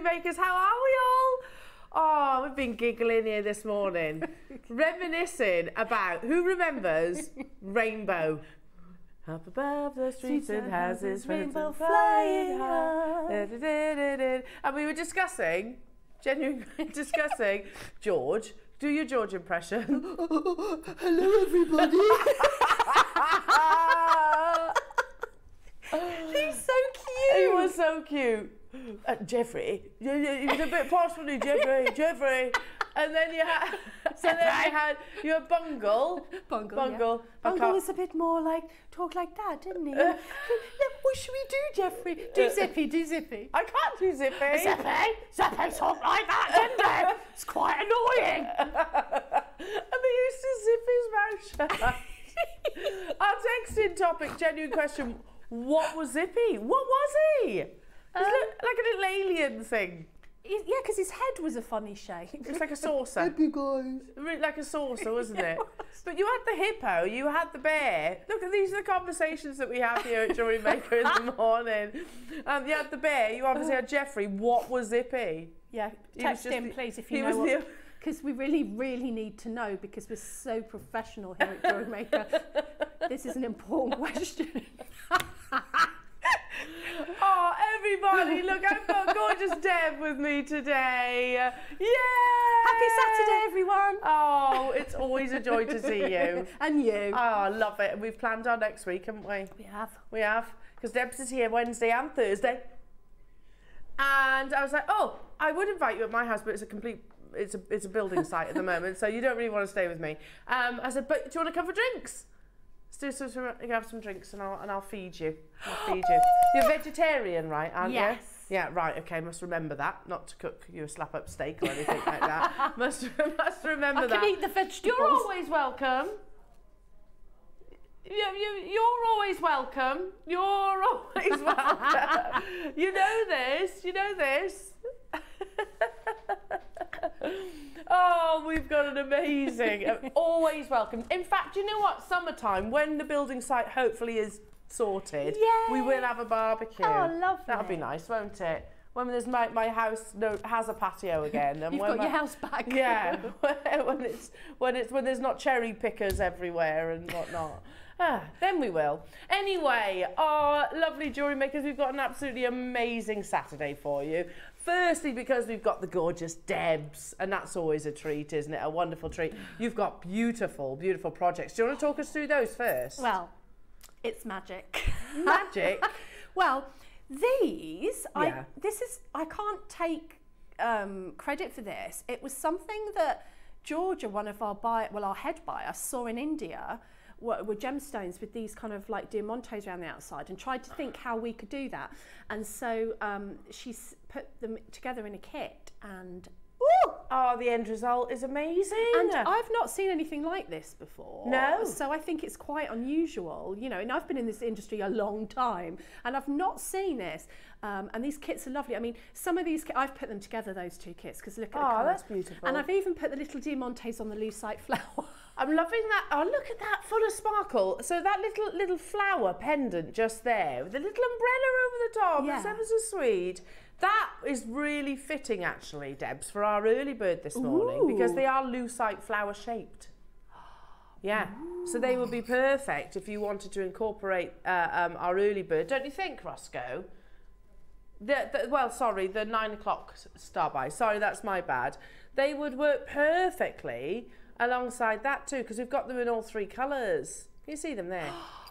makers. How are we all? Oh, we've been giggling here this morning, reminiscing about who remembers Rainbow. Up above the streets and houses, rainbow flying high. And we were discussing, genuinely discussing, George, do your George impression. Hello, everybody. He's so cute. He was so cute. Uh, Jeffrey, you, you, you was a bit he, Jeffrey? Jeffrey. And then you had, so then you had, you had Bungle. Bungle, Bungle. I Bungle was a bit more like talk like that, didn't he? yeah, what should we do, Jeffrey? Do Zippy, do Zippy. I can't do Zippy. Zippy, Zippy talk like that, didn't he? It's quite annoying. and they used to zip his mouth shut. Our texting topic, genuine question, what was Zippy? What was he? He's Um, li- like a little alien thing. Yeah, because his head was a funny shape. It's like a saucer. you guys. Like a saucer, wasn't it? But you had the hippo, you had the bear. Look, these are the conversations that we have here at Jewelry Maker in the morning. Um, you had the bear, you obviously had Jeffrey. What was Zippy? Yeah, text just in, the- please, if he you was know what. the- Because we really, really need to know because we're so professional here at Jewelry Maker. this is an important question. Oh, everybody, look, I've got gorgeous Deb with me today. Yeah! Happy Saturday, everyone. Oh, it's always a joy to see you. And you. Oh, I love it. We've planned our next week, haven't we? we have. We have, because Debs is here Wednesday and Thursday. And I was like, oh, I would invite you at my house, but it's a complete, it's a, it's a building site at the moment, so you don't really want to stay with me. Um, I said, but do you want to come for drinks? Let's do some, have some drinks and I'll, and I'll feed you. I'll feed you. You're vegetarian, right, aren't Yes. you? Yeah, right, okay, must remember that. Not to cook you a slap up steak or anything like that. Must, must remember I that. can eat the vegetables. You're always welcome. You, you, you're always welcome. You're always welcome. you know this. You know this. oh, we've got an amazing. uh, always welcome. In fact, you know what? Summertime, when the building site hopefully is sorted, we will have a barbecue. Oh, lovely. That'll be nice, won't it? When there's my, my house no, has a patio again. And You've when got my- your house back. yeah, when it's when it's when there's not cherry pickers everywhere and whatnot. Ah, then we will. Anyway, our lovely jewelry makers, we've got an absolutely amazing Saturday for you. Firstly, because we've got the gorgeous Debs, and that's always a treat, isn't it? A wonderful treat. You've got beautiful, beautiful projects. Do you want to talk us through those first? Well, it's magic. Magic. well, these, Yeah. I this is I can't take um, credit for this. It was something that Georgia, one of our buy, well, our head buyer, saw in India. were, were gemstones with these kind of like diamantes around the outside and tried to think how we could do that. And so um, she put them together in a kit and ooh, oh, the end result is amazing. and I've not seen anything like this before. No. So I think it's quite unusual, you know, and I've been in this industry a long time and I've not seen this. Um, and these kits are lovely. I mean, some of these, I've put them together, those two kits, because look at the Oh, that's beautiful. And I've even put the little diamantes on the lucite flower. I'm loving that. Oh, look at that, full of sparkle. So that little little flower pendant just there, with a little umbrella over the top. Yeah. ever so sweet. That is really fitting, actually, Debs, for our early bird this morning because they are lucite flower shaped. Yeah, so they would be perfect if you wanted to incorporate uh, um, our early bird, don't you think, Roscoe? The, the, well, sorry, the nine o'clock star buy. Sorry, that's my bad. They would work perfectly alongside that too, because we've got them in all three colours. Can you see them there?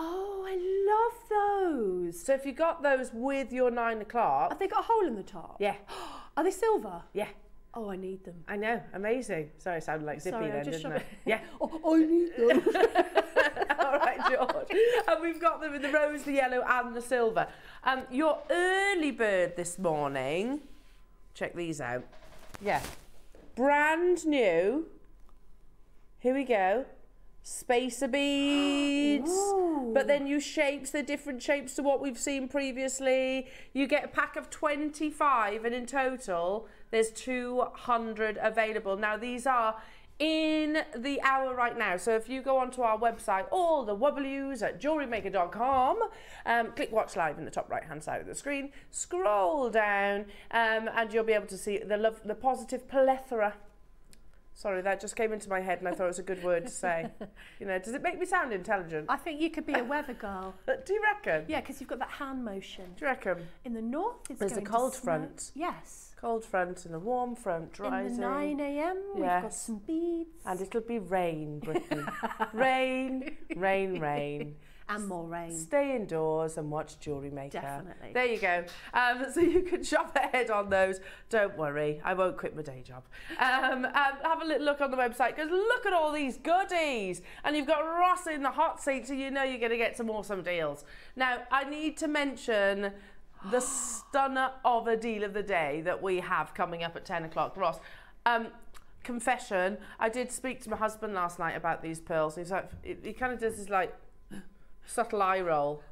Oh, I love those. so if you got those with your nine o'clock, Have they got a hole in the top? yeah, Are they silver? yeah, Oh, I need them. I know, amazing. Sorry, I sounded like Zippy Sorry, then, didn't I? it. Yeah. Oh, I need them. All right, George. And we've got them in the rose, the yellow, and the silver. Um, your early bird this morning. Check these out. Yeah, brand new. Here we go. Spacer beads. But then you shapes, they're different shapes to what we've seen previously. You get a pack of 25, and in total, there's 200 available. Now, these are in the hour right now. So if you go onto our website, all the W's at jewelrymaker.com, um, click watch live in the top right hand side of the screen, scroll down, um, and you'll be able to see the love, the positive plethora. Sorry, that just came into my head and I thought it was a good word to say. You know, does it make me sound intelligent? I think you could be a weather girl. Do you reckon? Yeah, because you've got that hand motion. Do you reckon? In the north, it's There's a going to cold snow. front. Yes. Cold front and a warm front rising. In the 9 a.m., we've got some beads And it'll be rain, Britain. rain, rain, rain. and more rain. Stay indoors and watch Jewelry Maker. Definitely. There you go. Um, so you can shop ahead on those. Don't worry, I won't quit my day job. Um, um, have a little look on the website because look at all these goodies. And you've got Ross in the hot seat, so you know you're going to get some awesome deals. Now, I need to mention the stunner of a deal of the day that we have coming up at 10 o'clock. Ross, um, confession, I did speak to my husband last night about these pearls. He's like, he, he kind of does this like subtle eye roll.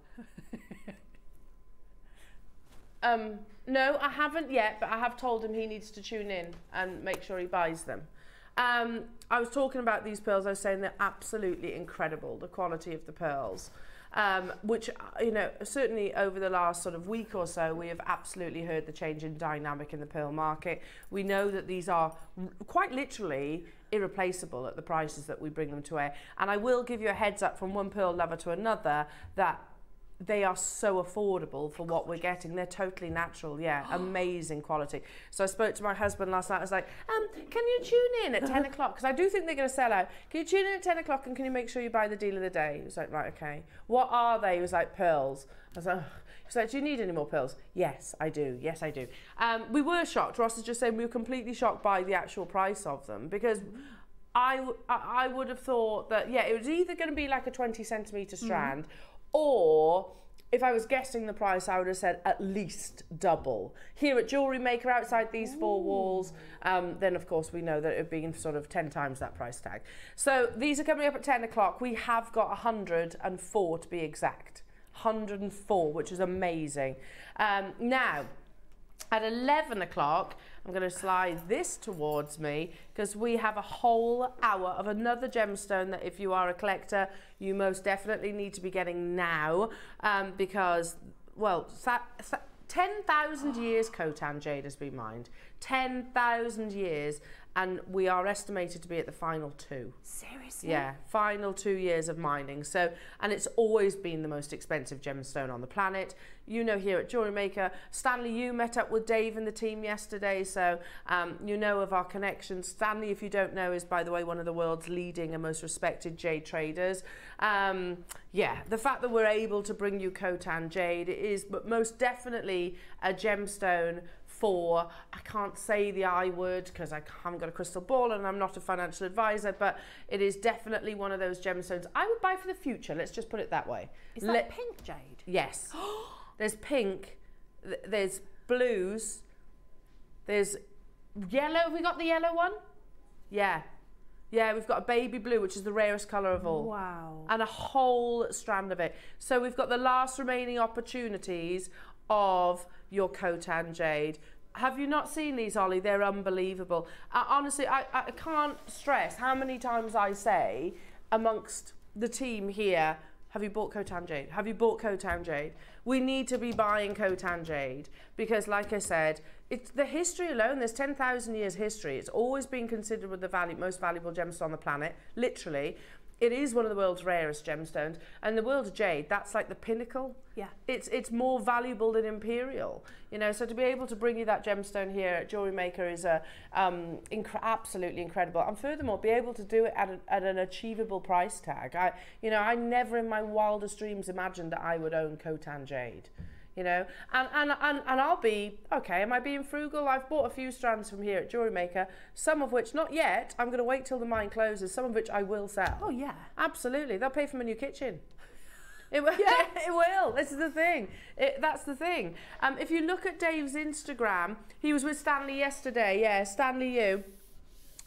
um, no, I haven't yet, but I have told him he needs to tune in and make sure he buys them. Um, I was talking about these pearls. I was saying they're absolutely incredible, the quality of the pearls. Um, which, uh, you know, certainly over the last sort of week or so, we have absolutely heard the change in dynamic in the pearl market. We know that these are quite literally irreplaceable at the prices that we bring them to air. And I will give you a heads up from one pearl lover to another that they are so affordable for what we're getting. They're totally natural, yeah, amazing quality. So I spoke to my husband last night. I was like, um, can you tune in at 10 o'clock? Because I do think they're going to sell out. Can you tune in at 10 o'clock and can you make sure you buy the deal of the day? He was like, right, okay. What are they? He was like, pearls. I was like, "Ugh." He was like, do you need any more pills? Yes, I do. Yes, I do. Um, we were shocked. Ross is just saying we were completely shocked by the actual price of them because I, I would have thought that, yeah, it was either going to be like a 20 centimetre strand or if I was guessing the price, I would have said at least double. Here at Jewellery Maker, outside these four walls, um, then of course we know that it would be sort of 10 times that price tag. So these are coming up at 10 o'clock. We have got 104 to be exact. 104, which is amazing. Um, now, at 11 o'clock, I'm going to slide this towards me because we have a whole hour of another gemstone that if you are a collector, you most definitely need to be getting now um, because, well, sa- sa- 10,000 years Khotan jade has been mined. 10,000 years and we are estimated to be at the final two. Seriously? Yeah, final two years of mining. So, and it's always been the most expensive gemstone on the planet. You know, here at Jewelry Maker, Stanley, you met up with Dave and the team yesterday, so um, you know of our connections. Stanley, if you don't know, is by the way one of the world's leading and most respected jade traders. Um, yeah, the fact that we're able to bring you Khotan jade is, but most definitely a gemstone for I can't say the I word because I haven't got a crystal ball and I'm not a financial advisor, but it is definitely one of those gemstones I would buy for the future. Let's just put it that way. Is that Let- pink jade? Yes. there's pink, th- there's blues, there's yellow. Have we got the yellow one? Yeah. Yeah, we've got a baby blue, which is the rarest colour of all Wow. and a whole strand of it. So we've got the last remaining opportunities of your Khotan jade. Have you not seen these, Ollie? They're unbelievable. Uh, honestly, I, I can't stress how many times I say amongst the team here, have you bought Khotan jade? Have you bought Khotan jade? We need to be buying Khotan jade because, like I said, it's the history alone. There's 10,000 years history. It's always been considered with the value, most valuable gemstone on the planet, literally. it is one of the world's rarest gemstones and the world of jade that's like the pinnacle. Yeah. It's it's more valuable than imperial you know so to be able to bring you that gemstone here at jewelry maker is a um inc- absolutely incredible. And furthermore be able to do it at, a, at an achievable price tag. I you know i never in my wildest dreams imagined that i would own cotan jade. You know, and, and, and, and I'll be, okay, am I being frugal? I've bought a few strands from here at Jewelry Maker, some of which, not yet, I'm going to wait till the mine closes, some of which I will sell. Oh, yeah. Absolutely, they'll pay for my new kitchen. It will. Yeah, it will. This is the thing. It, that's the thing. Um, if you look at Dave's Instagram, he was with Stanley yesterday. Yeah, Stanley, you.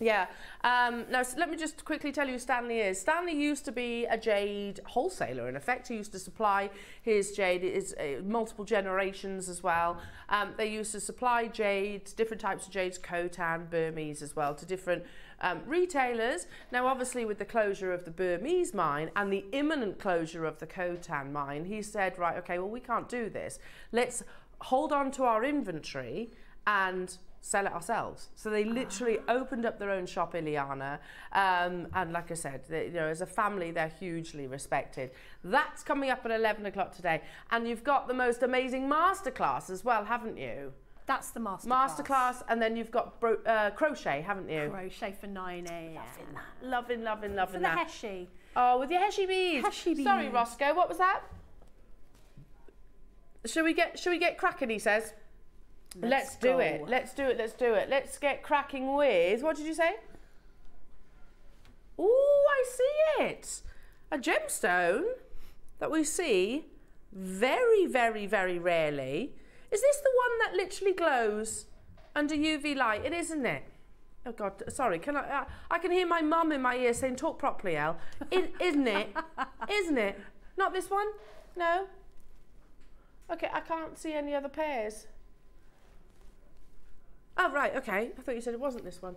Yeah. Um, now, let me just quickly tell you who Stanley is. Stanley used to be a jade wholesaler. In effect, he used to supply his jade, his, uh, multiple generations as well. Um, they used to supply jade, different types of jades, Khotan, Burmese as well, to different um, retailers. Now, obviously, with the closure of the Burmese mine and the imminent closure of the Khotan mine, he said, right, okay, well, we can't do this. Let's hold on to our inventory and sell it ourselves. So they literally opened up their own shop, Iliana. Um, and like I said, they, you know, as a family, they're hugely respected. That's coming up at 11 o'clock today. And you've got the most amazing masterclass as well, haven't you? That's the master Masterclass, and then you've got bro- uh, crochet, haven't you? Crochet for 9 a.m. Loving, that. loving, loving, loving the that. Heshi. Oh, with your Heshi beads. Heshi beads. Sorry. Roscoe, what was that? Shall we get shall we get cracking, he says. Let's, do it. Let's do it. Let's do it. Let's get cracking with what did you say? Oh, I see it. A gemstone that we see very, very, very rarely. Is this the one that literally glows under UV light? It isn't it? Oh God, sorry. Can I? Uh, I can hear my mum in my ear saying, "Talk properly, El." Is, isn't it? isn't it? Not this one? No. Okay, I can't see any other pairs. Oh right, okay. I thought you said it wasn't this one.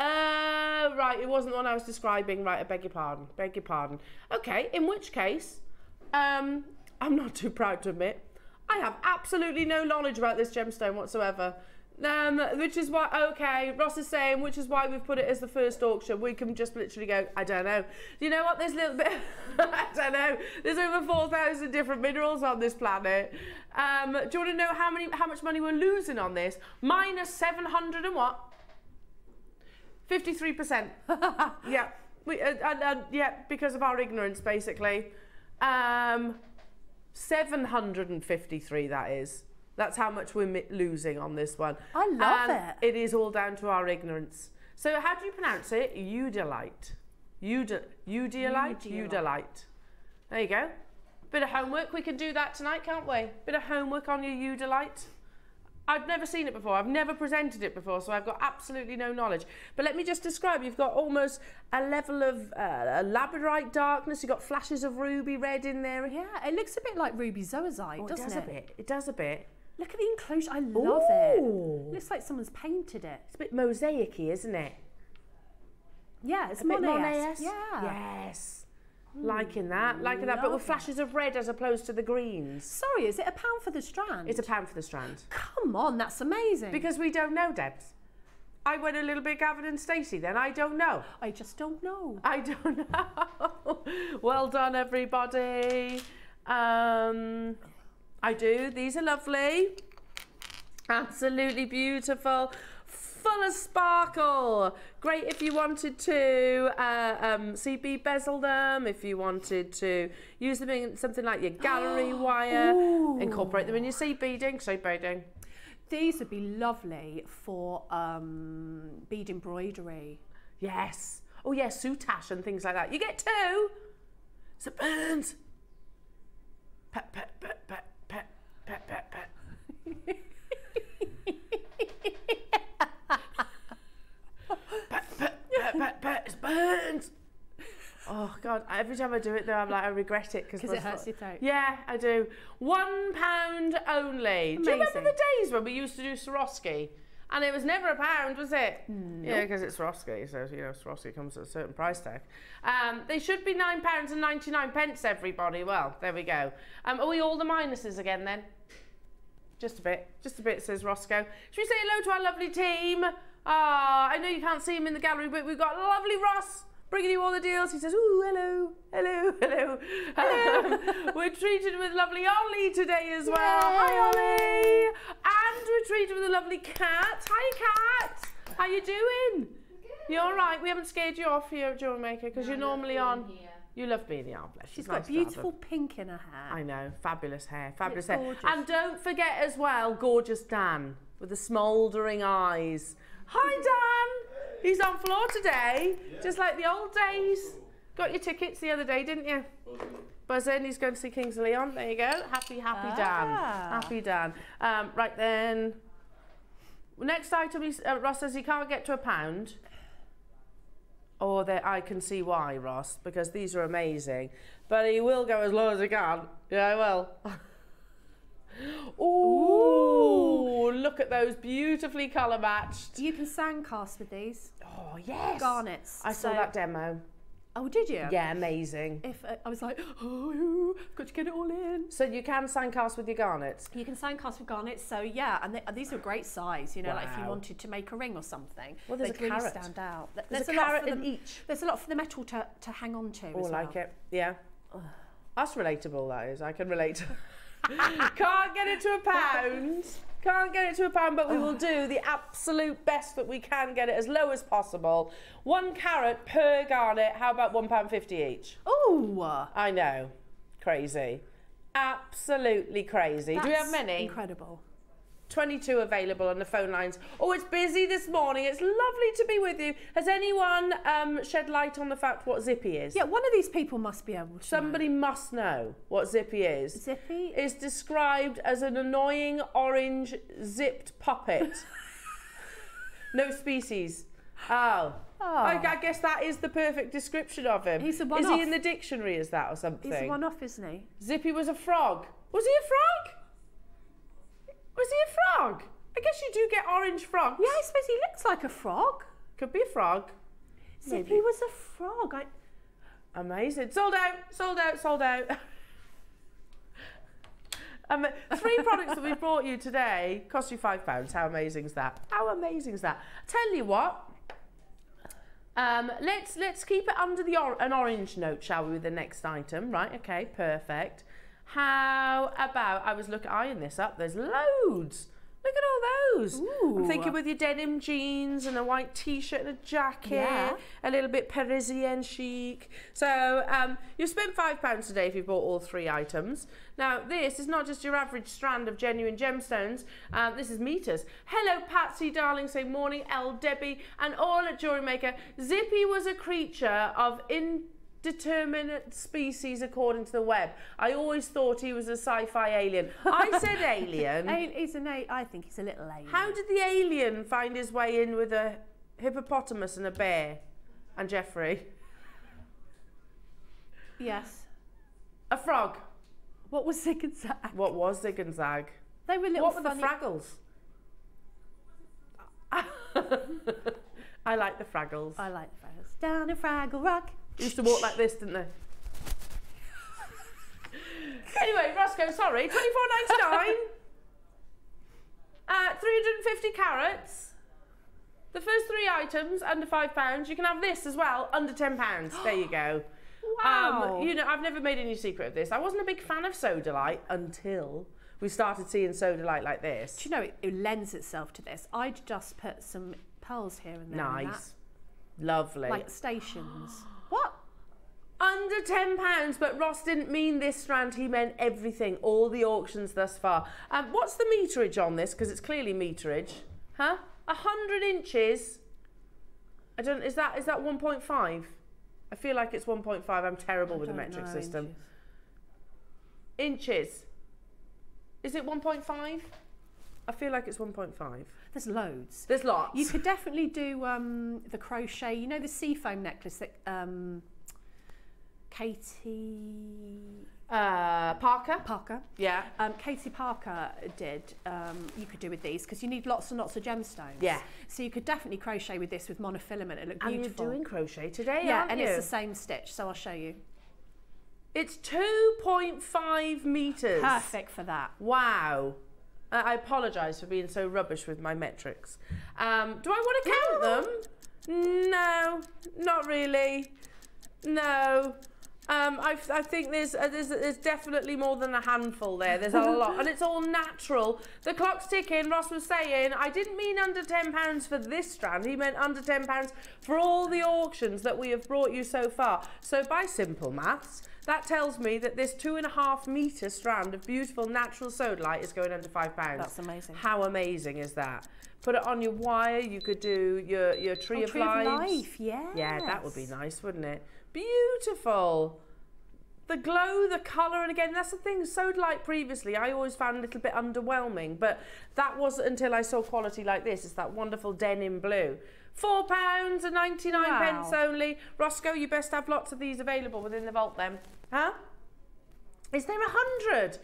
Uh, right, it wasn't the one I was describing. Right, I beg your pardon. Beg your pardon. Okay, in which case, um, I'm not too proud to admit, I have absolutely no knowledge about this gemstone whatsoever. Um, which is why, okay, Ross is saying, which is why we've put it as the first auction. We can just literally go, I don't know. You know what? There's a little bit, I don't know. There's over 4,000 different minerals on this planet. Um, do you want to know how many, how much money we're losing on this? Minus 700 and what? 53%. yeah. We, uh, and, and, yeah, because of our ignorance, basically. Um, 753, that is. That's how much we're losing on this one. I love And it. It is all down to our ignorance. So, how do you pronounce it? Eudialyte. Eud- Eudialyte? Eudialyte. Eudialyte. There you go. Bit of homework. We can do that tonight, can't we? Bit of homework on your Eudialyte. I've never seen it before. I've never presented it before, so I've got absolutely no knowledge. But let me just describe. You've got almost a level of uh, a labradorite darkness. You've got flashes of ruby red in there. Yeah, it looks a bit like ruby zoisite, Oh, it doesn't does it? a bit. It does a bit. Look at the enclosure. I love it. Looks like someone's painted it. It's a bit mosaicy, isn't it? Yeah, it's A bit Monet-esque. Monet-esque. Yeah. Yes. Liking that, liking that, but with flashes of red as opposed to the greens. Sorry, is it a pound for the strand? It's a pound for the strand. Come on, that's amazing. Because we don't know, Debs. I went a little bit Gavin and Stacey then. I don't know. I just don't know. I don't know. well done, everybody. Um, I do. These are lovely. Absolutely beautiful. Full of sparkle. Great if you wanted to uh, um, CB bezel them, if you wanted to use them in something like your gallery wire, Ooh. incorporate them in your seed beading, seed beading. These would be lovely for um, bead embroidery. Yes. Oh, yeah, soutache and things like that. You get two. So it burns. Pet, pet, pet, pet, pet, pet, pet, pet. pet, pet, pet, pet, pet, it burns. Oh God! Every time I do it, though, I'm like I regret it Because it hurts your throat. Yeah, I do. One pound only. Do you remember the days when we used to do Swarovski? And it was never a pound, was it? Yeah, because it's Swarovski, so you know Swarovski comes at a certain price tag. Um, they should be nine pounds and ninety nine pence. Everybody, well, there we go. Um, are we all the minuses again then? Just a bit, just a bit, says Roscoe. Should we say hello to our lovely team? Ah, I know you can't see him in the gallery, but we've got lovely Ross bringing you all the deals. He says, ooh, hello, hello, hello. Um, we're treated with lovely Ollie today as well. Hi, Ollie. And we're treated with a lovely cat. Hi, cat. How you doing? You're all right? We haven't scared you off here, Joe Maker, because you're normally on. You love being the bless you. She's got nice her. beautiful pink in her hair. I know, fabulous hair, fabulous hair. And don't forget as well, gorgeous Dan with the smouldering eyes. Hi Dan, he's on floor today, just like the old days. Got your tickets the other day, didn't you? Buzzing, he's going to see Kings of Leon. There you go. Happy, happy Dan. Ah. Happy Dan. Um, right then. Next item, he's, uh, Ross says he can't get to a pound. Or that I can see why, Ross, because these are amazing. But he will go as low as he can. Yeah, I will. Ooh, look at those beautifully colour matched. You can sandcast with these Oh yes, garnets. I saw So- that demo. Oh, did you? Yeah, amazing. If uh, I was like, oh, I've got to get it all in. So you can sandcast with your garnets. You can sandcast with garnets, so yeah, and they, and these are a great size. You know, like if you wanted to make a ring or something, Well, there's a really carrot. stand out. Th- There's, a, lot carrot in each. There's a lot for the metal to, to hang on to. Oh, as like it. Yeah. That's relatable, that is. I can relate. Can't get it to a pound. Can't get it to a pound, but we will do the absolute best that we can get it as low as possible. One carat per garnet. How about one pound fifty each? Oh, I know. Crazy. Absolutely crazy. do we have many? Incredible. 22 available on the phone lines. Oh, it's busy this morning. It's lovely to be with you. Has anyone um, shed light on the fact what Zippy is? Yeah, one of these people must be able to. Somebody must know what Zippy is. Zippy. is described as an annoying orange zipped puppet. no species. Oh. Oh. I, I guess that is the perfect description of him. He's a Is one-off. Is he in the dictionary as that or something? He's a one-off, isn't he? Zippy was a frog. Was he a frog? Was he a frog? I guess you do get orange frogs. Yeah, I suppose he looks like a frog. Could be a frog. Zippy Maybe. was a frog. I, Amazing. Sold out, sold out, sold out. Um, three products that we've brought you today cost you five pounds. How amazing is that? How amazing is that? Tell you what. Um, let's let's keep it under the or- an orange note, shall we, with the next item? Right? Okay, perfect. How about I was looking eyeing this up. There's loads. Look at all those. I'm thinking with your denim jeans and a white t-shirt and a jacket, Yeah. a little bit Parisian chic. So um, you spent five pounds today if you bought all three items. Now this is not just your average strand of genuine gemstones. Um, this is meters. Hello, Patsy, darling. Say morning, L, Debbie, and all at Jewelry Maker. Zippy was a creature of indeterminate species according to the web. I always thought he was a sci-fi alien. I said alien. A- he's an a- I think he's a little alien. How did the alien find his way in with a hippopotamus and a bear and Jeffrey? Yes. A frog. What was Zig and Zag? What was Zig and Zag? They were little What were funny. the Fraggles? I like the Fraggles. I like the Fraggles. Down in Fraggle Rock. Used to walk like this, didn't they? anyway, Roscoe, sorry, twenty four ninety nine. Uh, 350 carats. The first three items under five pounds. You can have this as well under ten pounds. There you go. Wow. Um, you know, I've never made any secret of this. I wasn't a big fan of sodalite until we started seeing sodalite like this. Do you know it, it lends itself to this? I'd just put some pearls here and there. and Nice, lovely. that, like stations. What? Under ten pounds, but Ross didn't mean this strand. He meant everything, all the auctions thus far. Um, what's the meterage on this? Because it's clearly meterage, huh? A hundred inches. I don't. Is that is that one point five? I feel like it's one point five. I'm terrible I with the metric system. inches. Inches. Is it one point five? I feel like it's one point five. There's loads. There's lots. You could definitely do um, the crochet. You know the seafoam necklace that um, Katie uh, Parker. Parker. Yeah. Um, Katie Parker did. Um, you could do with these because you need lots and lots of gemstones. Yeah. So you could definitely crochet with this with monofilament. It look And beautiful. you're doing crochet today, yeah, and you? it's the same stitch. So I'll show you. It's 2.5 metres. Perfect for that. Wow. I apologise for being so rubbish with my metrics. Um, do I want to count them? No, not really. No. Um, I, I think there's, uh, there's there's definitely more than a handful there. There's a lot, and it's all natural. The clock's ticking. Ross was saying I didn't mean under ten pounds for this strand. He meant under ten pounds for all the auctions that we have brought you so far. So by simple maths, that tells me that this two and a half metre strand of beautiful natural sodalite is going under five pounds. That's amazing. How amazing is that? Put it on your wire. You could do your your tree, Oh, of, tree lives. of life. Yeah. Yeah, that would be nice, wouldn't it? Beautiful. the glow, the colour, and again, that's the thing. Sodalite previously, I always found a little bit underwhelming, but that wasn't until I saw quality like this. It's that wonderful denim blue. Four pounds and 99 Wow. pence only. Roscoe, you best have lots of these available within the vault then. Huh? Is there a hundred?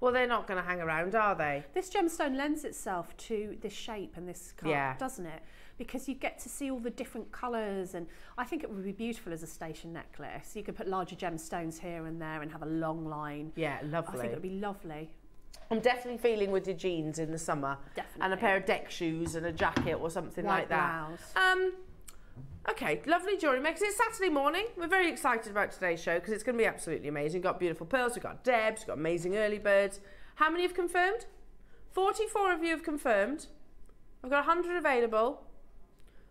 Well, they're not going to hang around, are they? This gemstone lends itself to this shape and this cut, Yeah. doesn't it? Because you get to see all the different colours, and I think it would be beautiful as a station necklace. You could put larger gemstones here and there and have a long line. Yeah, lovely. I think it would be lovely. I'm definitely feeling with your jeans in the summer. Definitely. And a pair of deck shoes and a jacket or something White like that. Um, okay, lovely jewellery makes It's Saturday morning. We're very excited about today's show because it's going to be absolutely amazing. We've got beautiful pearls, we've got Debs, we've got amazing early birds. How many have confirmed? 44 of you have confirmed. I've got 100 available.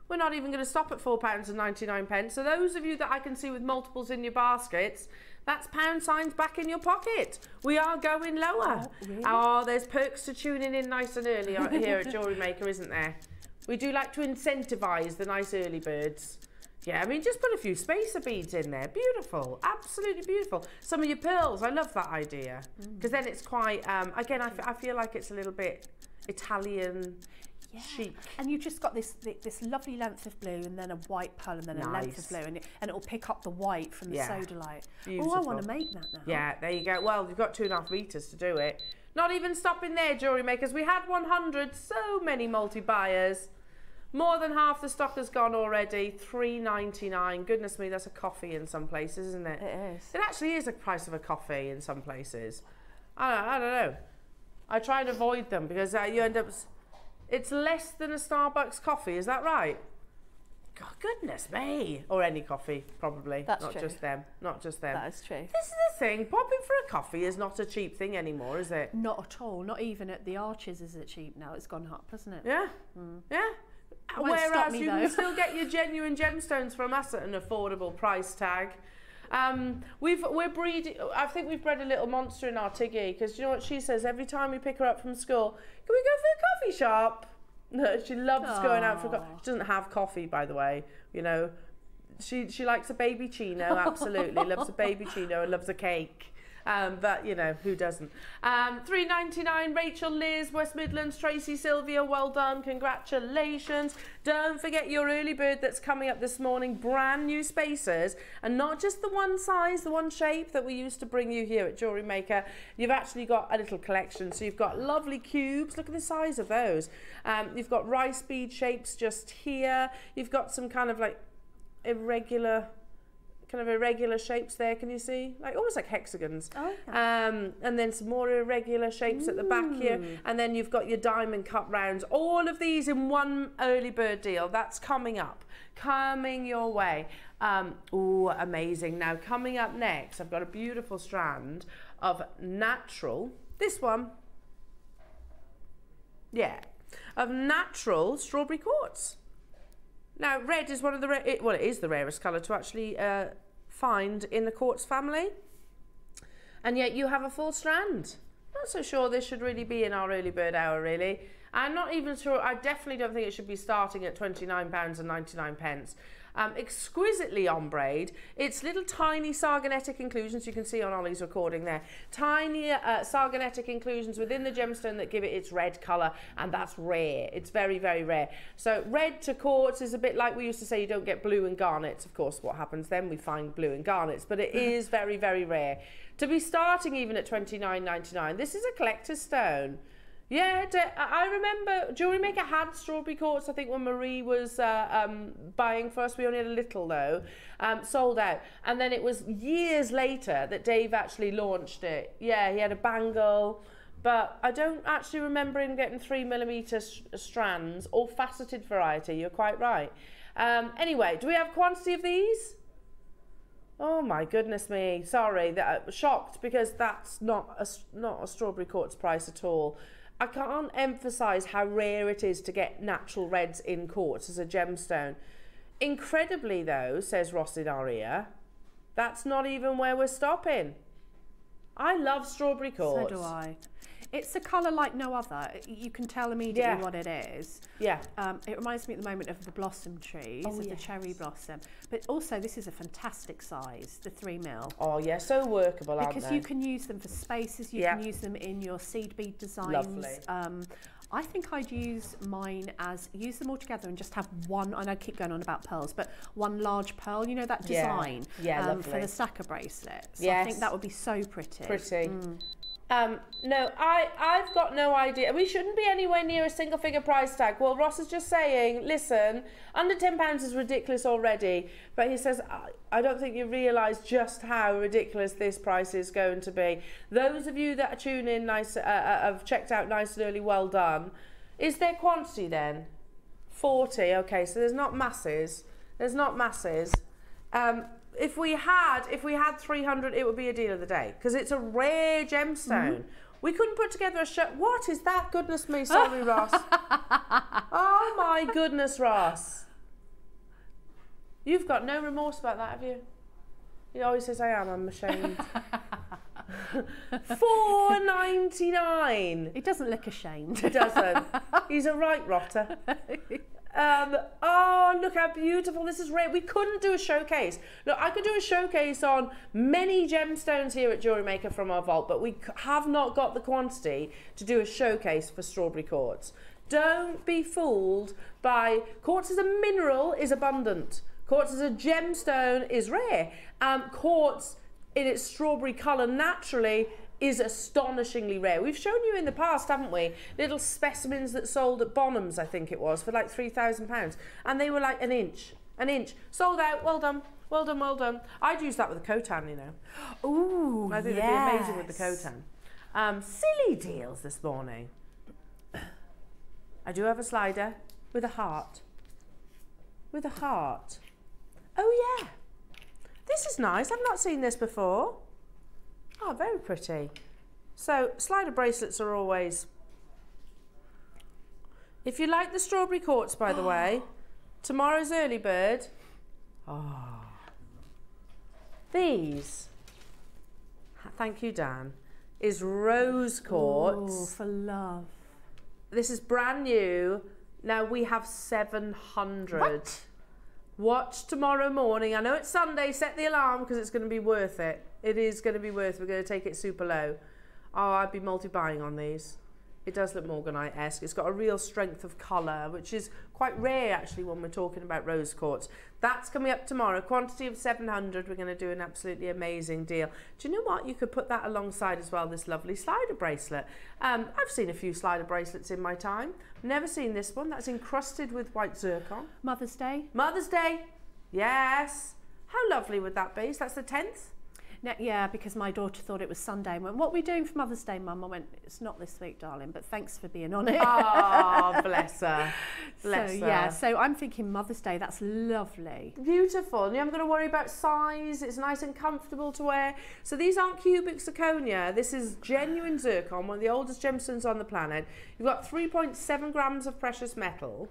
We're not even going to stop at £4.99. pence. So those of you that I can see with multiples in your baskets, that's pound signs back in your pocket. We are going lower. Oh, really? Oh, there's perks to tuning in nice and early here at Jewellery Maker, isn't there? We do like to incentivise the nice early birds. Yeah, I mean, just put a few spacer beads in there. Beautiful, absolutely beautiful. Some of your pearls, I love that idea. Because then it's quite, um, again, I feel like it's a little bit Italian Yeah. chic. And you've just got this this lovely length of blue and then a white pearl and then a length of blue and, it, and it'll pick up the white from the Yeah. sodalite. Oh, I want to make that now. Yeah, there you go. Well, you've got two and a half meters to do it. Not even stopping there, jewellery makers. We had 100, so many multi-buyers. More than half the stock has gone already. 3.99. Goodness me, that's a coffee in some places, isn't it? It is. It actually is the price of a coffee in some places. I don't, I don't know. I try and avoid them because uh, you end up. It's less than a Starbucks coffee. Is that right? God, goodness me. Or any coffee, probably. That's not true. just them. Not just them. That is true. This is the thing. Popping for a coffee is not a cheap thing anymore, is it? Not at all. Not even at the arches is it cheap now. It's gone up, hasn't it? Yeah. Hmm. Yeah. It Whereas me, you though. can still get your genuine gemstones from us at an affordable price tag. Um, we've we're breeding. I think we've bred a little monster in our Tiggy because you know what she says every time we pick her up from school. Can we go for a coffee shop? No, she loves going out for. Co- Aw. she doesn't have coffee, by the way. You know, she she likes a baby chino. Absolutely loves a baby chino and loves a cake. Um, but you know who doesn't? Um, Three ninety nine. Rachel, Liz, West Midlands, Tracy, Sylvia. Well done, congratulations! Don't forget your early bird that's coming up this morning. Brand new spacers, and not just the one size, the one shape that we used to bring you here at Jewelry Maker. You've actually got a little collection. So you've got lovely cubes. Look at the size of those. Um, you've got rice bead shapes just here. You've got some kind of like irregular kind of irregular shapes there can you see? Like almost like hexagons. Oh, um, and then some more irregular shapes at the back here. And then you've got your diamond cut rounds. All of these in one early bird deal. That's coming up. Coming your way. Um, oh amazing. Now coming up next I've got a beautiful strand of natural this one. Yeah. Of natural strawberry quartz now, red is one of the ra- it, well, it is the rarest colour to actually uh, find in the quartz family, and yet you have a full strand. Not so sure this should really be in our early bird hour. Really, I'm not even sure. I definitely don't think it should be starting at twenty nine pounds and ninety nine pence. Um, exquisitely ombreed. It's little tiny sargonetic inclusions you can see on Ollie's recording there. Tiny uh, sargonetic inclusions within the gemstone that give it its red colour, and that's rare. It's very, very rare. So red to quartz is a bit like we used to say you don't get blue and garnets. Of course, what happens then? We find blue and garnets, but it is very, very rare. To be starting even at twenty nine ninety nine, this is a collector's stone. Yeah, I remember Jewelry Maker had strawberry quartz. I think when Marie was uh, um, buying for us, we only had a little though, um, sold out. And then it was years later that Dave actually launched it. Yeah, he had a bangle, but I don't actually remember him getting three millimeter strands or faceted variety. You're quite right. Um, anyway, do we have quantity of these? Oh my goodness me! Sorry, that uh, shocked because that's not a not a strawberry quartz price at all. I can't emphasize how rare it is to get natural reds in quartz as a gemstone. Incredibly, though, says Rossinaria, that's not even where we're stopping. I love strawberry quartz. So do I. It's a colour like no other. You can tell immediately Yeah. what it is. Yeah. Um, it reminds me at the moment of the blossom trees, Oh, of the cherry blossom. But also, this is a fantastic size, the three mil. Oh yeah, so workable, aren't Because you can use them for spaces, you Yeah. can use them in your seed bead designs. Lovely. Um, I think I'd use mine as use them all together and just have one. I know I keep going on about pearls, but one large pearl. You know that design Yeah, Yeah, um, for the stacker bracelet. So I think that would be so pretty. Pretty. Mm. Um, no, I, I've got no idea. We shouldn't be anywhere near a single figure price tag. Well, Ross is just saying, listen, under £10 is ridiculous already. But he says, I, I don't think you realise just how ridiculous this price is going to be. Those of you that are tuning in, nice, uh, uh, have checked out nice and early, well done. Is there quantity then? 40, okay, so there's not masses. There's not masses. Um, if we had if we had 300 it would be a deal of the day because it's a rare gemstone. Mm-hmm. We couldn't put together a shirt. What is that? Goodness me sorry ross. Oh my goodness ross. You've got no remorse about that have you? He always says i am i'm ashamed. 4.99 He doesn't look ashamed. he doesn't. He's a right rotter um, oh, look how beautiful this is rare. We couldn't do a showcase. Look, I could do a showcase on many gemstones here at Jewelry Maker from our vault, but we have not got the quantity to do a showcase for strawberry quartz. Don't be fooled by quartz as a mineral is abundant. Quartz as a gemstone is rare. Um, quartz in its strawberry colour naturally is astonishingly rare. We've shown you in the past, haven't we? Little specimens that sold at Bonhams, I think it was, for like £3,000. And they were like an inch, an inch. Sold out, well done, well done, well done. I'd use that with a Khotan, you know. Ooh, I think it'd be amazing with the Khotan. Um, silly deals this morning. I do have a slider with a heart. With a heart. Oh yeah. This is nice. I've not seen this before. Oh, very pretty. So slider bracelets are always. If you like the strawberry quartz, by the way, tomorrow's early bird. Oh. These. Thank you, Dan. Is rose quartz. Ooh, for love. This is brand new. Now we have 700. What? Watch tomorrow morning. I know it's Sunday. Set the alarm because it's going to be worth it. It is going to be worth. We're going to take it super low. Oh, I'd be multi-buying on these. It does look Morganite-esque. It's got a real strength of colour, which is quite rare actually when we're talking about rose quartz. That's coming up tomorrow. Quantity of 700. We're going to do an absolutely amazing deal. Do you know what? You could put that alongside as well, this lovely slider bracelet. Um, I've seen a few slider bracelets in my time. Never seen this one. That's encrusted with white zircon. Mother's Day. Mother's Day. Yes. How lovely would that be? So that's the 10th? Yeah, because my daughter thought it was Sunday and went, What are we doing for Mother's Day, Mum? I went, It's not this week, darling, but thanks for being on it. Oh, bless her. Bless so, her. yeah, so I'm thinking Mother's Day, that's lovely. Beautiful. And you haven't got to worry about size. It's nice and comfortable to wear. So these aren't cubic zirconia. This is genuine zircon, one of the oldest gemstones on the planet. You've got 3.7 grams of precious metal.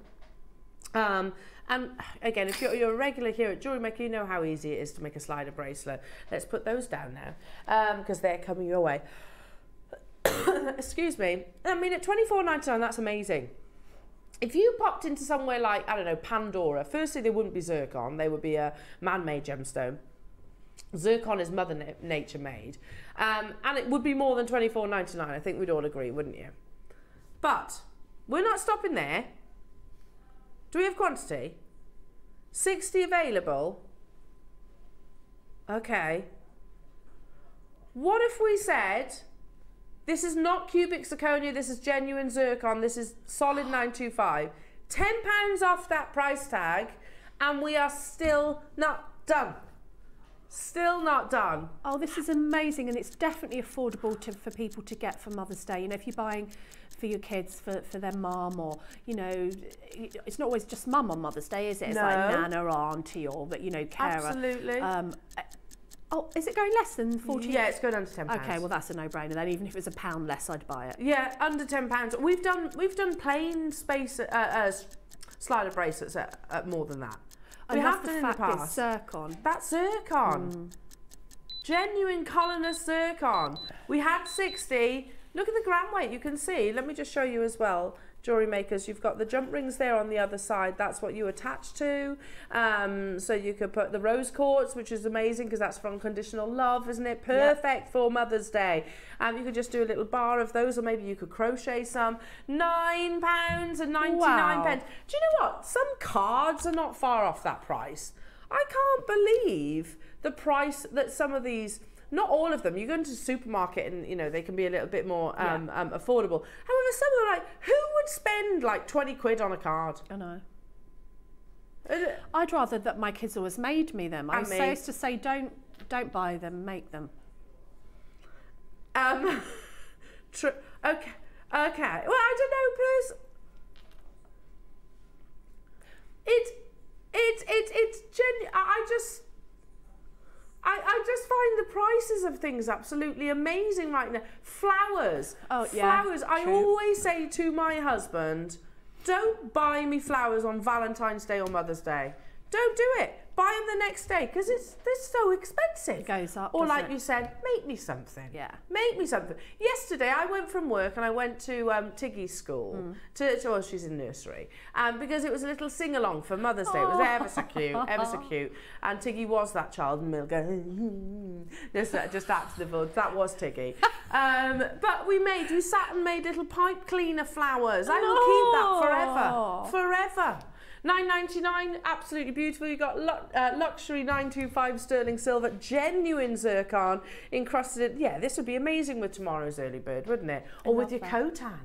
Um, and again, if you're, you're a regular here at Jewelry Maker, you know how easy it is to make a slider bracelet. Let's put those down now because they're coming your way. Excuse me. I mean, at twenty four ninety nine, that's amazing. If you popped into somewhere like, I don't know, Pandora, firstly, they wouldn't be zircon, they would be a man made gemstone. Zircon is Mother na- Nature made. Um, and it would be more than twenty four ninety nine. I think we'd all agree, wouldn't you? But we're not stopping there. Do we have quantity? 60 available. Okay. What if we said this is not cubic zirconia, this is genuine zircon, this is solid 925. £10 off that price tag, and we are still not done. Still not done. Oh, this is amazing, and it's definitely affordable to, for people to get for Mother's Day. You know, if you're buying for your kids, for, for their mum, or, you know, it's not always just mum on Mother's Day, is it? It's like No. nana or auntie or, but, you know, carer. Absolutely. Um, oh, is it going less than 40? yeah, it's going under £10. Okay, well, that's a no-brainer then. Even if it's a pound less, I'd buy it. Yeah, under ten pounds. We've done we've done plain space uh, uh, slider bracelets at, at more than that. We have done in the past. zircon. That's zircon. Mm. Genuine colourless zircon. We had 60. Look at the gram weight. You can see. Let me just show you as well. Jewelry makers, you've got the jump rings there on the other side. That's what you attach to. Um, so you could put the rose quartz, which is amazing because that's for unconditional love, isn't it? Perfect for Mother's Day. Um, you could just do a little bar of those, or maybe you could crochet some. Nine pounds and ninety nine Wow. pence. Do you know what? Some cards are not far off that price. I can't believe the price that some of these. Not all of them. You go into the supermarket and you know they can be a little bit more um, um, affordable. However, some are like, who would spend like twenty quid on a card? I know. I'd rather that my kids always made me them. I And me. used to say, don't don't buy them, make them. Um, okay, okay. Well, I don't know, please. It's, it's, it's, it's genu- I just, I, I just find the prices of things absolutely amazing right now. Flowers, Oh, yeah, flowers. I always say to my husband, don't buy me flowers on Valentine's Day or Mother's Day. Don't do it. Buy them the next day because it's they're so expensive. It goes up. Or like it? you said, make me something. Yeah. Make me something. Yesterday, I went from work and I went to um, Tiggy's school. Hmm. To, to well, she's in nursery, um, because it was a little sing along for Mother's Day. It was ever so cute, ever so cute. And Tiggy was that child, and we'll go just uh, just add to the vote. That was Tiggy. um, but we made, we sat and made little pipe cleaner flowers. I will keep that forever, forever. Nine ninety nine, absolutely beautiful. You got uh, luxury nine two five sterling silver, genuine zircon encrusted. Yeah, this would be amazing with tomorrow's early bird, wouldn't it? Or with your that. Khotan.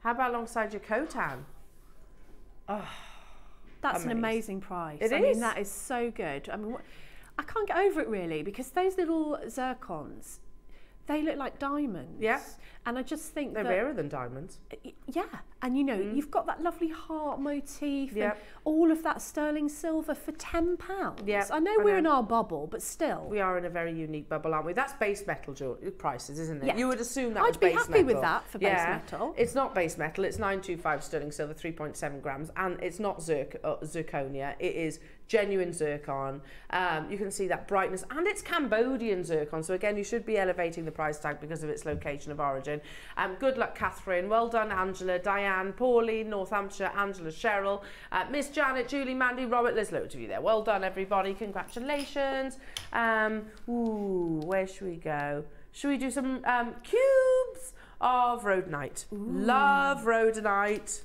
How about alongside your Khotan? That's an Amazing. amazing price. It I is. mean, that is so good. I mean, what, I can't get over it really because those little zircons, they look like diamonds. Yeah. And I just think They're that rarer than diamonds. Yeah, and you know, you've got that lovely heart motif Mm. Yep. and all of that sterling silver for ten pounds. Yep, I know I we're know. in our bubble, but still, We are in a very unique bubble, aren't we? That's base metal prices, isn't it? Yeah. You would assume that I'd was be base happy metal. with that for base yeah. metal. It's not base metal. It's 925 sterling silver, 3.7 grams, and it's not zirc- uh, zirconia. It is genuine zircon. Um, you can see that brightness, and it's Cambodian zircon. So again, you should be elevating the price tag because of its location of origin. Um, good luck, Catherine. Well done, Angela, Diane, Pauline, Northamptonshire, Angela, Cheryl, uh, Miss Janet, Julie, Mandy, Robert. There's loads of you there. Well done, everybody. Congratulations. Um, ooh, where should we go? Should we do some um, cubes of rhodonite? Love rhodonite.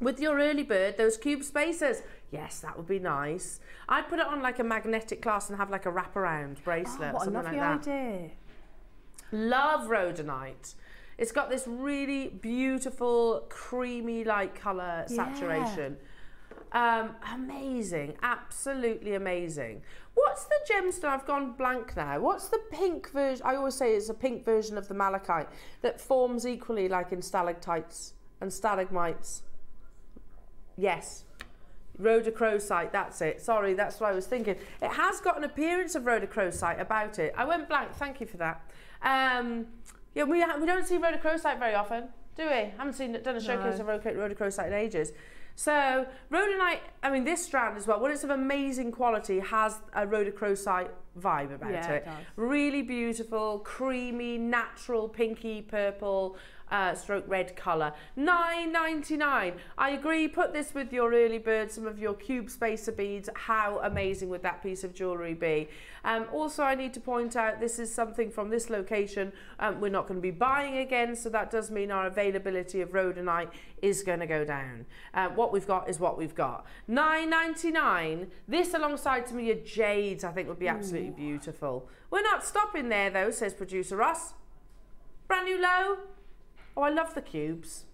With your early bird, those cube spacers. Yes, that would be nice. I'd put it on like a magnetic glass and have like a wraparound bracelet. oh, bracelet, what a something lovely like that. idea. Love rhodonite. It's got this really beautiful, creamy like colour Yeah. saturation. Um, amazing, absolutely amazing. What's the gemstone? I've gone blank now. What's the pink version? I always say it's a pink version of the malachite that forms equally like in stalactites and stalagmites. Yes, rhodochrosite, that's it. Sorry, that's what I was thinking. It has got an appearance of rhodochrosite about it. I went blank, thank you for that. Um, yeah, we, we don't see rhodochrosite very often, do we? haven't seen done a showcase No. of rhodo- rhodochrosite in ages. So rhodonite, I mean this strand as well, when it's of amazing quality, has a rhodochrosite vibe about Yeah, it. it does. Really beautiful, creamy, natural, pinky purple, uh, stroke red colour. Nine ninety nine. I agree. Put this with your early bird, some of your cube spacer beads. How amazing would that piece of jewellery be? Um, also, I need to point out this is something from this location. Um, we're not going to be buying again, so that does mean our availability of rhodonite is going to go down. Uh, what we've got is what we've got. Nine ninety nine. This alongside some of your jades, I think would be absolutely beautiful. We're not stopping there though, says producer Ross. Brand new low. Oh, I love the cubes.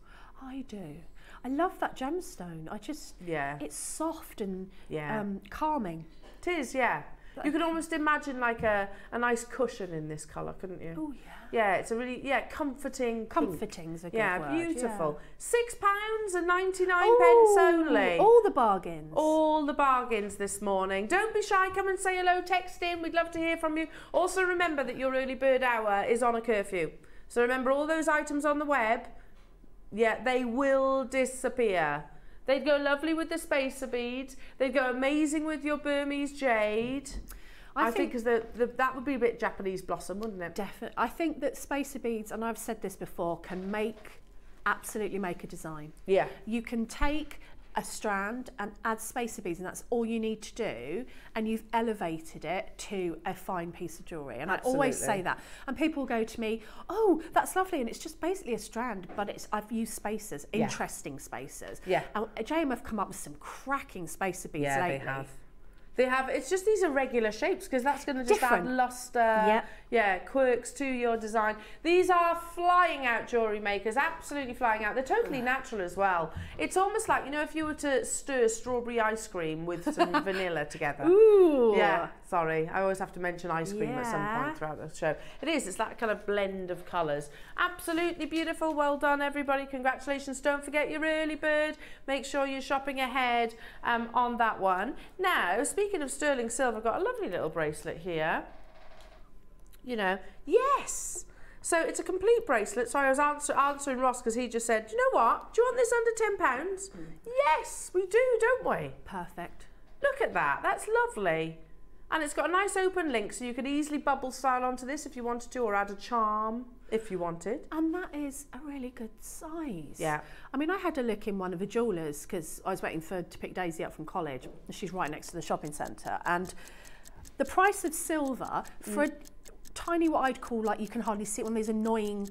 I do. I love that gemstone. I just, Yeah, it's soft and yeah. um, calming. it is. Yeah. You can almost imagine like a, a nice cushion in this colour, couldn't you? Oh yeah. Yeah, it's a really yeah comforting. pink. Comforting's a good Yeah, word. beautiful. Six pounds and ninety nine Oh, pence only. All the bargains. All the bargains this morning. Don't be shy. Come and say hello. Text in. We'd love to hear from you. Also, remember that your early bird hour is on a curfew. So remember all those items on the web, yeah, they will disappear. They'd go lovely with the spacer bead. They'd go amazing with your Burmese jade. I, I think because that would be a bit Japanese blossom, wouldn't it? Definitely. I think that spacer beads, and I've said this before, can make absolutely make a design. Yeah. You can take a strand and add spacer beads and that's all you need to do and you've elevated it to a fine piece of jewellery. And Absolutely. I always say that. And people go to me oh that's lovely and it's just basically a strand but it's I've used spacers yeah. interesting spacers yeah. And JM have come up with some cracking spacer beads yeah, lately. they have. They have. It's just these irregular shapes because that's going to just Different. add luster. Yep. Yeah, quirks to your design. These are flying out jewelry makers, absolutely flying out. They're totally natural as well. It's almost like you know if you were to stir strawberry ice cream with some vanilla together. Ooh. Yeah, sorry. I always have to mention ice cream at some point throughout the show. It is, it's that kind of blend of colours. Absolutely beautiful. Well done, everybody. Congratulations. Don't forget your early bird. Make sure you're shopping ahead um, on that one. Now, speaking of sterling silver, I've got a lovely little bracelet here. You know, yes. So it's a complete bracelet. So I was answer, answering Ross because he just said, you know what? Do you want this under £10? Yes, we do, don't we? Perfect. Look at that, that's lovely. And it's got a nice open link, so you could easily bubble style onto this if you wanted to, or add a charm if you wanted. And that is a really good size. Yeah. I mean, I had a look in one of the jewellers because I was waiting for to pick Daisy up from college. She's right next to the shopping centre, and the price of silver for mm. a tiny what I'd call like you can hardly see one of those annoying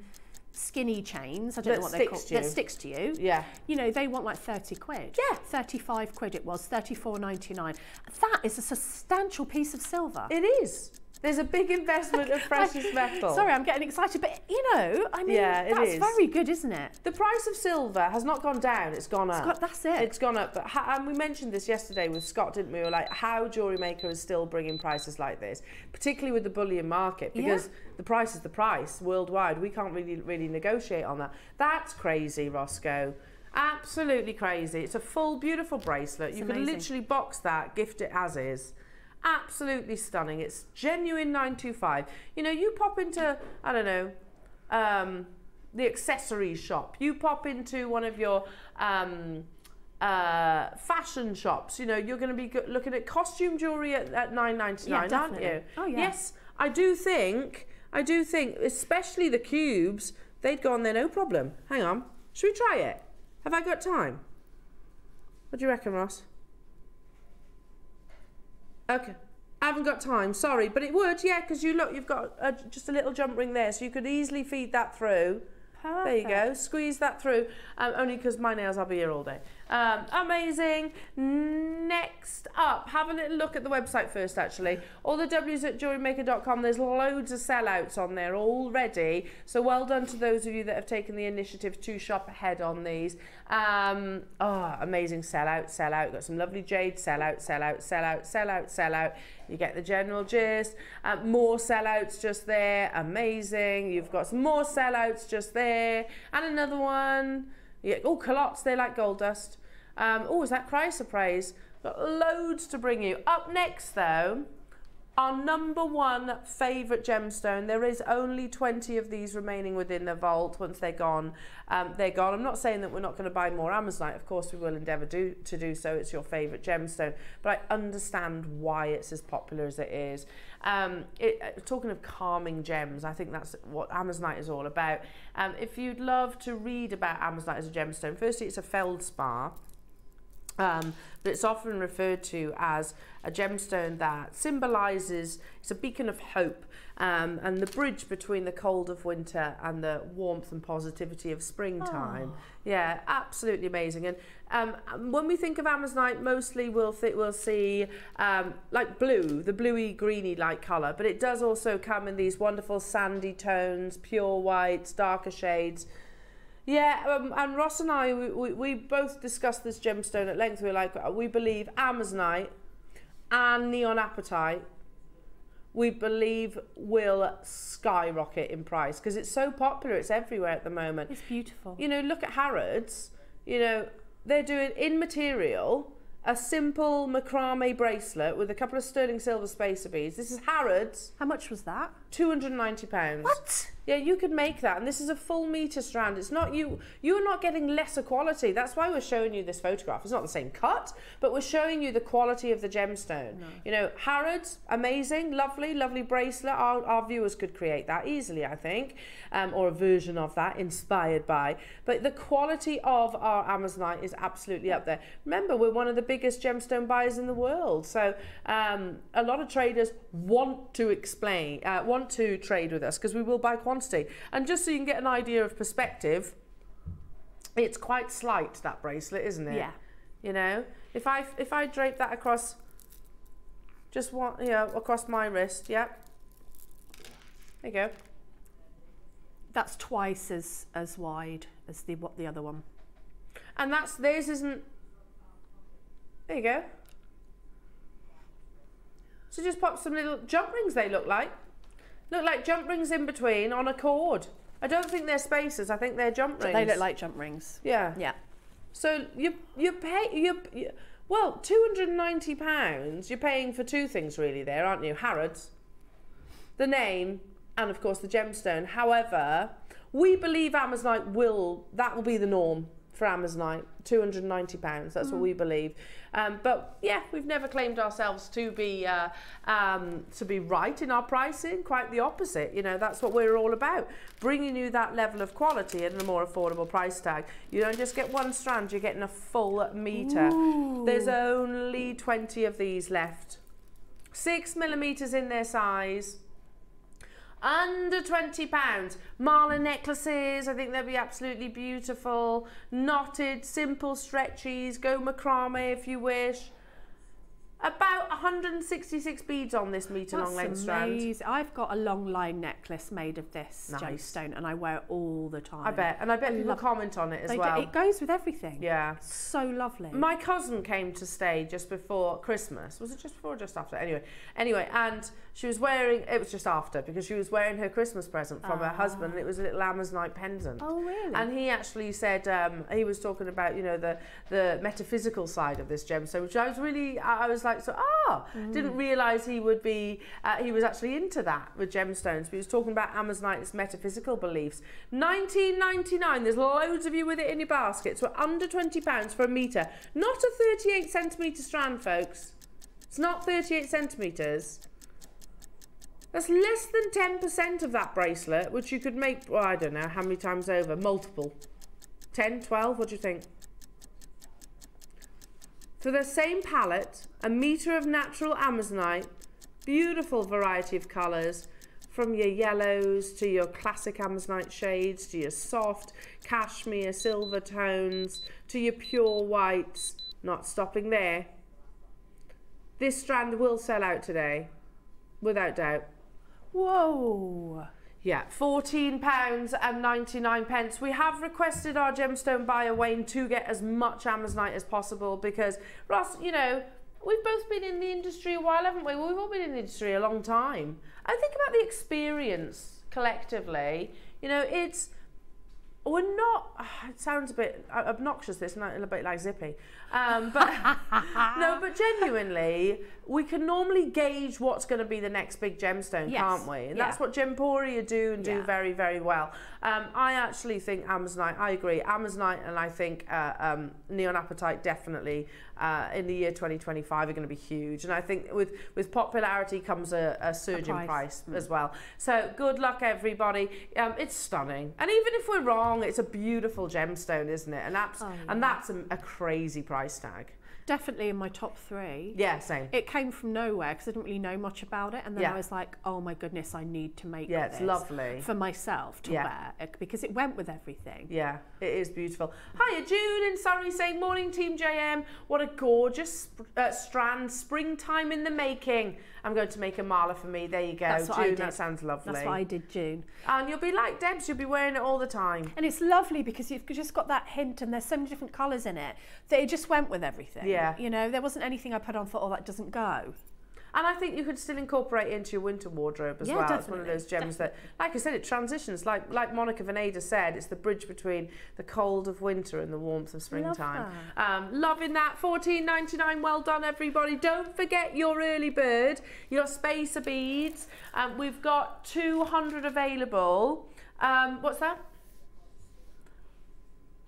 skinny chains. I don't That know what they're called, that sticks to you. Yeah. You know, they want like 30 quid. Yeah. 35 quid it was, 34.99. That is a substantial piece of silver. It is. There's a big investment of precious metal. Sorry, I'm getting excited, but you know, I mean, Yeah, it that's is. very good, isn't it? The price of silver has not gone down, it's gone up. got- that's it. It's gone up. But ha- and we mentioned this yesterday with Scott, didn't we? We were like, how jewellery maker is still bringing prices like this, particularly with the bullion market, Yeah. because the price is the price worldwide. We can't really, really negotiate on that. That's crazy, Roscoe. Absolutely crazy. It's a full, beautiful bracelet. you could amazing. literally box that, gift it as is. Absolutely stunning. It's genuine 925. You know, you pop into, I don't know, um, the accessories shop. You pop into one of your um, uh, fashion shops. You know, you're going to be looking at costume jewelry at, at 9.99, Yeah, aren't you? Oh, yeah. Yes, I do think. I do think, especially the cubes, they'd go on there no problem. Hang on, should we try it? Have I got time? What do you reckon, Ross? Okay. I haven't got time, sorry, but it would, yeah, because you look, you've got a, just a little jump ring there, so you could easily feed that through. Perfect. There you go, squeeze that through, um, only because my nails, I'll be here all day. Um, amazing. Next up, have a little look at the website first, actually. All the W's at jewelrymaker.com, there's loads of sellouts on there already. So well done to those of you that have taken the initiative to shop ahead on these. Um, oh, amazing sellout, sellout. Got some lovely jade, sellout, sellout, sellout, sellout, sellout. You get the general gist. Um, more sellouts just there, amazing. You've got some more sellouts just there, and another one. Yeah, oh, culottes, they like gold dust. Um, oh, is that Cry Surprise? Got loads to bring you. Up next, though, our number one favourite gemstone. There is only 20 of these remaining within the vault. Once they're gone, um, they're gone. I'm not saying that we're not going to buy more Amazonite. Of course, we will endeavour do, to do so. It's your favourite gemstone. But I understand why it's as popular as it is. Um, it, uh, talking of calming gems, I think that's what Amazonite is all about. Um, if you'd love to read about Amazonite as a gemstone, firstly, it's a feldspar. Um, but it's often referred to as a gemstone that symbolises it's a beacon of hope um, and the bridge between the cold of winter and the warmth and positivity of springtime. Yeah, absolutely amazing. And um, when we think of Amazonite, mostly we'll we'll see um, like blue, the bluey greeny light colour, but it does also come in these wonderful sandy tones, pure whites, darker shades. Yeah, um, and Ross and I, we, we, we both discussed this gemstone at length. We were like, we believe Amazonite and Neon Apatite, we believe will skyrocket in price because it's so popular. It's everywhere at the moment. It's beautiful. You know, look at Harrods. You know, they're doing in material a simple macrame bracelet with a couple of sterling silver spacer beads. This is Harrods, How much was that? two hundred and ninety pounds. What? Yeah, you could make that, and this is a full meter strand. It's not you. You're not getting lesser quality. That's why we're showing you this photograph. It's not the same cut, but we're showing you the quality of the gemstone. No. You know, Harrods, amazing, lovely, lovely bracelet. Our, our viewers could create that easily, I think, um, or a version of that inspired by. But the quality of our Amazonite is absolutely up there. Remember, we're one of the biggest gemstone buyers in the world, so um, a lot of traders want to explain, uh, want to trade with us because we will buy quantity. And just so you can get an idea of perspective, it's quite slight that bracelet, isn't it? Yeah. You know, if I if I drape that across, just one, you know, across my wrist, yep. There you go. That's twice as as wide as the what the other one. And that's theirs isn't. There you go. So just pop some little jump rings. They look like, look like jump rings in between on a cord. I don't think they're spacers. I think they're jump rings. They look like jump rings. Yeah. Yeah. So you you pay you, you well two hundred and ninety pounds. You're paying for two things really there, aren't you? Harrods, the name, and of course the gemstone. However, we believe Amazonite will that will be the norm for Amazonite. Two hundred and ninety pounds. That's what hmm. we believe. Um, but yeah, we've never claimed ourselves to be uh, um, to be right in our pricing. Quite the opposite. You know, that's what we're all about: bringing you that level of quality at a more affordable price tag. You don't just get one strand; you're getting a full meter. There's only twenty of these left. Six millimeters in their size. Under twenty pounds. Marlin necklaces, I think they'll be absolutely beautiful. Knotted, simple stretchies. Go macrame if you wish. About 166 beads on this meter long length That's strand. amazing. I've got a long line necklace made of this Nice. gemstone, and I wear it all the time. I bet, and I bet I people comment on it as They do- well. it goes with everything. yeah. So lovely. My cousin came to stay just before Christmas. Was it just before or just after? Anyway, anyway, and she was wearing. It was just after because she was wearing her Christmas present from her husband. And it was a little Amazonite pendant. oh really? And he actually said um, he was talking about you know the the metaphysical side of this gemstone, which I was really I was like so ah didn't realise he would be uh, he was actually into that with gemstones. But he was talking about Amazonite's metaphysical beliefs. 19.99. There's loads of you with it in your basket. So under 20 pounds for a meter, not a 38 centimeter strand, folks. It's not 38 centimeters. That's less than 10% of that bracelet, which you could make, well, I don't know, how many times over? Multiple. 10, 12, what do you think? For the same palette, a metre of natural Amazonite, beautiful variety of colours, from your yellows to your classic Amazonite shades, to your soft cashmere silver tones, to your pure whites. Not stopping there. This strand will sell out today, without doubt. Whoa. Yeah, fourteen pounds and ninety nine pence. We have requested our gemstone buyer Wayne to get as much Amazonite as possible because Ross, you know, we've both been in the industry a while, haven't we? We've all been in the industry a long time. I think about the experience collectively. You know, it's we're not. It sounds a bit obnoxious. This and a bit like zippy, um, but no. But genuinely, we can normally gauge what's going to be the next big gemstone, Yes, can't we? And yeah. that's what Gemporia do and do Yeah. very, very well. Um, I actually think Amazonite. I agree, Amazonite, and I think uh, um, Neon Apatite definitely uh, in the year 2025 are going to be huge. And I think with with popularity comes a, a surge in price. price as well. So good luck, everybody. Um, it's stunning, and even if we're wrong, it's a beautiful gemstone, isn't it? And that's Oh, and that's a, a crazy price tag. Definitely in my top three. Yeah, same. It came from nowhere because I didn't really know much about it, and then Yeah. I was like, "Oh my goodness, I need to make Yeah, it's lovely. for myself to Yeah. wear because it went with everything." Yeah, it is beautiful. Hiya, June in Surrey saying, Morning, Team JM. What a gorgeous sp- uh, strand. Springtime in the making. I'm going to make a mala for me. There you go. That's June, I did. that sounds lovely. That's what I did, June. And you'll be like Debs, you'll be wearing it all the time. And it's lovely because you've just got that hint, and there's so many different colours in it that it just went with everything. Yeah. You know, there wasn't anything I put on thought, "Oh, that doesn't go." And I think you could still incorporate it into your winter wardrobe as Yeah, well. It's one of those gems that, like I said, it transitions. Like like Monica Veneda said, it's the bridge between the cold of winter and the warmth of springtime. Love Um, loving that. Fourteen ninety nine. Well done, everybody. Don't forget your early bird, your spacer beads. Um, we've got two hundred available. Um, what's that?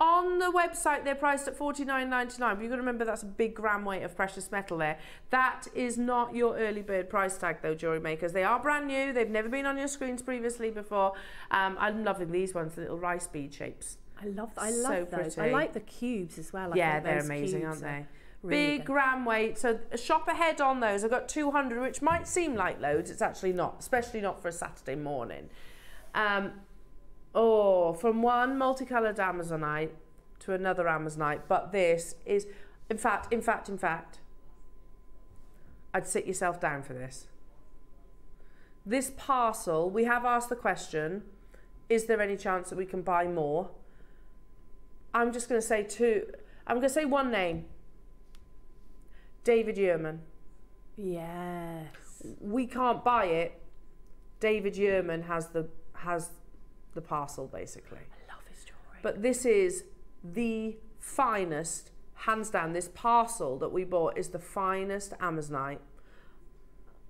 On the website, they're priced at forty nine ninety nine. But you've got to remember that's a big gram weight of precious metal there. That is not your early bird price tag, though, jewelry makers. They are brand new. They've never been on your screens previously before. Um, I'm loving these ones, the little rice bead shapes. I love I So love those. I like the cubes as well. I yeah, they're amazing, aren't are they? really Big good. gram weight. So shop ahead on those. I've got 200, which might seem like loads. It's actually not, especially not for a Saturday morning. Um, oh, from one multicoloured Amazonite to another Amazonite. But this is, in fact, in fact, in fact, I'd sit yourself down for this. This parcel, we have asked the question, is there any chance that we can buy more? I'm just going to say two. I'm going to say one name. David Yurman. Yes. We can't buy it. David Yurman has the has the parcel basically. I love his jewellery. But this is the finest, hands down. This parcel that we bought is the finest Amazonite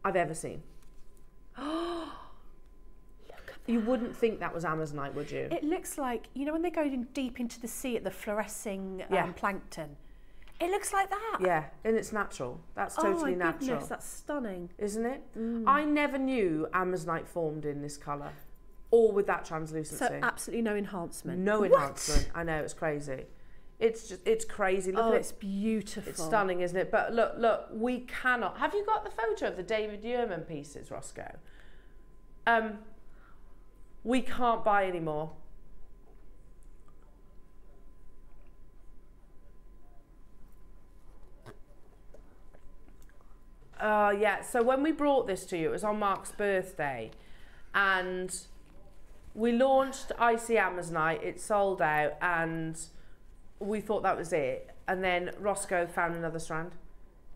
I've ever seen. Oh. You wouldn't think that was Amazonite, would you? It looks like you know when they go in deep into the sea at the fluorescing um, Yeah. plankton. It looks like that. yeah, and it's natural. That's oh totally my natural. goodness, that's stunning. isn't it? Mm. I never knew Amazonite formed in this colour, or with that translucency. So absolutely no enhancement. no What? enhancement. I know it's crazy. It's just it's crazy. Look Oh, at it's it. beautiful. It's stunning, isn't it? But look, look, we cannot. Have you got the photo of the David Yurman pieces, Roscoe? Um, we can't buy any more. Uh, yeah, so when we brought this to you, it was on Mark's birthday, and we launched Icy Amazonite. It sold out, and we thought that was it. And then Roscoe found another strand.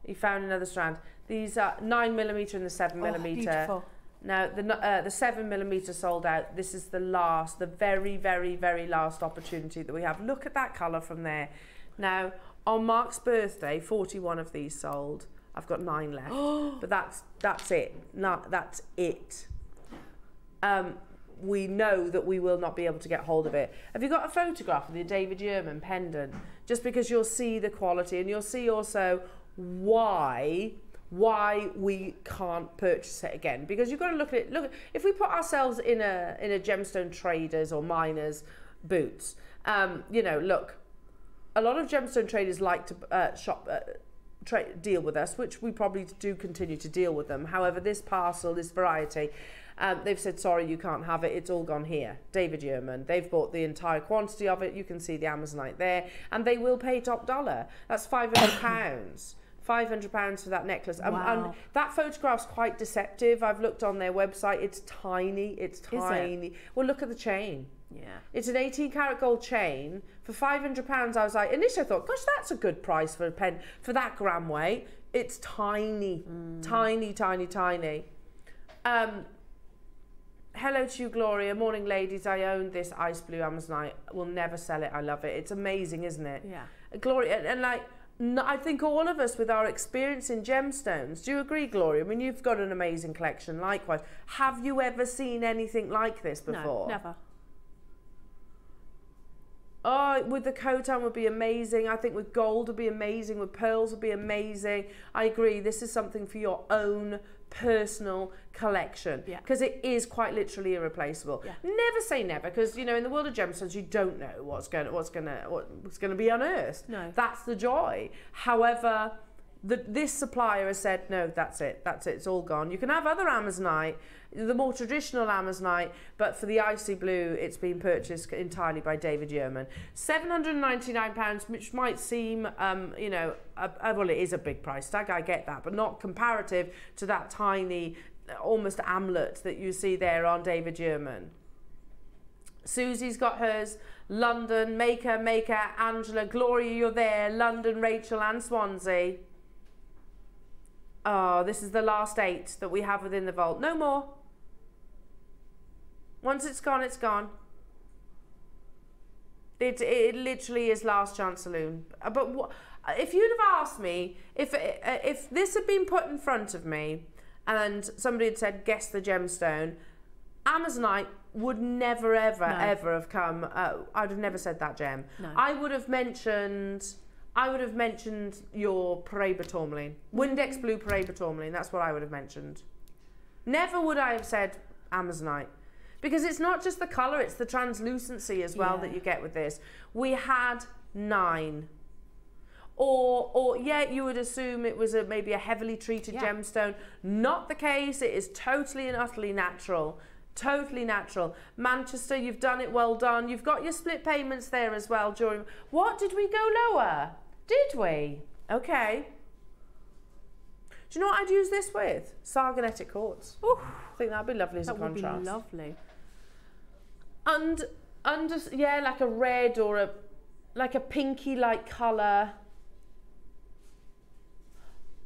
He found another strand. These are nine millimeter and the seven millimeter. beautiful. Now the uh, the seven millimeter sold out. This is the last, the very, very, very last opportunity that we have. Look at that colour from there. Now on Mark's birthday, forty-one of these sold. I've got nine left, but that's that's it. Not that's it. Um, we know that we will not be able to get hold of it. Have you got a photograph of the David Yurman pendant? Just because you'll see the quality and you'll see also why why we can't purchase it again because you've got to look at it look if we put ourselves in a in a gemstone traders or miners boots um you know look a lot of gemstone traders like to uh, shop uh, deal with us which we probably do continue to deal with them however this parcel this variety um, they've said sorry you can't have it it's all gone here david yurman they've bought the entire quantity of it you can see the amazonite there and they will pay top dollar that's 500 pounds 500 pounds for that necklace Um, and Wow. that photograph's quite deceptive i've looked on their website it's tiny it's tiny. it? well look at the chain Yeah. it's an 18 karat gold chain for 500 pounds. I was like, initially I thought, gosh, that's a good price for a pen for that gram weight. It's tiny, tiny, tiny, tiny. Um, hello to you, Gloria. Morning, ladies. I own this ice blue Amazonite. Will never sell it. I love it. It's amazing, isn't it? Yeah. Uh, Gloria, and, and like, no, I think all of us with our experience in gemstones, do you agree, Gloria? I mean, you've got an amazing collection likewise. Have you ever seen anything like this before? No, never. Oh, with the Khotan would be amazing. I think with gold would be amazing. With pearls would be amazing. I agree. This is something for your own personal collection Yeah. because it is quite literally irreplaceable. Yeah. Never say never because you know in the world of gemstones you don't know what's going what's going to what's going to be unearthed. No. That's the joy. However, the, this supplier has said no, that's it, that's it, it's all gone. You can have other Amazonite, the more traditional Amazonite, but for the icy blue, it's been purchased entirely by David ninety-nine pounds, which might seem, um, you know, a, a, well, it is a big price tag. I get that, but not comparative to that tiny, almost amulet that you see there on David Yurman. Susie's got hers. London, Maker, Maker, Angela, Gloria, you're there. London, Rachel, and Swansea. Oh, this is the last eight that we have within the vault. No more. Once it's gone, it's gone. It, it literally is last chance saloon. Uh, But wha- if you'd have asked me, if, uh, if this had been put in front of me and somebody had said, guess the gemstone, Amazonite would never, ever, No. ever have come. Uh, I'd have never said that gem. No. I would have mentioned. I would have mentioned your Paraiba tourmaline, Windex Blue Paraiba tourmaline. That's what I would have mentioned. Never would I have said Amazonite, because it's not just the color; it's the translucency as well Yeah. that you get with this. We had nine. Or, or yeah, you would assume it was a maybe a heavily treated Yeah. gemstone. Not the case. It is totally and utterly natural. Totally natural. Manchester, you've done it well done. You've got your split payments there as well during. What did we go lower? Did we? Okay. Do you know what I'd use this with? Sagenitic quartz. Ooh, I think that'd be lovely as that a would be contrast. lovely. And under yeah, like a red or a like a pinky like colour.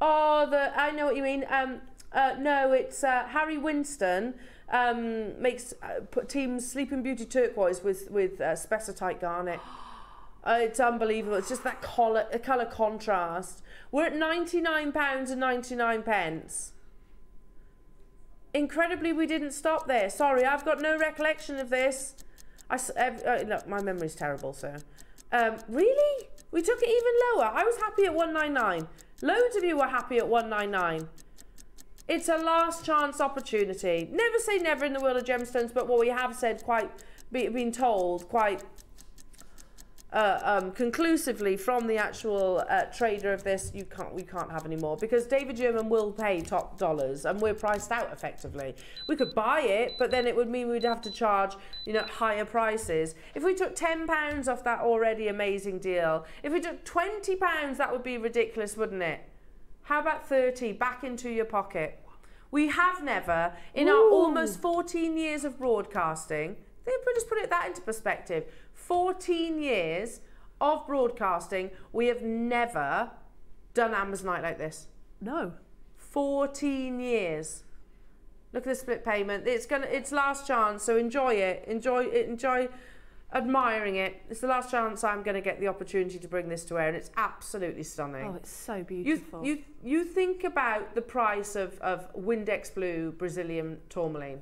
Oh, the I know what you mean. Um, uh, no, it's uh, Harry Winston um, makes uh, put teams Sleeping Beauty turquoise with with uh, spessartite garnet. Uh, it's unbelievable. It's just that color, color contrast. We're at ninety nine pounds and ninety nine pence. Incredibly, we didn't stop there. Sorry, I've got no recollection of this. I uh, look, my memory's terrible, so. Um, really? We took it even lower. I was happy at 199. Loads of you were happy at 199. It's a last chance opportunity. Never say never in the world of gemstones, but what we have said quite, be, been told quite uh, um, conclusively from the actual uh, trader of this, you can't, we can't have any more because David Yurman will pay top dollars and we're priced out effectively. We could buy it, but then it would mean we'd have to charge, you know, higher prices. If we took ten pounds off that already amazing deal, if we took twenty pounds, that would be ridiculous, wouldn't it? How about thirty back into your pocket? We have never, in our almost 14 years of broadcasting, they just put it that into perspective. 14 years of broadcasting, we have never done Amazonite like this. No. 14 years. Look at the split payment. It's gonna. It's last chance. So enjoy it. Enjoy it. Enjoy admiring it. It's the last chance I'm going to get the opportunity to bring this to air, and it's absolutely stunning. Oh, it's so beautiful. you, you you think about the price of, of Windex Blue Brazilian tourmaline,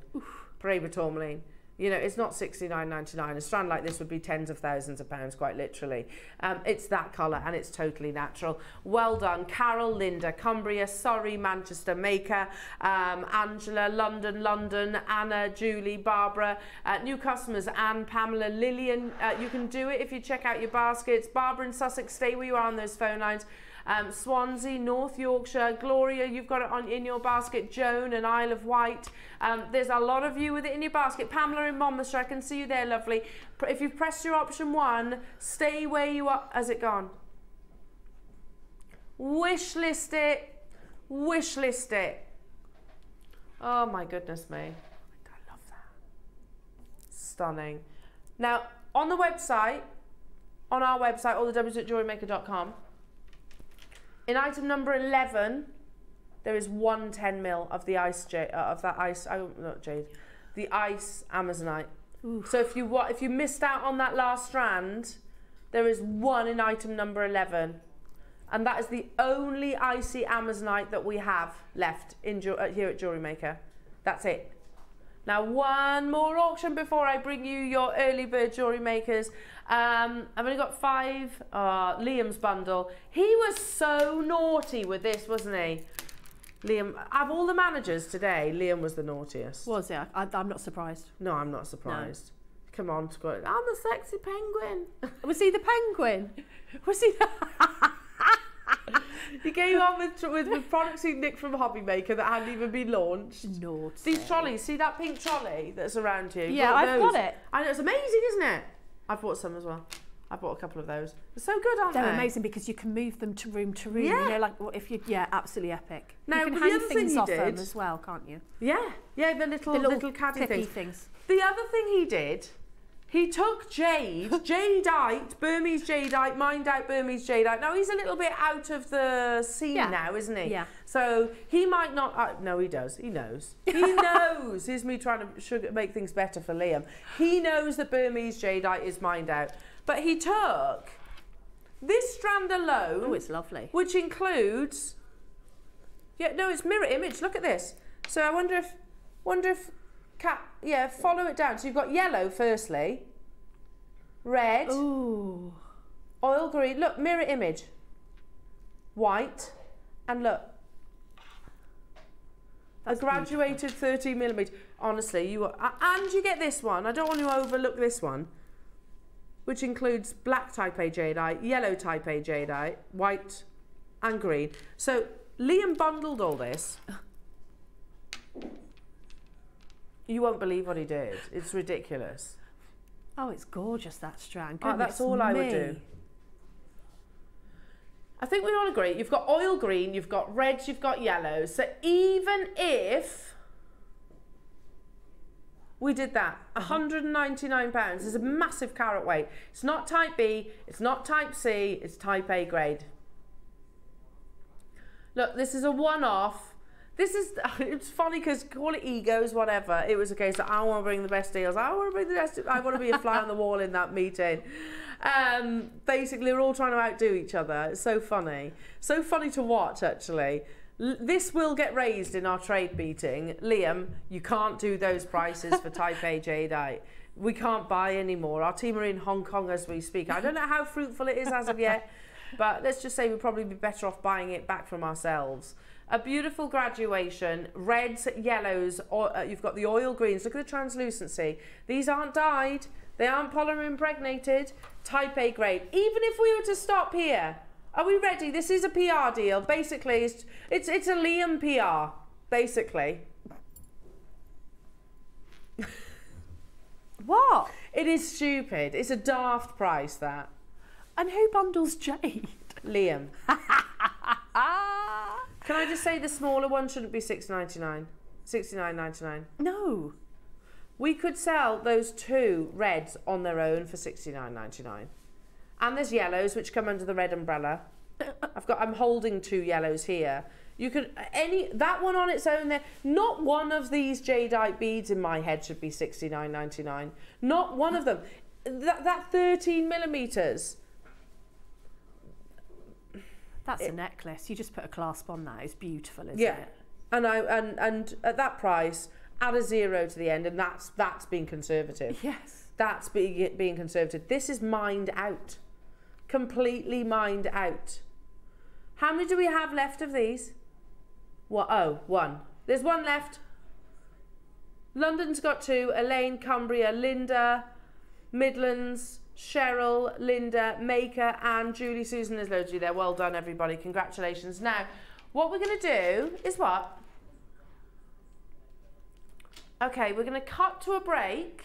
Paraiba tourmaline. You know, it's not sixty nine ninety nine. A strand like this would be tens of thousands of pounds, quite literally. Um, it's that colour and it's totally natural. Well done, Carol, Linda, Cumbria, Surrey, Manchester, Maker, um, Angela, London, London, Anna, Julie, Barbara, uh, new customers, Anne, Pamela, Lillian. Uh, you can do it if you check out your baskets. Barbara in Sussex, stay where you are on those phone lines. Um, Swansea, North Yorkshire, Gloria, you've got it on in your basket. Joan and Isle of Wight. Um, there's a lot of you with it in your basket. Pamela in Monmouthshire, I can see you there, lovely. If you've pressed your option one, stay where you are. Has it gone? Wish list it. Wish list it. Oh my goodness me. I love that. Stunning. Now, on the website, on our website, all the allthews.jewelrymaker.com, in item number 11, there is one 10 mil of the ice jade, uh, of that ice, oh, not jade, the ice Amazonite. So if you wa- if you missed out on that last strand, there is one in item number 11. And that is the only icy Amazonite that we have left in uh, here at Jewelry Maker. That's it. Now, one more auction before I bring you your early bird jewelry makers. Um, I've only got five. Uh, Liam's bundle. He was so naughty with this, wasn't he? Liam, of all the managers today, Liam was the naughtiest. Was it? I, I'm not surprised. No, I'm not surprised. Come on, Scott. I'm a sexy penguin. Was he the penguin? Was he? he came on with, with, with products he nicked from Hobby Maker that hadn't even been launched. Naughty. These trolleys, see that pink trolley that's around you? Yeah, I've those. got it. I know, it's amazing, isn't it? I bought some as well. I bought a couple of those. They're so good, aren't They're they? amazing because you can move them to room to room. Yeah. You know, like if you, yeah, absolutely epic. Now, you can hang things off them did- as well, can't you? Yeah, yeah, the little, The little, caddy things. things. The other thing he did, he took jade, jadeite, Burmese jadeite, mined out Burmese jadeite. Now he's a little bit out of the scene Yeah. now, isn't he? Yeah. So he might not. Uh, no, he does. He knows. He knows. Here's me trying to sugar, make things better for Liam. He knows that Burmese jadeite is mined out, but he took this strand alone Oh, it's lovely. which includes yeah no it's mirror image look at this so i wonder if wonder if cat, yeah, follow it down. So you've got yellow firstly, red, Ooh. oil green. Look, mirror image. White, and look, That's a graduated 13 millimeter. Honestly, you are, and you get this one. I don't want to overlook this one, which includes black type A jadeite, yellow type A jadeite, white, and green. So Liam bundled all this. You won't believe what he did. It's ridiculous. Oh, it's gorgeous that strand. Oh, that's all I would do. I think we all agree. You've got oil green, you've got reds, you've got yellows. So even if we did that, Uh-huh. 199 pounds is a massive carat weight. It's not type B, it's not type C, it's type A grade. Look, this is a one-off. This is, it's funny because call it egos, whatever. It was a case that I want to bring the best deals. I want to bring the best, I want to be a fly on the wall in that meeting. Um, basically, we're all trying to outdo each other. It's so funny. So funny to watch, actually. This will get raised in our trade meeting. Liam, you can't do those prices for Type A jadeite. We can't buy anymore. Our team are in Hong Kong as we speak. I don't know how fruitful it is as of yet, but let's just say we'd probably be better off buying it back from ourselves. A beautiful graduation, reds, yellows, or, uh, you've got the oil greens. Look at the translucency. These aren't dyed, they aren't polymer impregnated, type A grade. Even if we were to stop here, are we ready? This is a PR deal. Basically, it's, it's, it's a Liam PR, basically. What? It is stupid. It's a daft price, that. And who bundles jade? Liam. Can I just say the smaller one shouldn't be six ninety nine, sixty nine ninety nine. No. We could sell those two reds on their own for sixty nine ninety nine, and there's yellows which come under the red umbrella. I've got. I'm holding two yellows here. You could any that one on its own there. Not one of these jadeite beads in my head should be sixty nine ninety nine. Not one of them. That that thirteen millimeters. That's a necklace. You just put a clasp on that. It's beautiful, isn't Yeah, it? and I and and at that price, add a zero to the end, and that's that's being conservative. Yes. That's being being conservative. This is mined out, completely mined out. How many do we have left of these? What? Oh, one. There's one left. London's got two. Elaine, Cumbria, Linda, Midlands, Cheryl, Linda, Maker, and Julie Susan. There's loads of you there. Well done, everybody. Congratulations. Now, what we're going to do is what? Okay, we're going to cut to a break.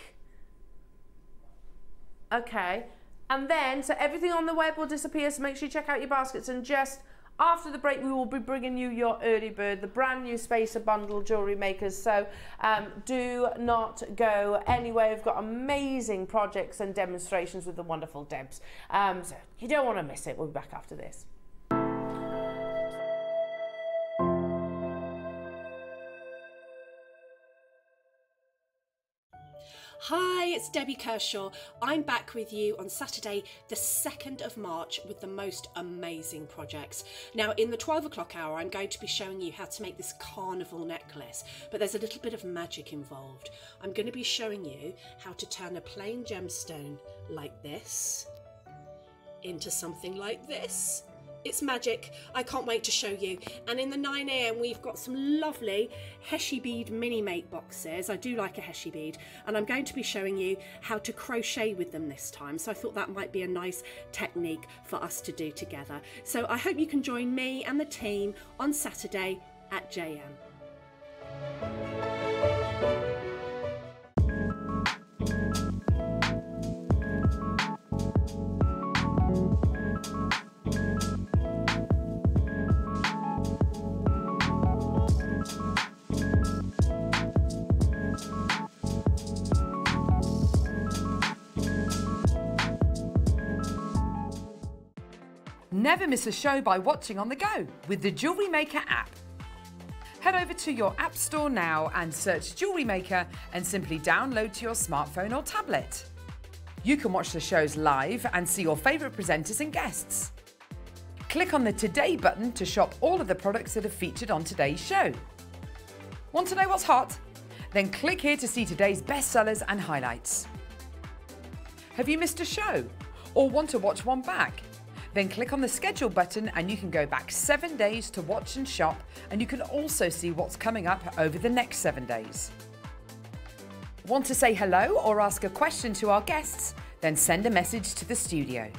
Okay. And then, so everything on the web will disappear. So make sure you check out your baskets. And just after the break, we will be bringing you your early bird, the brand new Spacer Bundle jewellery makers. So um, do not go anywhere. We've got amazing projects and demonstrations with the wonderful Debs. Um, so you don't want to miss it. We'll be back after this. Hi, it's Debbie Kershaw. I'm back with you on Saturday, the 2nd of March, with the most amazing projects. Now, in the 12 o'clock hour, I'm going to be showing you how to make this carnival necklace, but there's a little bit of magic involved. I'm going to be showing you how to turn a plain gemstone like this into something like this. It's magic. I can't wait to show you. And in the 9am, we've got some lovely Heshi bead mini make boxes. I do like a Heshi bead. And I'm going to be showing you how to crochet with them this time. So I thought that might be a nice technique for us to do together. So I hope you can join me and the team on Saturday at JM. Never miss a show by watching on the go with the Jewellery Maker app. Head over to your app store now and search Jewellery Maker and simply download to your smartphone or tablet. You can watch the shows live and see your favourite presenters and guests. Click on the Today button to shop all of the products that are featured on today's show. Want to know what's hot? Then click here to see today's bestsellers and highlights. Have you missed a show? Or want to watch one back? Then click on the schedule button and you can go back seven days to watch and shop, and you can also see what's coming up over the next seven days. Want to say hello or ask a question to our guests? Then send a message to the studio.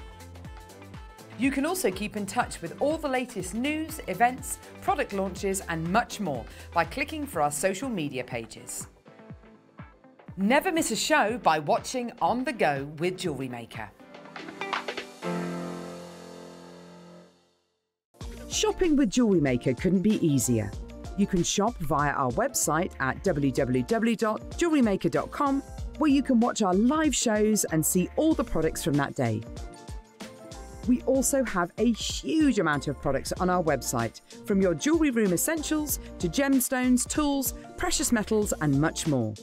You can also keep in touch with all the latest news, events, product launches, and much more by clicking for our social media pages. Never miss a show by watching On the Go with Jewellery Maker. Shopping with Jewellery Maker couldn't be easier. You can shop via our website at www.jewellerymaker.com, where you can watch our live shows and see all the products from that day. We also have a huge amount of products on our website, from your jewellery room essentials to gemstones, tools, precious metals, and much more.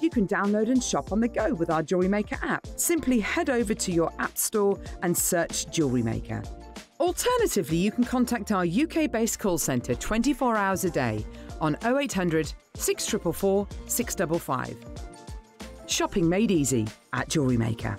You can download and shop on the go with our Jewellery Maker app. Simply head over to your app store and search Jewellery Maker. Alternatively, you can contact our UK based call centre 24 hours a day on 0800 644 655. Shopping made easy at Jewellery Maker.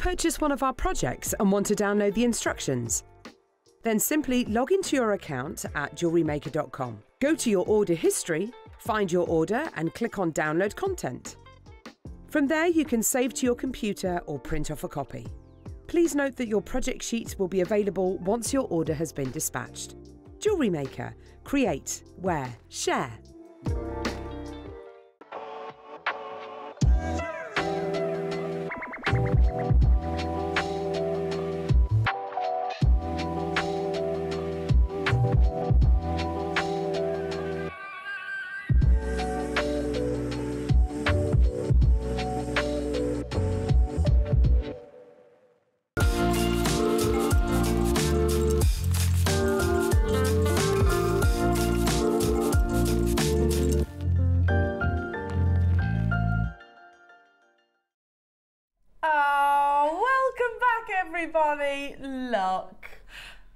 Purchased one of our projects and want to download the instructions? Then simply log into your account at jewellerymaker.com. Go to your order history, find your order, and click on Download Content. From there, you can save to your computer or print off a copy. Please note that your project sheet will be available once your order has been dispatched. Jewellery Maker. Create, wear, share.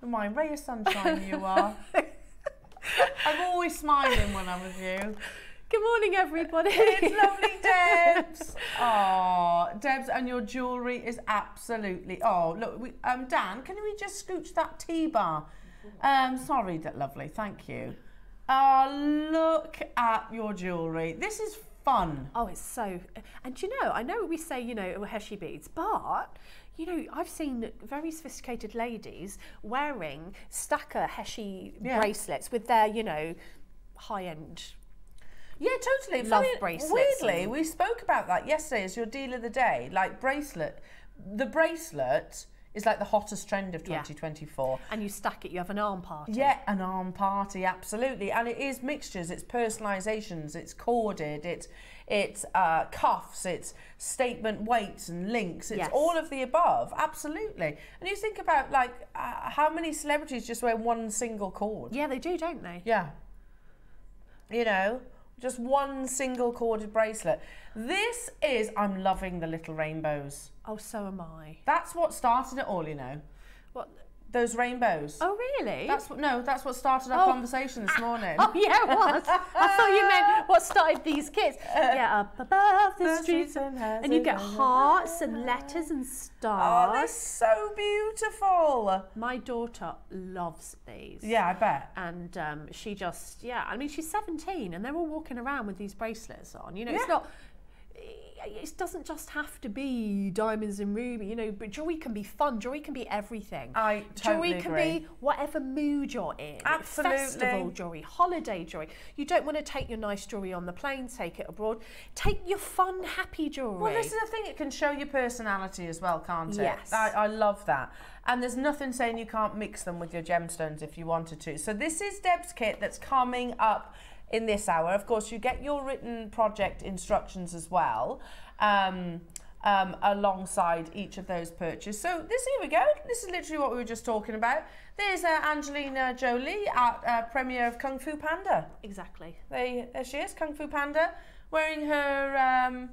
My ray of sunshine you are. I'm always smiling when I'm with you. Good morning, everybody. It's lovely, Debs. Oh, Debs, and your jewellery is absolutely. Oh, look, we, um, Dan, can we just scooch that tea bar? Um, sorry, that lovely. Thank you. Oh, look at your jewellery. This is fun. Oh, it's so. And you know, I know we say, you know, Heshi beads, but. You know, I've seen very sophisticated ladies wearing stacker Heshi Yeah. bracelets with their, you know, high end. Yeah, totally. Love Funny- bracelets Weirdly, and- we spoke about that yesterday as your deal of the day. Like bracelet, the bracelet is like the hottest trend of Yeah. 2024. And you stack it, you have an arm party. Yeah, an arm party, absolutely, and it is mixtures. It's personalizations. It's corded. It's it's uh, cuffs. It's statement weights and links. It's Yes. all of the above, absolutely. And you think about like uh, how many celebrities just wear one single cord. Yeah, they do, don't they? Yeah. You know, just one single corded bracelet. This is, I'm loving the little rainbows. Oh, so am I. That's what started it all, you know. What? Those rainbows. Oh, really? That's what, no, that's what started our Oh. conversation this morning. Oh yeah, it was. I thought you meant what started these kids. Yeah, up above the The streets, and and you get hearts and letters and stars. Oh, they're so beautiful. My daughter loves these. Yeah, I bet. And um, she just, yeah, I mean, she's 17 and they're all walking around with these bracelets on. You know, Yeah. it's not, it doesn't just have to be diamonds and ruby, you know, but jewelry can be fun. Jewelry can be everything. I totally Jewelry can agree. be whatever mood you're in. Absolutely. Festival jewelry, holiday jewelry. You don't want to take your nice jewelry on the plane, take it abroad. Take your fun, happy jewelry. Well, this is the thing, it can show your personality as well, can't it? Yes. I, I love that. And there's nothing saying you can't mix them with your gemstones if you wanted to. So this is Deb's kit that's coming up in this hour. Of course, you get your written project instructions as well. Um, um, alongside each of those purchases. So this here we go. This is literally what we were just talking about. There's uh, Angelina Jolie at uh, premiere of Kung Fu Panda. Exactly. They, there she is, Kung Fu Panda, wearing her um,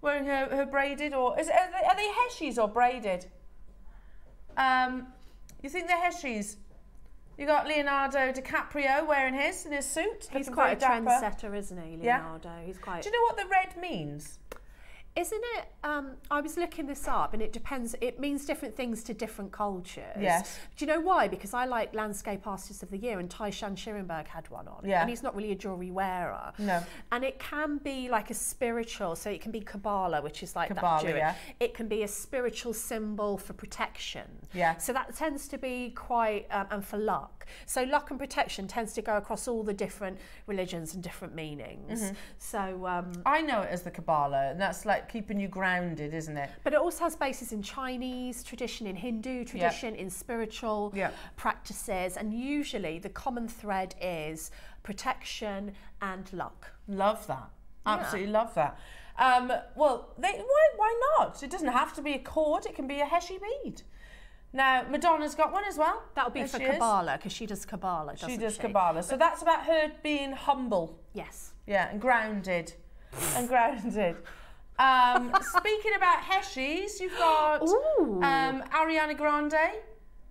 wearing her, her braided or is are they, are they heshies or braided? Um, you think they're heshies? You got Leonardo DiCaprio wearing his in his suit. He's quite a dapper. trendsetter, isn't he, Yeah. Leonardo? He's quite. Do you know what the red means? Isn't it? Um, I was looking this up, and it depends. It means different things to different cultures. Yes. Do you know why? Because I like landscape artists of the year, and Tai-Shan Schierenberg had one on. Yeah. And he's not really a jewelry wearer. No. And it can be like a spiritual. So it can be Kabbalah, which is like Kabbalah, that jewelry. yeah. It can be a spiritual symbol for protection. Yeah. So that tends to be quite, um, and for luck. So luck and protection tends to go across all the different religions and different meanings. Mm-hmm. So. Um, I know it as the Kabbalah, and that's like keeping you grounded, isn't it? But it also has bases in Chinese tradition, in Hindu tradition, in spiritual Yeah. practices, and usually the common thread is protection and luck. Love that. Absolutely love that. Um, well, they, why, why not? It doesn't have to be a cord. It can be a heshi bead. Now, Madonna's got one as well. That'll be There for. Kabbalah because she does Kabbalah. Doesn't She does Kabbalah. So that's about her being humble. Yes. Yeah, and grounded. and grounded. Um, speaking about heshis, you've got um, Ariana Grande.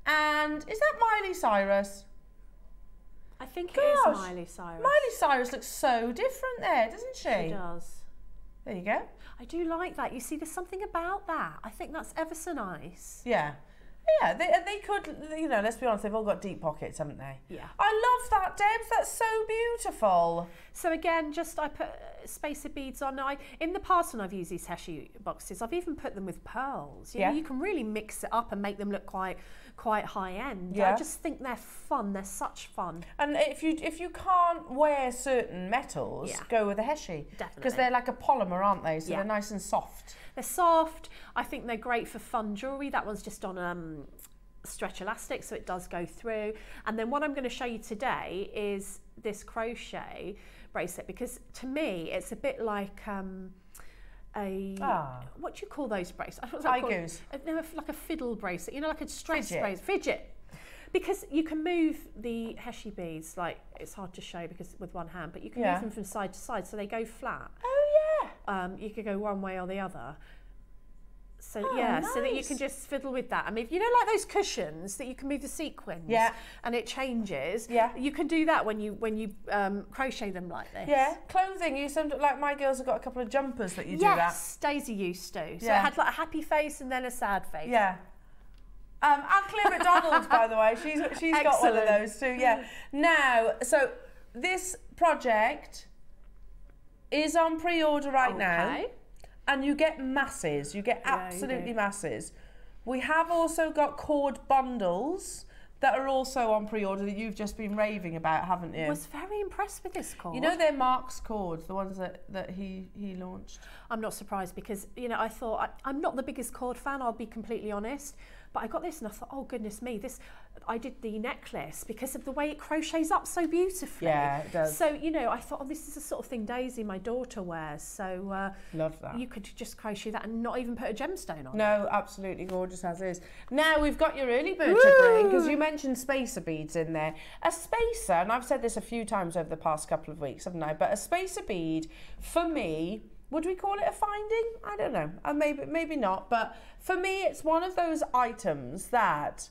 And is that Miley Cyrus? I think it Gosh, is Miley Cyrus. Miley Cyrus looks so different there, doesn't she? She does. There you go. I do like that. You see, there's something about that. I think that's ever so nice. Yeah. Yeah, they, they could, you know, let's be honest, they've all got deep pockets, haven't they? Yeah. I love that, Debs. That's so beautiful. So again, just I put uh, spacer beads on. I in the past when I've used these Heshi boxes, I've even put them with pearls. You Yeah. know, you can really mix it up and make them look quite quite high end. Yeah. I just think they're fun. They're such fun. And if you if you can't wear certain metals, Yeah. go with a heshi. Definitely. Because they're like a polymer, aren't they? So Yeah. they're nice and soft. They're soft. I think they're great for fun jewellery. That one's just on um, stretch elastic, so it does go through. And then what I'm going to show you today is this crochet bracelet because to me it's a bit like um, a Ah. what do you call those bracelets? What's that called? Igus. No, like a fiddle bracelet. You know, like a stress Fidget. bracelet. Fidget. Because you can move the heshi beads, like it's hard to show because with one hand, but you can Yeah. move them from side to side so they go flat Oh. Um, you could go one way or the other. So Oh, yeah, so that you can just fiddle with that. I mean, you know, like those cushions that you can move the sequins, Yeah. and it changes. Yeah. you can do that when you when you um, crochet them like this. Yeah. Clothing. You some like my girls have got a couple of jumpers that you do that. Yes, Daisy used to. So Yeah. it had like a happy face and then a sad face. Yeah. Um, and Claire McDonald, by the way, she's she's got one of those too. Yeah. Now, so this project is on pre-order right now, and you get masses. You get Yeah, you absolutely masses. We have also got cord bundles that are also on pre-order that you've just been raving about, haven't you? I was very impressed with this cord. you know they're Mark's cords, the ones that, that he he launched. I'm not surprised because you know I thought I, I'm not the biggest cord fan. I'll be completely honest, but I got this and I thought, oh goodness me, this. I did the necklace because of the way it crochets up so beautifully. Yeah, it does. So you know, I thought, oh, this is the sort of thing Daisy, my daughter, wears. So uh, Love that. you could just crochet that and not even put a gemstone on. No, absolutely gorgeous as is. Now we've got your early bird to bring because you mentioned spacer beads in there. A spacer, and I've said this a few times over the past couple of weeks, haven't I? But a spacer bead, for me, would we call it a finding? I don't know. Uh, maybe, maybe not. But for me, it's one of those items that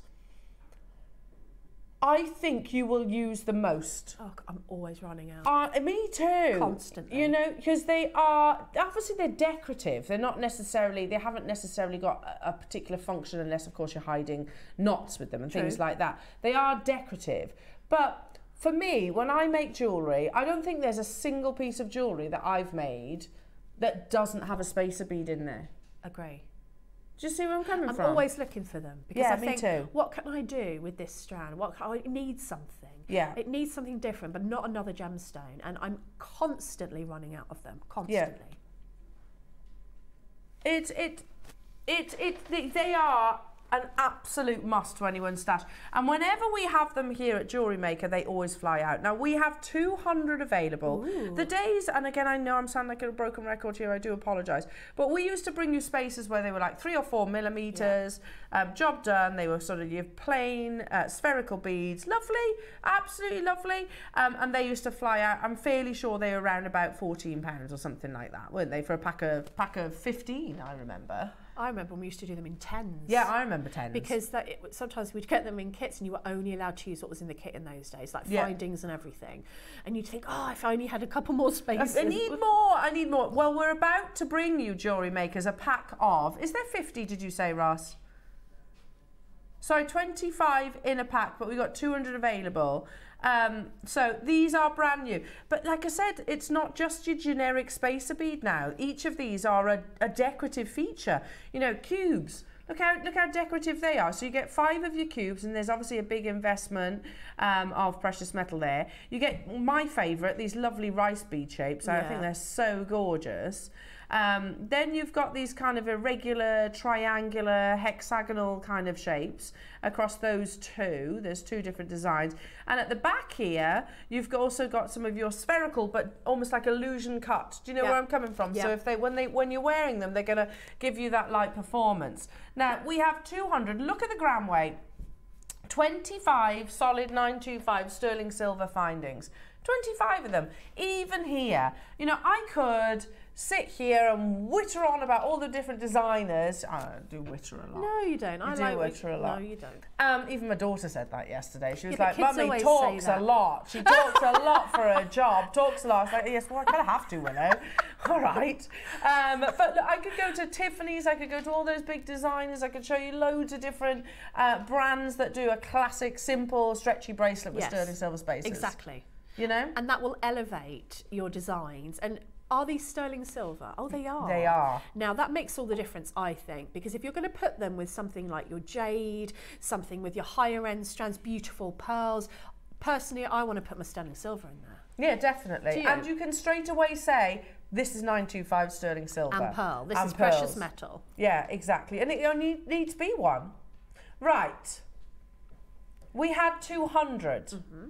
I think you will use the most. Oh, I'm always running out. Uh, me too. Constantly. You know, because they are obviously they're decorative. They're not necessarily they haven't necessarily got a, a particular function unless of course you're hiding knots with them and things like that. They are decorative. But for me, when I make jewellery, I don't think there's a single piece of jewellery that I've made that doesn't have a spacer bead in there. Agree. Do you see where I'm coming from. I'm always looking for them because Yeah, I think, too. what can I do with this strand? What can, I it needs something. Yeah. It needs something different, but not another gemstone. And I'm constantly running out of them. Constantly. It it it it they- they are an absolute must to anyone's stash. And whenever we have them here at Jewelry Maker, they always fly out. Now we have 200 available. The days, and again, I know I'm sounding like a broken record here. I do apologise, but we used to bring you spaces where they were like three or four millimeters. Um, job done. They were sort of your plain uh, spherical beads, lovely, absolutely lovely. Um, and they used to fly out. I'm fairly sure they were around about 14 pounds or something like that, weren't they? For a pack of pack of 15, I remember. I remember when we used to do them in tens. Yeah, I remember tens. because that it, sometimes we'd get them in kits and you were only allowed to use what was in the kit in those days, like Yeah. findings and everything. And you'd think, oh, if I only had a couple more spaces. I need more. I need more. Well, we're about to bring you jewelry makers a pack of. Is there 50? Did you say, Ross? Sorry, 25 in a pack, but we've got 200 available. Um, so these are brand new. But like I said, it's not just your generic spacer bead now. Each of these are a, a decorative feature. You know, cubes. Look how look how decorative they are. So you get five of your cubes, and there's obviously a big investment um, of precious metal there. You get my favourite, these lovely rice bead shapes. I think they're so gorgeous. Um, then you've got these kind of irregular, triangular, hexagonal kind of shapes across those two. There's two different designs. And at the back here, you've also got some of your spherical, but almost like illusion cut. Do you know Yeah. where I'm coming from? So if they when they when you're wearing them, they're going to give you that light performance. Now we have 200. Look at the gram weight. 25 solid 925 sterling silver findings. 25 of them. Even here, you know, I could sit here and witter on about all the different designers. I do witter a lot. No, you don't. I do like witter a lot. No, you don't. Um, even my daughter said that yesterday. She was Yeah, like, "Mummy talks a lot. She talks a lot for her job. Talks a lot." I was like, "Yes, well, I kind of have to, Willow. All right." Um, but look, I could go to Tiffany's. I could go to all those big designers. I could show you loads of different uh, brands that do a classic, simple, stretchy bracelet with Yes. sterling silver spaces. Exactly. You know. And that will elevate your designs. And are these sterling silver? Oh, they are. They are. Now, that makes all the difference, I think, because if you're going to put them with something like your jade, something with your higher end strands, beautiful pearls, personally, I want to put my sterling silver in there. Yeah, definitely. You? And you can straight away say, "This is 925 sterling silver." And pearl. This And is precious metal. Yeah, exactly. And it only needs to be one. Right. We had 200. Mm-hmm.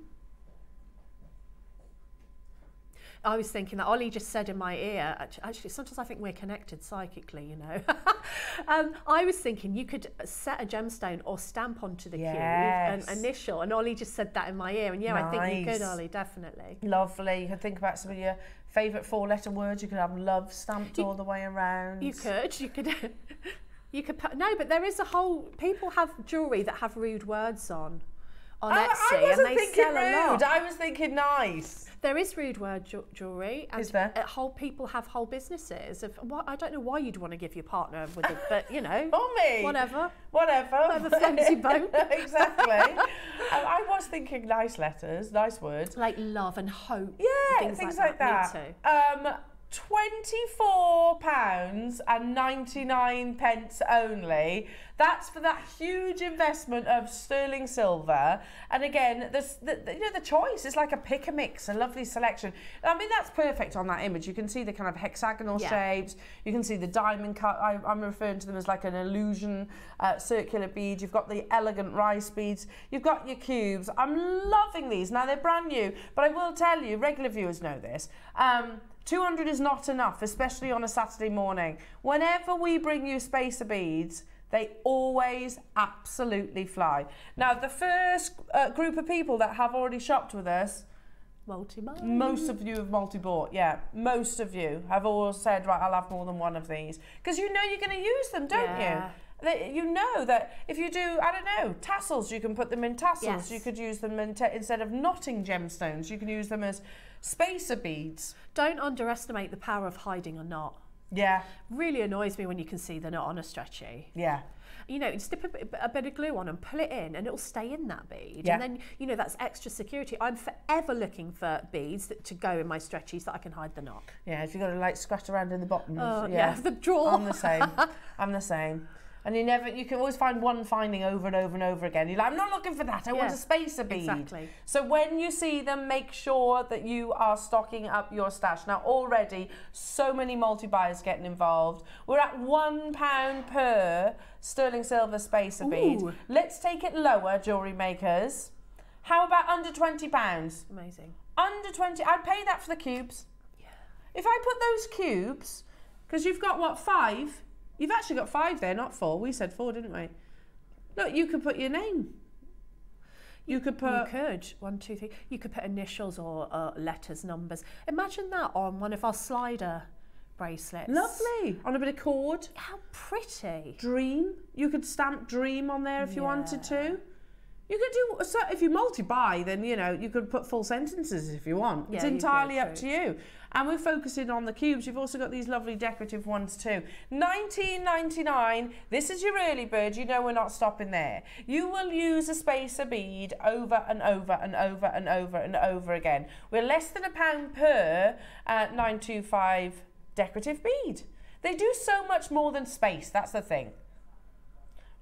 I was thinking that Ollie just said in my ear. Actually, sometimes I think we're connected psychically, you know. um, I was thinking you could set a gemstone or stamp onto the Yes. cube an initial, and Ollie just said that in my ear. And yeah, I think you Nice. could, Ollie, definitely. Lovely. You could think about some of your favourite four letter words. You could have love stamped You- all the way around. You could, you could, you could put no, but there is a whole. People have jewelry that have rude words on, on I, Etsy, I wasn't and they thinking sell a lot. rude. I was thinking nice. There is rude word jew- jewelry, and Is there? uh, whole people have whole businesses. Of what I don't know why you'd want to give your partner with it, but you know, Mommy. whatever. Whatever. Whatever your boat. exactly. Um, I was thinking nice letters, nice words. Like love and hope. Yeah, things, things, like, like, that. that. Me too. Um, twenty-four pounds and ninety-nine pence only. That's for that huge investment of sterling silver. And again, this, the, you know, the choice is like a pick a mix, a lovely selection. I mean, that's perfect on that image. You can see the kind of hexagonal Yeah. shapes. You can see the diamond cut. I, I'm referring to them as like an illusion uh, circular bead. You've got the elegant rice beads. You've got your cubes. I'm loving these. Now they're brand new, but I will tell you, regular viewers know this. Um, 200 is not enough, especially on a Saturday morning. Whenever we bring you spacer beads, they always absolutely fly. Now, the first uh, group of people that have already shopped with us, Multi most of you have multi-bought, yeah. Most of you have all said, right, I'll have more than one of these. Because you know you're going to use them, don't Yeah. you? That you know that if you do, I don't know, tassels, you can put them in tassels. Yes. You could use them in te- instead of knotting gemstones. You can use them as spacer beads. Don't underestimate the power of hiding a knot. Yeah, Really annoys me when you can see the knot on a stretchy. yeah. You know, just dip a bit, a bit of glue on and pull it in, and it'll stay in that bead. Yeah. And then, you know, that's extra security. I'm forever looking for beads that, to go in my stretchies that I can hide the knot. Yeah, if you've got to like scratch around in the bottom. Oh, yeah, the drawer. I'm the same. I'm the same. And you never, you can always find one finding over and over and over again. You're like, I'm not looking for that. I want a spacer bead. exactly. So when you see them, make sure that you are stocking up your stash. Now already, so many multi-buyers getting involved. We're at one pound per sterling silver spacer bead. Let's take it lower, jewellery makers. How about under twenty pounds? Amazing. Under 20, I'd pay that for the cubes. Yeah. If I put those cubes, because you've got what, five? You've actually got five there, not four. We said four, didn't we? Look, you could put your name. You could put. you could one, two, three. You could put initials or uh, letters, numbers. Imagine that on one of our slider bracelets. Lovely. On a bit of cord. How pretty. Dream. You could stamp dream on there if you wanted to. You could do so if you multi-buy, then you know you could put full sentences if you want. it's Yeah, you entirely up to you. And we're focusing on the cubes. You've also got these lovely decorative ones too. 19.99. This is your early bird. You know we're not stopping there. You will use a spacer bead over and over and over and over and over again. We're less than a pound per uh, 925 decorative bead. They do so much more than space. That's the thing.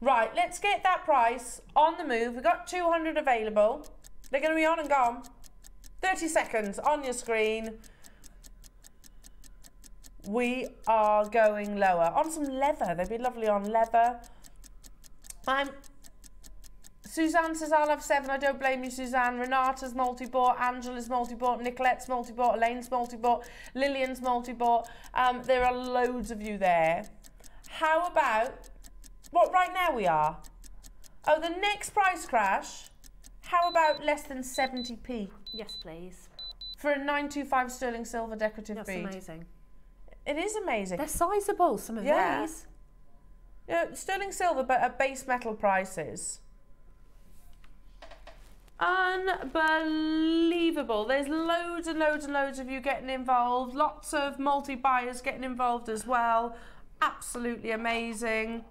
Right, let's get that price on the move. We've got 200 available. They're going to be on and gone. 30 seconds on your screen. We are going lower. On some leather. They'd be lovely on leather. I'm... Suzanne says, I'll have seven. I don't blame you, Suzanne. Renata's multi-bought. Angela's multi-bought. Nicolette's multi-bought. Elaine's multi-bought. Lillian's multi-bought. Um, there are loads of you there. How about what right now we are? Oh, the next price crash. How about less than 70p Yes, please. for a 925 sterling silver decorative That's bead? amazing. It is amazing. They're sizable. Some of Yeah. these. Yeah, sterling silver, but at base metal prices. Unbelievable. There's loads and loads and loads of you getting involved. Lots of multi buyers getting involved as well. Absolutely amazing.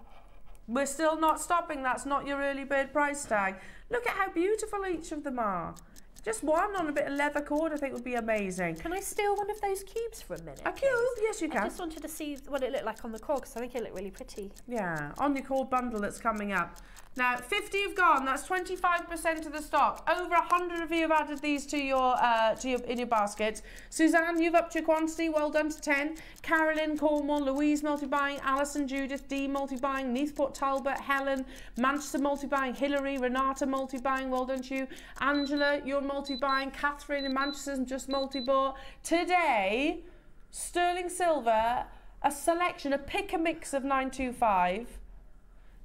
We're still not stopping. That's not your early bird price tag. Look at how beautiful each of them are. Just one on a bit of leather cord, I think would be amazing. Can I steal one of those cubes for a minute? A cube? Yes, you can. I just wanted to see what it looked like on the cord because I think it looked really pretty. Yeah, on your cord bundle that's coming up. Now, 50 have gone. That's 25% of the stock. Over 100 of you have added these to your uh, to your in your baskets. Suzanne, you've upped your quantity. Well done to 10. Carolyn, Cornwall, Louise multi-buying, Alison, Judith, Dee multi-buying, Neath Port, Talbot, Helen, Manchester multi-buying, Hillary, Renata multi-buying. Well done to you. Angela, you're multi-buying. Catherine in Manchester's just multi-bought. Today, sterling silver, a selection, a pick a mix of 925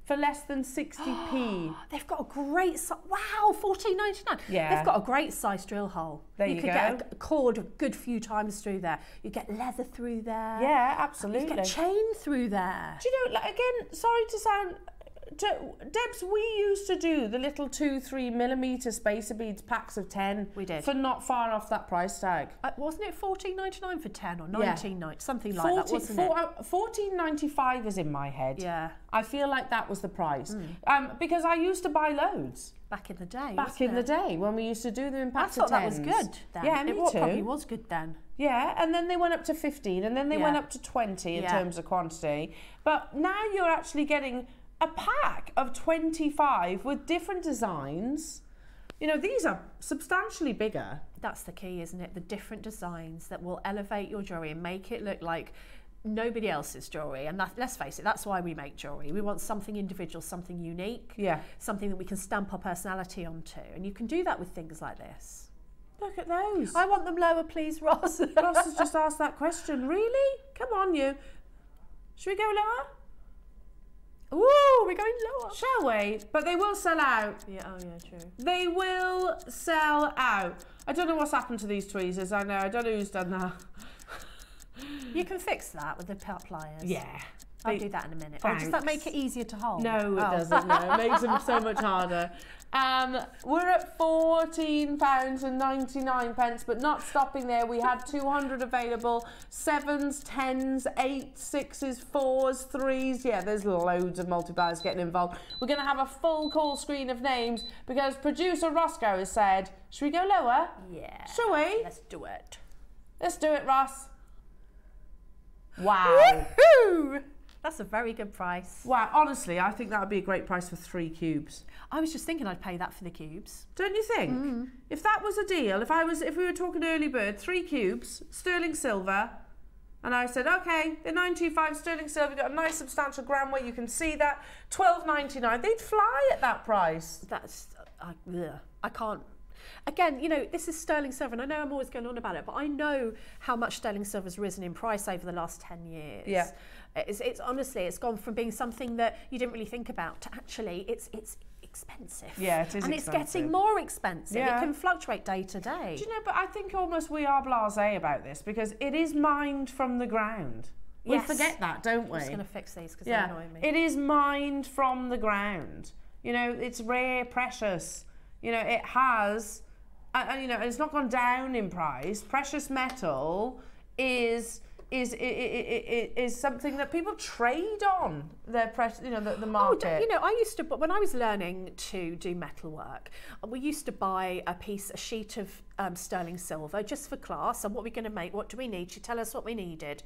for less than 60p. They've got a great si- wow, fourteen ninety nine. Yeah. they've got a great size drill hole. There you you could go. get a cord a good few times through there. You get leather through there. yeah, absolutely. you get chain through there. Do you know, like, again, sorry to sound. Debs, we used to do the little two, three millimeter spacer beads packs of 10. We did. For not far off that price tag. Uh, wasn't it fourteen ninety nine for ten or Yeah. nineteen ninety something like that, wasn't it? four- uh, 14.95 is in my head. Yeah, I feel like that was the price. Hmm. Um, because I used to buy loads back in the day. back in the day when we used to do them in packs I thought that was good. Then. Yeah, me it too. probably was good then. Yeah, and then they went up to 15 and then they went up to 20 in Yeah. terms of quantity. But now you're actually getting a pack of 25 with different designs. You know, these are substantially bigger. That's the key, isn't it? The different designs that will elevate your jewelry and make it look like nobody else's jewelry. And that, let's face it, that's why we make jewelry. We want something individual, something unique, Yeah. something that we can stamp our personality onto. And you can do that with things like this. Look at those. I want them lower, please, Ross. Ross has just asked that question. Really? Come on, you. Should we go lower? Ooh, we're going lower. Shall we? But they will sell out. Yeah, oh yeah, true. They will sell out. I don't know what's happened to these tweezers. I know. I don't know who's done that. You can fix that with the pliers. Yeah. I'll do that in a minute. Or does that make it easier to hold? No, it Oh. doesn't. No, it makes them so much harder. Um, we're at fourteen pounds and ninety nine pence, but not stopping there. We had two hundred available: sevens, tens, eights, sixes, fours, threes. Yeah, there's loads of multi-buyers getting involved. We're going to have a full call screen of names because producer Roscoe has said, "Should we go lower? Yeah. Shall we? Let's do it. Let's do it, Ross." Wow. Woohoo! That's a very good price. Wow, honestly, I think that would be a great price for three cubes. I was just thinking I'd pay that for the cubes. Don't you think? Mm. If that was a deal, if I was, if we were talking early bird, three cubes, sterling silver, and I said, okay, the 925 sterling silver, got a nice substantial gram weight, you can see that, 12.99, they'd fly at that price. That's I, ugh, I can't. Again, you know, this is sterling silver, and I know I'm always going on about it, but I know how much sterling silver has risen in price over the last 10 years. Yeah. It's, it's honestly, it's gone from being something that you didn't really think about to actually, it's it's expensive. Yeah, it is And it's getting more expensive. Yeah. It can fluctuate day to day. Do you know, but I think almost we are blasé about this because it is mined from the ground. We Yes. forget that, don't we? I'm just going to fix these because yeah, they're annoying me. it is mined from the ground. You know, it's rare, precious. You know, it has, and, and, you know, it's not gone down in price. Precious metal is is i- i- i- i- is something that people trade on. Their precious, you know, the, the Oh, market. d- you know, I used to, but when I was learning to do metalwork, we used to buy a piece, a sheet of um, sterling silver just for class. And what we're going to make, what do we need? She'd tell us what we needed.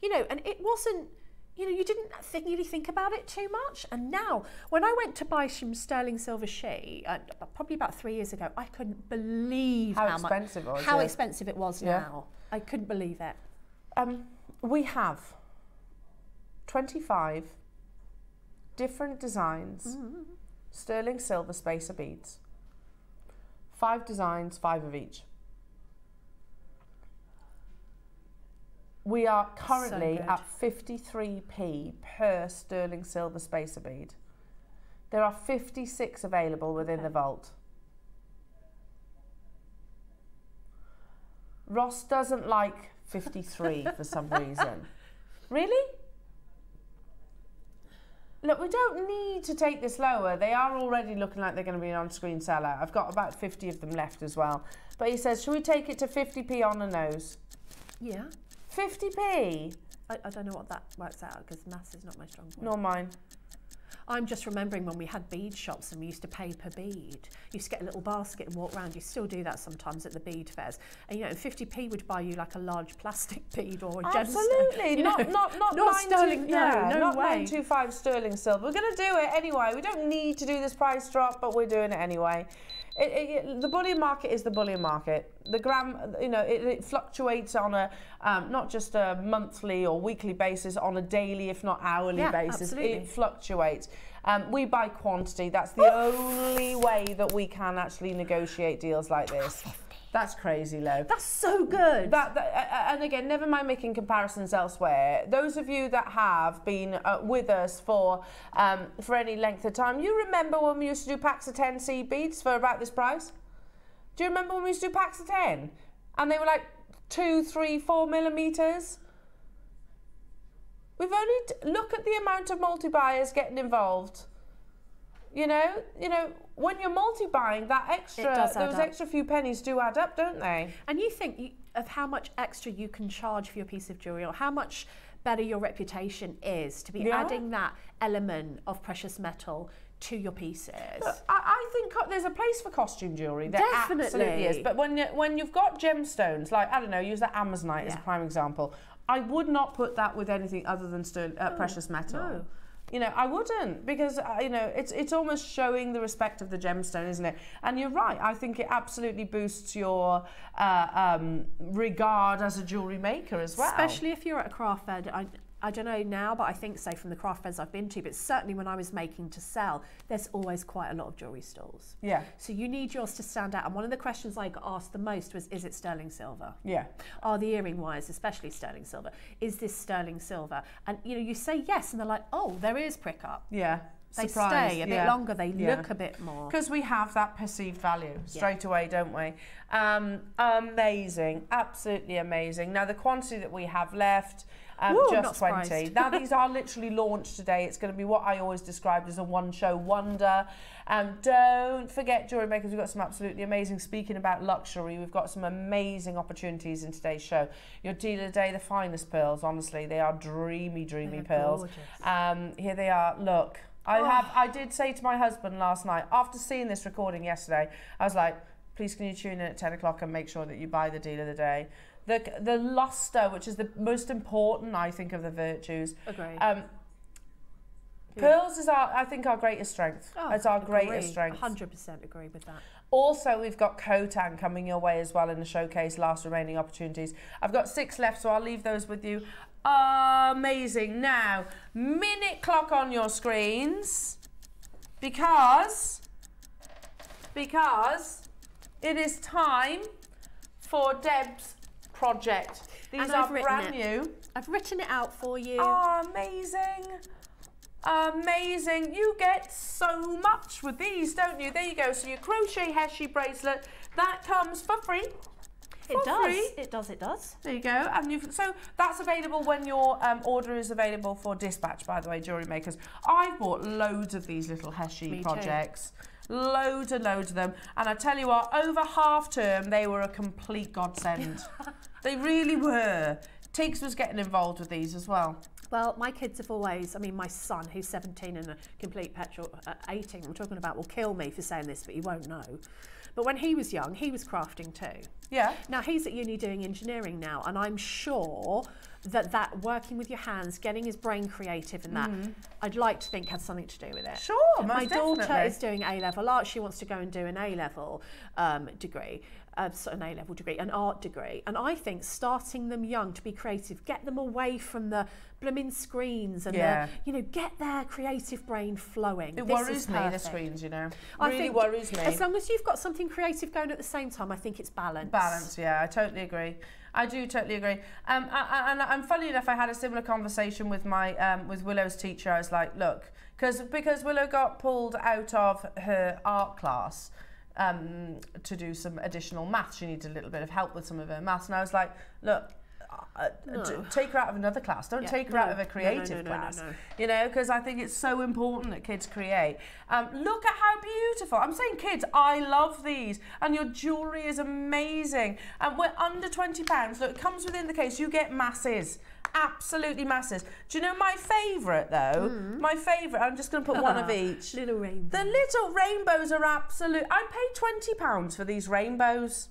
You know, and it wasn't, you know, you didn't think, really think about it too much. And now, when I went to buy some sterling silver sheet, uh, probably about three years ago, I couldn't believe How how, expensive it was, How yeah. expensive it was Yeah. now. I couldn't believe it. Um, we have 25 different designs, sterling silver spacer beads. Five designs, five of each. We are currently good. at 53p per sterling silver spacer bead. There are 56 available within the vault. Ross doesn't like 53 for some reason. Really? Look, we don't need to take this lower. They are already looking like they're going to be an on-screen seller. I've got about 50 of them left as well. But he says, should we take it to 50p on the nose? Yeah. 50p? I, I don't know what that works out because maths is not my strong point. Nor mine. I'm just remembering when we had bead shops and we used to pay per bead. You used to get a little basket and walk around. You still do that sometimes at the bead fairs. And you know, 50p would buy you like a large plastic bead or a gemstone. Absolutely. You not, know, not, not, not 92 sterling. No, yeah, no not way. 925 sterling silver. We're going to do it anyway. We don't need to do this price drop, but we're doing it anyway. It, it, the bullion market is the bullion market. The gram, you know, it, it fluctuates on a um, not just a monthly or weekly basis, on a daily, if not hourly Yeah, basis. absolutely. It fluctuates. Um, we buy quantity. That's the only way that we can actually negotiate deals like this. That's crazy low. That's so good. That, that and again, never mind making comparisons elsewhere. Those of you that have been uh, with us for um, for any length of time, you remember when we used to do packs of ten seed beads for about this price? Do you remember when we used to do packs of ten, and they were like two, three, four millimeters? We've only look at the amount of multi buyers getting involved. You know, you know, when you're multi-buying, that extra, those up. extra few pennies do add up, don't they? And you think you, of how much extra you can charge for your piece of jewelry or how much better your reputation is to be Yeah. adding that element of precious metal to your pieces. I, I think there's a place for costume jewellery. There Definitely. absolutely is. But when you, when you've got gemstones, like I don't know, use that Amazonite as a prime example. I would not put that with anything other than sterling, uh, precious metal. no. You know, I wouldn't because uh, you know it's it's almost showing the respect of the gemstone, isn't it? And you're right. I think it absolutely boosts your uh, um, regard as a jewellery maker as well. Especially if you're at a craft fair. I, I don't know now, but I think so from the craft fairs I've been to, but certainly when I was making to sell, there's always quite a lot of jewellery stalls. yeah, So you need yours to stand out. And one of the questions I got asked the most was, is it sterling silver? yeah. Are the earring wires, especially sterling silver? Is this sterling silver? And you know, you say yes, and they're like, oh, there is prick up. Yeah. They Surprised, stay a bit yeah. longer. They Yeah. look a bit more. Because we have that perceived value straight away, don't we? Um, amazing, absolutely amazing. Now the quantity that we have left, um, Woo, just twenty. now these are literally launched today. It's going to be what I always described as a one-show wonder. Um, don't forget, jewelry makers, we've got some absolutely amazing. Speaking about luxury, we've got some amazing opportunities in today's show. Your dealer of the day, the finest pearls. Honestly, they are dreamy, dreamy They're pearls. gorgeous. Um, here they are. Look, I have. I did say to my husband last night after seeing this recording yesterday. I was like, please can you tune in at ten o'clock and make sure that you buy the deal of the day. The the luster, which is the most important, I think, of the virtues. Agree. Um, Pearls is our, I think, our greatest strength. Oh, it's our agree. greatest strength. 100% agree with that. Also, we've got Khotan coming your way as well in the showcase, last remaining opportunities. I've got six left, so I'll leave those with you. Amazing. Now, minute clock on your screens because because it is time for Deb's project. These And are brand it. new. I've written it out for you. Oh, amazing. Amazing. You get so much with these, don't you? There you go. So your crochet Heshi bracelet, that comes for free. it does. free. It does. It does. There you go. And you've, so that's available when your um, order is available for dispatch, by the way, jewellery makers. I've bought loads of these little Heshi Me too. projects. Loads and loads of them. And I tell you what, over half term, they were a complete godsend. they really were. Teeks was getting involved with these as well. Well, my kids have always, I mean, my son, who's 17 and a complete petrol, uh, 18, I'm talking about, will kill me for saying this, but he won't know. But when he was young, he was crafting too. Yeah. Now, he's at uni doing engineering now, and I'm sure that that working with your hands, getting his brain creative and that, I'd like to think had something to do with it. Sure, My daughter definitely. is doing A level art. She wants to go and do an A level um, degree, so an A level degree, an art degree. And I think starting them young to be creative, get them away from the blooming screens and Yeah. the, you know, get their creative brain flowing. It This is worries me, the screens, you know. I really think worries me. As long as you've got something creative going at the same time, I think it's balanced. Balance, yeah, I totally agree. I do totally agree. Um, and I'm funny enough. I had a similar conversation with my um, with Willow's teacher. I was like, look, because because Willow got pulled out of her art class um, to do some additional maths. She needed a little bit of help with some of her maths, and I was like, look. Uh, t- take her out of another class. Don't Yeah, take her no, out of a no, no, creative no, no, no, class. no. You know, because I think it's so important that kids create. Um, look at how beautiful. I'm saying kids, I love these. And your jewellery is amazing. And we're under £20. Look, it comes within the case. You get masses. Absolutely masses. Do you know my favourite, though? Hmm. My favourite, I'm just going to put one of each. Little rainbow. The little rainbows are absolute. I paid £20 for these rainbows.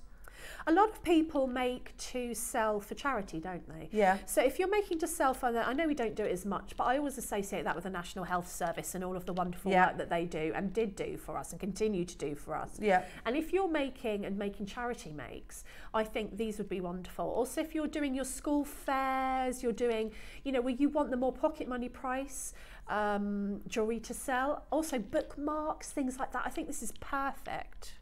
A lot of people make to sell for charity, don't they? Yeah. So if you're making to sell for that, I know we don't do it as much, but I always associate that with the National Health Service and all of the wonderful Yeah. work that they do and did do for us and continue to do for us. Yeah. And if you're making and making charity makes, I think these would be wonderful. Also, if you're doing your school fairs, you're doing, you know, where you want the more pocket money price um, jewelry to sell. Also, bookmarks, things like that. I think this is perfect.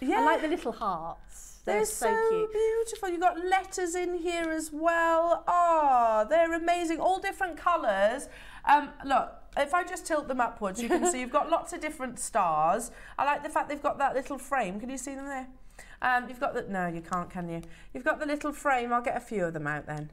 Yeah. I like the little hearts. They're, They're so, so, cute. beautiful. You've got letters in here as well. Oh, they're amazing. All different colours. Um, look, if I just tilt them upwards, you can see you've got lots of different stars. I like the fact they've got that little frame. Can you see them there? Um, you've got the no, you can't, can you? You've got the little frame. I'll get a few of them out then.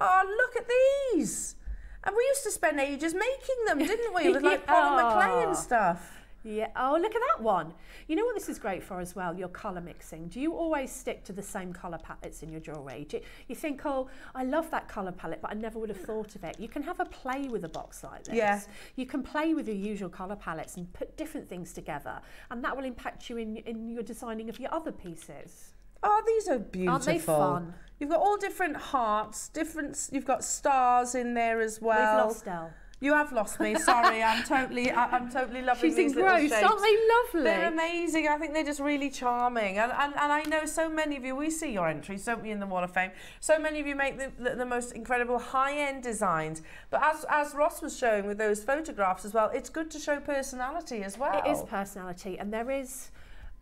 Oh, look at these! And we used to spend ages making them, didn't we? With like polymer clay and stuff. Yeah. Oh, look at that one. You know what this is great for as well? Your colour mixing. Do you always stick to the same colour palettes in your jewellery? You, you think, oh, I love that colour palette, but I never would have thought of it. You can have a play with a box like this. Yeah. You can play with your usual colour palettes and put different things together, and that will impact you in, in your designing of your other pieces. Oh, these are beautiful. Aren't they fun? You've got all different hearts, different. You've got stars in there as well. We've lost Elle. You have lost me. Sorry, I'm totally, I, I'm totally loving She's these little shapes. Aren't they lovely? They're amazing. I think they're just really charming. And, and, and I know so many of you, we see your entries, don't we, in the Wall of Fame? So many of you make the, the, the most incredible high-end designs. But as, as Ross was showing with those photographs as well, it's good to show personality as well. It is personality, and there is.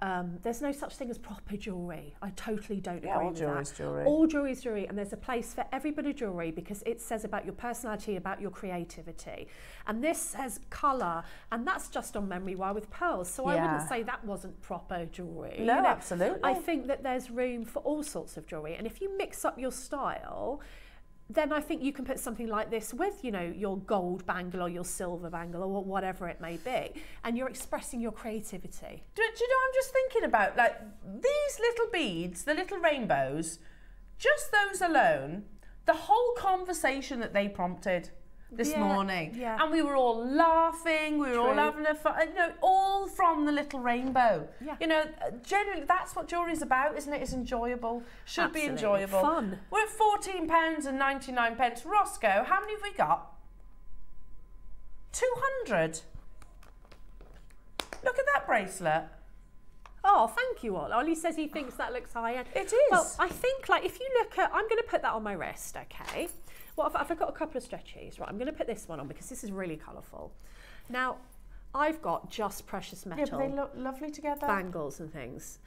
Um, there's no such thing as proper jewellery. I totally don't Yeah, agree all with that. jewellery. All jewellery is jewellery, and there's a place for every bit of jewellery because it says about your personality, about your creativity. And this says colour, and that's just on memory wire with pearls. So I wouldn't say that wasn't proper jewellery. No, absolutely. I think that there's room for all sorts of jewellery, and if you mix up your style, then I think you can put something like this with, you know, your gold bangle or your silver bangle or whatever it may be, and you're expressing your creativity. Do, do you know, I'm just thinking about like these little beads, the little rainbows, just those alone, the whole conversation that they prompted this Yeah, morning. yeah. And we were all laughing, we were all having a fun, you know, all from the little rainbow. Yeah. You know, generally that's what jewellery's about, isn't it? It's enjoyable, should be enjoyable. Fun. We're at £14 and 99 pence. Roscoe, how many have we got? 200. Look at that bracelet. Oh, thank you, Ollie. Ollie says he thinks that looks high end. It Well. I think like if you look at, I'm going to put that on my wrist, okay? What if, if I've got a couple of stretchies, right? I'm going to put this one on because this is really colourful. Now, I've got just precious Yeah, metal but they look lovely together. bangles and things,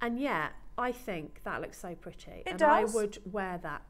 and yet I think that looks so pretty, It and does. I would wear that.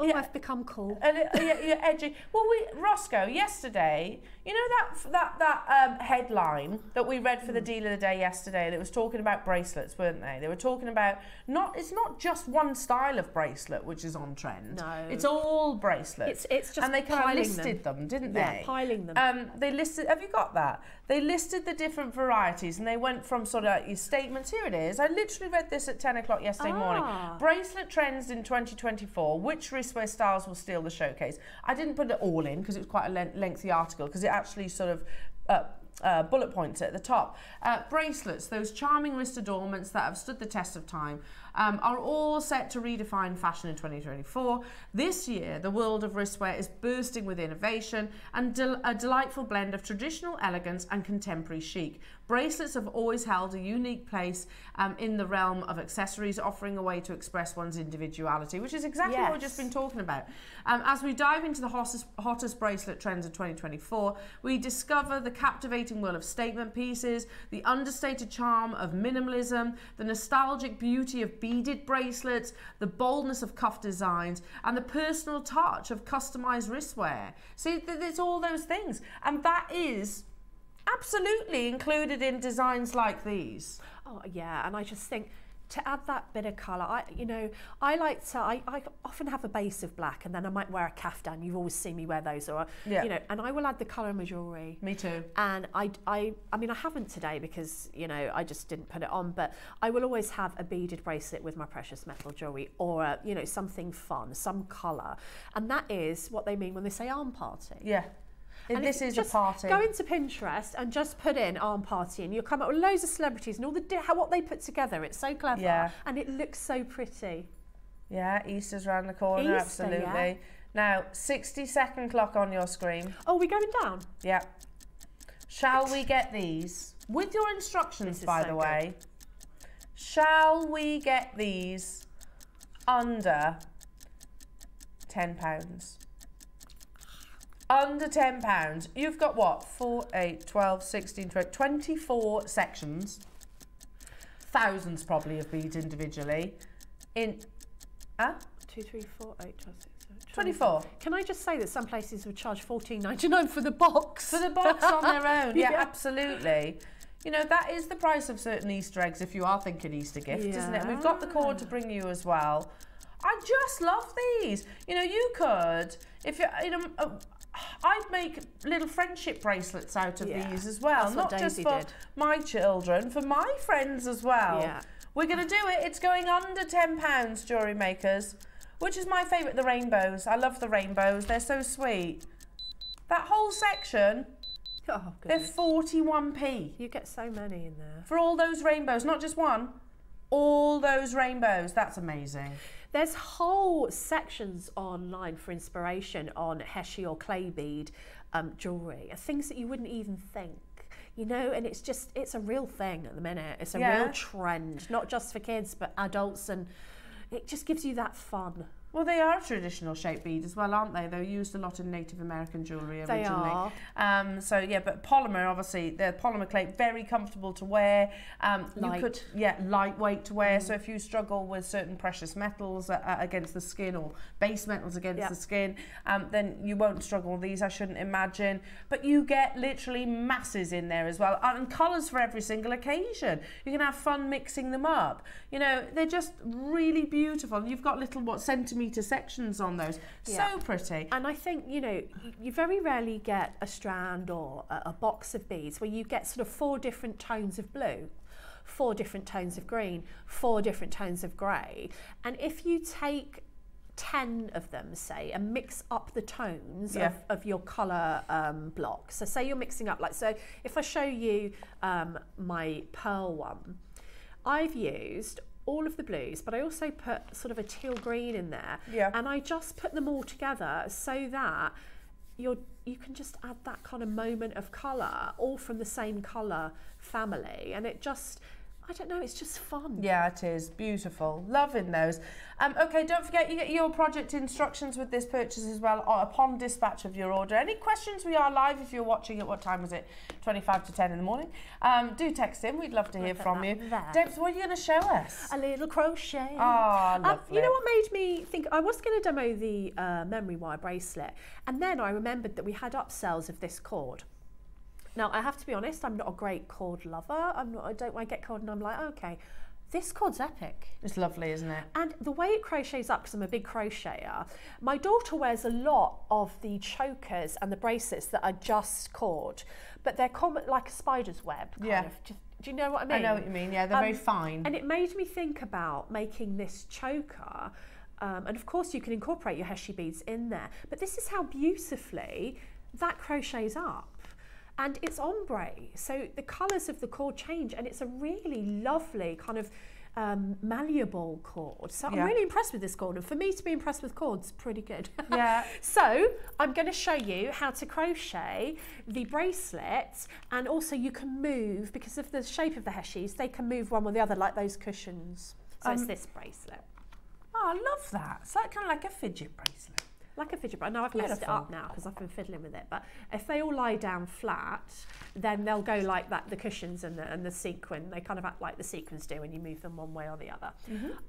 Oh, Yeah. I've become cool. A li- yeah, edgy. Well, we Roscoe yesterday. You know that that that um, headline that we read for Hmm. the deal of the day yesterday. That was talking about bracelets, weren't they? They were talking about not. It's not just one style of bracelet which is on trend. No. it's all bracelets. It's- it's just and they kind of listed them, didn't Yeah, they? piling them. Um, they listed. Have you got that? They listed the different varieties, and they went from sort of your statements. Here it is. I literally read this at ten o'clock yesterday morning. Ah. Bracelet trends in 2024. Which wristwear styles will steal the showcase? I didn't put it all in because it was quite a len- lengthy article because it actually sort of. Uh, uh, bullet points at the top. Uh, bracelets, those charming wrist adornments that have stood the test of time, um, are all set to redefine fashion in 2024. This year, the world of wristwear is bursting with innovation and del- a delightful blend of traditional elegance and contemporary chic. Bracelets have always held a unique place um, in the realm of accessories, offering a way to express one's individuality, which is exactly what we've just been talking about. Um, as we dive into the hottest, hottest bracelet trends of 2024, we discover the captivating world of statement pieces, the understated charm of minimalism, the nostalgic beauty of beaded bracelets, the boldness of cuff designs, and the personal touch of customized wristwear. See, th- it's all those things. And that is absolutely included in designs like these. Oh yeah, and I just think to add that bit of colour, I, you know, I like to, I, I often have a base of black and then I might wear a caftan. You've always seen me wear those or, yeah. you know, and I will add the colour in my jewellery. Me too. And I, I, I mean, I haven't today because, you know, I just didn't put it on, but I will always have a beaded bracelet with my precious metal jewellery or, a, you know, something fun, some colour. And that is what they mean when they say arm party. Yeah. And this is a party. Go into Pinterest and just put in oh, arm party, and you'll come up with loads of celebrities and all the di- how what they put together. It's so clever, Yeah. and it looks so pretty. Yeah, Easter's round the corner, Easter, absolutely. yeah. Now, 60 second clock on your screen. Oh, we're going down. Yeah. Shall we get these? With your instructions, by so the good. way. Shall we get these under £10? Under £10. You've got what? 4, 8, 12, 16, 20, 24 sections. Thousands probably of beads individually. In. Huh? Two, three, four, eight, 12, 16, 24. Can I just say that some places would charge fourteen ninety nine for the box? For the box on their own, yeah, Yeah. absolutely. You know, that is the price of certain Easter eggs if you are thinking Easter gift, isn't it? We've got the cord to bring you as well. I just love these. You know, you could, if you, you know, I'd make little friendship bracelets out of Yeah, these as well, that's not just for did. my children, for my friends as well. Yeah. We're going to do it. It's going under £10, jewellery makers. Which is my favourite, the rainbows. I love the rainbows. They're so sweet. That whole section, oh, they're 41p You get so many in there. for all those rainbows, not just one. All those rainbows. That's amazing. There's whole sections online for inspiration on Heshi or clay bead um, jewellery, things that you wouldn't even think. You know, and it's just, it's a real thing at the minute. It's a Yeah. real trend, not just for kids, but adults, and it just gives you that fun. Well, they are a traditional shaped bead as well, aren't they? They're used a lot in Native American jewellery originally. They are. Um, so yeah, but polymer, obviously, they're polymer clay, very comfortable to wear. Um, You could, Mm. yeah, lightweight to wear. So if you struggle with certain precious metals uh, uh, against the skin or base metals against Yeah. the skin, um, then you won't struggle with these. I shouldn't imagine. But you get literally masses in there as well, and colours for every single occasion. You can have fun mixing them up. You know, they're just really beautiful. You've got little what sections on those. Yeah. So pretty. And I think, you know, you, you very rarely get a strand or a, a box of beads where you get sort of four different tones of blue, four different tones of green, four different tones of grey. And if you take 10 of them, say, and mix up the tones Yeah. of, of your colour um, block. So, say you're mixing up, like, so if I show you um, my pearl one, I've used all of the blues, but I also put sort of a teal green in there. Yeah. And I just put them all together so that you're you can just add that kind of moment of colour, all from the same colour family, and it just I don't know, it's just fun. Yeah, it is beautiful. Loving those. Um, okay, don't forget you get your project instructions with this purchase as well uh, upon dispatch of your order. Any questions? We are live if you're watching at what time was it? 25 to 10 in the morning. Um, do text in. We'd love to hear Look from you. there. Debs, what are you going to show us? A little crochet. Oh, lovely. Um, you know what made me think? I was going to demo the uh, memory wire bracelet, and then I remembered that we had upsells of this cord. Now I have to be honest, I'm not a great cord lover. I'm not. I don't. I get cord, and I'm like, okay, this cord's epic. It's lovely, isn't it? And the way it crochets up, because I'm a big crocheter, my daughter wears a lot of the chokers and the bracelets that are just cord, but they're common like a spider's web. Kind Yeah. Of. Just, do you know what I mean? I know what you mean. Yeah, they're very Um, fine. And it made me think about making this choker. Um, and of course, you can incorporate your Heshi beads in there. But this is how beautifully that crochets up. And it's ombre. So the colours of the cord change. And it's a really lovely kind of um, malleable cord. So Yeah. I'm really impressed with this cord. And for me to be impressed with cords, pretty good. Yeah. So I'm going to show you how to crochet the bracelets and also you can move because of the shape of the heshis they can move one or the other like those cushions. So it's Um, this bracelet. Oh, I love that. It's like kind of like a fidget bracelet. Like a fidget, but I know I've messed it up now because I've been fiddling with it. But if they all lie down flat, then they'll go like that. The cushions and the, and the sequin, they kind of act like the sequins do when you move them one way or the other.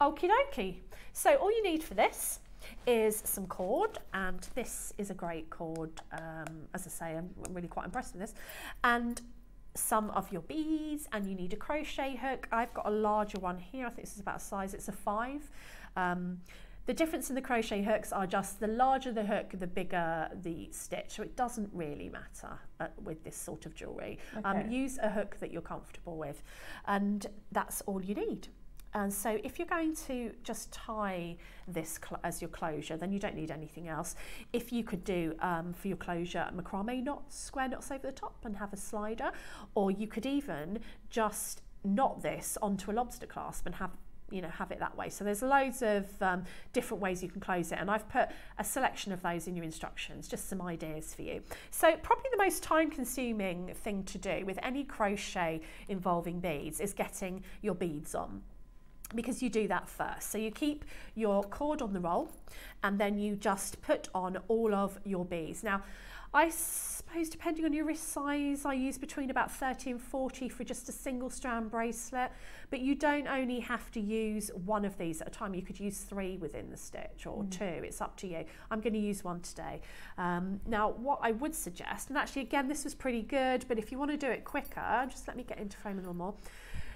Okie dokie. So all you need for this is some cord, and this is a great cord. Um, as I say, I'm I'm really quite impressed with this. And some of your beads, and you need a crochet hook. I've got a larger one here. I think this is about a size. It's a five. Um, the difference in the crochet hooks are just the larger the hook, the bigger the stitch. So it doesn't really matter uh, with this sort of jewellery. Um, use a hook that you're comfortable with, and that's all you need. And so if you're going to just tie this as your closure, then you don't need anything else. If you could do um, for your closure macrame knots, square knots over the top and have a slider, or you could even just knot this onto a lobster clasp and have you know have it that way so there's loads of um, different ways you can close it and I've put a selection of those in your instructions just some ideas for you so probably the most time consuming thing to do with any crochet involving beads is getting your beads on because you do that first. So you keep your cord on the roll and then you just put on all of your beads. Now, I suppose depending on your wrist size, I use between about 30 and 40 for just a single strand bracelet, but you don't only have to use one of these at a time. You could use three within the stitch or two, it's up to you. I'm going to use one today. Um, now, what I would suggest, and actually again, this was pretty good, but if you want to do it quicker, just let me get into frame a little more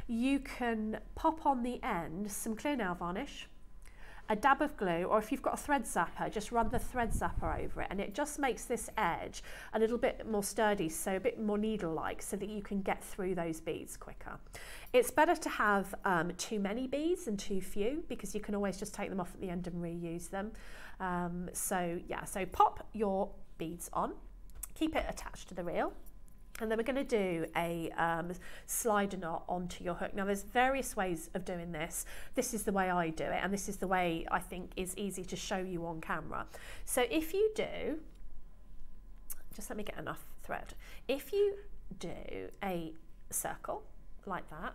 you can pop on the end some clear nail varnish, a dab of glue, or if you've got a thread zapper, just run the thread zapper over it, and it just makes this edge a little bit more sturdy, so a bit more needle-like, so that you can get through those beads quicker. It's better to have um, too many beads than too few, because you can always just take them off at the end and reuse them. Um, so yeah, so pop your beads on, keep it attached to the reel. And then we're going to do a um, slider knot onto your hook. Now, there's various ways of doing this. This is the way I do it, and this is the way I think is easy to show you on camera. So if you do, just let me get enough thread. If you do a circle like that,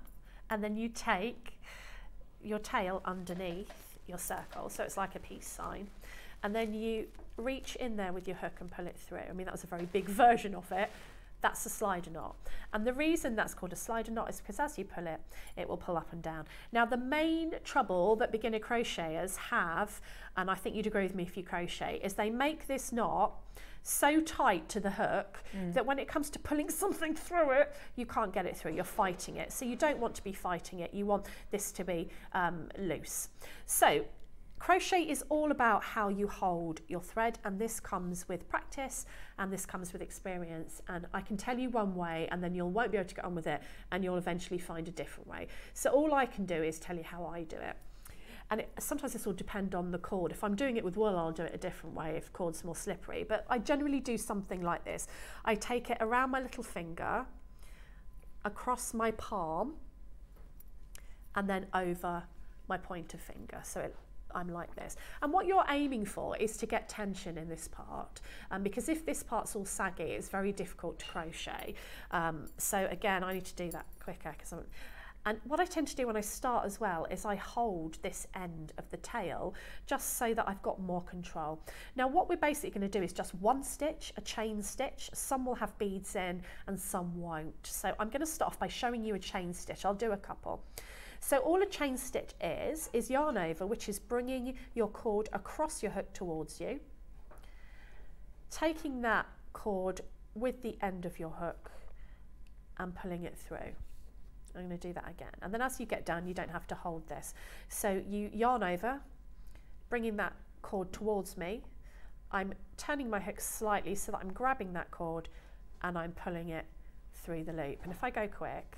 and then you take your tail underneath your circle, so it's like a peace sign, and then you reach in there with your hook and pull it through. I mean, that was a very big version of it. that's a slider knot. And the reason that's called a slider knot is because as you pull it, it will pull up and down. Now the main trouble that beginner crocheters have, and I think you'd agree with me if you crochet, is they make this knot so tight to the hook mm. that when it comes to pulling something through it, you can't get it through, you're fighting it. So you don't want to be fighting it, you want this to be um, loose. So Crochet is all about how you hold your thread and this comes with practice and this comes with experience and I can tell you one way and then you won't be able to get on with it and you'll eventually find a different way. So all I can do is tell you how I do it. And it, sometimes this will depend on the cord. If I'm doing it with wool, I'll do it a different way if cord's more slippery. But I generally do something like this. I take it around my little finger, across my palm, and then over my pointer finger. So it I'm like this. And what you're aiming for is to get tension in this part. Um, because if this part's all saggy, it's very difficult to crochet. Um, so again, I need to do that quicker because I'm, and what I tend to do when I start as well is I hold this end of the tail just so that I've got more control. Now what we're basically going to do is just one stitch, a chain stitch. Some will have beads in and some won't. So I'm going to start off by showing you a chain stitch. I'll do a couple. So all a chain stitch is, is yarn over, which is bringing your cord across your hook towards you, taking that cord with the end of your hook and pulling it through. I'm going to do that again. And then as you get down, you don't have to hold this. So you yarn over, bringing that cord towards me. I'm turning my hook slightly so that I'm grabbing that cord and I'm pulling it through the loop. And if I go quick,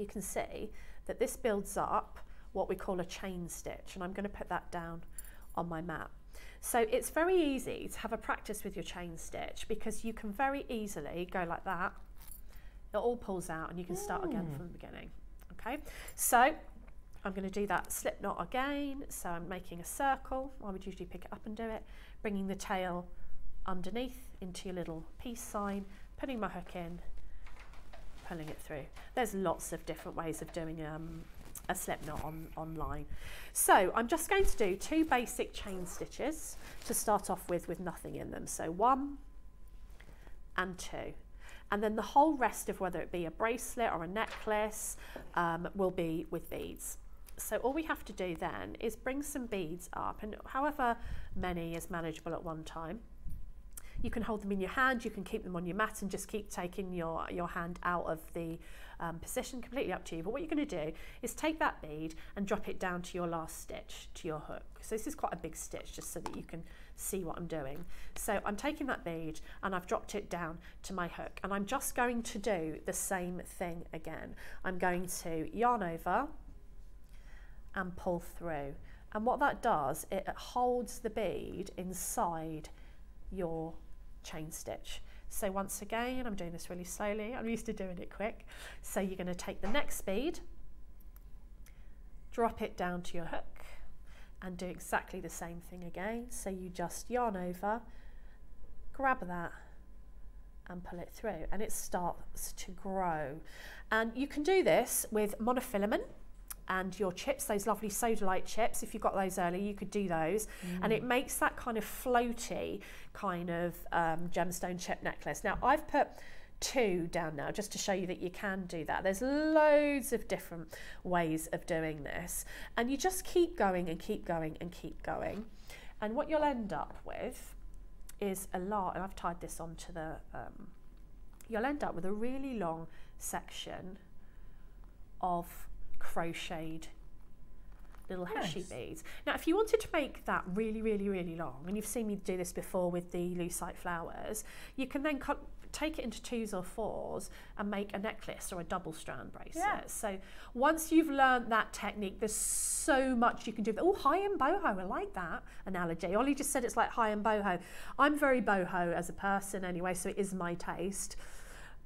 you can see that this builds up what we call a chain stitch. And I'm going to put that down on my map. So it's very easy to have a practice with your chain stitch because you can very easily go like that it all pulls out and you can start again from the mm. beginning. Okay, so I'm going to do that slip knot again. So I'm making a circle. I would usually pick it up and do it, bringing the tail underneath into your little peace sign, putting my hook in, pulling it through. There's lots of different ways of doing um, a slip knot on, online. So I'm just going to do two basic chain stitches to start off with with nothing in them. So one and two and then the whole rest of whether it be a bracelet or a necklace um, will be with beads. So all we have to do then is bring some beads up and however many is manageable at one time. You can hold them in your hand, you can keep them on your mat and just keep taking your, your hand out of the um, position, completely up to you. But what you're going to do is take that bead and drop it down to your last stitch, to your hook. So this is quite a big stitch just so that you can see what I'm doing. So I'm taking that bead and I've dropped it down to my hook and I'm just going to do the same thing again. I'm going to yarn over and pull through. And what that does, it holds the bead inside your chain stitch. So once again, I'm doing this really slowly. I'm used to doing it quick. So you're going to take the next bead, drop it down to your hook, and do exactly the same thing again. So you just yarn over, grab that and pull it through and it starts to grow. And you can do this with monofilament and your chips, those lovely sodalite chips, if you got those early, you could do those. Mm. And it mm. makes that kind of floaty kind of um, gemstone chip necklace. Now I've put two down now just to show you that you can do that. There's loads of different ways of doing this and you just keep going and keep going and keep going and what you'll end up with is a lot and I've tied this onto the um, you'll end up with a really long section of crocheted little nice. Heshi beads. Now, if you wanted to make that really, really, really long, and you've seen me do this before with the lucite flowers, you can then cut, take it into twos or fours and make a necklace or a double strand bracelet. Yeah. So once you've learned that technique, there's so much you can do. Oh, high and boho, I like that analogy. Ollie just said it's like high and boho. I'm very boho as a person anyway, so it is my taste.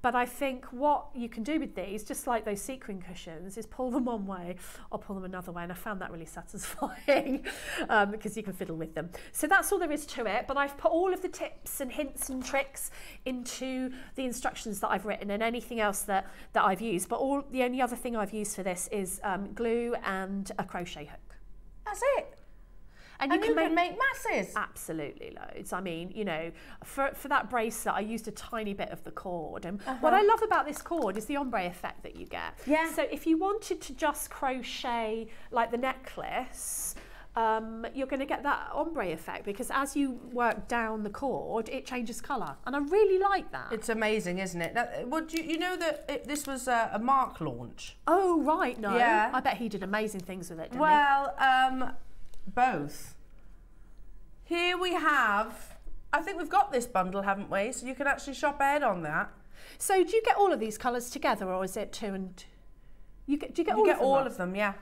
But I think what you can do with these, just like those sequin cushions, is pull them one way or pull them another way. And I found that really satisfying um, because you can fiddle with them. So that's all there is to it. But I've put all of the tips and hints and tricks into the instructions that I've written and anything else that, that I've used. But all the only other thing I've used for this is um, glue and a crochet hook. That's it. And, and you, can, you make, can make masses. Absolutely loads. I mean, you know, for, for that bracelet, I used a tiny bit of the cord. And uh -huh. what I love about this cord is the ombre effect that you get. Yeah. So if you wanted to just crochet like the necklace, um, you're going to get that ombre effect because as you work down the cord, it changes colour, and I really like that. It's amazing, isn't it? Now, would you, you know that it, this was a, a, Mark launch? Oh right, no. Yeah. I bet he did amazing things with it. well, um, both. Here we have, I think we've got this bundle, haven't we? So you can actually shop ahead on that. So do you get all of these colours together or is it two and... You get, do you get you all get of them? all of them, yeah.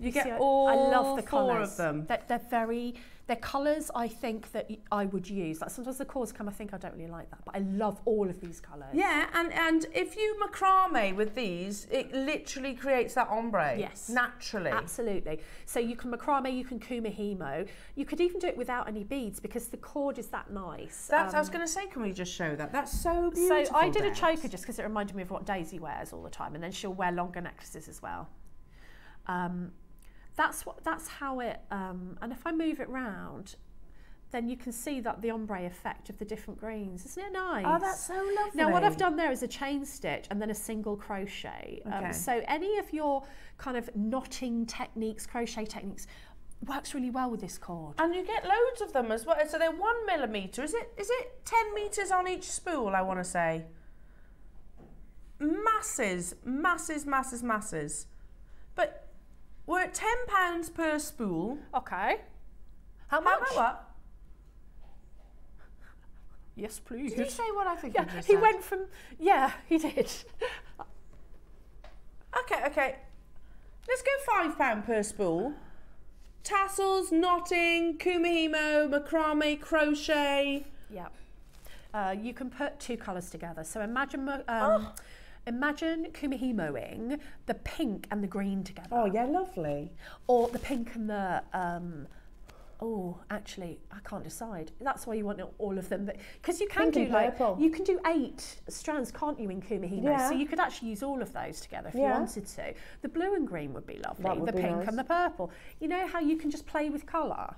You get See, all I love the four colours. of them. They're, they're very They're colours I think that I would use. Like sometimes the cords come, I think I don't really like that, but I love all of these colours. Yeah, and, and if you macrame with these, it literally creates that ombre. Yes. Naturally. Absolutely. So you can macrame, you can kumihimo. You could even do it without any beads because the cord is that nice. That's, I was Um, going to say, can we just show that? That's so beautiful. so. I did a choker just because it reminded me of what Daisy wears all the time, and then she'll wear longer necklaces as well. Um, that's what. That's how it. Um, and if I move it round, then you can see that the ombre effect of the different greens. Isn't it nice? Oh, that's so lovely. Now, what I've done there is a chain stitch and then a single crochet. Okay. Um, so, any of your kind of knotting techniques, crochet techniques, works really well with this cord. And you get loads of them as well. So they're one millimetre. Is it? Is it ten meters on each spool? I want to say. Masses, masses, masses, masses. But we're at ten pounds per spool. Okay. How How much? about what? Yes, please. Did you say what I think yeah, he said? went from. Yeah, he did. Okay, okay. Let's go five pound per spool. Tassels, knotting, kumihimo, macrame, crochet. Yeah. Uh, you can put two colours together. So imagine um, Oh. Imagine kumihimoing the pink and the green together. Oh yeah, lovely. Or the pink and the um, oh, actually, I can't decide. That's why you want all of them, because you can Pink do like purple. you can do eight strands, can't you, in kumihimo? Yeah. So you could actually use all of those together if you wanted to. The blue and green would be lovely. Would the be pink nice. and the purple. You know how you can just play with colour.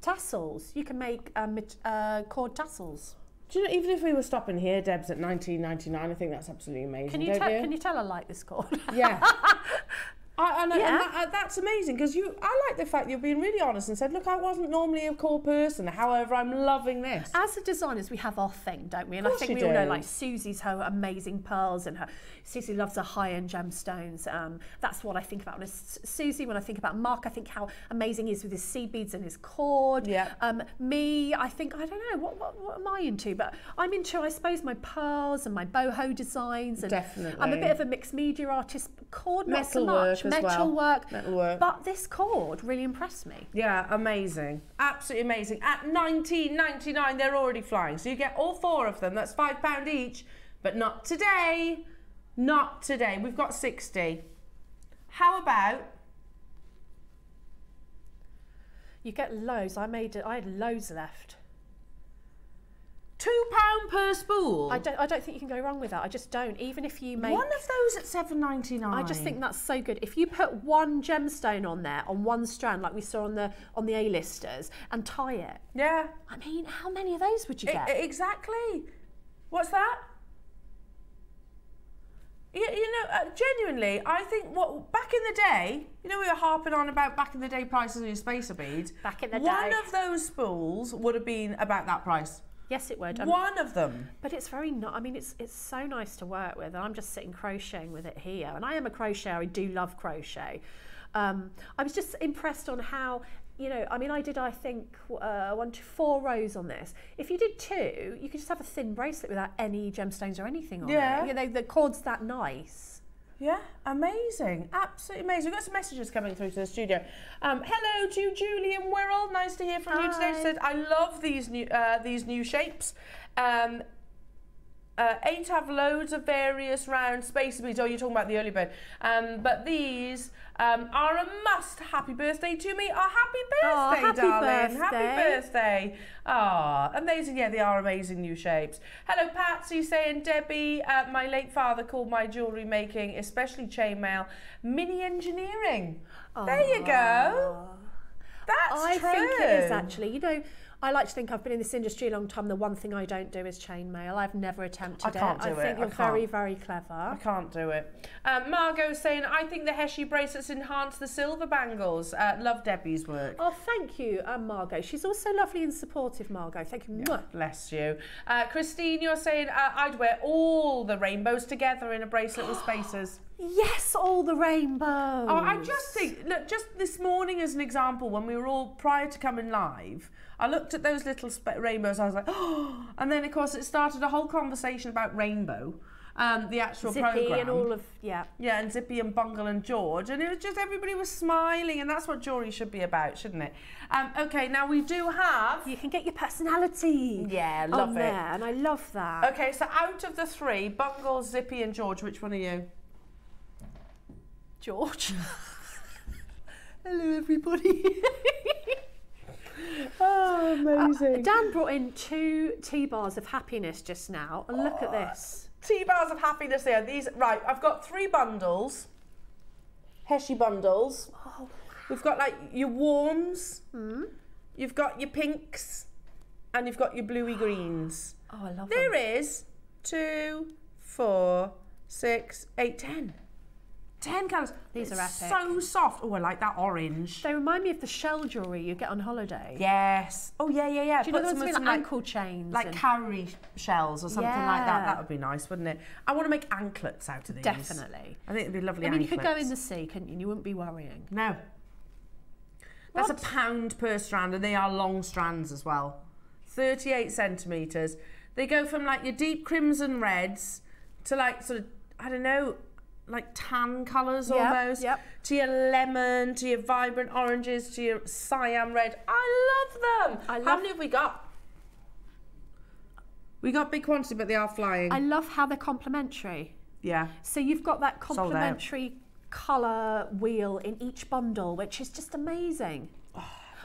Tassels. You can make um, uh, cord tassels. Do you know, even if we were stopping here, Debs, at 1999, I think that's absolutely amazing. Can you, don't you? can you tell I like this call? Yeah. I, and, Yeah. and that, uh, that's amazing because you. I like the fact you're being really honest and said, "Look, I wasn't normally a core person. However, I'm loving this." As designers, we have our thing, don't we? And I think we all know, like Susie's her amazing pearls and her. Susie loves her high-end gemstones. Um, that's what I think about. When Susie, when I think about Mark, I think how amazing he is with his seed beads and his cord. Yeah. Um, me, I think I don't know what, what what am I into, but I'm into, I suppose, my pearls and my boho designs. And I'm a bit of a mixed media artist. Cord, not so much. As Metal well. work. Metal work. But this cord really impressed me. Yeah, amazing. Absolutely amazing. At 19.99, they're already flying. So you get all four of them. That's five pound each, but not today. Not today. We've got 60. How about You get loads. I made it. I had loads left. Two pound per spool? I don't, I don't think you can go wrong with that. I just don't. Even if you make. One of those at 7.99. I just think that's so good. If you put one gemstone on there on one strand, like we saw on the on the A-listers, and tie it, Yeah. I mean, how many of those would you get? exactly. What's that? You, you know, uh, genuinely, I think what back in the day, you know, we were harping on about back in the day prices of your spacer beads. Back in the one day. One of those spools would have been about that price. Yes, it would. Um, one of them. But it's very not. I mean, it's it's so nice to work with. And I'm just sitting crocheting with it here. And I am a crocheter. I do love crochet. Um, I was just impressed on how, you know, I mean, I did, I think, uh, one to four rows on this. If you did two, you could just have a thin bracelet without any gemstones or anything on Yeah. it. You know, the cord's that nice. Yeah, amazing. Absolutely amazing. We've got some messages coming through to the studio. Um, hello to Julian Wirral. Nice to hear from you today. She said, I love these new uh, these new shapes. Um, uh, eight have loads of various round spacer beads. Oh, you're talking about the early bird. Um, but these um, are a must. Happy birthday to me. Oh, happy birthday, Aw, happy darling. Happy birthday. birthday. Ah, amazing. Yeah, they are amazing new shapes. Hello, Patsy saying, Debbie, uh, my late father called my jewellery making, especially chainmail, mini engineering. There you go. That's I true. think it is actually. You know, I like to think I've been in this industry a long time. The one thing I don't do is chainmail. I've never attempted I can't it. do I it. think I you're very, can't. very I clever. I can't do it. Um, Margot saying, I think the Heshi bracelets enhance the silver bangles. Uh, love Debbie's work. Oh, thank you, um, Margot. She's also lovely and supportive, Margot. Thank you. Mwah. Bless you. Uh, Christine, you're saying uh, I'd wear all the rainbows together in a bracelet with spacers. Yes, all the rainbows. Oh, I just think, look, just this morning as an example, when we were all prior to coming live, I looked at those little spe- rainbows. I was like, oh, and then of course it started a whole conversation about rainbow. um, the actual Zippy program. and all of yeah. Yeah, and Zippy and Bungle and George, and it was just everybody was smiling, and that's what jewelry should be about, shouldn't it? Um, okay, now we do have. You can get your personality. Yeah, love on it. there, and I love that. Okay, so out of the three, Bungle, Zippy, and George, which one are you? George. Hello, everybody. Oh, uh, amazing. Dan brought in two T-bars of happiness just now, and look at this. T-bars of happiness there. These right. I've got three bundles. Heshi bundles. Oh, We've got like your warms. Hmm? You've got your pinks, and you've got your bluey greens. oh, I love There them. is two, four, six, eight, ten. Ten colours. These are epic. So soft. Oh, I like that orange. They remind me of the shell jewellery you get on holiday. Yes. Oh yeah, yeah, yeah. Do you know Put the some ones with with like ankle chains? like cowrie shells or something like that. That would be nice, wouldn't it? I want to make anklets out of these. Definitely. I think it'd be lovely I mean, you could go in the sea, couldn't you? And you wouldn't be worrying. No. That's What? a pound per strand, and they are long strands as well. 38 centimetres. They go from like your deep crimson reds to like sort of, I don't know, like tan colours almost. yep. To your lemon, to your vibrant oranges, to your cyan red. I love them. I How many have we got? We got big quantity, but they are flying. I love how they're complementary. yeah. So you've got that complementary colour wheel in each bundle, which is just amazing.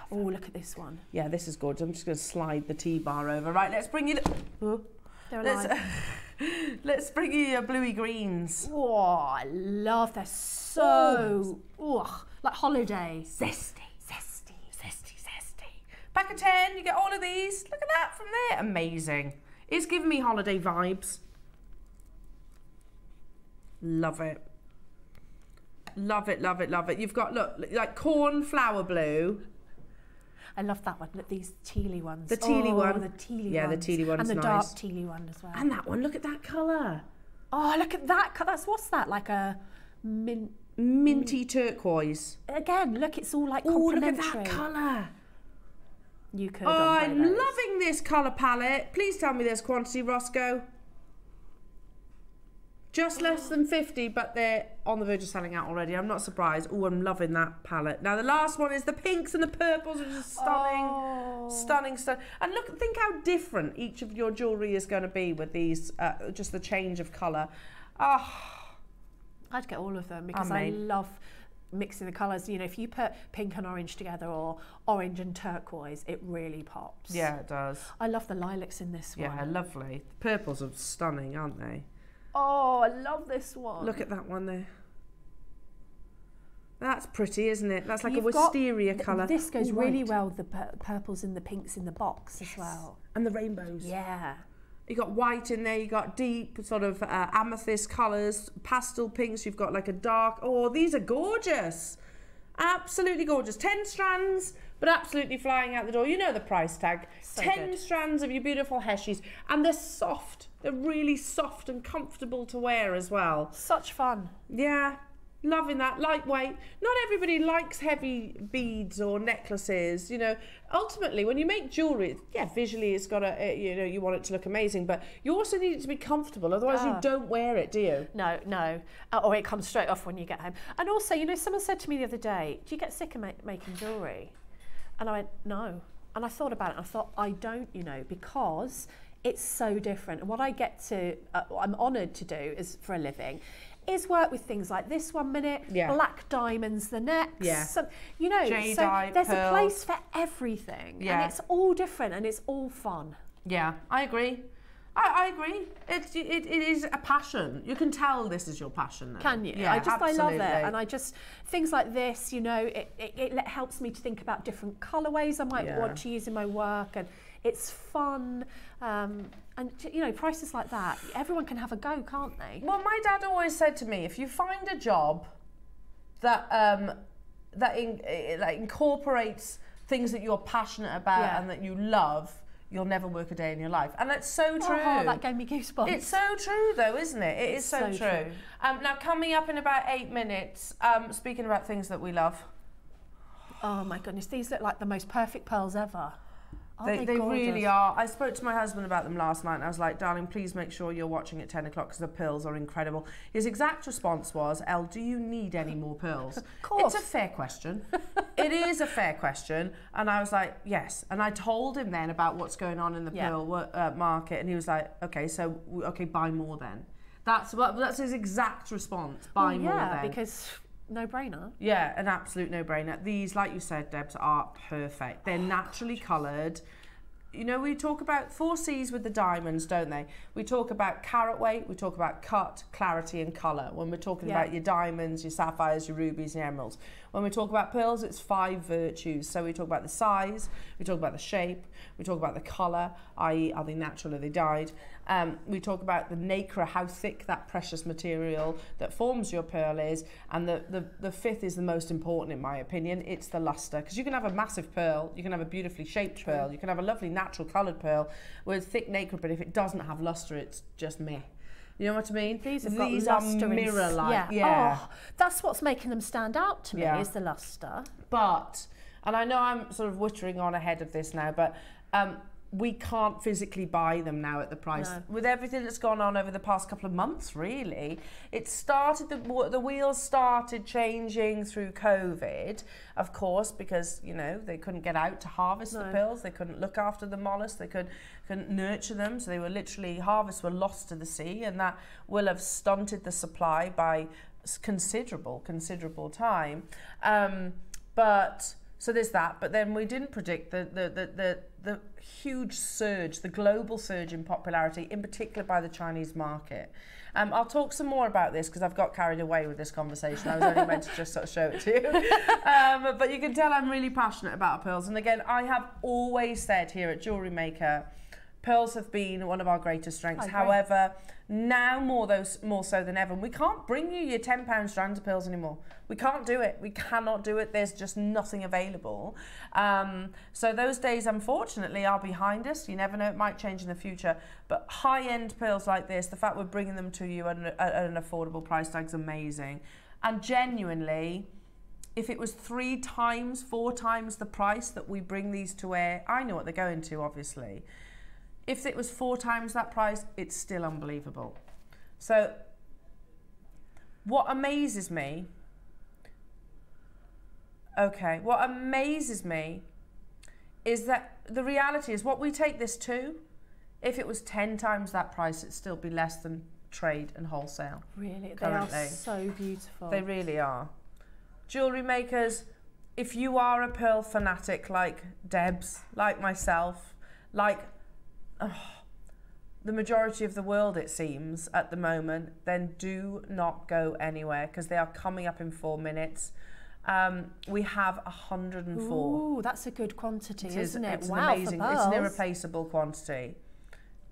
Oh, look at this one. Yeah, this is good. I'm just going to slide the T-bar over. Right, let's bring you the... Oh. They're Let's, alive. let's bring you your bluey greens. Oh, I love. They're so oh, like holiday. Zesty, zesty, zesty, zesty. Pack of 10, you get all of these. Look at that from there. Amazing. It's giving me holiday vibes. Love it. Love it, love it, love it. You've got, look, like cornflower blue. I love that one. Look, these tealy ones. The tealy oh, one. The tealy Yeah, the tealy one's And the nice. dark tealy one as well. And that one, look at that colour. oh, look at that. That's what's that? Like a mint. Minty turquoise. Again, look, it's all like Oh, look at that colour. You could. Oh, I'm loving this colour palette. Please tell me there's quantity, Roscoe. Just less than 50, but they're on the verge of selling out already. I'm not surprised. Oh, I'm loving that palette. Now, the last one is the pinks and the purples, which is stunning. Oh. Stunning, stunning. And look, think how different each of your jewellery is going to be with these, uh, just the change of colour. Oh, I'd get all of them because I I love mixing the colours. You know, if you put pink and orange together or orange and turquoise, it really pops. yeah, it does. I love the lilacs in this Yeah, one. Yeah, lovely. The purples are stunning, aren't they? Oh, I love this one. Look at that one there. That's pretty, isn't it? That's like You've a wisteria th- colour. This goes All really well with the pur- purples and the pinks in the box as well. And the rainbows. Yeah. You got white in there. You got deep sort of uh, amethyst colours, pastel pinks. You've got like a dark. Oh, these are gorgeous. Absolutely gorgeous. Ten strands, but absolutely flying out the door. You know the price tag. So Ten good. strands of your beautiful heshies, and they're soft. They're really soft and comfortable to wear as well. Such fun. Yeah, loving that. Lightweight. Not everybody likes heavy beads or necklaces. You know, ultimately, when you make jewelry, yeah, visually it's got to, you know, you want it to look amazing, but you also need it to be comfortable. Otherwise, you Ah. don't wear it, do you? No, no. Uh, or it comes straight off when you get home. And also, you know, someone said to me the other day, Do you get sick of ma- making jewellery? And I went, No. And I thought about it and I thought, I don't, you know, because it's so different. And what I get to, uh, what I'm honoured to do is for a living, is work with things like this one minute, Yeah. black diamonds the next. Yeah. Some, you know, Jadeite, so there's pearls. a place for everything. Yeah. And it's all different and it's all fun. Yeah, I agree. I, I agree. It's it, it is a passion. You can tell this is your passion. Now. Can you? Yeah, I just I love it, and I just things like this. You know, it, it, it helps me to think about different colorways I might Yeah. want to use in my work, and it's fun. Um, and you know, prices like that, everyone can have a go, can't they? Well, my dad always said to me, if you find a job that um, that in, eh, like incorporates things that you're passionate about Yeah. and that you love, you'll never work a day in your life. And that's so true. Oh, that gave me goosebumps. It's so true, though, isn't it? It is It's so, so true. true. Um, now, coming up in about eight minutes, um, speaking about things that we love. oh my goodness, these look like the most perfect pearls ever. Aren't they, they really are. I spoke to my husband about them last night and I was like, darling, please make sure you're watching at 10 o'clock because the pills are incredible. His exact response was, Elle, do you need any more pills? Of course. It's a fair question. it is a fair question. And I was like, yes. And I told him then about what's going on in the Yeah. pearl wo- uh, market and he was like, okay, so, okay, buy more then. That's what that's his exact response. Buy Well, more yeah, then. because no brainer. Yeah, an absolute no-brainer. These, like you said, Debs, are perfect. They're oh, naturally coloured. You know, we talk about four C's with the diamonds, don't they? We talk about carat weight, we talk about cut, clarity, and colour. When we're talking Yeah. about your diamonds, your sapphires, your rubies, your emeralds. When we talk about pearls, it's five virtues. So we talk about the size, we talk about the shape, we talk about the colour, i.e., are they natural, are they dyed? Um, we talk about the nacre, how thick that precious material that forms your pearl is. And the, the, the fifth is the most important, in my opinion. It's the luster. Because you can have a massive pearl, you can have a beautifully shaped True. pearl, you can have a lovely natural coloured pearl with thick nacre, but if it doesn't have luster, it's just meh. You know what I mean? These, have These got are mirror-like. Yeah. yeah. Oh, that's what's making them stand out to me, yeah. is the luster. But, and I know I'm sort of wittering on ahead of this now, but um, we can't physically buy them now at the price. No. With everything that's gone on over the past couple of months, really, it started, the, the wheels started changing through COVID, of course, because, you know, they couldn't get out to harvest the pills, they couldn't look after the mollusks, they could, couldn't nurture them, so they were literally, harvests were lost to the sea, and that will have stunted the supply by considerable, considerable time. Um, but so there's that. But then we didn't predict the the, the, the the huge surge, the global surge in popularity, in particular by the Chinese market. Um, I'll talk some more about this because I've got carried away with this conversation. I was only meant to just sort of show it to you. Um, but you can tell I'm really passionate about pearls. And again, I have always said here at Jewelry Maker, pearls have been one of our greatest strengths. However, now more those more so than ever, we can't bring you your ten pound strands of pearls anymore. We can't do it. We cannot do it. There's just nothing available. Um, so those days, unfortunately, are behind us. You never know; it might change in the future. But high-end pearls like this, the fact we're bringing them to you at an, at an affordable price tag is amazing. And genuinely, if it was three times, four times the price that we bring these to air, I know what they're going to, obviously. If it was four times that price, it's still unbelievable. So, what amazes me, okay, what amazes me is that the reality is what we take this to, if it was 10 times that price, it'd still be less than trade and wholesale. Really, they are so beautiful. They really are. Jewellery makers, if you are a pearl fanatic like Debs, like myself, like oh, the majority of the world, it seems, at the moment, then do not go anywhere because they are coming up in four minutes. Um, we have 104. Ooh, that's a good quantity, It is, isn't it? It's wow, an amazing, it's an irreplaceable quantity.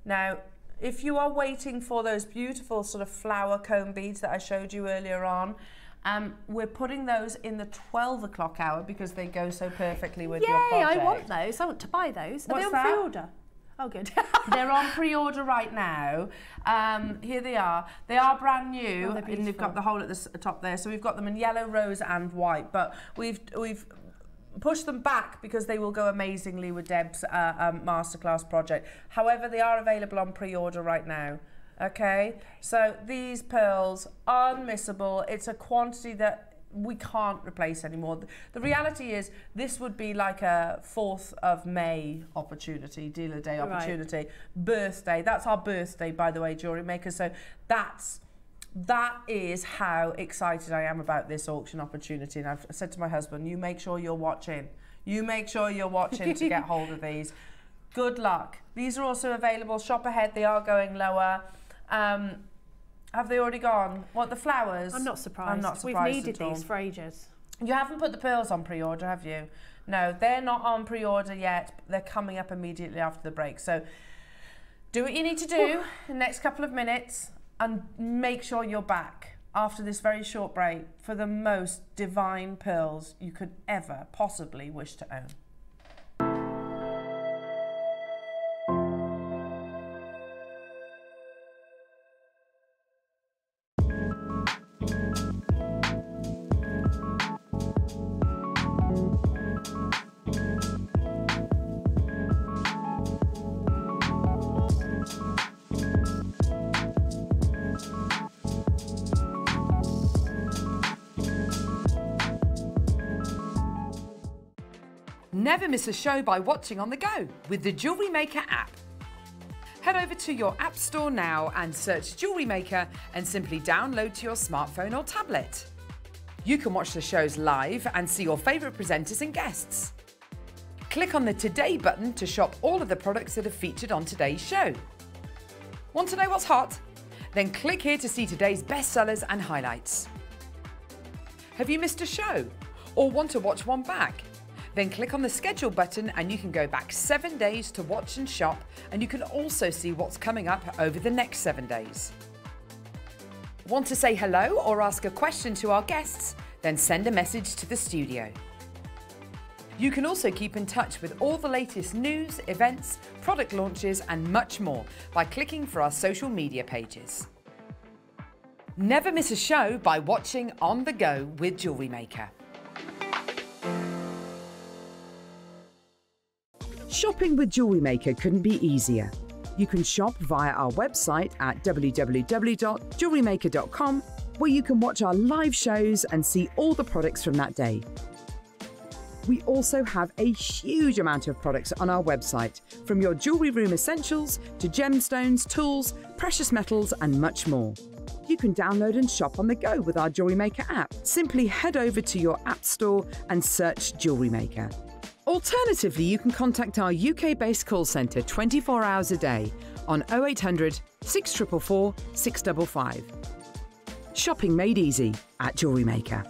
Now, if you are waiting for those beautiful sort of flower cone beads that I showed you earlier on, um, we're putting those in the 12 o'clock hour because they go so perfectly with your Yay. I want those. I want to buy those. Are What's they on that? pre-order? Oh, good. They're on pre-order right now. Um, here they are. They are brand new, Oh, and they've got the hole at the top there. So we've got them in yellow, rose, and white. But we've we've pushed them back because they will go amazingly with Deb's uh, um, masterclass project. However, they are available on pre-order right now. Okay, so these pearls are unmissable. It's a quantity that we can't replace anymore. The- The reality is, this would be like a 4th of May opportunity, dealer day Right. opportunity, birthday. That's our birthday, by the way, jewelry makers. So that's that is how excited I am about this auction opportunity. And I've said to my husband, you make sure you're watching. You make sure you're watching to get hold of these. Good luck. These are also available. Shop ahead. They are going lower. Um, have they already gone? What the flowers? I'm not surprised. I'm not We've needed these for ages. You haven't put the pearls on pre-order, have you? No, they're not on pre-order yet. They're coming up immediately after the break. So do what you need to do in the next couple of minutes and make sure you're back after this very short break for the most divine pearls you could ever possibly wish to own. Never miss a show by watching on the go with the Jewellery Maker app. Head over to your App Store now and search Jewellery Maker and simply download to your smartphone or tablet. You can watch the shows live and see your favourite presenters and guests. Click on the Today button to shop all of the products that are featured on today's show. Want to know what's hot? Then click here to see today's bestsellers and highlights. Have you missed a show? Or want to watch one back? Then click on the schedule button and you can go back seven days to watch and shop, and you can also see what's coming up over the next seven days. Want to say hello or ask a question to our guests? Then send a message to the studio. You can also keep in touch with all the latest news, events, product launches, and much more by clicking for our social media pages. Never miss a show by watching On the Go with Jewellery Maker. Shopping with Jewellery Maker couldn't be easier. You can shop via our website at www.jewellerymaker.com, where you can watch our live shows and see all the products from that day. We also have a huge amount of products on our website, from your jewellery room essentials to gemstones, tools, precious metals, and much more. You can download and shop on the go with our Jewellery Maker app. Simply head over to your app store and search Jewellery Maker. Alternatively, you can contact our UK based call centre 24 hours a day on 0800 644 655. Shopping made easy at Jewellery Maker.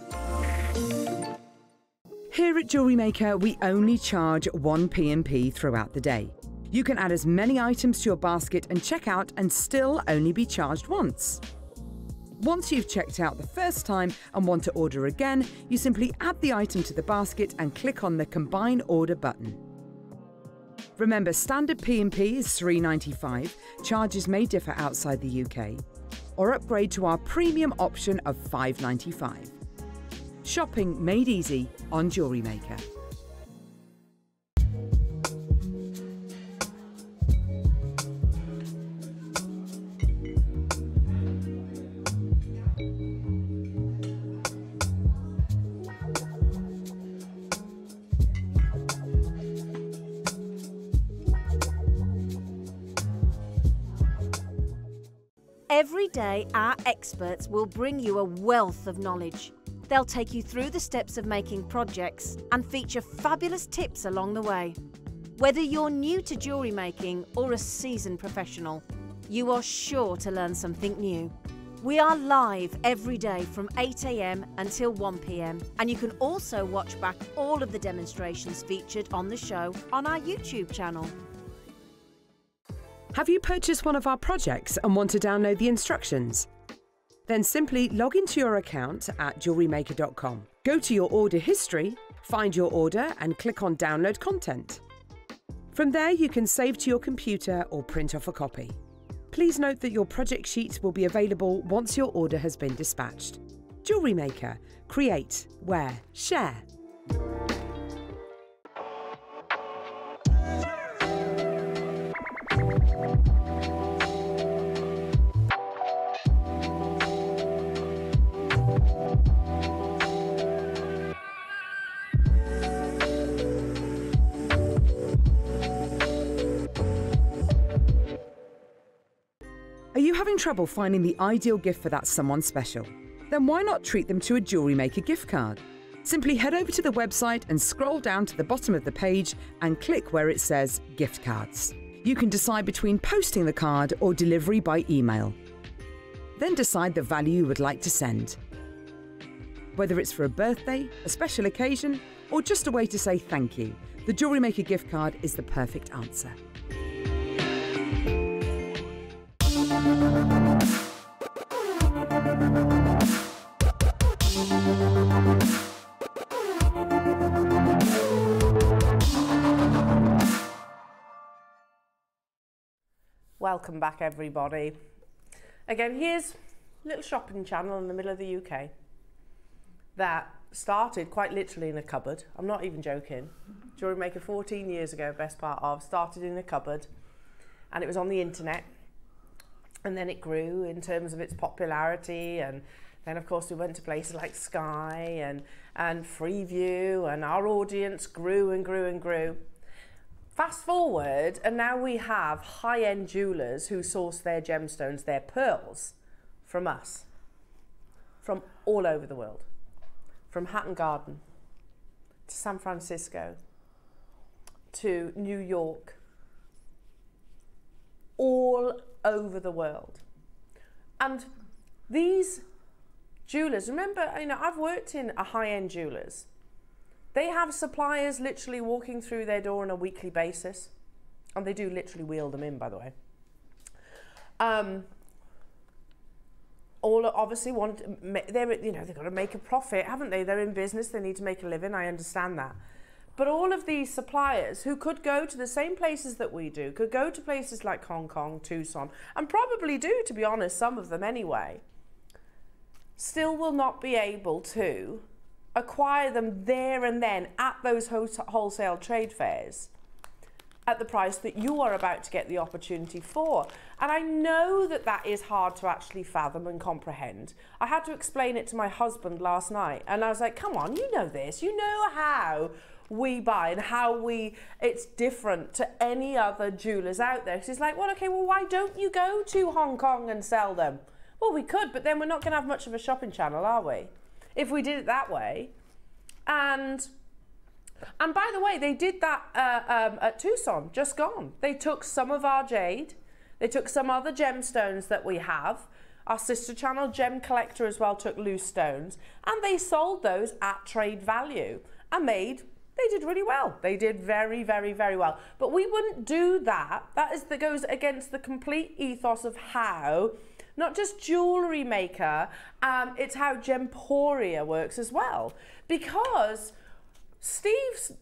Here at Jewellery Maker, we only charge one P&P throughout the day. You can add as many items to your basket and check out and still only be charged once. Once you've checked out the first time and want to order again, you simply add the item to the basket and click on the Combine Order button. Remember, standard P&P is $3.95. Charges may differ outside the UK. Or upgrade to our premium option of $5.95. Shopping made easy on Jewellery Maker. Every day, our experts will bring you a wealth of knowledge. They'll take you through the steps of making projects and feature fabulous tips along the way. Whether you're new to jewellery making or a seasoned professional, you are sure to learn something new. We are live every day from 8am until 1pm, and you can also watch back all of the demonstrations featured on the show on our YouTube channel. Have you purchased one of our projects and want to download the instructions? Then simply log into your account at jewellerymaker.com. Go to your order history, find your order, and click on Download Content. From there, you can save to your computer or print off a copy. Please note that your project sheet will be available once your order has been dispatched. Jewellery Maker. Create, wear, share. Having trouble finding the ideal gift for that someone special? Then why not treat them to a Jewellery Maker gift card? Simply head over to the website and scroll down to the bottom of the page and click where it says Gift Cards. You can decide between posting the card or delivery by email. Then decide the value you would like to send. Whether it's for a birthday, a special occasion, or just a way to say thank you, the Jewellery Maker gift card is the perfect answer. Welcome back, everybody. Again, here's a little shopping channel in the middle of the UK that started quite literally in a cupboard. I'm not even joking. Jewelry Maker 14 years ago, best part of, started in a cupboard and it was on the internet. And then it grew in terms of its popularity and Then, of course, we went to places like Sky and, and Freeview, and our audience grew and grew and grew. Fast forward, and now we have high end jewelers who source their gemstones, their pearls, from us, from all over the world, from Hatton Garden to San Francisco to New York, all over the world. And these jewelers, remember, you know, I've worked in a high end jewelers. They have suppliers literally walking through their door on a weekly basis. And they do literally wheel them in, by the way. Um, all obviously want they're you know they've got to make a profit haven't they they're in business they need to make a living i understand that but all of these suppliers who could go to the same places that we do could go to places like hong kong tucson and probably do to be honest some of them anyway still will not be able to acquire them there and then at those wholesale trade fairs at the price that you are about to get the opportunity for. And I know that that is hard to actually fathom and comprehend. I had to explain it to my husband last night, and I was like, come on, you know this, you know how we buy and how we it's different to any other jewelers out there. He's like, well, okay, well, why don't you go to Hong Kong and sell them? Well, we could, but then we're not going to have much of a shopping channel, are we? If we did it that way. And and by the way, they did that uh, um, at Tucson, just gone. They took some of our jade, they took some other gemstones that we have. Our sister channel, Gem Collector, as well, took loose stones, and they sold those at trade value and made. They did really well. They did very, very, very well. But we wouldn't do that. That is that goes against the complete ethos of how not just jewelry maker, um, it's how Gemporia works as well. Because Steve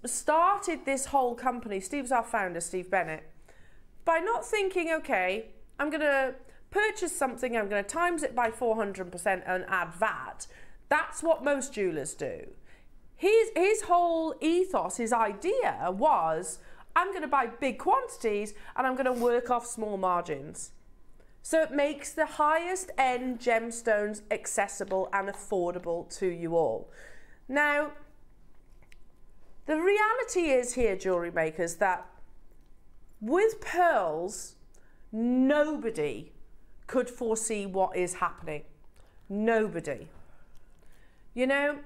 started this whole company, Steve's our founder, Steve Bennett, by not thinking, okay, I'm going to purchase something, I'm going to times it by 400% and add VAT. That's what most jewelers do. His, his whole ethos, his idea was, I'm going to buy big quantities and I'm going to work off small margins. So it makes the highest end gemstones accessible and affordable to you all. Now, the reality is here, jewellery makers, that with pearls, nobody could foresee what is happening. Nobody. You know,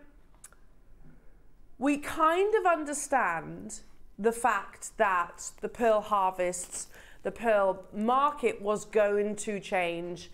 we kind of understand the fact that the pearl harvests the pearl market was going to change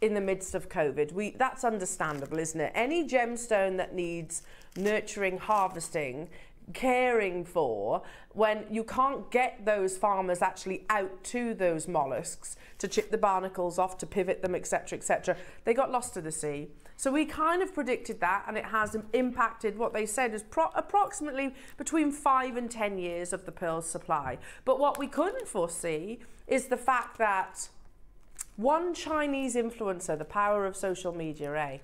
in the midst of COVID. We, that's understandable, isn't it? Any gemstone that needs nurturing, harvesting, caring for, when you can't get those farmers actually out to those mollusks to chip the barnacles off, to pivot them, etc., etc., they got lost to the sea. So we kind of predicted that, and it has impacted what they said is approximately between five and 10 years of the pearls supply. But what we couldn't foresee is the fact that one Chinese influencer, the power of social media, eh?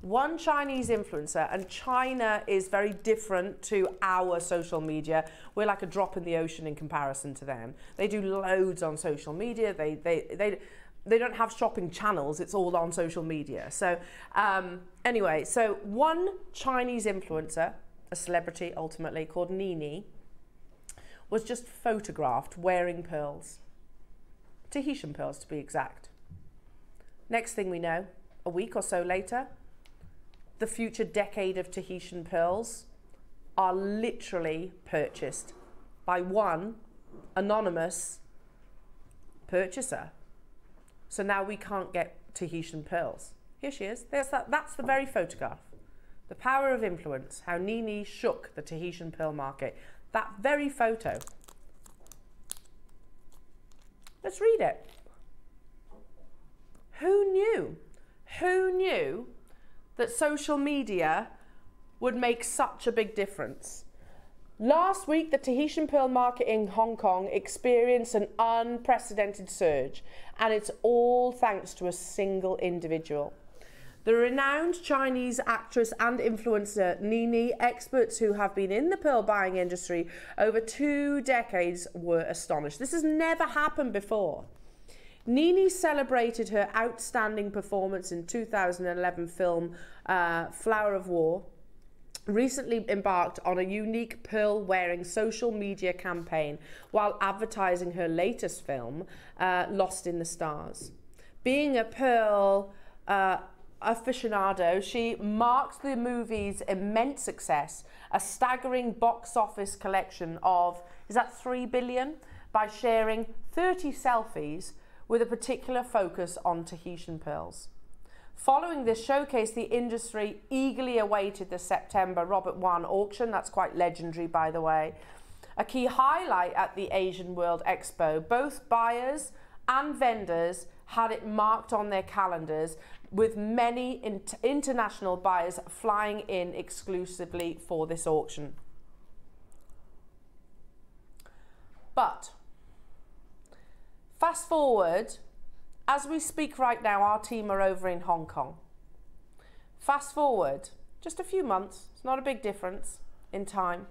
One Chinese influencer, and China is very different to our social media. We're like a drop in the ocean in comparison to them. They do loads on social media. They, they, they, they don't have shopping channels, it's all on social media. So, um, anyway, so one Chinese influencer, a celebrity ultimately called Nini, was just photographed wearing pearls. Tahitian pearls to be exact. Next thing we know, a week or so later, the future decade of Tahitian pearls are literally purchased by one anonymous purchaser. So now we can't get Tahitian pearls. Here she is. There's that. That's the very photograph. The power of influence, how Nini shook the Tahitian pearl market. That very photo. Let's read it. Who knew? Who knew that social media would make such a big difference? Last week, the Tahitian pearl market in Hong Kong experienced an unprecedented surge, and it's all thanks to a single individual. The renowned Chinese actress and influencer Nini, experts who have been in the pearl buying industry over two decades were astonished. This has never happened before. Nini celebrated her outstanding performance in 2011 film uh, Flower of War. Recently embarked on a unique pearl wearing social media campaign while advertising her latest film, uh, Lost in the Stars. Being a pearl uh, aficionado, she marked the movie's immense success, a staggering box office collection of, is that 3 billion? By sharing 30 selfies with a particular focus on Tahitian pearls. Following this showcase, the industry eagerly awaited the September Robert Wan auction. That's quite legendary, by the way. A key highlight at the Asian World Expo, both buyers and vendors had it marked on their calendars with many international buyers flying in exclusively for this auction. But fast forward, as we speak right now, our team are over in Hong Kong. Fast forward just a few months, it's not a big difference in time.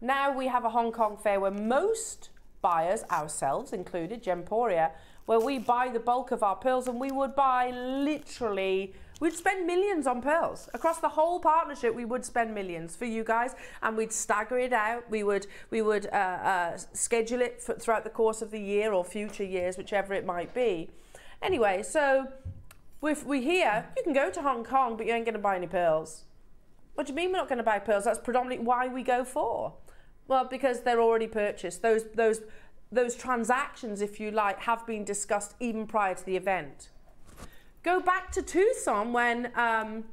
Now we have a Hong Kong fair where most buyers, ourselves included, Gemporia, where we buy the bulk of our pearls and we would buy literally We'd spend millions on pearls across the whole partnership. We would spend millions for you guys, and we'd stagger it out. We would we would uh, uh, schedule it for, throughout the course of the year or future years, whichever it might be. Anyway, so if we here, you can go to Hong Kong, but you ain't going to buy any pearls. What do you mean we're not going to buy pearls? That's predominantly why we go for. Well, because they're already purchased. Those those those transactions, if you like, have been discussed even prior to the event. Go back to Tucson when um,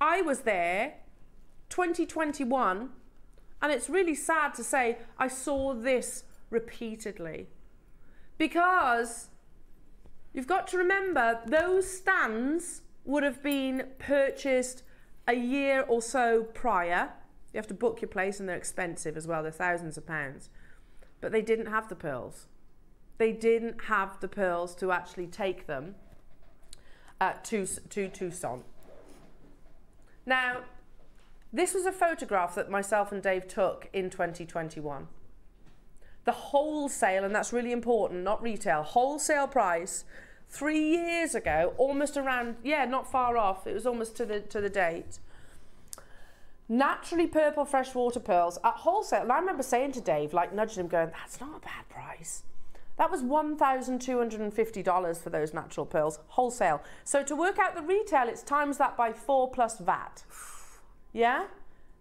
I was there, 2021, and it's really sad to say I saw this repeatedly. Because you've got to remember those stands would have been purchased a year or so prior. You have to book your place and they're expensive as well, they're thousands of pounds. But they didn't have the pearls. They didn't have the pearls to actually take them uh, to, to Tucson. Now, this was a photograph that myself and Dave took in 2021. The wholesale, and that's really important, not retail, wholesale price three years ago, almost around, yeah, not far off, it was almost to the, to the date. Naturally purple freshwater pearls at wholesale. And I remember saying to Dave, like nudging him, going, that's not a bad price. That was $1,250 for those natural pearls, wholesale. So to work out the retail, it's times that by four plus VAT. Yeah?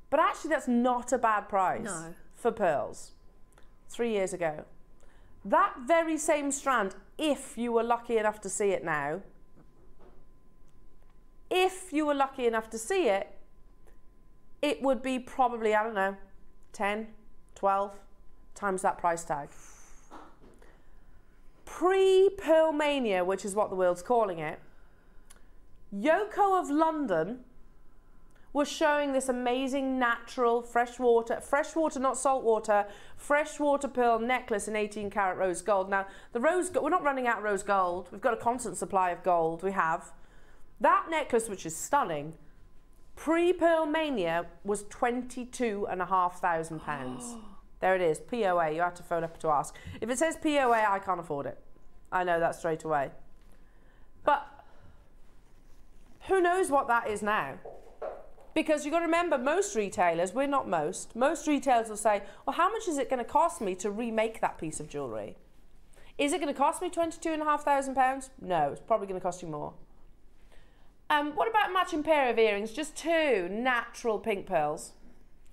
But actually, that's not a bad price no. for pearls three years ago. That very same strand, if you were lucky enough to see it now, if you were lucky enough to see it, it would be probably, I don't know, 10, 12 times that price tag pre Pearlmania, which is what the world's calling it, Yoko of London was showing this amazing natural freshwater, freshwater, not saltwater, freshwater pearl necklace in 18 karat rose gold. Now, the rose, we're not running out of rose gold. We've got a constant supply of gold. We have. That necklace, which is stunning, pre-Pearl Mania was twenty-two and a half thousand pounds. There it is, POA. You have to phone up to ask. If it says POA, I can't afford it. I know that straight away. But who knows what that is now? Because you've got to remember, most retailers, we're not most, most retailers will say, well, how much is it going to cost me to remake that piece of jewellery? Is it going to cost me £22,500? No, it's probably going to cost you more. Um, what about matching pair of earrings? Just two natural pink pearls.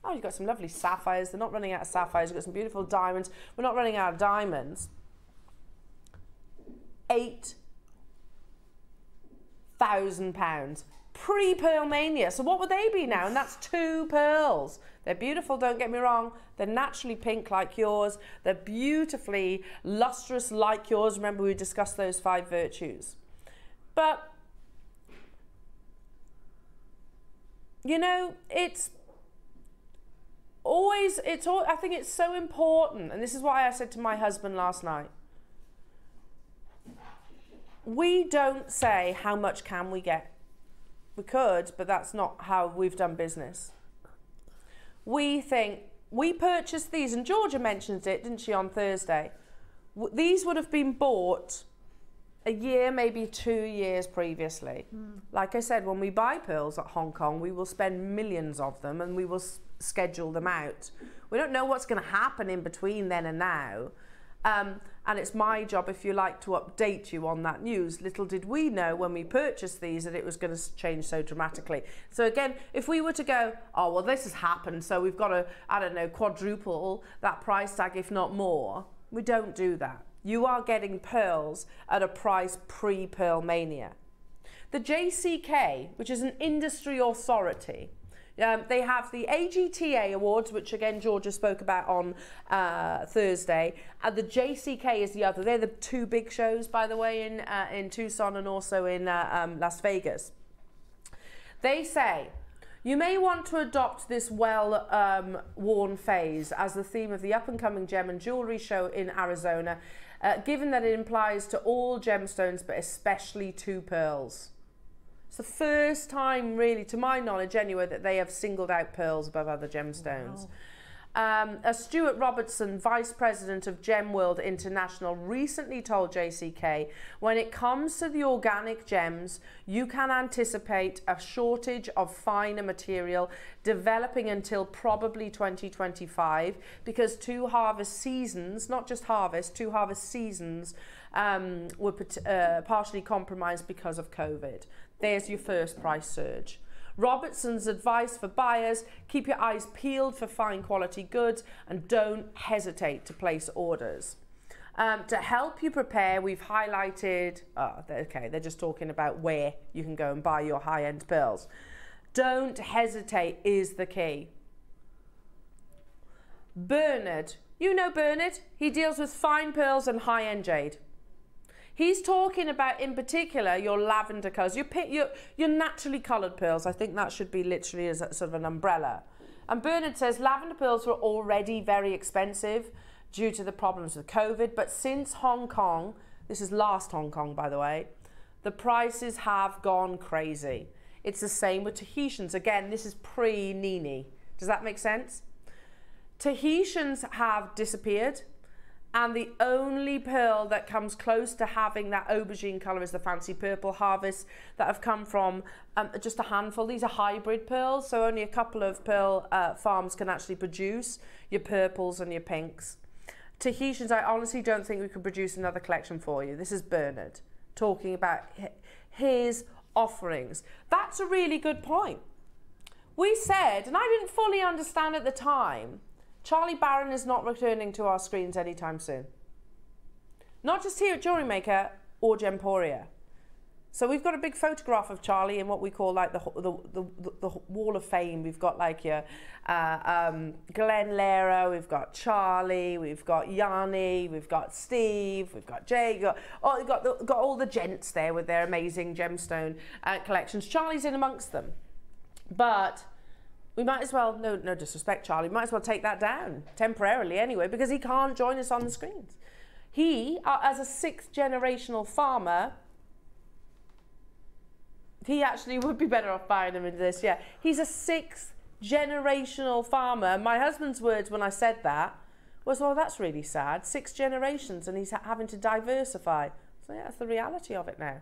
Oh, you've got some lovely sapphires. They're not running out of sapphires. You've got some beautiful diamonds. We're not running out of diamonds. Eight thousand pounds pre-pearl mania so what would they be now and that's two pearls they're beautiful don't get me wrong they're naturally pink like yours they're beautifully lustrous like yours remember we discussed those five virtues but you know it's always it's all I think it's so important and this is why I said to my husband last night we don't say how much can we get. We could but that's not how we've done business. We think we purchased these and Georgia mentioned it didn't she on Thursday? These would have been bought a year, maybe two years previously. Hmm. Like I said, when we buy pearls at Hong Kong, we will spend millions of them and we will schedule them out. We don't know what's going to happen in between then and now. Um, and it's my job, if you like, to update you on that news. Little did we know when we purchased these that it was going to change so dramatically. So again, if we were to go, oh well, this has happened, so we've got to, I don't know, quadruple that price tag, if not more. We don't do that. You are getting pearls at a price pre-Pearl Mania. The JCK, which is an industry authority, um, they have the AGTA Awards, which again Georgia spoke about on uh, Thursday, and the JCK is the other. They're the two big shows, by the way, in uh, in Tucson and also in uh, um, Las Vegas. They say you may want to adopt this well um, worn phase as the theme of the up and coming gem and jewelry show in Arizona, uh, given that it implies to all gemstones, but especially to pearls. It's the first time, really, to my knowledge anyway, that they have singled out pearls above other gemstones. Um, uh, Stuart Robertson, Vice President of Gemworld International, recently told JCK when it comes to the organic gems, you can anticipate a shortage of finer material developing until probably 2025 because two harvest seasons, not just harvest, two harvest seasons um, were uh, partially compromised because of COVID. There's your first price surge. Robertson's advice for buyers keep your eyes peeled for fine quality goods and don't hesitate to place orders. Um, to help you prepare, we've highlighted, oh, okay, they're just talking about where you can go and buy your high end pearls. Don't hesitate is the key. Bernard, you know Bernard, he deals with fine pearls and high end jade. He's talking about, in particular, your lavender colours, your, your, your naturally coloured pearls. I think that should be literally as a, sort of an umbrella. And Bernard says lavender pearls were already very expensive due to the problems with COVID, but since Hong Kong, this is last Hong Kong, by the way, the prices have gone crazy. It's the same with Tahitians. Again, this is pre Nini. Does that make sense? Tahitians have disappeared. And the only pearl that comes close to having that aubergine colour is the fancy purple harvest that have come from um, just a handful. These are hybrid pearls, so only a couple of pearl uh, farms can actually produce your purples and your pinks. Tahitians, I honestly don't think we could produce another collection for you. This is Bernard talking about his offerings. That's a really good point. We said, and I didn't fully understand at the time, Charlie Barron is not returning to our screens anytime soon. Not just here at Jewelry Maker or Gemporia. So we've got a big photograph of Charlie in what we call like the the, the, the, Wall of Fame. We've got like your uh, um, Glenn Lehrer, we've got Charlie, we've got Yanni, we've got Steve, we've got Jay, we've got, oh, we've got, the, got all the gents there with their amazing gemstone uh, collections. Charlie's in amongst them. But we might as well, no, no disrespect, Charlie, might as well take that down temporarily anyway, because he can't join us on the screens. He, uh, as a sixth generational farmer, he actually would be better off buying him into this. Yeah, he's a sixth generational farmer. My husband's words when I said that was, "Well, that's really sad. Six generations, and he's ha- having to diversify." So yeah, that's the reality of it now.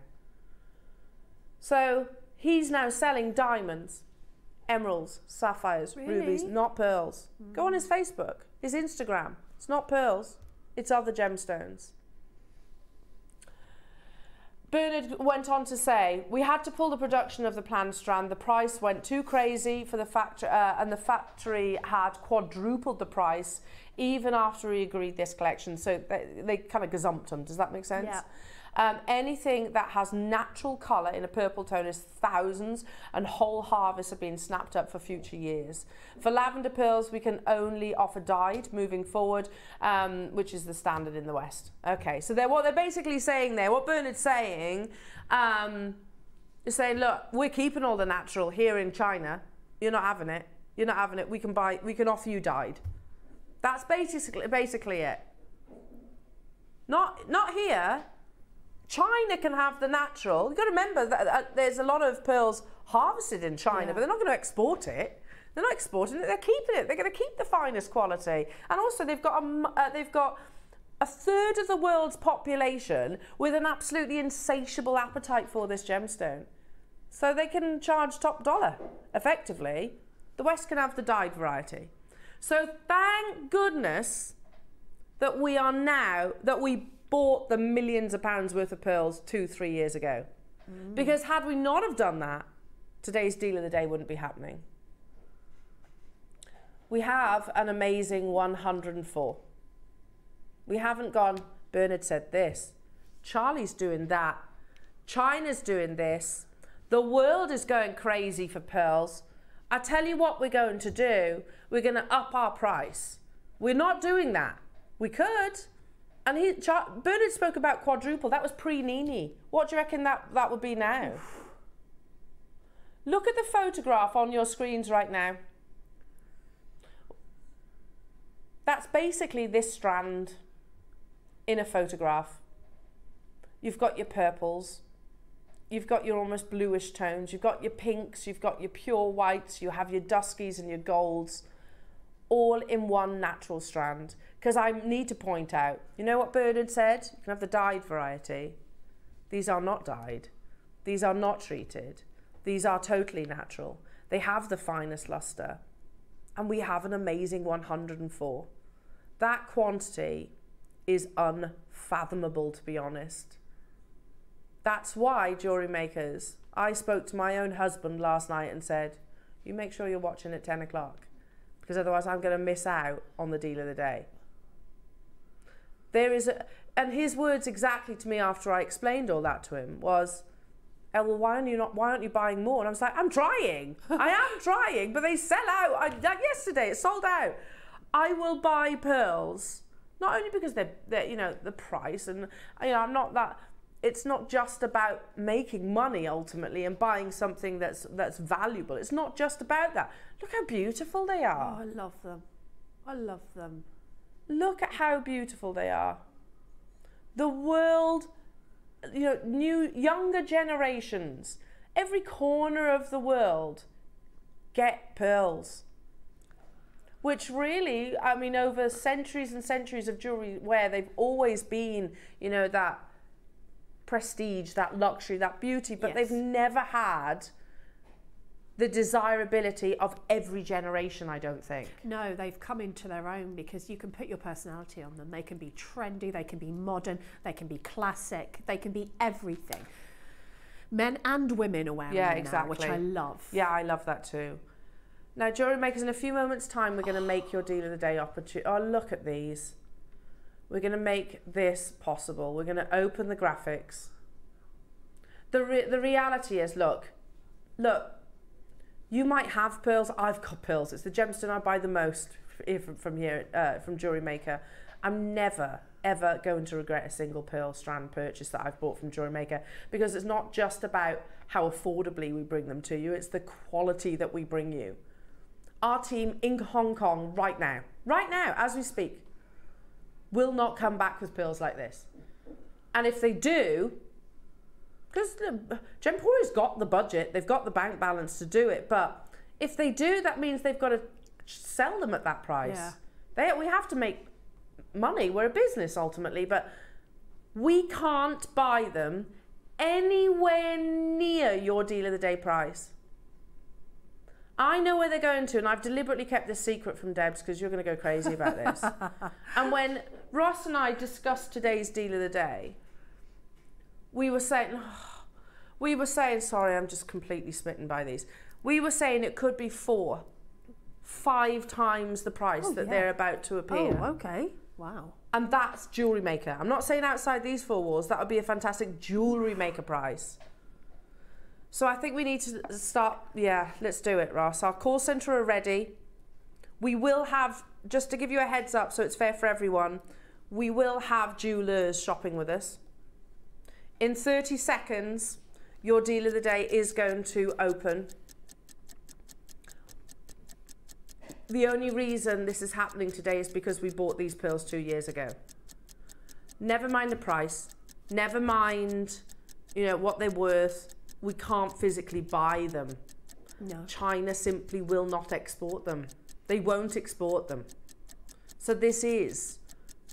So he's now selling diamonds, emeralds, sapphires, rubies, not pearls. Go on his Facebook, his Instagram. It's not pearls, it's other gemstones. Bernard went on to say, "We had to pull the production of the planned strand. The price went too crazy for the factory, uh, and the factory had quadrupled the price even after we agreed this collection. So they, they kind of gazumped them. Does that make sense? Yeah. Um, anything that has natural colour in a purple tone is thousands, and whole harvests have been snapped up for future years. For lavender pearls, we can only offer dyed moving forward, um, which is the standard in the West. Okay, so they're what they're basically saying there. What Bernard's saying um, is saying, look, we're keeping all the natural here in China. You're not having it. You're not having it. We can buy. We can offer you dyed. That's basically basically it. Not not here. China can have the natural. You've got to remember that uh, there's a lot of pearls harvested in China, Yeah. but they're not going to export it. They're not exporting it. They're keeping it. They're going to keep the finest quality, and also they've got a, uh, they've got a third of the world's population with an absolutely insatiable appetite for this gemstone. So they can charge top dollar, effectively. The West can have the dyed variety. So thank goodness that we are now, that we bought the millions of pounds worth of pearls two, three years ago. Mm. Because had we not have done that, today's deal of the day wouldn't be happening. We have an amazing 104. We haven't gone, Bernard said this, Charlie's doing that, China's doing this, the world is going crazy for pearls. I tell you what we're going to do, we're going to up our price. We're not doing that. We could. And he, Char- Bernard spoke about quadruple. That was pre Nini. What do you reckon that, that would be now? Look at the photograph on your screens right now. That's basically this strand in a photograph. You've got your purples, you've got your almost bluish tones, you've got your pinks, you've got your pure whites, you have your duskies and your golds, all in one natural strand. Because I need to point out, you know what Bernard said? You can have the dyed variety. These are not dyed. These are not treated. These are totally natural. They have the finest luster. And we have an amazing 104. That quantity is unfathomable, to be honest. That's why, jewellery makers, I spoke to my own husband last night and said, You make sure you're watching at 10 o'clock, because otherwise I'm going to miss out on the deal of the day. There is a, and his words exactly to me after I explained all that to him was, oh, well, why aren't you not? Why aren't you buying more? And I was like, I'm trying. I am trying, but they sell out. I, like yesterday, it sold out. I will buy pearls not only because they're, they're you know the price, and you know I'm not that. It's not just about making money ultimately and buying something that's that's valuable. It's not just about that. Look how beautiful they Oh, are. I love them. I love them. Look at how beautiful they are. The world, you know, new younger generations, every corner of the world get pearls. Which really, I mean, over centuries and centuries of jewelry wear, they've always been, you know, that prestige, that luxury, that beauty, but Yes. they've never had the desirability of every generation, I don't think. No, they've come into their own because you can put your personality on them. They can be trendy, they can be modern, they can be classic, they can be everything. Men and women are wearing Yeah, them now, which I love. Yeah, I love that too. Now, jewelry makers, in a few moments' time, we're going to make your deal of the day opportunity. Oh, look at these. We're going to make this possible. We're going to open the graphics. The, re- the reality is look, look, you might have pearls. I've got pearls. It's the gemstone I buy the most from, here, uh, from Jewelry Maker. I'm never, ever going to regret a single pearl strand purchase that I've bought from Jewelry Maker because it's not just about how affordably we bring them to you, it's the quality that we bring you. Our team in Hong Kong right now, right now, as we speak, will not come back with pearls like this. And if they do, because Gemporia's got the budget, they've got the bank balance to do it, but if they do, that means they've got to sell them at that price. Yeah. They, we have to make money. We're a business ultimately, but we can't buy them anywhere near your deal of the day price. I know where they're going to, and I've deliberately kept this secret from Debs because you're going to go crazy about this. and when Ross and I discussed today's deal of the day, we were saying, we were saying, sorry, I'm just completely smitten by these. We were saying it could be four, five times the price Oh, that yeah. they're about to appear. Oh, okay. Wow. And that's jewellery maker. I'm not saying outside these four walls, that would be a fantastic jewellery maker price. So I think we need to start, yeah, let's do it, Ross. Our call centre are ready. We will have, just to give you a heads up so it's fair for everyone, we will have jewellers shopping with us. In 30 seconds, your deal of the day is going to open. The only reason this is happening today is because we bought these pearls two years ago. Never mind the price, never mind, you know, what they're worth. We can't physically buy them. No. China simply will not export them. They won't export them. So this is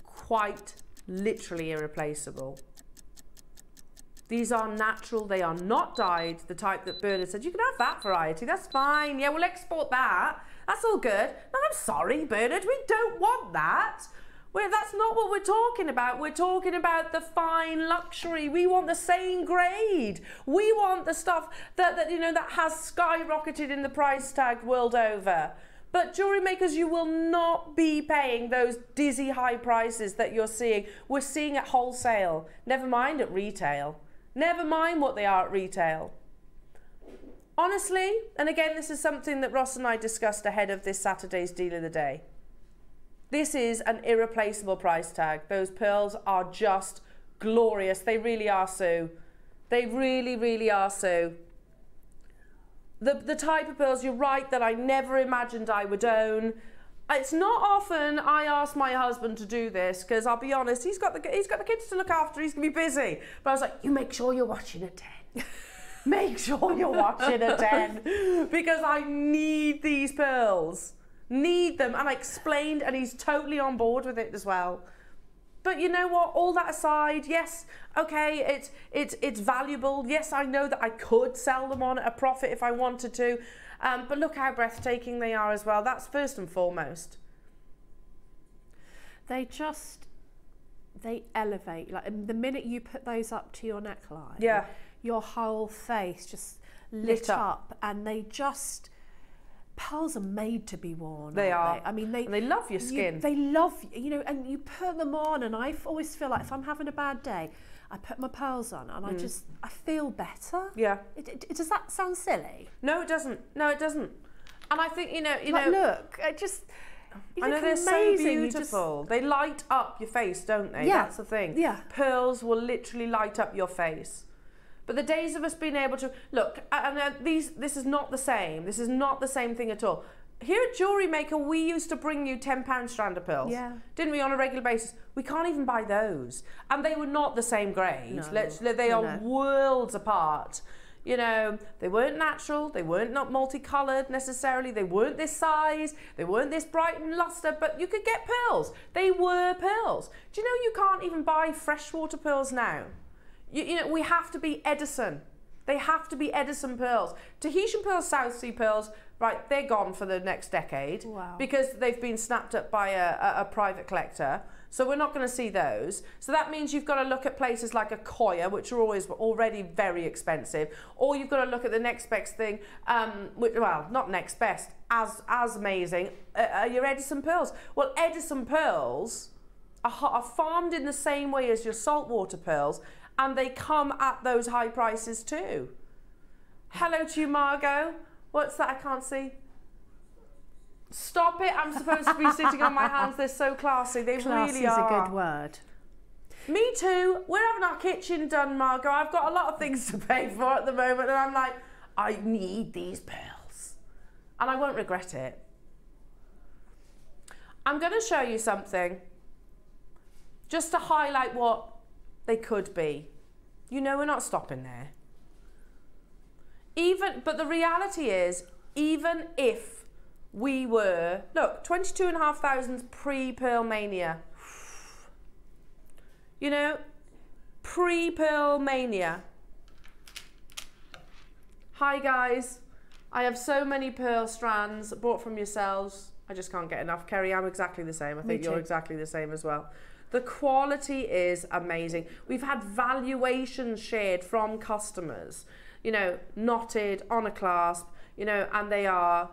quite literally irreplaceable. These are natural, they are not dyed, the type that Bernard said, you can have that variety, that's fine. Yeah, we'll export that. That's all good. No, I'm sorry, Bernard, we don't want that. Well, that's not what we're talking about. We're talking about the fine luxury. We want the same grade. We want the stuff that, that you know that has skyrocketed in the price tag world over. But jewelry makers, you will not be paying those dizzy high prices that you're seeing. We're seeing at wholesale, never mind at retail. Never mind what they are at retail. Honestly, and again, this is something that Ross and I discussed ahead of this Saturday's deal of the day. This is an irreplaceable price tag. Those pearls are just glorious. They really are, Sue. They really, really are, Sue. The, the type of pearls, you're right, that I never imagined I would own. It's not often I ask my husband to do this because I'll be honest, he's got the he's got the kids to look after. He's gonna be busy. But I was like, you make sure you're watching at ten. make sure you're watching at ten because I need these pearls, need them. And I explained, and he's totally on board with it as well. But you know what? All that aside, yes, okay, it's it's it's valuable. Yes, I know that I could sell them on at a profit if I wanted to. Um, but look how breathtaking they are as well. That's first and foremost. They just they elevate. Like the minute you put those up to your neckline, Yeah. your whole face just lit, Lit up. up. and they just pearls are made to be worn. They are. I mean, they And they love your you- skin. they love you know, and you put them on, and I always feel like if I'm having a bad day, I put my pearls on, and Mm. I just I feel better. Yeah. It, it, does that sound silly? No, it doesn't. No, it doesn't. And I think you know, you like, know, look, I just. You I know they're so amazing. Just- beautiful. They light up your face, don't they? Yeah. That's the thing. Yeah. Pearls will literally light up your face. But the days of us being able to look, and uh, these, this is not the same. This is not the same thing at all. Here at Jewelry Maker, we used to bring you ten pound strand of pearls. Yeah. Didn't we on a regular basis? We can't even buy those, and they were not the same grade. No. Let's, they No, are no. worlds apart. You know, they weren't natural, they weren't not multicolored necessarily, they weren't this size, they weren't this bright and luster, but you could get pearls. They were pearls. Do you know you can't even buy freshwater pearls now? You, you know, we have to be Edison. They have to be Edison pearls. Tahitian pearls, South Sea pearls, right, they're gone for the next decade Wow. because they've been snapped up by a, a, a private collector. So we're not going to see those. So that means you've got to look at places like Akoya, which are always already very expensive, or you've got to look at the next best thing. Um, which, well, not next best, as as amazing. Uh, your Edison pearls. Well, Edison pearls are, are farmed in the same way as your saltwater pearls, and they come at those high prices too. Hello to you, Margot. What's that? I can't see. Stop it! I'm supposed to be sitting on my hands. They're so classy. They Classy really is a good word. Me too. We're having our kitchen done, Margot. I've got a lot of things to pay for at the moment, and I'm like, I need these pearls, and I won't regret it. I'm going to show you something, just to highlight what they could be. You know, we're not stopping there. Even, but the reality is, even if we were, look, 22,500 pre Pearl Mania. You know, pre Pearl Mania. Hi guys, I have so many pearl strands bought from yourselves. I just can't get enough. Kerry, I'm exactly the same. I think you're exactly the same as well. The quality is amazing. We've had valuations shared from customers, you know, knotted on a clasp, you know, and they are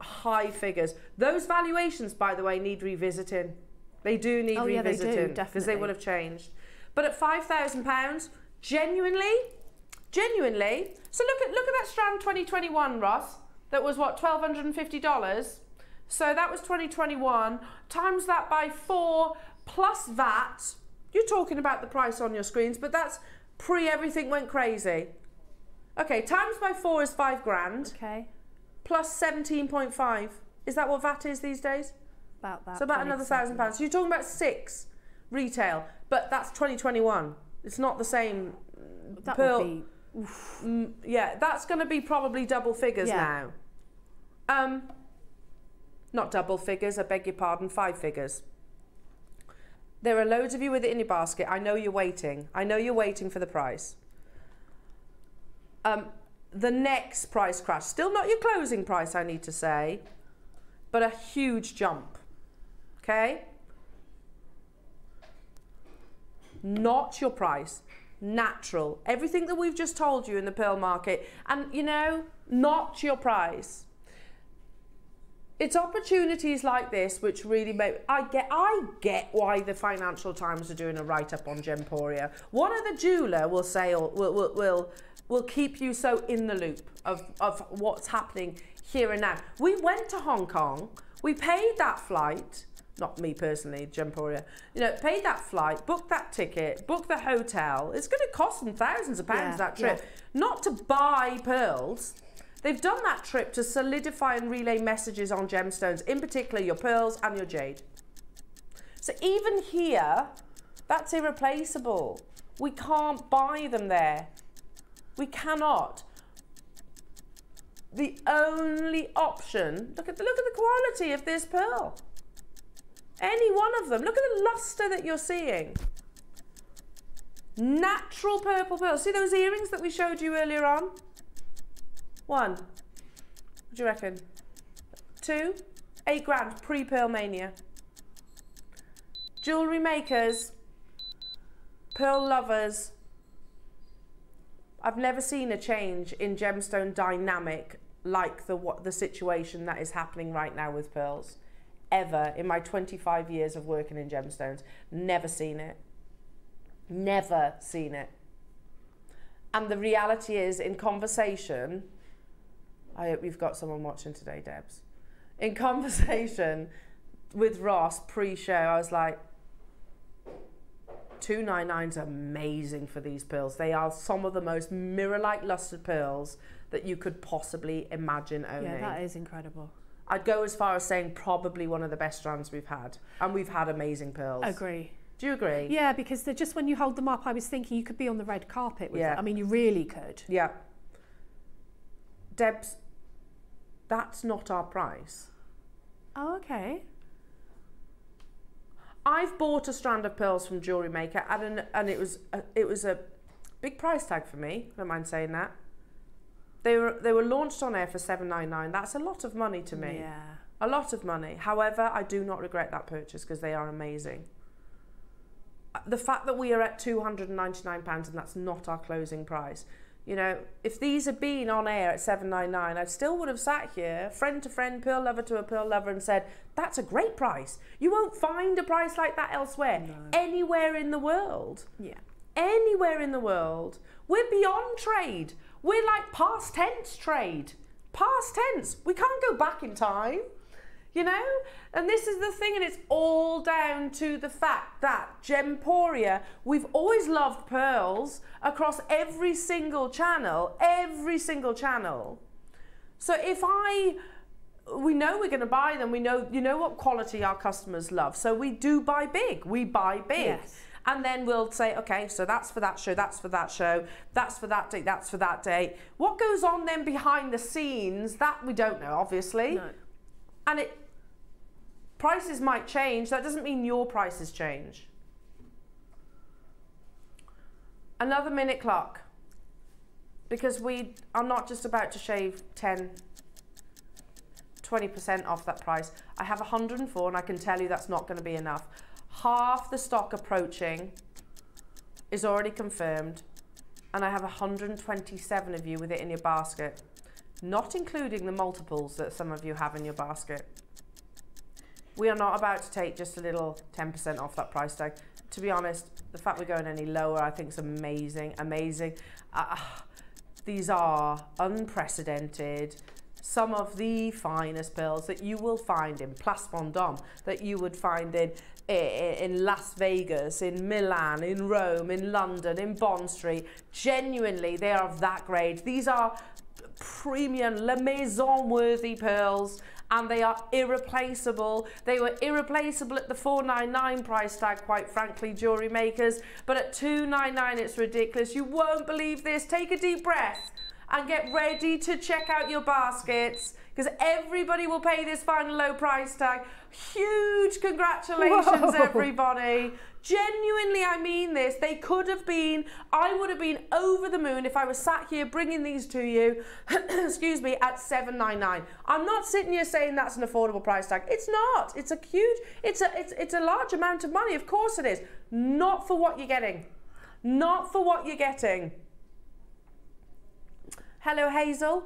high figures. Those valuations, by the way, need revisiting. They do need Oh, yeah, they revisiting because they definitely. would have changed. But at five thousand pounds, genuinely, genuinely. So look at look at that strand 2021, Ross. That was what twelve hundred and fifty dollars. So that was 2021. Times that by four plus VAT. You're talking about the price on your screens, but that's pre everything went crazy. Okay, times by four is five grand Okay, plus 17.5. Is that what VAT is these days? about that. So about another thousand pounds. So you're talking about six retail, but that's 2021. It's not the same. That Pearl- would be. Mm, yeah, that's going to be probably double figures Yeah. now. Um, not double figures. I beg your pardon. Five figures. There are loads of you with it in your basket. I know you're waiting. I know you're waiting for the price. Um, the next price crash, still not your closing price, I need to say, but a huge jump. Okay? Not your price, natural. Everything that we've just told you in the pearl market, and you know, not your price it's opportunities like this which really make I get I get why the Financial Times are doing a write up on Gemporia. One of the jeweler will say will will will will keep you so in the loop of of what's happening here and now. We went to Hong Kong. We paid that flight. Not me personally, Gemporia. You know, paid that flight, booked that ticket, booked the hotel. It's going to cost them thousands of pounds Yeah, that trip, not to buy pearls They've done that trip to solidify and relay messages on gemstones, in particular your pearls and your jade. So even here, that's irreplaceable. We can't buy them there. We cannot. The only option, look at the, look at the quality of this pearl. Any one of them. Look at the luster that you're seeing. Natural purple pearl. See those earrings that we showed you earlier on? One. What do you reckon? Two. Eight grand pre-Pearl Mania. Jewellery makers, pearl lovers. I've never seen a change in gemstone dynamic like the what the situation that is happening right now with pearls. Ever in my 25 years of working in gemstones, never seen it. Never seen it. And the reality is, in conversation, I hope you've got someone watching today, Debs. In conversation with Ross pre-show, I was like, 299 is amazing for these pearls. They are some of the most mirror-like lustered pearls that you could possibly imagine owning. Yeah, that is incredible. I'd go as far as saying probably one of the best strands we've had. And we've had amazing pearls. Agree. Do you agree? Yeah, because they're just when you hold them up, I was thinking you could be on the red carpet with Yeah. it. I mean, you really could. Yeah. Debs, that's not our price. Oh, okay. I've bought a strand of pearls from Jewelry Maker and, an, and it was a, it was a big price tag for me. I Don't mind saying that. They were they were launched on air for seven nine nine. That's a lot of money to me. Yeah. A lot of money. However, I do not regret that purchase because they are amazing. Uh, The fact that we are at two hundred and ninety nine pounds and that's not our closing price. You know, if these had been on air at seven nine nine, I still would have sat here, friend to friend, pearl lover to a pearl lover, and said, "That's a great price. You won't find a price like that elsewhere, anywhere in the world." Yeah. anywhere in the world. We're beyond trade. We're like past tense trade. Past tense. We can't go back in time. You know? And this is the thing, and it's all down to the fact that Gemporia, we've always loved pearls across every single channel, every single channel. So if I we know we're going to buy them. We know you know what quality our customers love. So we do buy big. We buy big. Yes. And then we'll say, okay, so that's for that show, that's for that show, that's for that date, that's for that date. What goes on then behind the scenes, that we don't know, obviously. No. And it prices might change. That doesn't mean your prices change. Another minute clock. Because we are not just about to shave 10, 20% off that price. I have 104 and I can tell you that's not going to be enough. Half the stock approaching is already confirmed and I have 127 of you with it in your basket, not including the multiples that some of you have in your basket. We are not about to take just a little 10% off that price tag. To be honest, the fact we're going any lower, I think is amazing, amazing. Uh, these are unprecedented. Some of the finest pearls that you will find in Place Vendôme, that you would find in, i- i- in Las Vegas, in Milan, in Rome, in London, in Bond Street. Genuinely, they are of that grade. These are premium La Maison worthy pearls and they are irreplaceable. They were irreplaceable at the 499 price tag, quite frankly, jewelry makers, but at 299 it's ridiculous. You won't believe this. Take a deep breath and get ready to check out your baskets because everybody will pay this final low price tag. Huge congratulations, Whoa. everybody. Genuinely, I mean this. They could have been, I would have been over the moon if I was sat here bringing these to you, excuse me, at 799. I'm not sitting here saying that's an affordable price tag. It's not. It's a huge, it's a, it's, it's a large amount of money. Of course it is. Not for what you're getting. Not for what you're getting. Hello, Hazel,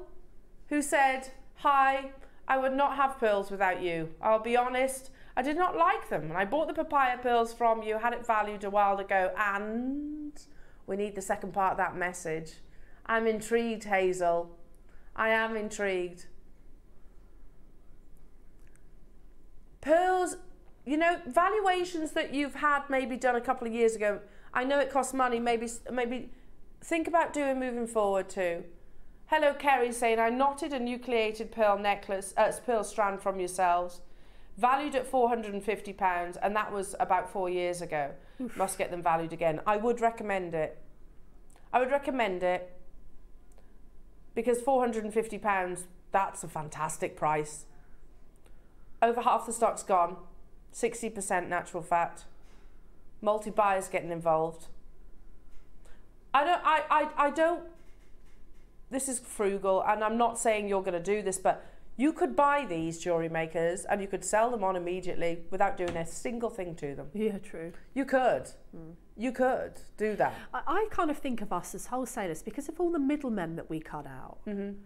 who said, Hi, I would not have pearls without you. I'll be honest, I did not like them. And I bought the papaya pearls from you, had it valued a while ago, and we need the second part of that message. I'm intrigued, Hazel. I am intrigued. Pearls, you know, valuations that you've had maybe done a couple of years ago. I know it costs money. Maybe, maybe think about doing moving forward too. Hello, Kerry saying I knotted a nucleated pearl necklace, uh, pearl strand from yourselves, valued at four hundred and fifty pounds, and that was about four years ago. Must get them valued again. I would recommend it. I would recommend it because four hundred and fifty pounds. That's a fantastic price. Over half the stock's gone. Sixty percent natural fat. Multi buyers getting involved. I don't. I. I. I don't this is frugal and I'm not saying you're going to do this, but you could buy these jewelry makers and you could sell them on immediately without doing a single thing to them. Yeah, true. You could. Hmm. You could do that. I, I kind of think of us as wholesalers because of all the middlemen that we cut out. Mm-hmm.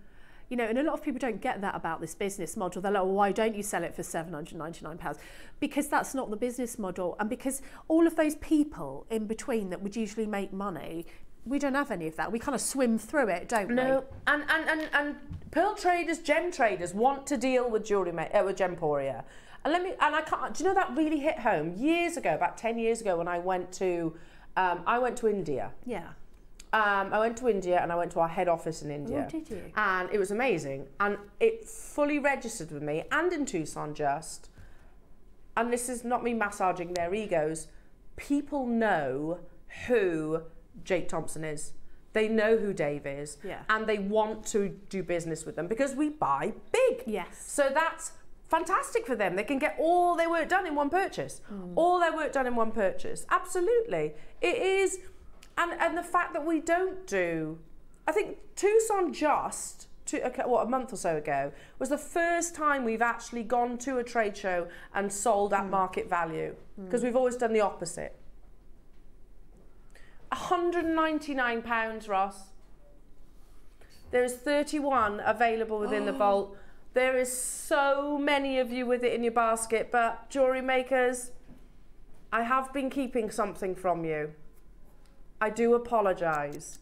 You know, and a lot of people don't get that about this business model. They're like, well, why don't you sell it for £799? Because that's not the business model. And because all of those people in between that would usually make money, we don't have any of that. We kind of swim through it, don't we? No, and, and, and, and pearl traders, gem traders want to deal with jewelry, uh, with Gemporia. And let me, and I can't, do you know that really hit home? Years ago, about 10 years ago, when I went to, um, I went to India. Yeah. Um, I went to India and I went to our head office in India. Oh, did you? And it was amazing. And it fully registered with me and in Tucson just. And this is not me massaging their egos. People know who Jake Thompson is. They know who Dave is. Yeah. And they want to do business with them because we buy big. Yes. So that's fantastic for them. They can get all their work done in one purchase. Hmm. All their work done in one purchase. Absolutely. It is and and the fact that we don't do I think Tucson just to, okay, what a month or so ago was the first time we've actually gone to a trade show and sold at hmm. market value hmm. because we've always done the opposite. 199 pounds, Ross. There's 31 available within the vault. There is so many of you with it in your basket, but jewelry makers, I have been keeping something from you. I do apologise.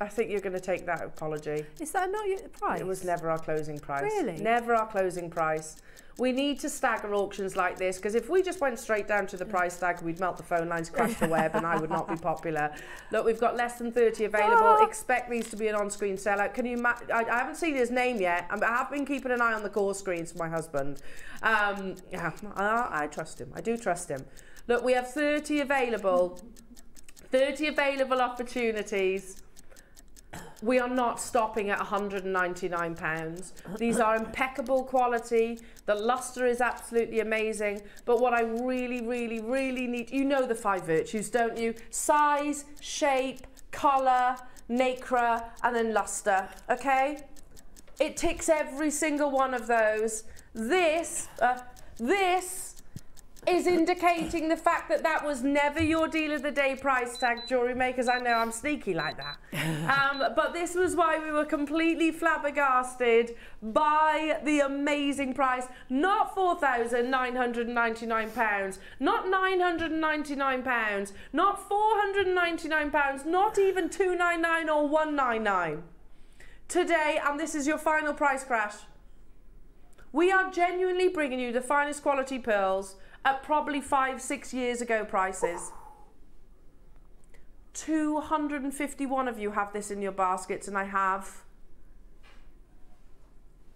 I think you're going to take that apology. Is that not your price? It was never our closing price. Really? Never our closing price. We need to stagger auctions like this because if we just went straight down to the price tag, we'd melt the phone lines, crash the web, and I would not be popular. Look, we've got less than 30 available. Ah. Expect these to be an on screen sellout. Can you? Ma- I, I haven't seen his name yet. I have been keeping an eye on the call screens for my husband. Um, yeah, I, I trust him. I do trust him. Look, we have 30 available. 30 available opportunities. We are not stopping at 199 pounds. These are impeccable quality. The luster is absolutely amazing. But what I really, really, really need, you know the five virtues, don't you? Size, shape, colour, nacre, and then luster. Okay? It ticks every single one of those. This, uh, this is indicating the fact that that was never your deal of the day price tag jewelry makers. I know I'm sneaky like that. um, but this was why we were completely flabbergasted by the amazing price. Not £4,999, not £999, not £499, not even £299 or £199. Today, and this is your final price crash. We are genuinely bringing you the finest quality pearls at probably five, six years ago prices. 251 of you have this in your baskets, and I have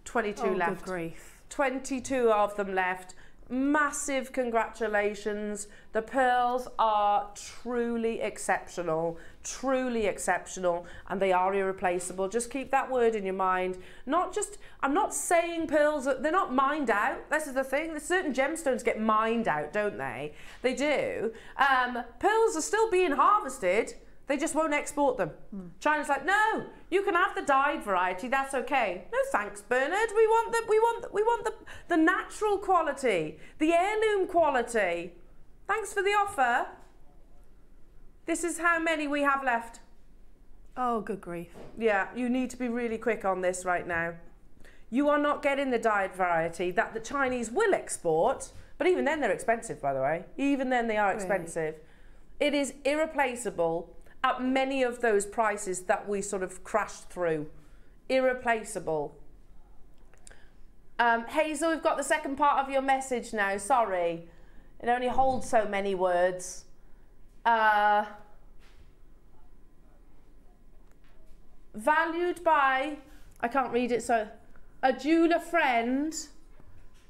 22 oh, left. Good grief. 22 of them left. Massive congratulations. The pearls are truly exceptional, truly exceptional, and they are irreplaceable. Just keep that word in your mind. Not just, I'm not saying pearls, they're not mined out. This is the thing. Certain gemstones get mined out, don't they? They do. Um, pearls are still being harvested. They just won't export them. Hmm. China's like, no, you can have the dyed variety. That's okay. No, thanks, Bernard. We want the we want the, we want the the natural quality, the heirloom quality. Thanks for the offer. This is how many we have left. Oh, good grief. Yeah, you need to be really quick on this right now. You are not getting the dyed variety that the Chinese will export, but even then they're expensive, by the way. Even then they are Really? expensive. It is irreplaceable at many of those prices that we sort of crashed through. Irreplaceable. Um, Hazel, we've got the second part of your message now. Sorry. It only holds so many words. Uh, valued by, I can't read it, so a jeweler friend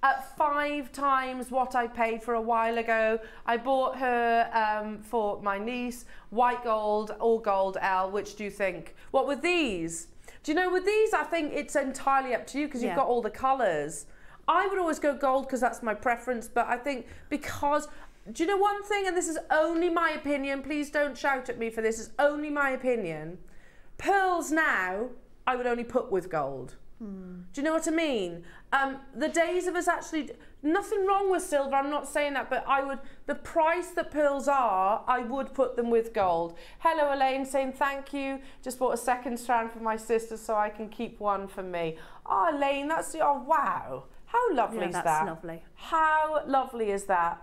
at five times what I paid for a while ago. I bought her um, for my niece, white gold, all gold L. Which do you think? What with these? Do you know with these? I think it's entirely up to you because you've got all the colours. I would always go gold because that's my preference, but I think because. Do you know one thing? And this is only my opinion. Please don't shout at me for this. It's only my opinion. Pearls now, I would only put with gold. Do you know what I mean? Um, the days of us actually, nothing wrong with silver, I'm not saying that, but I would, the price that pearls are, I would put them with gold. Hello, Elaine, saying thank you. Just bought a second strand for my sister so I can keep one for me. Oh, Elaine, that's, oh, wow. How lovely Yeah, is that's that? lovely. How lovely is that?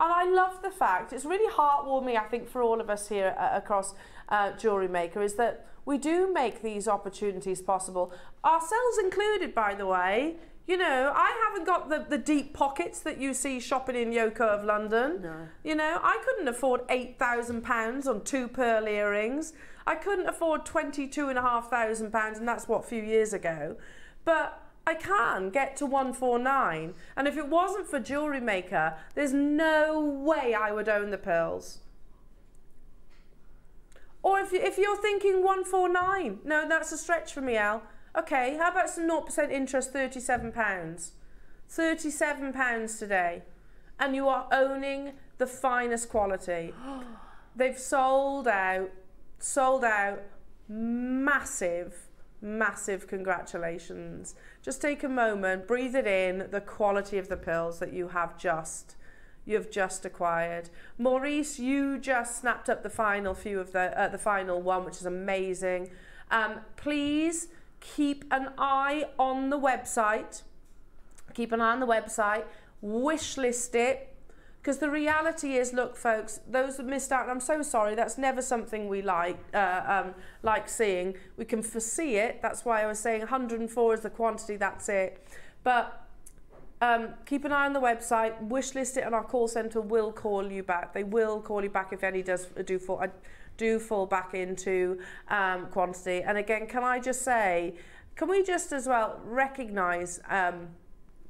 And I love the fact, it's really heartwarming, I think, for all of us here uh, across uh, Jewellery Maker, is that we do make these opportunities possible, ourselves included, by the way. You know, I haven't got the, the deep pockets that you see shopping in Yoko of London. No. You know, I couldn't afford £8,000 on two pearl earrings. I couldn't afford £22,500, and that's what, a few years ago. But I can get to 149. And if it wasn't for Jewellery Maker, there's no way I would own the pearls. Or if, you, if you're thinking 149, no, that's a stretch for me, Al. Okay, how about some 0% interest, £37? £37 today. And you are owning the finest quality. They've sold out, sold out. Massive, massive congratulations. Just take a moment, breathe it in, the quality of the pills that you have just you've just acquired. Maurice, you just snapped up the final few of the uh, the final one, which is amazing. Um, please keep an eye on the website. Keep an eye on the website. Wish list it. Because the reality is, look, folks, those that missed out, and I'm so sorry, that's never something we like uh, um, like seeing. We can foresee it. That's why I was saying 104 is the quantity, that's it. But um, keep an eye on the website, wish list it, and our call centre will call you back. They will call you back if any does do fall, uh, do fall back into um, quantity. And again, can I just say, can we just as well recognise um,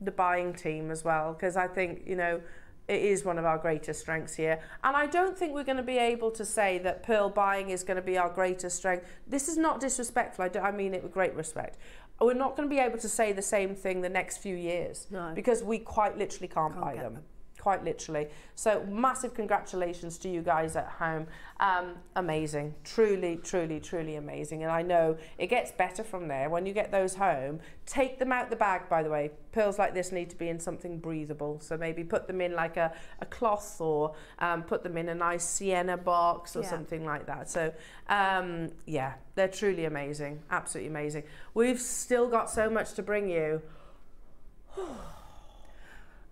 the buying team as well? Because I think, you know, it is one of our greatest strengths here. And I don't think we're going to be able to say that pearl buying is going to be our greatest strength. This is not disrespectful. I, do, I mean it with great respect. We're not going to be able to say the same thing the next few years No. because we quite literally can't, Can't buy them. them. Quite literally. So massive congratulations to you guys at home. Um, amazing. Truly, truly, truly amazing. And I know it gets better from there. When you get those home, take them out the bag, by the way. Pearls like this need to be in something breathable. So maybe put them in like a, a cloth or um, put them in a nice sienna box or Yeah. something like that. So um, yeah, they're truly amazing. Absolutely amazing. We've still got so much to bring you.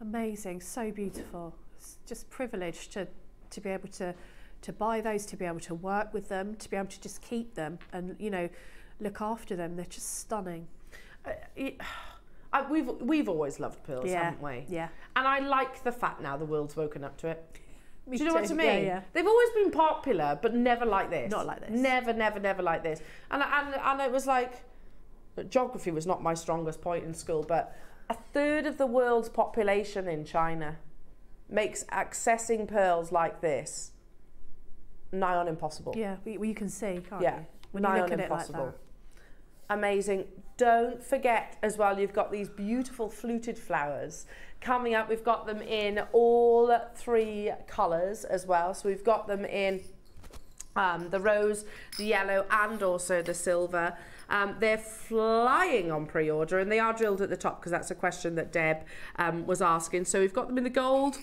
Amazing, so beautiful. It's just privileged to, to be able to, to buy those, to be able to work with them, to be able to just keep them and, you know, look after them. They're just stunning. Uh, it- I, we've we've always loved pearls, Yeah, haven't we? yeah. And I like the fact now the world's woken up to it. Me Do you know what I mean? Yeah, yeah. They've always been popular, but never like this. Not like this. Never, never, never like this. And and and it was like, geography was not my strongest point in school, but a third of the world's population in China makes accessing pearls like this nigh on impossible. Yeah, well, you can see, can't Yeah, you? When nigh you look on at it like impossible. that. Amazing. Don't forget as well, you've got these beautiful fluted flowers coming up. We've got them in all three colours as well. So we've got them in um, the rose, the yellow, and also the silver. Um, they're flying on pre-order and they are drilled at the top because that's a question that Deb um, was asking. So we've got them in the gold,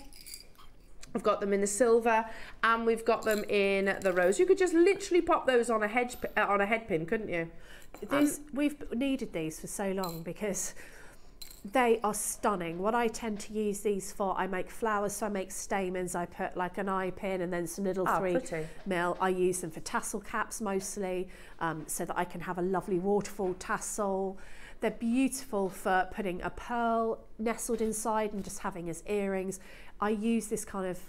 We've got them in the silver and we've got them in the rose. You could just literally pop those on a hedge uh, on a head pin, couldn't you? These, we've needed these for so long because they are stunning. What I tend to use these for, I make flowers, so I make stamens. I put like an eye pin and then some little Oh, three pretty. mil. I use them for tassel caps mostly, um, so that I can have a lovely waterfall tassel. They're beautiful for putting a pearl nestled inside and just having as earrings. I use this kind of,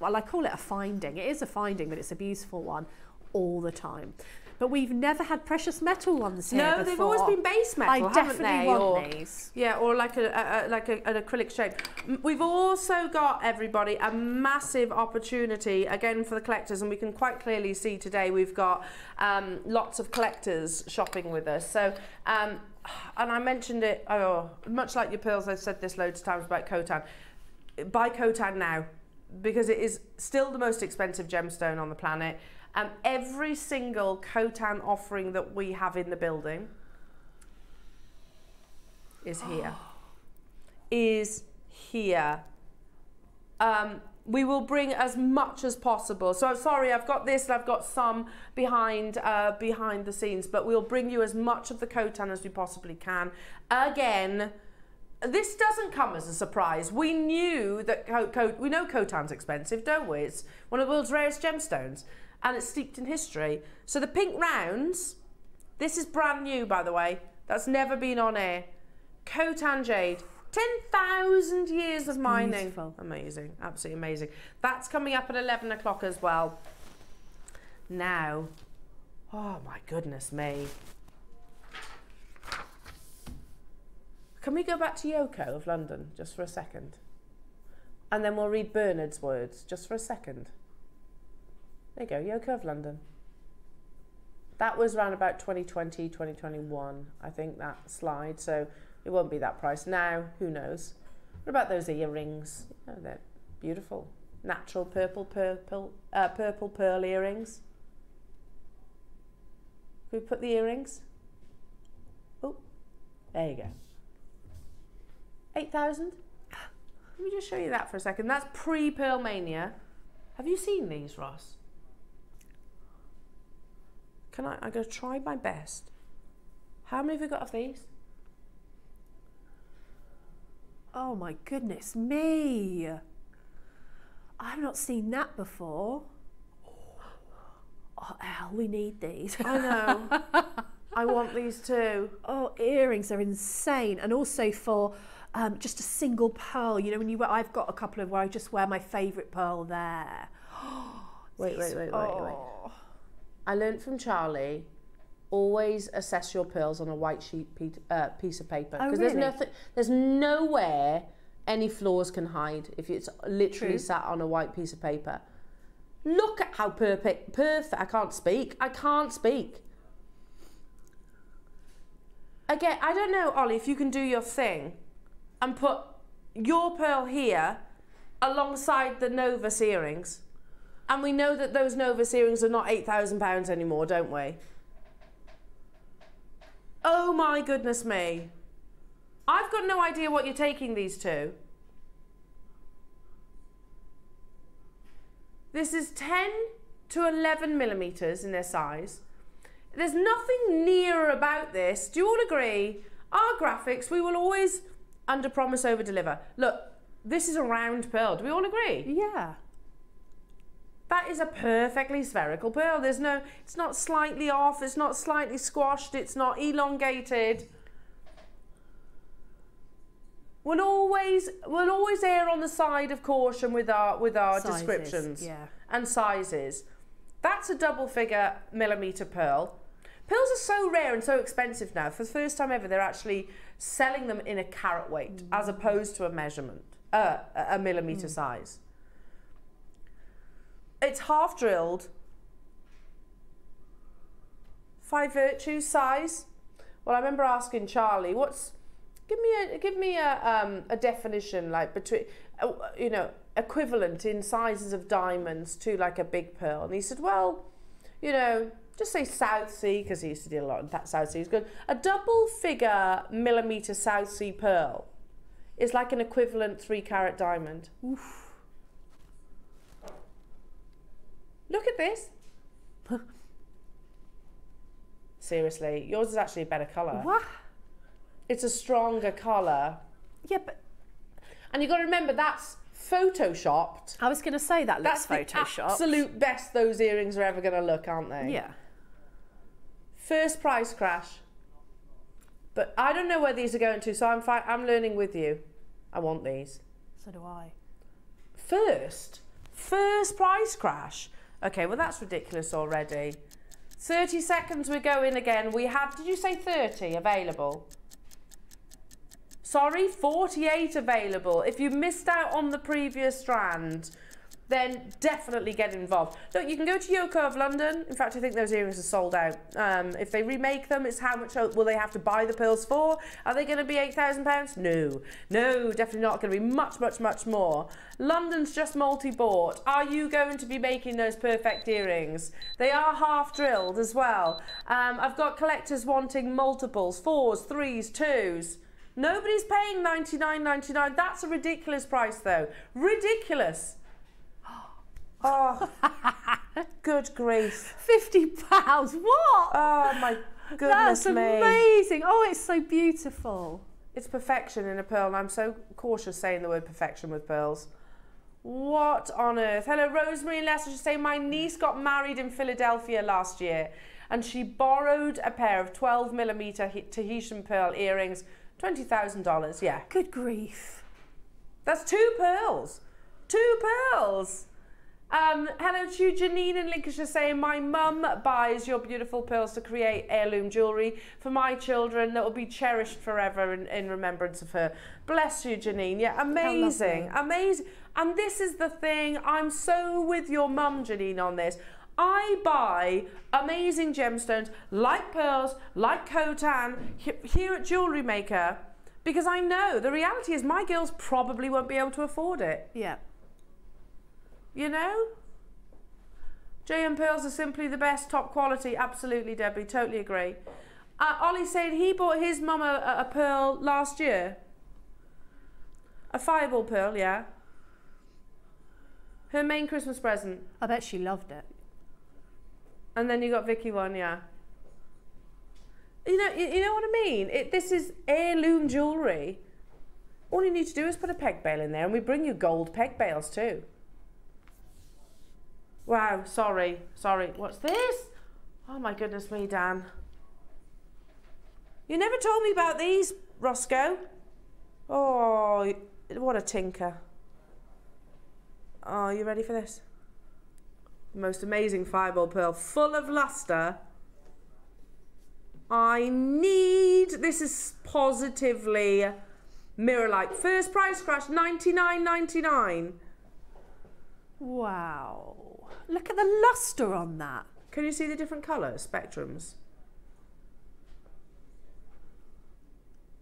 well, I call it a finding. It is a finding, but it's a beautiful one all the time. But we've never had precious metal ones here No, they've always been base metal, I haven't definitely they? want Or- these. Yeah, or like a, a, a like a, an acrylic shape. We've also got everybody a massive opportunity again for the collectors, and we can quite clearly see today we've got um, lots of collectors shopping with us. So, um, and I mentioned it. Oh, much like your pearls, I've said this loads of times about Khotan. Buy Khotan now because it is still the most expensive gemstone on the planet. Um, every single Khotan offering that we have in the building is here. is here. Um, we will bring as much as possible. So I'm sorry, I've got this and I've got some behind uh, behind the scenes, but we'll bring you as much of the Khotan as we possibly can. Again, this doesn't come as a surprise. We knew that we know Khotan's expensive, don't we? It's one of the world's rarest gemstones, and it's steeped in history. So the pink rounds, this is brand new, by the way. That's never been on air. Khotan jade, ten thousand years of mining. beautiful. Amazing, absolutely amazing. That's coming up at eleven o'clock as well. Now, oh my goodness me. Can we go back to Yoko of London just for a second? And then we'll read Bernard's words just for a second. There you go, Yoko of London. That was around about 2020, 2021, I think, that slide. So it won't be that price now. Who knows? What about those earrings? Oh, they're beautiful. Natural purple, purple, uh, purple pearl earrings. Can we put the earrings? Oh, there you go. 8,000? Let me just show you that for a second. That's pre Pearl Mania. Have you seen these, Ross? Can I? I'm going to try my best. How many have we got of these? Oh my goodness me. I've not seen that before. Oh, Al, we need these. I know. I want these too. Oh, earrings are insane, and also for um, just a single pearl. You know, when you wear, I've got a couple of where I just wear my favourite pearl there. Wait, wait, wait, wait, wait. Oh, I learned from Charlie. Always assess your pearls on a white sheet uh, piece of paper Oh, because there's nothing, there's nowhere any flaws can hide if it's literally True. sat on a white piece of paper. Look at how perfect, perfect. I can't speak. I can't speak. Again, I don't know, Ollie, if you can do your thing and put your pearl here alongside the Novus earrings. And we know that those Novus earrings are not £8,000 anymore, don't we? Oh my goodness me. I've got no idea what you're taking these to. This is 10 to 11 millimeters in their size. There's nothing near about this. Do you all agree? Our graphics, we will always under promise, over deliver. Look, this is a round pearl. Do we all agree? yeah. That is a perfectly spherical pearl. There's no, it's not slightly off, it's not slightly squashed, it's not elongated. We'll always, we'll always err on the side of caution with our, with our Sizes, descriptions yeah. and sizes. That's a double figure millimeter pearl. Pearls are so rare and so expensive now. For the first time ever, they're actually selling them in a carat weight as opposed to a measurement, uh, a a millimeter size. It's half drilled. Five virtues size. Well, I remember asking Charlie, "What's give me a give me a um, a definition like between uh, you know equivalent in sizes of diamonds to like a big pearl?" And he said, "Well, you know." Just say South Sea because he used to deal a lot in that South Sea. Is good. A double figure millimeter South Sea pearl is like an equivalent three carat diamond. Oof. Look at this. Seriously, yours is actually a better colour. What? It's a stronger colour. Yeah, but And you've got to remember that's photoshopped. I was going to say that looks That's the photoshopped. absolute best those earrings are ever going to look, aren't they? Yeah. First price crash. But I don't know where these are going to, so I'm fine. I'm learning with you. I want these. So do I. First, first price crash. Okay, well that's ridiculous already. 30 seconds we're going again. We had, did you say 30 available? Sorry, 48 available. If you missed out on the previous strand, then definitely get involved. Look, you can go to Yoko of London. In fact, I think those earrings are sold out. Um, if they remake them, it's how much will they have to buy the pearls for? Are they going to be £8,000? No. No, definitely not going to be much, much, much more. London's just multi-bought. Are you going to be making those perfect earrings? They are half drilled as well. Um, I've got collectors wanting multiples, fours, threes, twos. Nobody's paying $99.99. That's a ridiculous price though. Ridiculous. Oh, good grief. Fifty pounds. What? Oh my goodness That's me. amazing. Oh, it's so beautiful. It's perfection in a pearl, and I'm so cautious saying the word perfection with pearls. What on earth? Hello, Rosemary and Leicester. Just say my niece got married in Philadelphia last year, and she borrowed a pair of 12 millimeter Tahitian pearl earrings, twenty thousand dollars. Yeah, Good grief. that's two pearls. Two pearls. Um, hello to Janine in Lincolnshire saying, My mum buys your beautiful pearls to create heirloom jewellery for my children that will be cherished forever in, in remembrance of her. Bless you, Janine. Yeah, amazing. Amazing. And this is the thing, I'm so with your mum, Janine, on this. I buy amazing gemstones like pearls, like Khotan he- here at Jewellery Maker because I know the reality is my girls probably won't be able to afford it. Yeah. You know? JM pearls are simply the best, top quality. Absolutely, Debbie. Totally agree. Uh, Ollie's saying he bought his mum a, a pearl last year. A fireball pearl, yeah. Her main Christmas present. I bet she loved it. And then you got Vicky one, yeah. You know, you, you know what I mean? It, this is heirloom jewellery. All you need to do is put a peg bale in there, and we bring you gold peg bales too. Wow, sorry, sorry. What's this? Oh my goodness me, Dan. You never told me about these, Roscoe. Oh, what a tinker. Oh, you ready for this? most amazing fireball pearl, full of luster. I need, this is positively mirror-like. First price crash, ninety nine ninety nine. Wow. Look at the luster on that. Can you see the different colours, spectrums?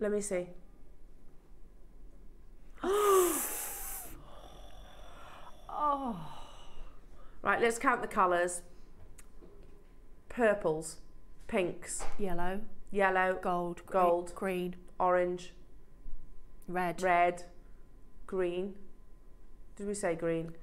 Let me see. Oh. Right, let's count the colours. Purples, pinks, Yellow, yellow, gold, Gold. green, orange, red. red, green. Did we say green?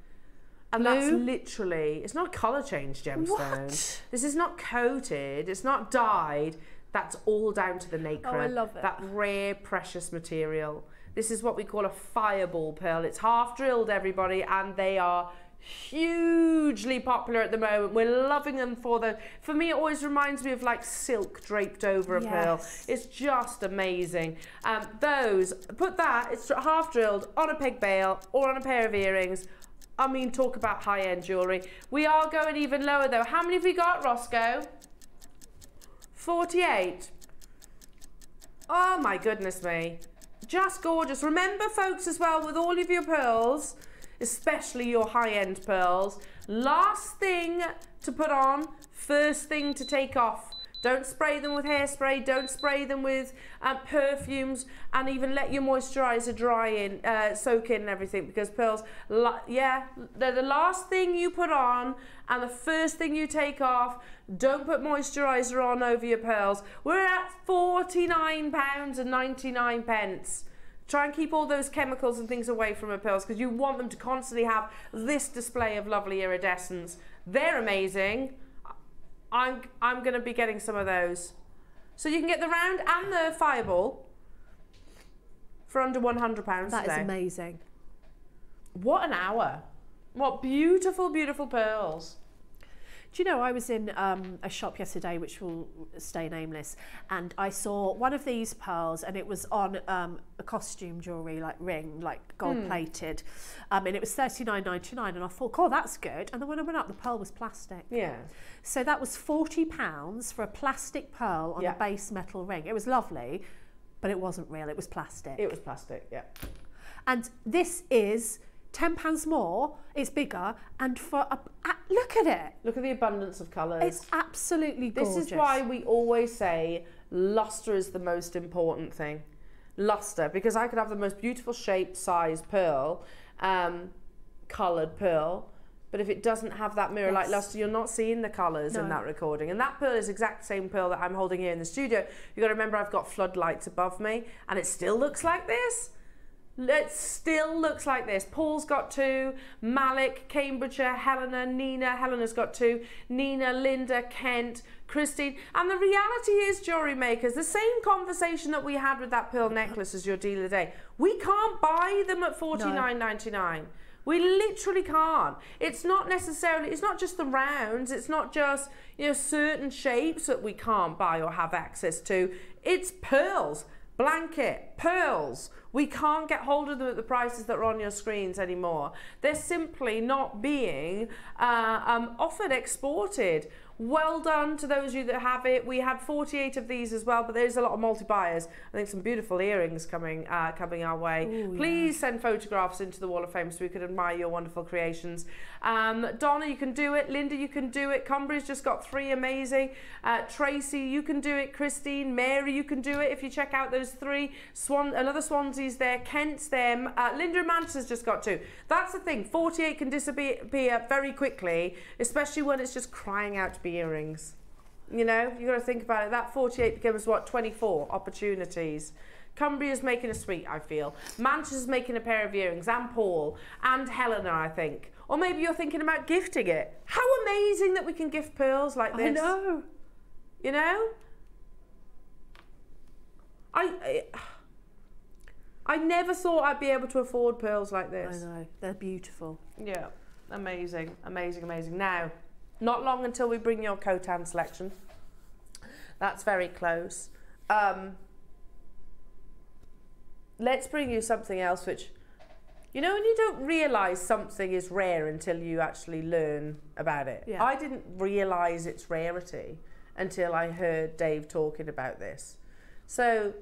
And that's literally, it's not a colour change gemstone. What? This is not coated, it's not dyed. That's all down to the nacre. Oh, I love it. That rare, precious material. This is what we call a fireball pearl. It's half drilled, everybody, and they are hugely popular at the moment. We're loving them for the. For me, it always reminds me of like silk draped over a pearl. Yes. It's just amazing. Um, those, put that, it's half drilled on a peg bale or on a pair of earrings. I mean, talk about high end jewellery. We are going even lower though. How many have we got, Roscoe? 48. Oh my goodness me. Just gorgeous. Remember, folks, as well, with all of your pearls, especially your high-end pearls, last thing to put on, first thing to take off. Don't spray them with hairspray. Don't spray them with um, perfumes, and even let your moisturizer dry in, uh, soak in, and everything. Because pearls, yeah, they're the last thing you put on, and the first thing you take off. Don't put moisturizer on over your pearls. We're at forty-nine pounds and ninety-nine pence. Try and keep all those chemicals and things away from your pearls because you want them to constantly have this display of lovely iridescence. They're amazing. I'm, I'm going to be getting some of those. So you can get the round and the fireball for under £100 That today. is amazing. What an hour. What beautiful, beautiful pearls. Do you know, I was in um, a shop yesterday, which will stay nameless, and I saw one of these pearls, and it was on um, a costume jewellery like ring, like gold hmm. plated, mm. um, and it was thirty nine ninety nine, and I thought, oh, that's good. And then when I went up, the pearl was plastic. Yeah. So that was forty pounds for a plastic pearl on yeah. a base metal ring. It was lovely, but it wasn't real. It was plastic. It was plastic. Yeah. And this is ten pounds more. It's bigger, and for a, a, look at it. Look at the abundance of colours. It's absolutely gorgeous. This is why we always say luster is the most important thing. Luster, because I could have the most beautiful shape, size pearl, um, coloured pearl, but if it doesn't have that mirror like Yes. luster, you're not seeing the colours in that recording. And that pearl is exact same pearl that I'm holding here in the studio. You've got to remember, I've got floodlights above me, and it still looks like this. It still looks like this. Paul's got two, Malik, Cambridgeshire, Helena, Nina, Helena's got two, Nina, Linda, Kent, Christine. And the reality is, jewellery makers, the same conversation that we had with that pearl necklace as your deal of the day. We can't buy them at forty nine ninety nine. We literally can't. It's not necessarily, it's not just the rounds, it's not just, you know, certain shapes that we can't buy or have access to. It's pearls, blanket, pearls. We can't get hold of them at the prices that are on your screens anymore. They're simply not being uh, um, offered, exported. Well done to those of you that have it. We had 48 of these as well, but there's a lot of multi-buyers. I think some beautiful earrings coming uh, coming our way. Please send photographs into the Wall of Fame so we can admire your wonderful creations. Um, Donna, you can do it. Linda, you can do it. Cumbria's just got three amazing. Uh, Tracy, you can do it. Christine, Mary, you can do it. If you check out those three, Swan, another Swansea's there. Kent's there. Uh, Linda Manchester's just got two. That's the thing. 48 can disappear very quickly, especially when it's just crying out to be earrings. You know, you've got to think about it. That 48 becomes what 24 opportunities. Cumbria's making a suite, I feel. Manchester's making a pair of earrings, and Paul, and Helena, I think. Or maybe you're thinking about gifting it. How amazing that we can gift pearls like this. I know. You know? I, I I never thought I'd be able to afford pearls like this. I know. They're beautiful. Yeah, amazing, amazing, amazing. Now, not long until we bring your Khotan selection. That's very close. Um, let's bring you something else which, you know, when you don't realise something is rare until you actually learn about it. Yeah. I didn't realise its rarity until I heard Dave talking about this. So,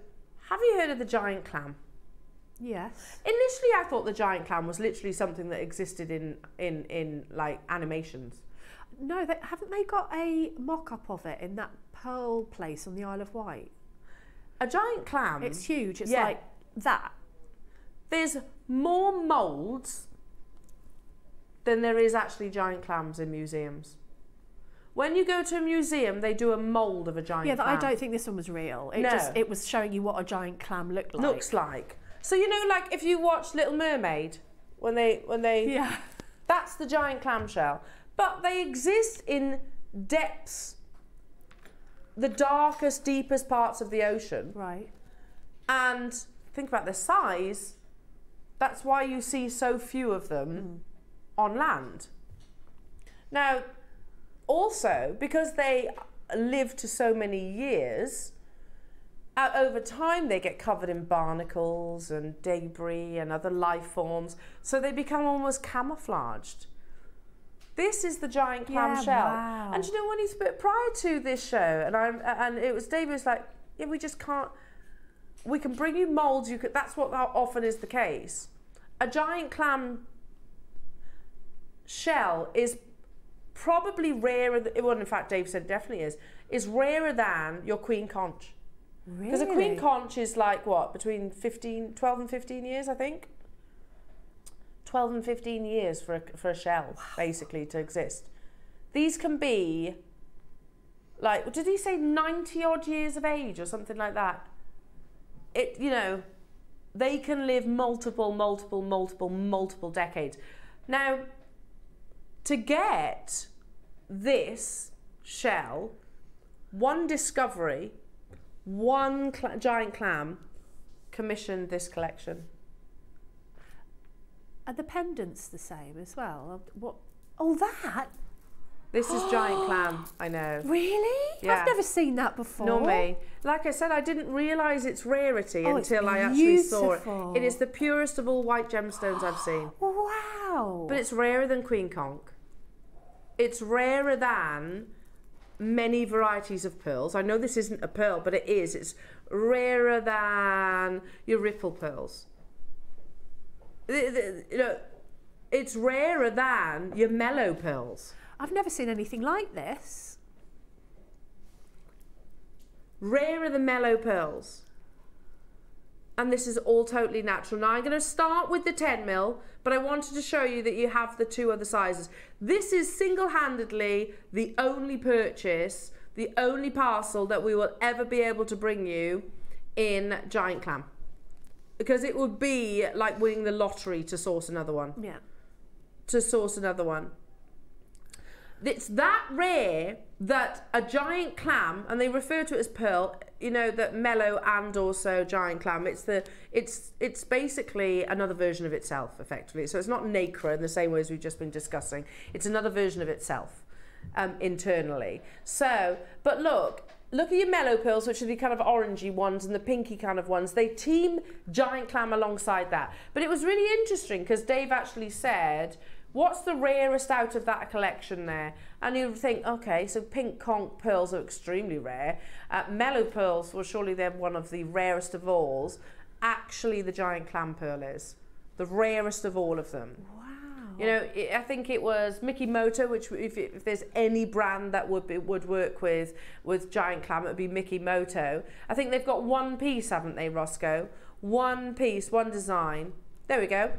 have you heard of the giant clam? Yes. Initially, I thought the giant clam was literally something that existed in in in like animations. No, they, haven't they got a mock-up of it in that pearl place on the Isle of Wight? A giant clam. It's huge. It's yeah. like that. there's more molds than there is actually giant clams in museums. When you go to a museum, they do a mold of a giant Yeah, clam. I don't think this one was real. It No. just it was showing you what a giant clam looked like. looks like. So you know, like if you watch Little Mermaid, when they when they Yeah. That's the giant clamshell. But they exist in depths, the darkest, deepest parts of the ocean. Right. And think about the size. That's why you see so few of them on land. Now, also, because they live to so many years, uh, over time they get covered in barnacles and debris and other life forms, so they become almost camouflaged. This is the giant clam Yeah, shell. wow. And you know when he's but prior to this show, and I'm and it was David was like, yeah, we just can't. We can bring you molds. You could. That's what often is the case. A giant clam shell is probably rarer. Than, well, in fact, Dave said definitely is is rarer than your queen conch. Because a queen conch is like what between 15, 12 and fifteen years, I think. 12 and 15 years for a, for a shell, basically, to exist. These can be, like, did he say 90 odd years of age or something like that? It, you know, they can live multiple, multiple, multiple, multiple decades. Now, to get this shell, one discovery, one cl- giant clam commissioned this collection. Are the pendants the same as well? What? Oh, that This is giant clam, I know. really? Yeah. I've never seen that before. Nor me. Like I said, I didn't realise its rarity Oh, it's until I actually saw it. It is the purest of all white gemstones I've seen. Wow. But it's rarer than Queen Conch. It's rarer than many varieties of pearls. I know this isn't a pearl, but it is. It's rarer than your ripple pearls. You know, it's rarer than your melo pearls. I've never seen anything like this. rarer than melo pearls. And this is all totally natural. Now I'm going to start with the 10 mil, but I wanted to show you that you have the two other sizes. This is single-handedly the only purchase, the only parcel that we will ever be able to bring you in giant clam. Because it would be like winning the lottery to source another one Yeah. to source another one. It's that rare that a giant clam, and they refer to it as pearl, you know, that melo and also giant clam. It's the it's it's basically another version of itself, effectively. So it's not nacre in the same way as we've just been discussing. It's another version of itself um, internally. So, but look, look at your melo pearls, which are the kind of orangey ones and the pinky kind of ones. They team giant clam alongside that. But it was really interesting because Dave actually said, What's the rarest out of that collection there? And you think, okay, so pink conch pearls are extremely rare. Uh, melo pearls, well, surely they're one of the rarest of all. Actually, the giant clam pearl is the rarest of all of them. You know, it, I think it was Mikimoto, which if, if there's any brand that would be, would work with with giant clam, it would be Mikimoto. I think they've got one piece, haven't they, Roscoe? One piece, one design. There we go.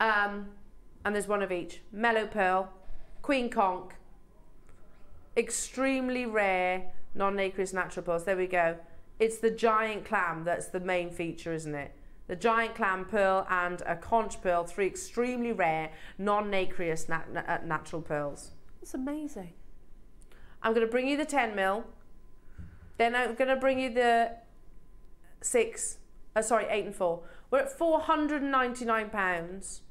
Um, and there's one of each. Melo Pearl, Queen Conch, extremely rare non-nacreous natural pearls. There we go. It's the giant clam that's the main feature, isn't it? The giant clam pearl and a conch pearl, three extremely rare non-nacreous nat- na- uh, natural pearls. It's amazing. I'm going to bring you the 10 mil. Then I'm going to bring you the six, uh, sorry, eight and four. We're at 499 pounds.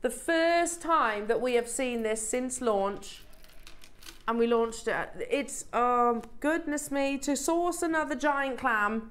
The first time that we have seen this since launch, and we launched it. It's um goodness me to source another giant clam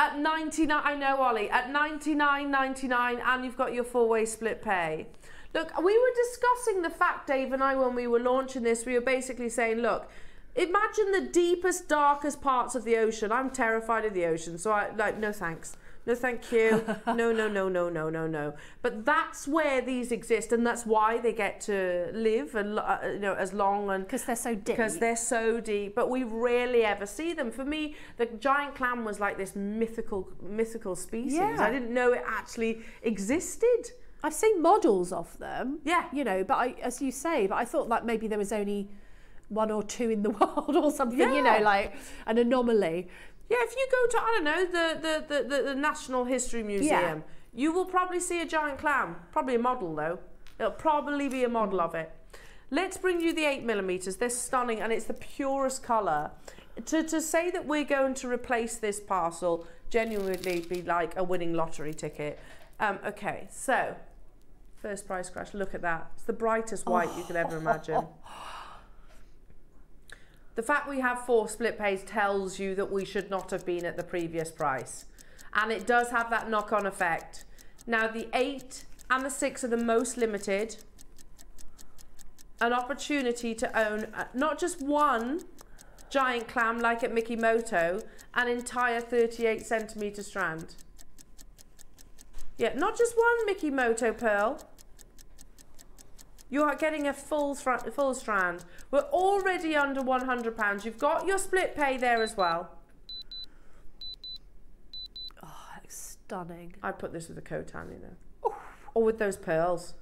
at 99. I know, Ollie, at 99.99, and you've got your four-way split pay. Look, we were discussing the fact, Dave and I, when we were launching this, we were basically saying, look, imagine the deepest, darkest parts of the ocean. I'm terrified of the ocean, so I like no thanks. No, thank you. No, no, no, no, no, no, no. But that's where these exist, and that's why they get to live and uh, you know as long and Because they're so deep. because they're so deep. But we rarely ever see them. For me, the giant clam was like this mythical, mythical species. Yeah. I didn't know it actually existed. I've seen models of them. Yeah. You know, but I, as you say, but I thought like maybe there was only one or two in the world or something. yeah. You know, like an anomaly. Yeah, if you go to I don't know the the the, the, National History Museum, you will probably see a giant clam. Probably a model though. It'll probably be a model of it. Let's bring you the eight millimeters. They're stunning and it's the purest color. To to say that we're going to replace this parcel genuinely be like a winning lottery ticket. Um, okay, so first price crash. Look at that. It's the brightest white you could ever imagine. The fact we have four split pays tells you that we should not have been at the previous price. And it does have that knock on effect. Now, the 8 and the six are the most limited. An opportunity to own uh, not just one giant clam like at Mikimoto, an entire 38 centimetre strand. Yeah, not just one Mikimoto pearl. You are getting a full full strand. We're already under £100. You've got your split pay there as well. Oh, it's stunning. I put this with a Khotan, you know. Or with those pearls.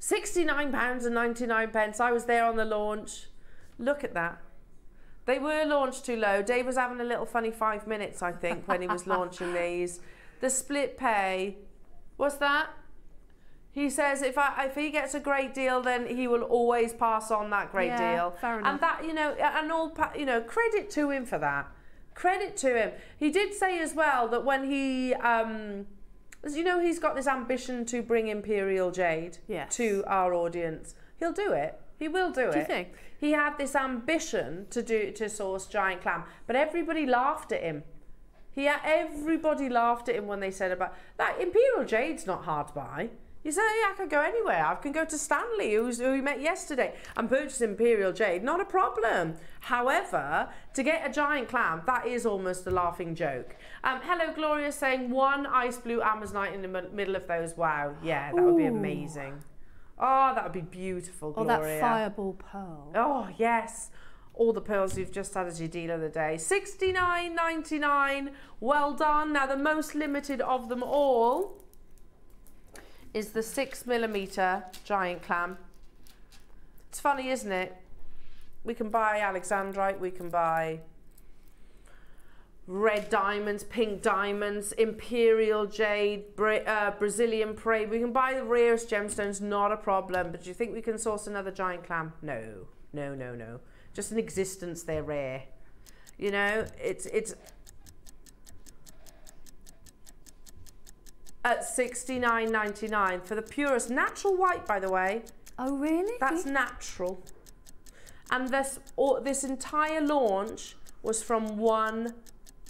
£69 and 99 pence. I was there on the launch. Look at that. They were launched too low. Dave was having a little funny five minutes, I think, when he was launching these. The split pay, what's that? He says if I, if he gets a great deal, then he will always pass on that great Yeah, deal. fair enough. And that you know, and all you know, credit to him for that. Credit to him. He did say as well that when he, um, as you know, he's got this ambition to bring Imperial Jade Yes. to our audience. He'll do it. He will do it. Do you think? He had this ambition to do to source giant clam, but everybody laughed at him. He everybody laughed at him when they said about that Imperial Jade's not hard to buy. He said, yeah, I can go anywhere. I can go to Stanley, who's, who we met yesterday, and purchase Imperial Jade. Not a problem. However, to get a giant clam, that is almost a laughing joke. Um, hello, Gloria, saying one ice blue Amazonite in the mi- middle of those. Wow, yeah, that would be Ooh. amazing. Oh, that would be beautiful, Or Gloria. that fireball pearl. Oh yes, all the pearls you've just had as your deal of the day. Sixty nine ninety nine. Well done. Now the most limited of them all is the six millimeter giant clam. It's funny, isn't it? We can buy Alexandrite. We can buy red diamonds, pink diamonds, imperial jade, Bra- uh, Brazilian prey. We can buy the rarest gemstones, not a problem. But do you think we can source another giant clam? No, no, no, no. Just in existence, they're rare. You know, it's it's at sixty nine ninety nine for the purest natural white, by the way. Oh, really? That's natural. And this all, this entire launch was from one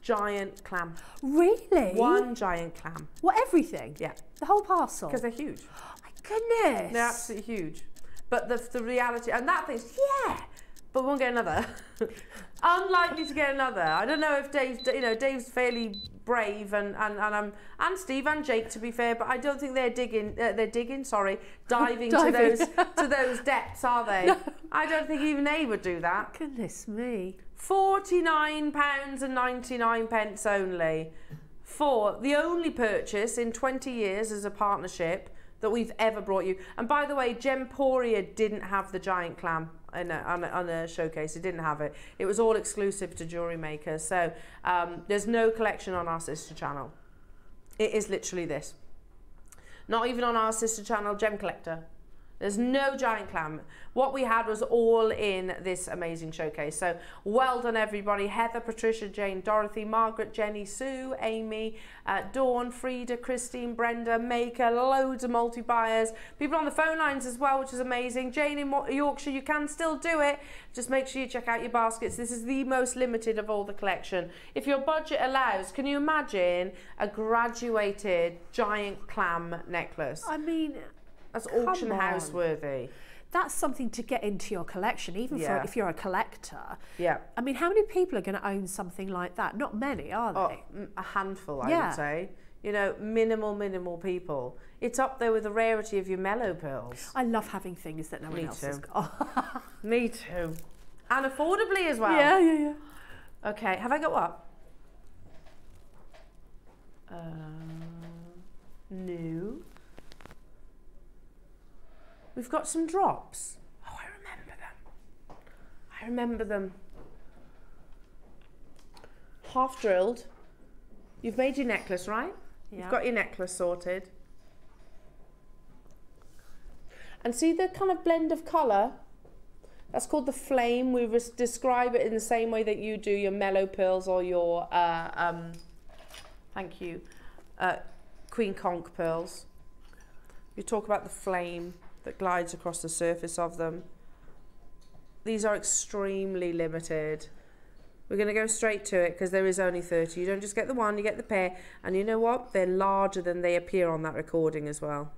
giant clam. really? One giant clam. What, everything? Yeah, The whole parcel? because they're huge. My goodness. They're absolutely huge. But the, the reality, and that thing's, yeah, but we won't get another. Unlikely to get another. I don't know if Dave's, you know, Dave's fairly brave and, and, and, um, and Steve and Jake, to be fair, but I don't think they're digging, uh, they're digging, sorry, diving, Diving. to those to those depths, are they? I don't think even they would do that. Goodness me. £49 and 99 pence only for the only purchase in 20 years as a partnership that we've ever brought you. And by the way, Gemporia didn't have the giant clam in a, on, a, on a showcase. It didn't have it. It was all exclusive to jewelry makers. So um, there's no collection on our sister channel. It is literally this. Not even on our sister channel, Gem Collector. There's no giant clam. What we had was all in this amazing showcase. So well done, everybody. Heather, Patricia, Jane, Dorothy, Margaret, Jenny, Sue, Amy, uh, Dawn, Frida, Christine, Brenda, Maker, loads of multi-buyers. People on the phone lines as well, which is amazing. Jane in Yorkshire, you can still do it. Just make sure you check out your baskets. This is the most limited of all the collection. If your budget allows, can you imagine a graduated giant clam necklace? I mean, That's Come auction house worthy. that's something to get into your collection, even Yeah. for if you're a collector. Yeah. I mean, how many people are going to own something like that? Not many, are Oh, they? m- a handful, I Yeah. would say. You know, minimal, minimal people. It's up there with the rarity of your melo pearls. I love having things that no one Me else has got. Me too. And affordably as well. yeah, yeah, yeah. Okay, have I got what? Uh, no. We've got some drops. Oh, I remember them. I remember them. Half drilled. You've made your necklace, right? Yeah. You've got your necklace sorted. And see the kind of blend of colour? That's called the flame. We describe it in the same way that you do your melo pearls or your, uh, um, thank you, uh, Queen Conch pearls. You talk about the flame that glides across the surface of them. These are extremely limited. We're going to go straight to it because there is only 30. You don't just get the one, you get the pair. And you know what? They're larger than they appear on that recording as well.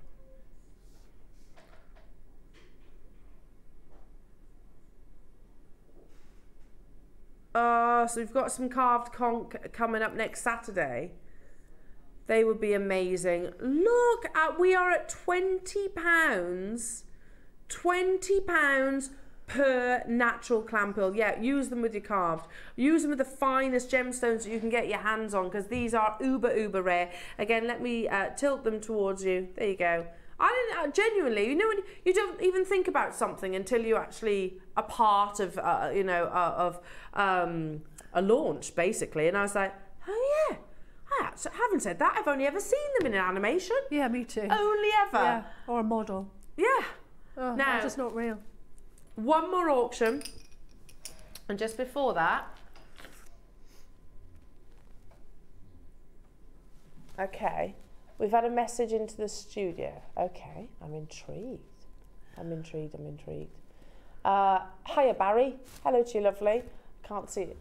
Oh, so we've got some carved conch coming up next Saturday. They would be amazing. Look at we are at twenty pounds. Twenty pounds per natural clam pearl. Yeah, use them with your carved. Use them with the finest gemstones that you can get your hands on because these are uber uber rare. Again, let me uh, tilt them towards you. There you go. I didn't uh, genuinely, you know, you don't even think about something until you actually are part of, uh, you know, uh, of um, a launch basically. And I was like, oh yeah, I actu- haven't said that. I've only ever seen them in an animation. Yeah, me too. Only ever. yeah, or a model. Yeah. Oh, Now- just not real. One more auction. And just before that. Okay. We've had a message into the studio. Okay. I'm intrigued. I'm intrigued. I'm intrigued. Uh, hiya, Barry. Hello to you, lovely. Can't see it.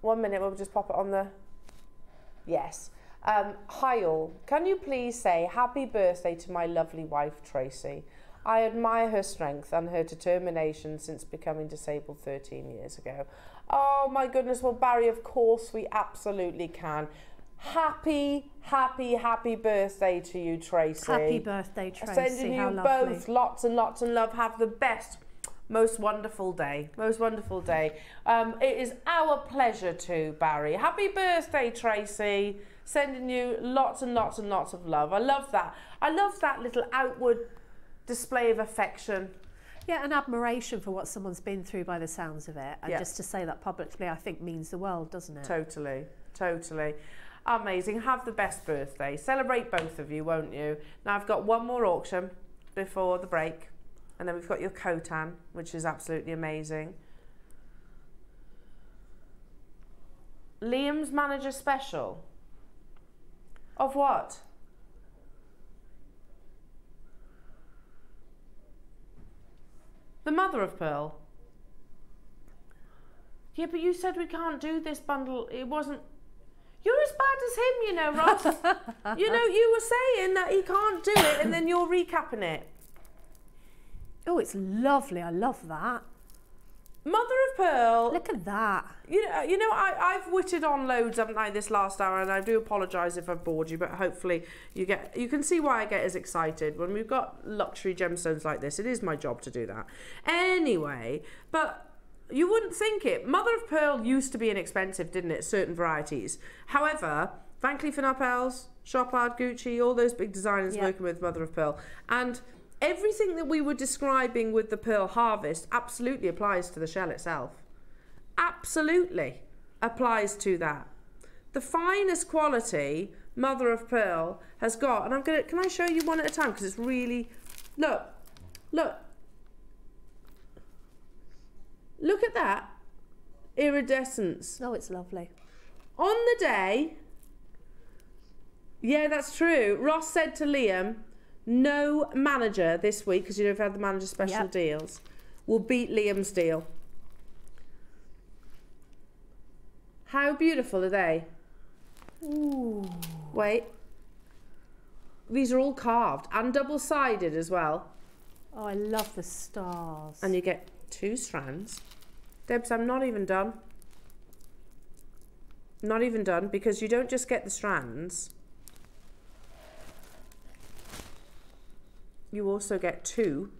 One minute, we'll just pop it on the. Yes. Um, hi, all. Can you please say happy birthday to my lovely wife, Tracy? I admire her strength and her determination since becoming disabled 13 years ago. Oh my goodness, well, Barry, of course we absolutely can. Happy, happy, happy birthday to you, Tracy. Happy birthday, Tracy. Sending you lovely. both lots and lots of love. Have the best, most wonderful day. Most wonderful day. Um, it is our pleasure to, Barry. Happy birthday, Tracy. Sending you lots and lots and lots of love. I love that. I love that little outward display of affection. Yeah, and admiration for what someone's been through by the sounds of it. And just to say that publicly, I think means the world, doesn't it? Totally, totally. Amazing. Have the best birthday. Celebrate both of you, won't you? Now, I've got one more auction before the break. And then we've got your Khotan, which is absolutely amazing. Liam's manager special. Of what? The mother of pearl. Yeah, but you said we can't do this bundle. It wasn't. You're as bad as him, you know, Ross. you know, you were saying that he can't do it, and then you're recapping it. Oh, it's lovely. I love that. Mother of pearl. Look at that. You know, you know, I, I've witted on loads, haven't I, this last hour, and I do apologise if I've bored you, but hopefully you get, you can see why I get as excited when we've got luxury gemstones like this. It is my job to do that. Anyway, but you wouldn't think it. Mother of pearl used to be inexpensive, didn't it? Certain varieties. However, Van Cleef Arpels, Chopard, Gucci, all those big designers Yeah. working with mother of pearl, and everything that we were describing with the pearl harvest absolutely applies to the shell itself absolutely applies to that. The finest quality mother of pearl has got, and I'm gonna. Can I show you one at a time because it's really. Look, look, look at that iridescence Oh, it's lovely. on the day. Yeah, that's true. Ross said to Liam, "No manager this week because you know we've had the manager special Yep. deals will beat Liam's deal." How beautiful are they? Ooh. Wait. These are all carved and double sided as well. Oh, I love the stars. And you get two strands. Debs, I'm not even done. Not even done because you don't just get the strands. You also get two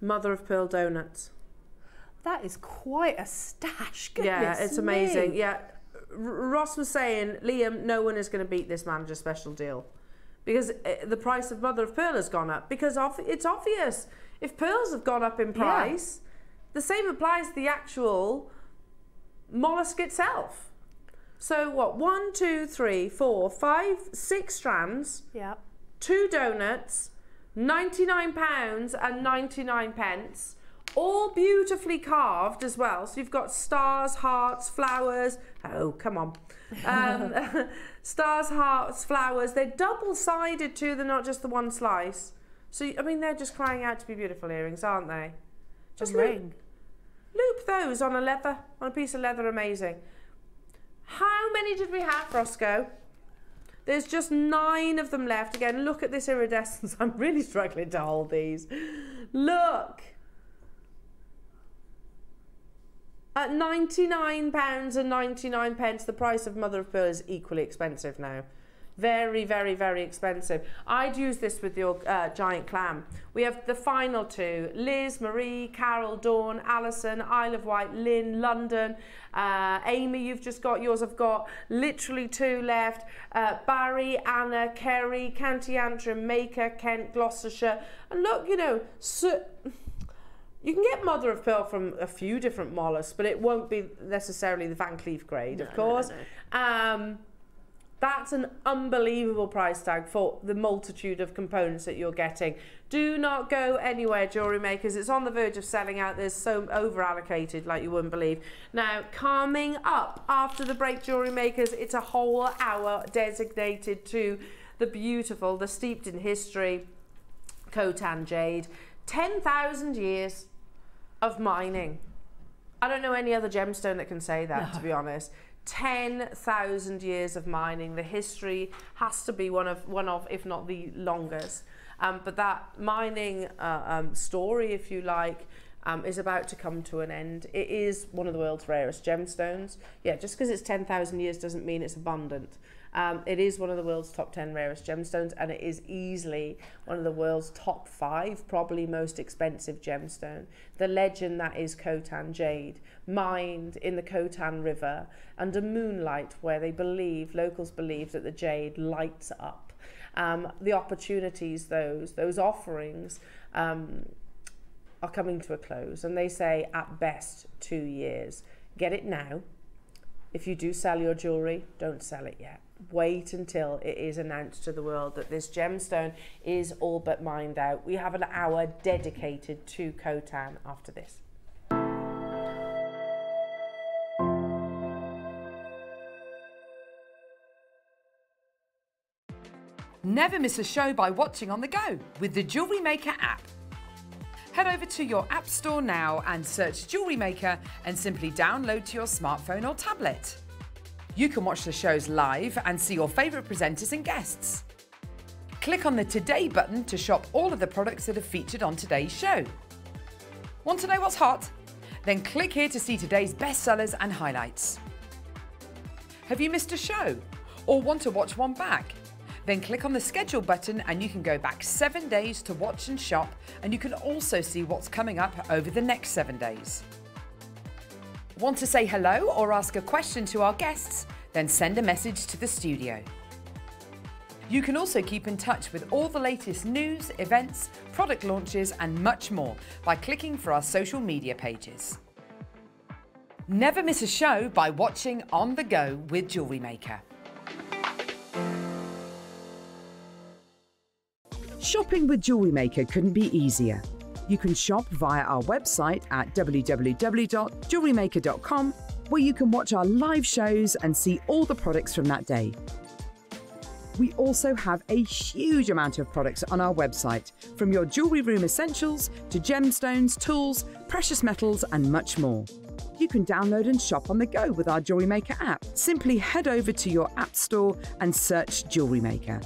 mother of pearl donuts. that is quite a stash. Goodness yeah, it's amazing. me. Yeah, R- Ross was saying, Liam, no one is going to beat this manager special deal because uh, the price of mother of pearl has gone up. Because of, it's obvious if pearls have gone up in price, the same applies to the actual mollusk itself. So what? One, two, three, four, five, six strands, Yeah. Two donuts, ninety-nine pounds and ninety-nine pence. All beautifully carved as well. So you've got stars, hearts, flowers. Oh, come on. Um, stars, hearts, flowers. They're double sided too, they're not just the one slice. So, I mean, they're just crying out to be beautiful earrings, aren't they? Just look- ring. Loop those on a leather, on a piece of leather, amazing. How many did we have, Roscoe? There's just nine of them left. Again, look at this iridescence. I'm really struggling to hold these. Look. At £99 and 99 pence, the price of mother of pearl is equally expensive now. Very, very, very expensive. I'd use this with your uh, giant clam. We have the final two, Liz, Marie, Carol, Dawn, Alison, Isle of Wight, Lynn, London, uh, Amy, you've just got yours. I've got literally two left. Uh, Barry, Anna, Kerry, County Antrim, Maker, Kent, Gloucestershire. And look, you know, so, you can get mother of pearl from a few different mollusks, but it won't be necessarily the Van Cleef grade, No, of course. no, no. Um, that's an unbelievable price tag for the multitude of components that you're getting. Do not go anywhere, jewellery makers. It's on the verge of selling out. There's so over allocated, like you wouldn't believe. Now, coming up after the break, jewellery makers, it's a whole hour designated to the beautiful, the steeped in history, Khotan jade. 10,000 years of mining. I don't know any other gemstone that can say that, to be honest. 10,000 years of mining. The history has to be one of, one of if not the longest. Um, but that mining uh, um, story, if you like, um, is about to come to an end. It is one of the world's rarest gemstones. Yeah, just because it's 10,000 years doesn't mean it's abundant. Um, it is one of the world's top 10 rarest gemstones, and it is easily one of the world's top five, probably most expensive gemstone. The legend that is Khotan jade, mined in the Khotan River under moonlight, where they believe, locals believe, that the jade lights up. Um, the opportunities, those, those offerings, um, are coming to a close, and they say at best two years. Get it now. If you do sell your jewellery, don't sell it yet. Wait until it is announced to the world that this gemstone is all but mined out. We have an hour dedicated to Khotan after this. Never miss a show by watching on the go with the Jewellery Maker app. Head over to your App Store now and search Jewellery Maker and simply download to your smartphone or tablet. You can watch the shows live and see your favourite presenters and guests. Click on the Today button to shop all of the products that are featured on today's show. Want to know what's hot? Then click here to see today's bestsellers and highlights. Have you missed a show or want to watch one back? Then click on the schedule button and you can go back seven days to watch and shop, and you can also see what's coming up over the next seven days. Want to say hello or ask a question to our guests? Then send a message to the studio. You can also keep in touch with all the latest news, events, product launches, and much more by clicking for our social media pages. Never miss a show by watching On the Go with Jewellery Maker. Shopping with Jewellery Maker couldn't be easier. You can shop via our website at www.jewellerymaker.com, where you can watch our live shows and see all the products from that day. We also have a huge amount of products on our website, from your jewellery room essentials to gemstones, tools, precious metals, and much more. You can download and shop on the go with our Jewellery Maker app. Simply head over to your app store and search Jewellery Maker.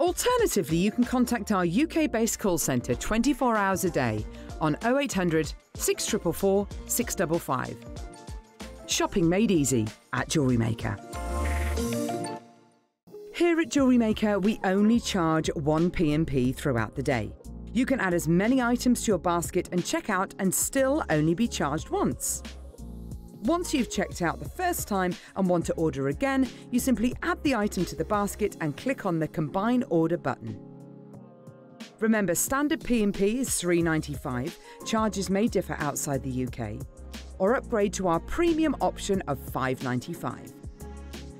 Alternatively, you can contact our UK based call centre 24 hours a day on 0800 644 655. Shopping made easy at Jewellery Maker. Here at Jewellery Maker, we only charge one P&P throughout the day. You can add as many items to your basket and check out and still only be charged once. Once you've checked out the first time and want to order again, you simply add the item to the basket and click on the Combine Order button. Remember, standard P&P is $3.95. Charges may differ outside the UK. Or upgrade to our premium option of $5.95.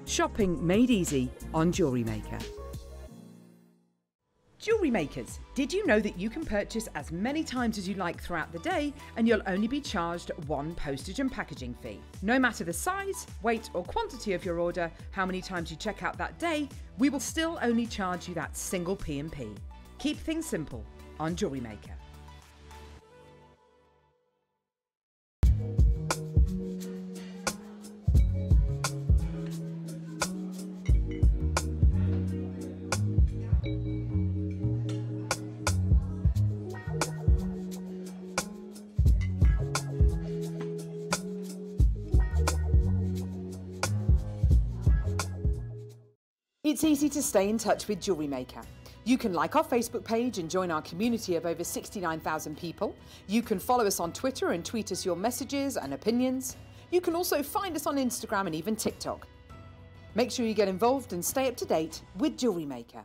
Shopping made easy on Jewellery Maker. Jewellery makers, did you know that you can purchase as many times as you like throughout the day and you'll only be charged one postage and packaging fee? No matter the size, weight, or quantity of your order, how many times you check out that day, we will still only charge you that single P&P. Keep things simple on Jewellery Maker. It's easy to stay in touch with Jewellery Maker. You can like our Facebook page and join our community of over 69,000 people. You can follow us on Twitter and tweet us your messages and opinions. You can also find us on Instagram and even TikTok. Make sure you get involved and stay up to date with Jewellery Maker.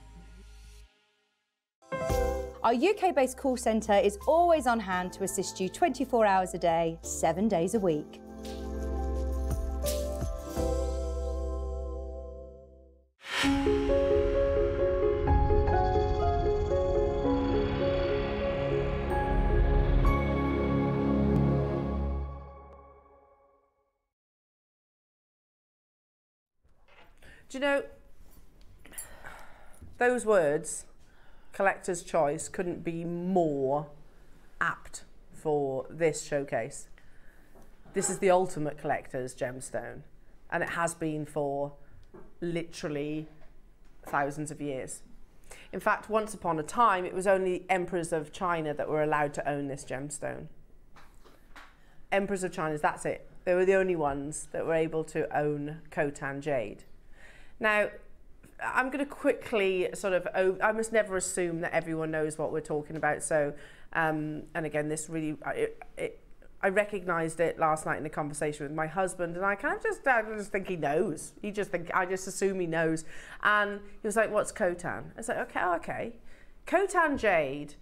Our UK based call centre is always on hand to assist you 24 hours a day, seven days a week. Do you know, those words, collector's choice, couldn't be more apt for this showcase. This is the ultimate collector's gemstone, and it has been for literally thousands of years. In fact, once upon a time, it was only emperors of China that were allowed to own this gemstone. Emperors of China, that's it. They were the only ones that were able to own Khotan jade. Now, I'm going to quickly sort of, I must never assume that everyone knows what we're talking about. So, um, and again, this really, it, it, I recognised it last night in a conversation with my husband, and I kind of just, I just think he knows. He just think, I just assume he knows. And he was like, "What's Khotan?" I was like, "Okay, okay." Khotan jade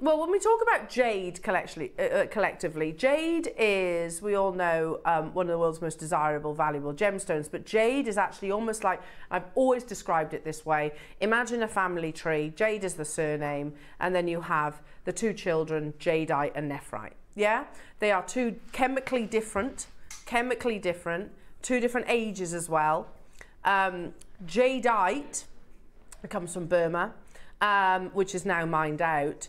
well, when we talk about jade collectively, uh, uh, collectively jade is, we all know, um, one of the world's most desirable, valuable gemstones. But jade is actually almost like, I've always described it this way. Imagine a family tree. Jade is the surname. And then you have the two children, jadeite and nephrite. Yeah? They are two chemically different, chemically different, two different ages as well. Um, jadeite comes from Burma, um, which is now mined out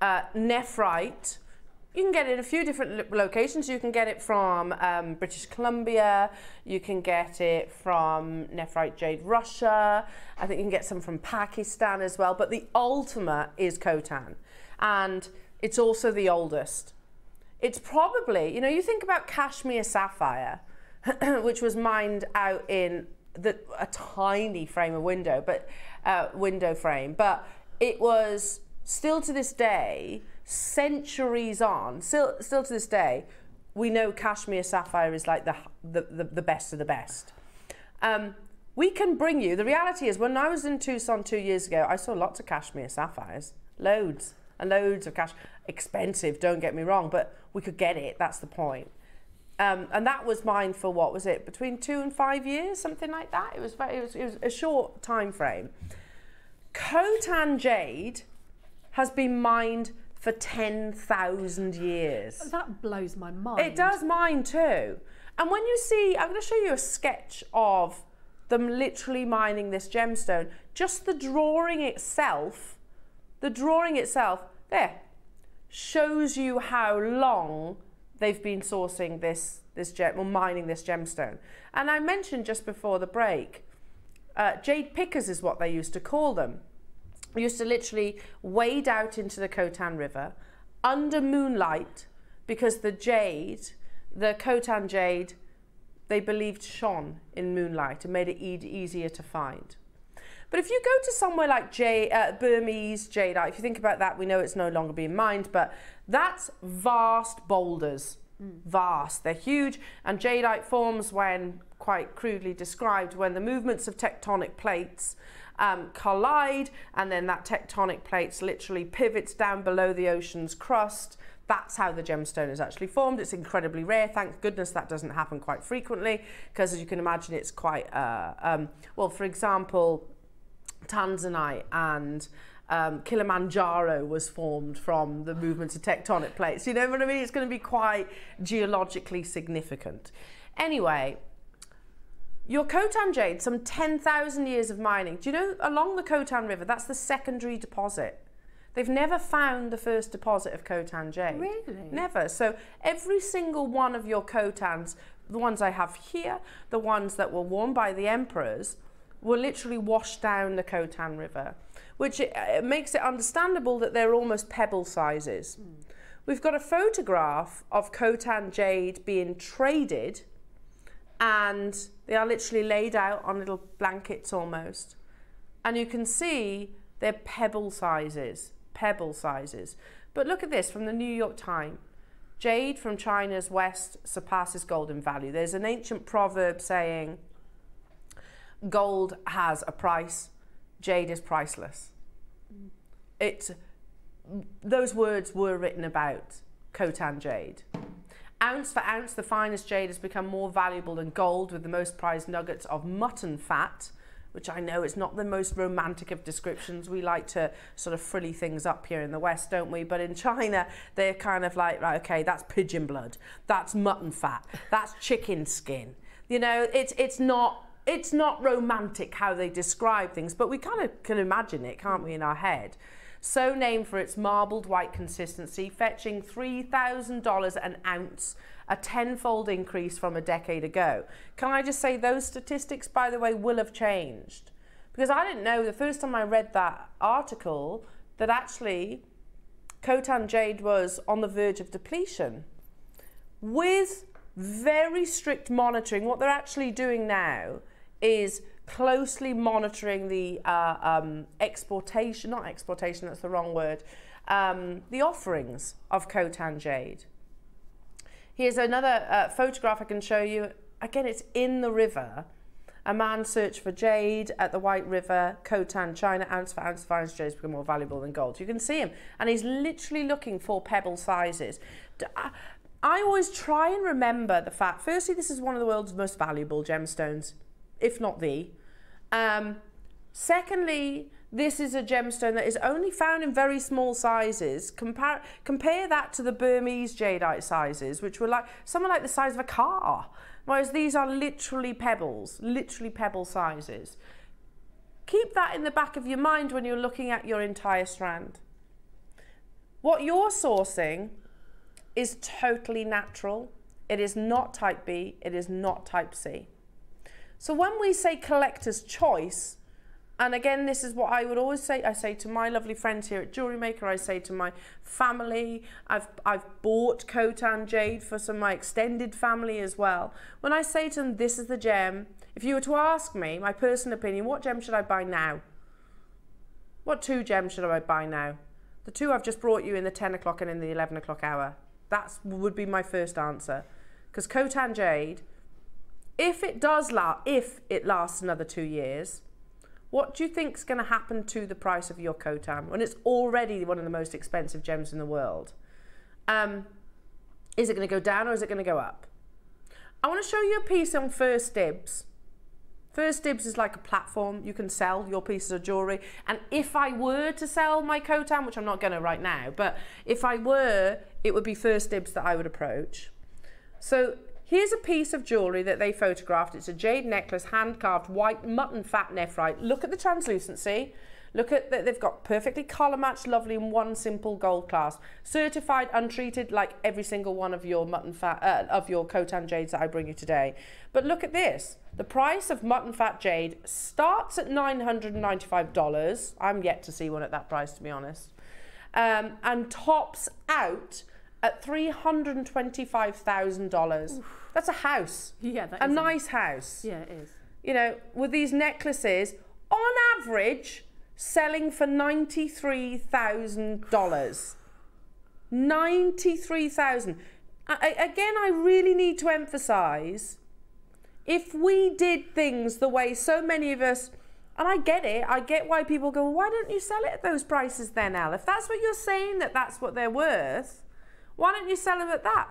uh, nephrite. You can get it in a few different locations. You can get it from um, British Columbia. You can get it from Nephrite Jade Russia. I think you can get some from Pakistan as well. But the ultimate is Khotan. And it's also the oldest. It's probably, you know, you think about Kashmir Sapphire, which was mined out in the, a tiny frame of window, but uh, window frame. But it was still to this day, centuries on, still, still to this day, we know Kashmir Sapphire is like the, the, the, the best of the best. Um, we can bring you, the reality is when I was in Tucson two years ago, I saw lots of Kashmir Sapphires, loads and loads of cash. Expensive, don't get me wrong, but we could get it, that's the point. Um, and that was mine for what was it, between two and five years, something like that. It was, it was, it was a short time frame. Khotan jade has been mined for 10,000 years. That blows my mind. It does mine too. And when you see, I'm going to show you a sketch of them literally mining this gemstone. Just the drawing itself, the drawing itself, there, shows you how long they've been sourcing this, this gem, or mining this gemstone. And I mentioned just before the break, uh, jade pickers is what they used to call them. Used to literally wade out into the Khotan River under moonlight because the jade, the Khotan jade, they believed shone in moonlight and made it e easier to find. But if you go to somewhere like J, uh, Burmese jadeite, if you think about that, we know it's no longer being mined, but that's vast boulders, mm. vast. They're huge, and jadeite forms when, quite crudely described, when the movements of tectonic plates um, collide, and then that tectonic plates literally pivots down below the ocean's crust. That's how the gemstone is actually formed. It's incredibly rare. Thank goodness that doesn't happen quite frequently because, as you can imagine, it's quite, uh, um, well, for example, Tanzanite and um, Kilimanjaro was formed from the movements of tectonic plates. You know what I mean? It's going to be quite geologically significant. Anyway, your Khotan jade, some 10,000 years of mining. Do you know along the Khotan River, that's the secondary deposit. They've never found the first deposit of Khotan jade. Really? Never. So every single one of your Khotans, the ones I have here, the ones that were worn by the emperors, were literally washed down the Khotan River, which it, it makes it understandable that they're almost pebble sizes. Mm. We've got a photograph of Khotan jade being traded and they are literally laid out on little blankets almost. And you can see they're pebble sizes, pebble sizes. But look at this from the New York Times. Jade from China's west surpasses gold in value. There's an ancient proverb saying, gold has a price, jade is priceless. It's, those words were written about Khotan jade. Ounce for ounce, the finest jade has become more valuable than gold with the most prized nuggets of mutton fat, which I know is not the most romantic of descriptions. We like to sort of frilly things up here in the West, don't we? But in China, they're kind of like, right, okay, that's pigeon blood, that's mutton fat, that's chicken skin. You know, it's, it's not it's not romantic how they describe things, but we kind of can imagine it, can't we, in our head? So named for its marbled white consistency, fetching $3,000 an ounce, a tenfold increase from a decade ago. Can I just say those statistics, by the way, will have changed? Because I didn't know the first time I read that article that actually Khotan jade was on the verge of depletion. With very strict monitoring, what they're actually doing now is closely monitoring the uh, um, exportation, not exportation, that's the wrong word, um, the offerings of Khotan jade. Here's another uh, photograph I can show you. Again, it's in the river. A man searched for jade at the White River, Khotan, China, ounce for ounce, finest jade become more valuable than gold. You can see him, and he's literally looking for pebble sizes. I always try and remember the fact, firstly, this is one of the world's most valuable gemstones if not the. Um, secondly, this is a gemstone that is only found in very small sizes. Compare, compare that to the Burmese jadeite sizes, which were like somewhere like the size of a car, whereas these are literally pebbles, literally pebble sizes. Keep that in the back of your mind when you're looking at your entire strand. What you're sourcing is totally natural. It is not type B, it is not type C. So when we say collector's choice, and again, this is what I would always say. I say to my lovely friends here at Jewelry Maker, I say to my family, I've, I've bought Khotan Jade for some of my extended family as well. When I say to them, this is the gem, if you were to ask me, my personal opinion, what gem should I buy now? What two gems should I buy now? The two I've just brought you in the 10 o'clock and in the 11 o'clock hour. That would be my first answer. Because Khotan Jade, if it does last, if it lasts another two years, what do you think is going to happen to the price of your Khotan when it's already one of the most expensive gems in the world? Um, is it going to go down or is it going to go up? I want to show you a piece on First Dibs. First Dibs is like a platform. You can sell your pieces of jewellery. And if I were to sell my Khotan, which I'm not going to right now, but if I were, it would be First Dibs that I would approach. So Here's a piece of jewellery that they photographed. It's a jade necklace, hand-carved white mutton fat nephrite. Look at the translucency. Look at that, they've got perfectly colour matched, lovely in one simple gold clasp. Certified, untreated, like every single one of your mutton fat, uh, of your Khotan jades that I bring you today. But look at this. The price of mutton fat jade starts at $995. I'm yet to see one at that price, to be honest. Um, and tops out at $325,000. That's a house. Yeah, that's a nice a, house. Yeah, it is. You know, with these necklaces, on average, selling for $93,000. 93,000. Again, I really need to emphasize if we did things the way so many of us and I get it. I get why people go, well, why don't you sell it at those prices then, Al? If that's what you're saying that that's what they're worth, Why don't you sell them at that?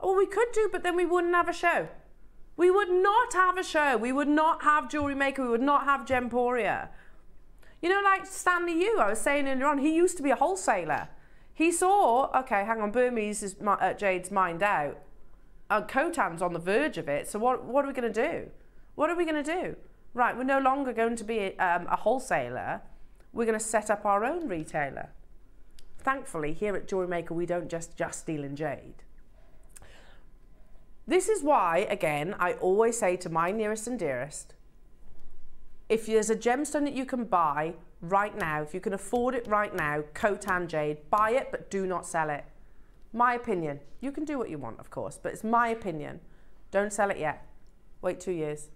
Well, we could do, but then we wouldn't have a show. We would not have a show. We would not have Jewelry Maker. We would not have Gemporia. You know, like Stanley Yu, I was saying earlier on, he used to be a wholesaler. He saw, okay, hang on, Burmese is uh, Jade's mined out. Uh, Khotan's on the verge of it. So what, what are we going to do? What are we going to do? Right, we're no longer going to be um, a wholesaler. We're going to set up our own retailer. Thankfully, here at Jewelry Maker, we don't just just deal in jade. This is why, again, I always say to my nearest and dearest, if there's a gemstone that you can buy right now, if you can afford it right now, Khotan Jade, buy it, but do not sell it. My opinion. You can do what you want, of course, but it's my opinion. Don't sell it yet. Wait two years.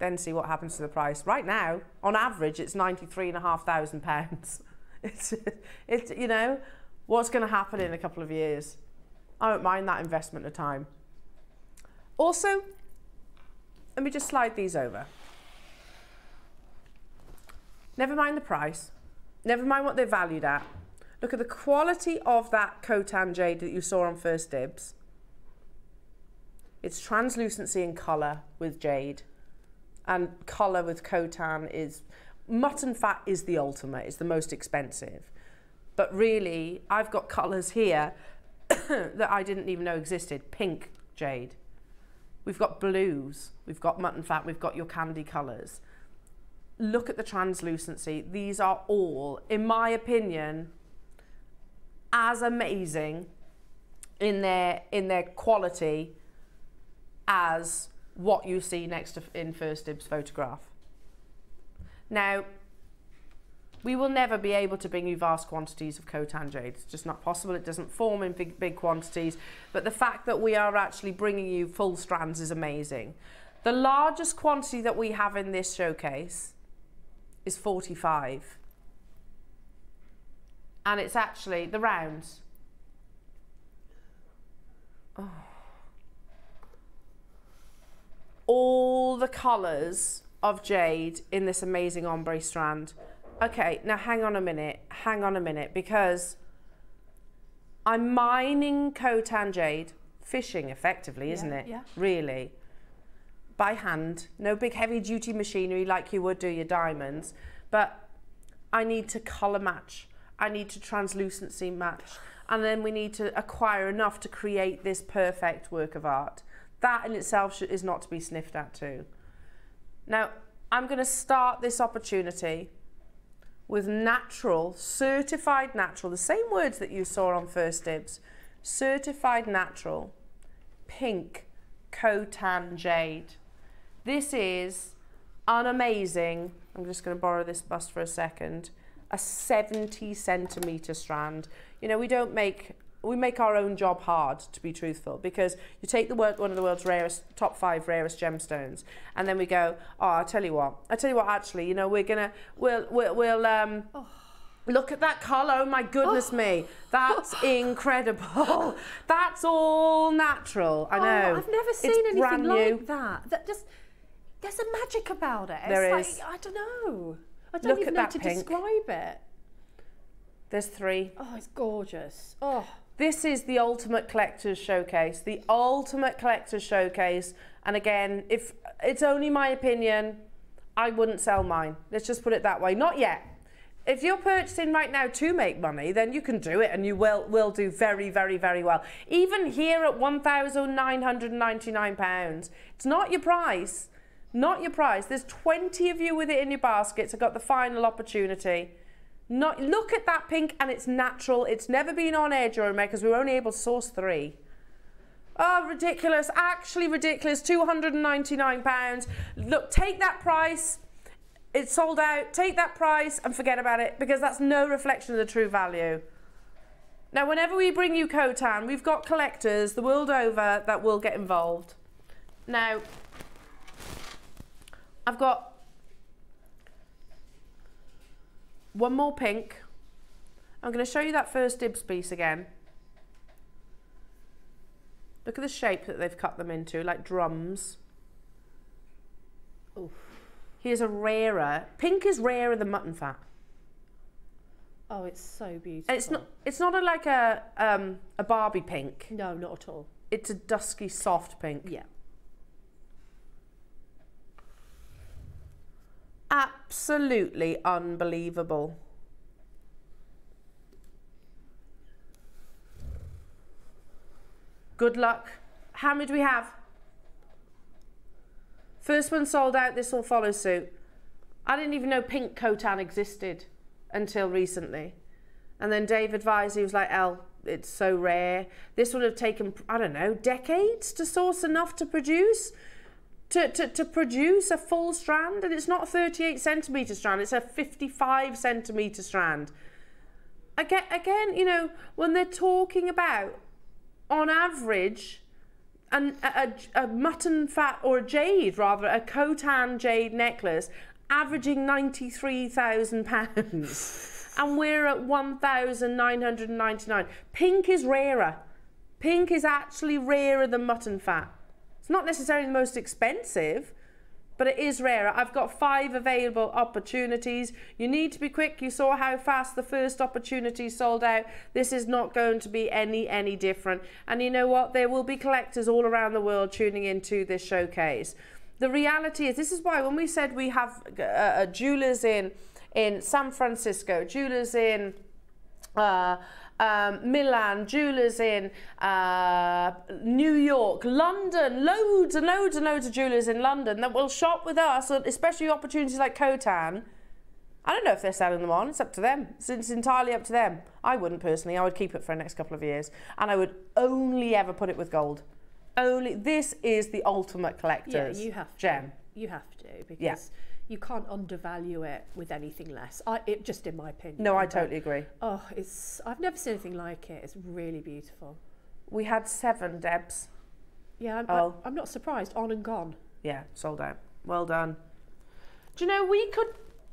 Then see what happens to the price. Right now, on average, it's £93,500. It's, it's, you know, what's going to happen in a couple of years? I don't mind that investment of time. Also, let me just slide these over. Never mind the price. Never mind what they're valued at. Look at the quality of that Khotan jade that you saw on First Dibs. It's translucency and colour with jade. And colour with Khotan is... Mutton fat is the ultimate. It's the most expensive. But really, I've got colours here that I didn't even know existed. Pink jade. We've got blues, we've got mutton fat, we've got your candy colours. Look at the translucency. These are all, in my opinion, as amazing in their in their quality as what you see next to in First Dibs photograph. Now, we will never be able to bring you vast quantities of Khotan jade. It's just not possible. It doesn't form in big, big quantities. But the fact that we are actually bringing you full strands is amazing. The largest quantity that we have in this showcase is 45. And it's actually the rounds. Oh. All the colours of jade in this amazing ombre strand okay, now hang on a minute, hang on a minute, because I'm mining Khotan jade, fishing effectively, isn't Yeah, it? yeah. Really. By hand, no big heavy duty machinery like you would do your diamonds, but I need to colour match, I need to translucency match, and then we need to acquire enough to create this perfect work of art. That in itself is not to be sniffed at too. Now, I'm going to start this opportunity with natural, certified natural, the same words that you saw on First Dibs, certified natural, pink Khotan jade. This is an amazing, I'm just going to borrow this bust for a second, a 70 centimetre strand. You know, we don't make we make our own job hard to be truthful because you take the work one of the world's rarest top five rarest gemstones and then we go oh I'll tell you what I'll tell you what actually you know we're gonna we'll we'll, we'll um oh. Look at that colour, oh my goodness oh. me. That's incredible. That's all natural, I know. Oh, I've never seen it's anything like that. That just, there's a magic about it. There it's is. Like, I don't know. I don't Look even know that to pink. describe it. There's three. Oh, it's gorgeous. Oh. This is the ultimate collector's showcase, the ultimate collector's showcase. And again, if it's only my opinion, I wouldn't sell mine. Let's just put it that way. Not yet. If you're purchasing right now to make money, then you can do it and you will, will do very, very, very well. Even here at £1,999, it's not your price. Not your price. There's 20 of you with it in your baskets. I've got the final opportunity. Not look at that pink and it's natural. It's never been on air May because we were only able to source three. Oh, ridiculous. Actually ridiculous. £299. Look, take that price. It's sold out. Take that price and forget about it because that's no reflection of the true value. Now, whenever we bring you Khotan, we've got collectors the world over that will get involved. Now, I've got one more pink. I'm going to show you that first dibs piece again. Look at the shape that they've cut them into, like drums. Oof. Here's a rarer. Pink is rarer than mutton fat. Oh, it's so beautiful. And it's not it's not a, like a um, a Barbie pink. No, not at all. It's a dusky soft pink. Yeah. Absolutely unbelievable. Good luck. How many do we have? First one sold out, this will follow suit. I didn't even know pink Khotan existed until recently. And then Dave advised, he was like, El, it's so rare. This would have taken, I don't know, decades to source enough to produce. To, to, to produce a full strand, and it's not a 38 centimetre strand, it's a 55 centimetre strand. Again, again, you know, when they're talking about, on average, an, a, a, a mutton fat or a jade rather, a Khotan jade necklace averaging £93,000 and we're at 1,999. Pink is rarer. Pink is actually rarer than mutton fat. It's not necessarily the most expensive, but it is rarer. I've got five available opportunities. You need to be quick. You saw how fast the first opportunity sold out. This is not going to be any, any different. And you know what? There will be collectors all around the world tuning into this showcase. The reality is, this is why when we said we have uh, uh, jewelers in, in San Francisco, jewelers in uh, um, Milan, jewelers in uh, New York, London, loads and loads and loads of jewelers in London that will shop with us, especially opportunities like Khotan. I don't know if they're selling them on, it's up to them. It's, it's entirely up to them. I wouldn't personally, I would keep it for the next couple of years. And I would only ever put it with gold. Only, this is the ultimate collector's yeah, you have to. gem. You have to because Yeah. You can't undervalue it with anything less. I, it just in my opinion. No, I but- totally agree. Oh, it's. I've never seen anything like it. It's really beautiful. We had seven, Debs. Yeah, I'm, Oh. I, I'm not surprised. On and gone. Yeah, sold out. Well done. Do you know we could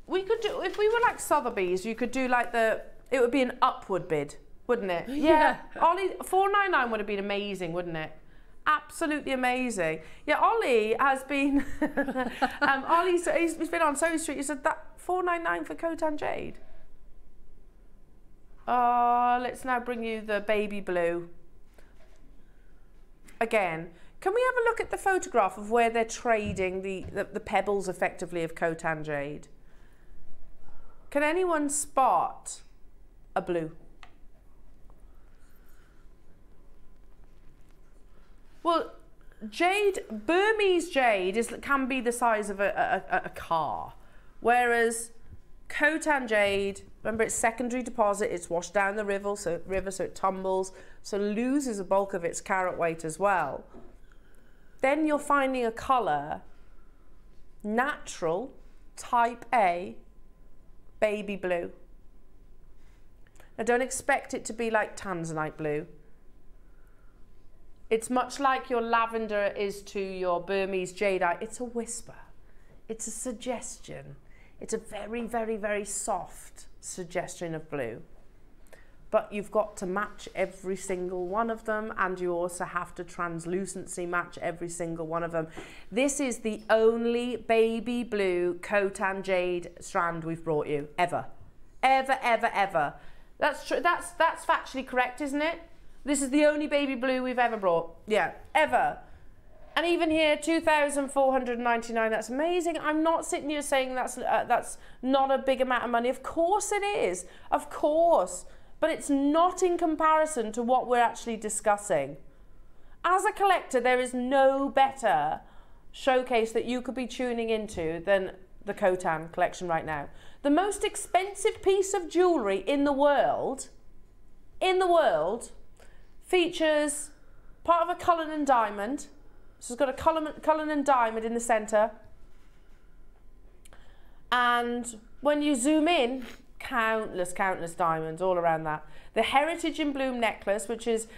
we could do if we were like Sotheby's, you could do like the it would be an upward bid, wouldn't it? Yeah. Ollie four nine nine would have been amazing, wouldn't it? Absolutely amazing. Yeah, Ollie has been um Ollie's he's, he's been on Soho Street. He said that four nine nine for Khotan Jade. Oh, let's now bring you the baby blue. Again, can we have a look at the photograph of where they're trading the, the, the pebbles effectively of Khotan Jade? Can anyone spot a blue? Well, jade, Burmese jade is can be the size of a, a, a- car, whereas Khotan jade, remember it's secondary deposit, it's washed down the river, so river, so it tumbles, so loses a bulk of its carat weight as well. Then you're finding a colour, natural, type A, baby blue. Now don't expect it to be like tanzanite blue. It's much like your lavender is to your Burmese jadeite. It's a whisper. It's a suggestion. It's a very, very, very soft suggestion of blue. But you've got to match every single one of them, and you also have to translucency match every single one of them. This is the only baby blue Khotan jade strand we've brought you ever, ever, ever, ever. That's true. That's that's factually correct, isn't it? This is the only baby blue we've ever brought. Yeah, ever. And even here, 2,499, that's amazing. I'm not sitting here saying that's, uh, that's not a big amount of money. Of course it is. Of course. But it's not in comparison to what we're actually discussing. As a collector, there is no better showcase that you could be tuning into than the Khotan collection right now. The most expensive piece of jewellery in the world, in the world, features part of a Cullinan diamond. So it's got a Cullinan, diamond in the centre. And when you zoom in, countless, countless diamonds all around that. The Heritage in Bloom necklace, which is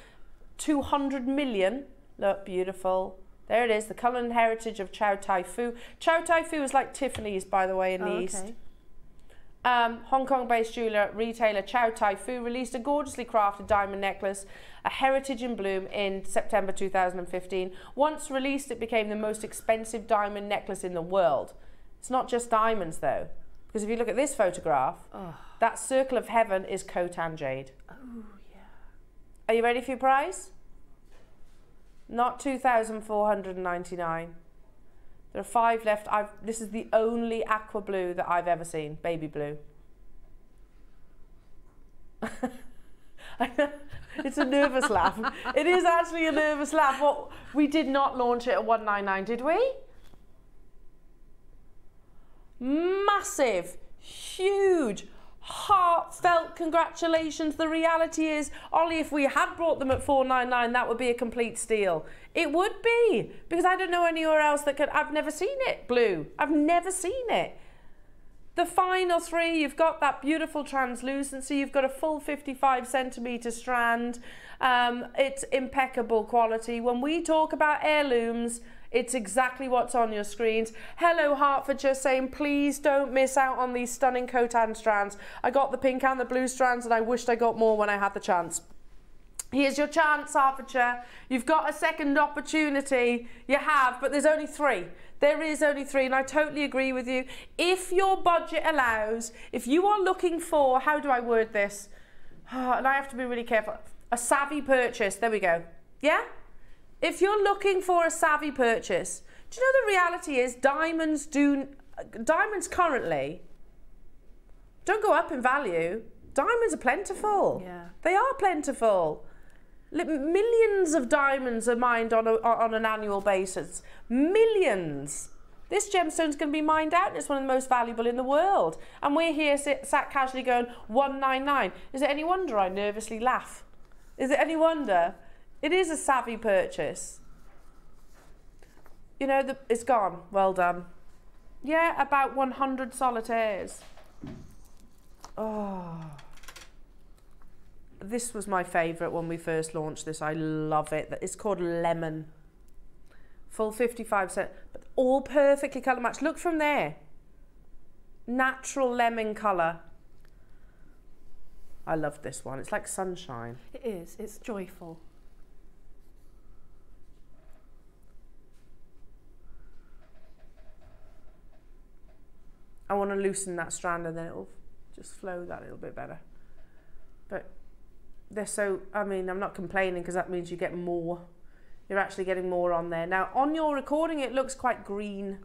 200 million. Look, beautiful. There it is, the Cullinan Heritage of Chow Tai Fu. Chow Tai Fu is like Tiffany's, by the way, in oh, the Oh, East. Um, Hong Kong-based jeweler retailer Chow Tai Fu released a gorgeously crafted diamond necklace, a heritage in bloom, in September 2015. Once released, it became the most expensive diamond necklace in the world. It's not just diamonds, though. Because if you look at this photograph, that circle of heaven is Khotan jade. Oh, yeah. Are you ready for your prize? Not 2,499. There are five left. I've, this is the only aqua blue that I've ever seen, baby blue. it's a nervous laugh. It is actually a nervous laugh. We did not launch it at 199, did we? Massive, huge, heartfelt congratulations. The reality is, Ollie, if we had brought them at 499, that would be a complete steal. It would be, because I don't know anywhere else that could. I've never seen it blue. I've never seen it. The final three, you've got that beautiful translucency, you've got a full 55 centimetre strand, um, it's impeccable quality. When we talk about heirlooms, it's exactly what's on your screens. Hello Hertfordshire saying please don't miss out on these stunning Khotan strands. I got the pink and the blue strands and I wished I got more when I had the chance. Here's your chance, Hertfordshire. You've got a second opportunity. You have, but there's only three. There is only three, and I totally agree with you. If your budget allows, if you are looking for, how do I word this? and I have to be really careful. A savvy purchase. There we go. Yeah? If you're looking for a savvy purchase, do you know the reality is diamonds do diamonds currently don't go up in value. Diamonds are plentiful. Yeah. They are plentiful. Li- Millions of diamonds are mined on, a, on an annual basis. Millions. This gemstone's going to be mined out and it's one of the most valuable in the world. And we're here sit, sat casually going 199. Is it any wonder I nervously laugh? Is it any wonder? It is a savvy purchase. You know, the, it's gone. Well done. Yeah, about 100 solitaires. Oh. This was my favourite when we first launched this. I love it. It's called Lemon. Full 55 cent, but all perfectly colour matched. Look from there. Natural lemon colour. I love this one. It's like sunshine. It is. It's joyful. I want to loosen that strand and then it'll just flow that a little bit better. But they're so, I mean, I'm not complaining because that means you get more. You're actually getting more on there. Now, on your recording, it looks quite green,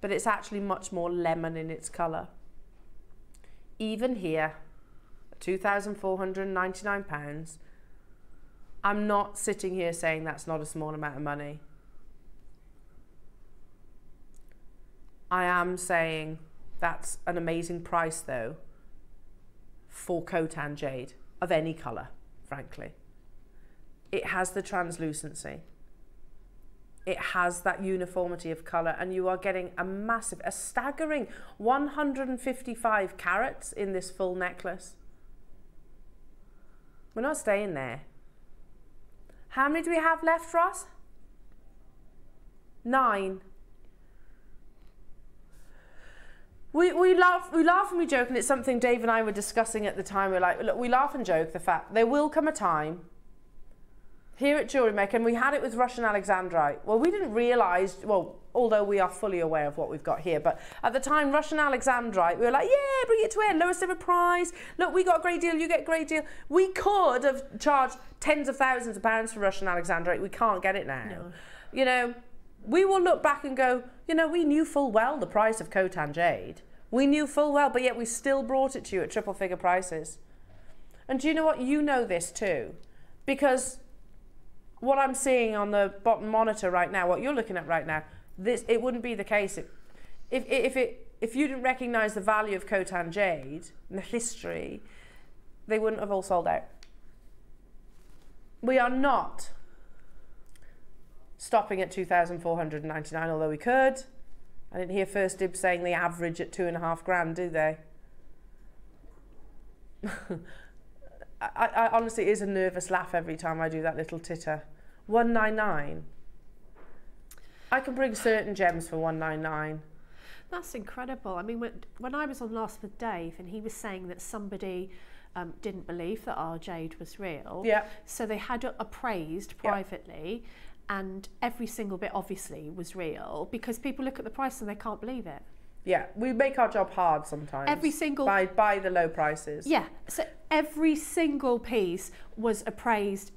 but it's actually much more lemon in its colour. Even here, £2,499, I'm not sitting here saying that's not a small amount of money. I am saying that's an amazing price though for Khotan jade of any colour, frankly. It has the translucency. It has that uniformity of colour and you are getting a massive, a staggering 155 carats in this full necklace. We're not staying there. How many do we have left, Ross? Nine. We, we laugh we laugh and we joke and it's something Dave and I were discussing at the time. We're like, look, we laugh and joke the fact there will come a time here at Jewelry Maker, and we had it with Russian Alexandrite. Well, we didn't realise, well, although we are fully aware of what we've got here, but at the time, Russian Alexandrite, we were like, yeah, bring it to air, lowest ever price. Look, we got a great deal, you get a great deal. We could have charged tens of thousands of pounds for Russian Alexandrite. We can't get it now. No. You know, we will look back and go, you know, we knew full well the price of Khotan jade. We knew full well, but yet we still brought it to you at triple figure prices. And do you know what? You know this too. Because what I'm seeing on the bottom monitor right now, what you're looking at right now, this it wouldn't be the case if if, if it if you didn't recognise the value of Khotan jade and the history, they wouldn't have all sold out. We are not stopping at 2,499, although we could. I didn't hear First Dibs saying the average at two and a half grand, do they? I, I honestly, it is a nervous laugh every time I do that little titter. 199. I can bring certain gems for 199. That's incredible. I mean, when, when I was on last with Dave and he was saying that somebody um, didn't believe that our jade was real, Yeah. so they had it appraised privately, and every single bit obviously was real because people look at the price and they can't believe it. Yeah, we make our job hard sometimes. Every single- by by the low prices. Yeah, so every single piece was appraised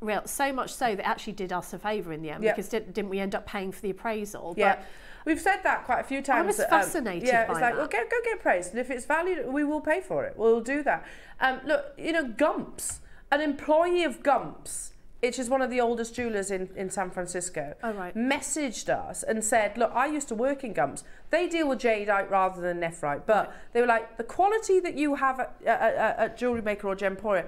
real so much so that actually did us a favour in the end Yeah. because didn't, didn't we end up paying for the appraisal? Yeah. But We've said that quite a few times. I was um, fascinated yeah, by it's like, that. well, go, go get praised. And if it's valued, we will pay for it. We'll do that. Um, look, you know, Gumps, an employee of Gumps, which is one of the oldest jewelers in, in San Francisco, Oh, right. messaged us and said, look, I used to work in Gumps. They deal with jadeite rather than nephrite. But they were like, the quality that you have at, at, at, at Jewelry Maker or Gemporia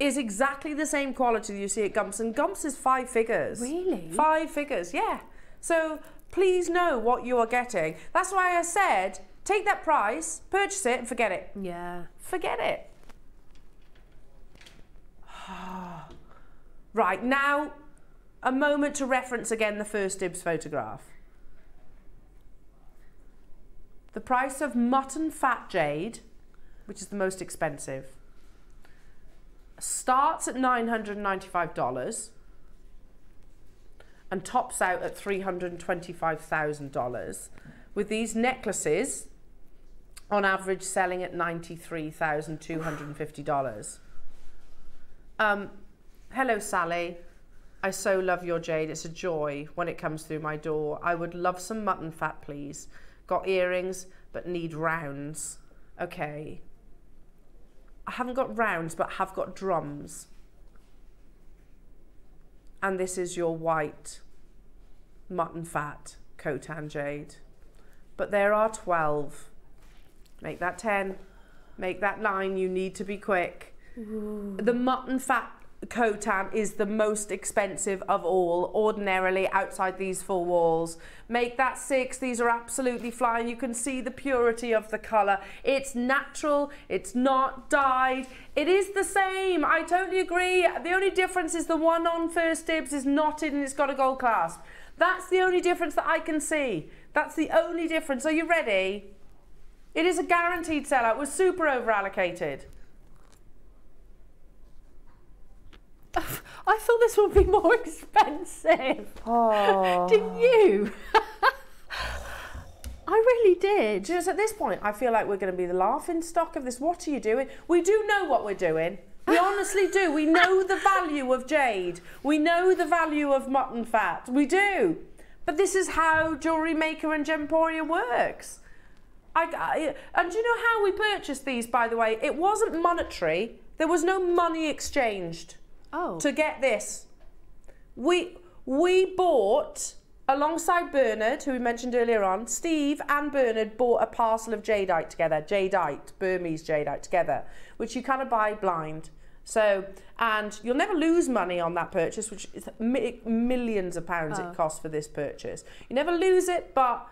is exactly the same quality that you see at Gumps. And Gumps is five figures. Really? Five figures, yeah. So please know what you are getting. That's why I said, take that price, purchase it, and forget it. yeah, Forget it. right, now a moment to reference again the first dibs photograph. The price of mutton fat jade, which is the most expensive, starts at $995 and tops out at $325,000 with these necklaces on average selling at $93,250. Um, hello, Sally. I so love your jade. It's a joy when it comes through my door. I would love some mutton fat, please. Got earrings, but need rounds. Okay. I haven't got rounds, but have got drums. And this is your white mutton fat Khotan jade. But there are 12. Make that 10. Make that 9. You need to be quick. The mutton fat Khotan is the most expensive of all, ordinarily outside these four walls. Make that 6. These are absolutely flying. You can see the purity of the colour. It's natural. It's not dyed. It is the same. I totally agree. The only difference is the one on First Dibs is knotted and it's got a gold clasp. That's the only difference that I can see. That's the only difference. Are you ready? It is a guaranteed sellout. We're super over allocated. I thought this would be more expensive. Oh. Didn't you? I really did. Just at this point, I feel like we're going to be the laughing stock of this. What are you doing? We do know what we're doing. We honestly do. We know the value of jade. We know the value of mutton fat. We do. But this is how Jewelry Maker and Gemporia works. I, I, and do you know how we purchased these, by the way? It wasn't monetary. There was no money exchanged. Oh. to get this. We we bought alongside Bernard, who we mentioned earlier on. Steve and Bernard bought a parcel of jadeite together, jadeite, Burmese jadeite together, which you kind of buy blind. So, and you'll never lose money on that purchase, which is mi- millions of pounds it oh. costs for this purchase. You never lose it, but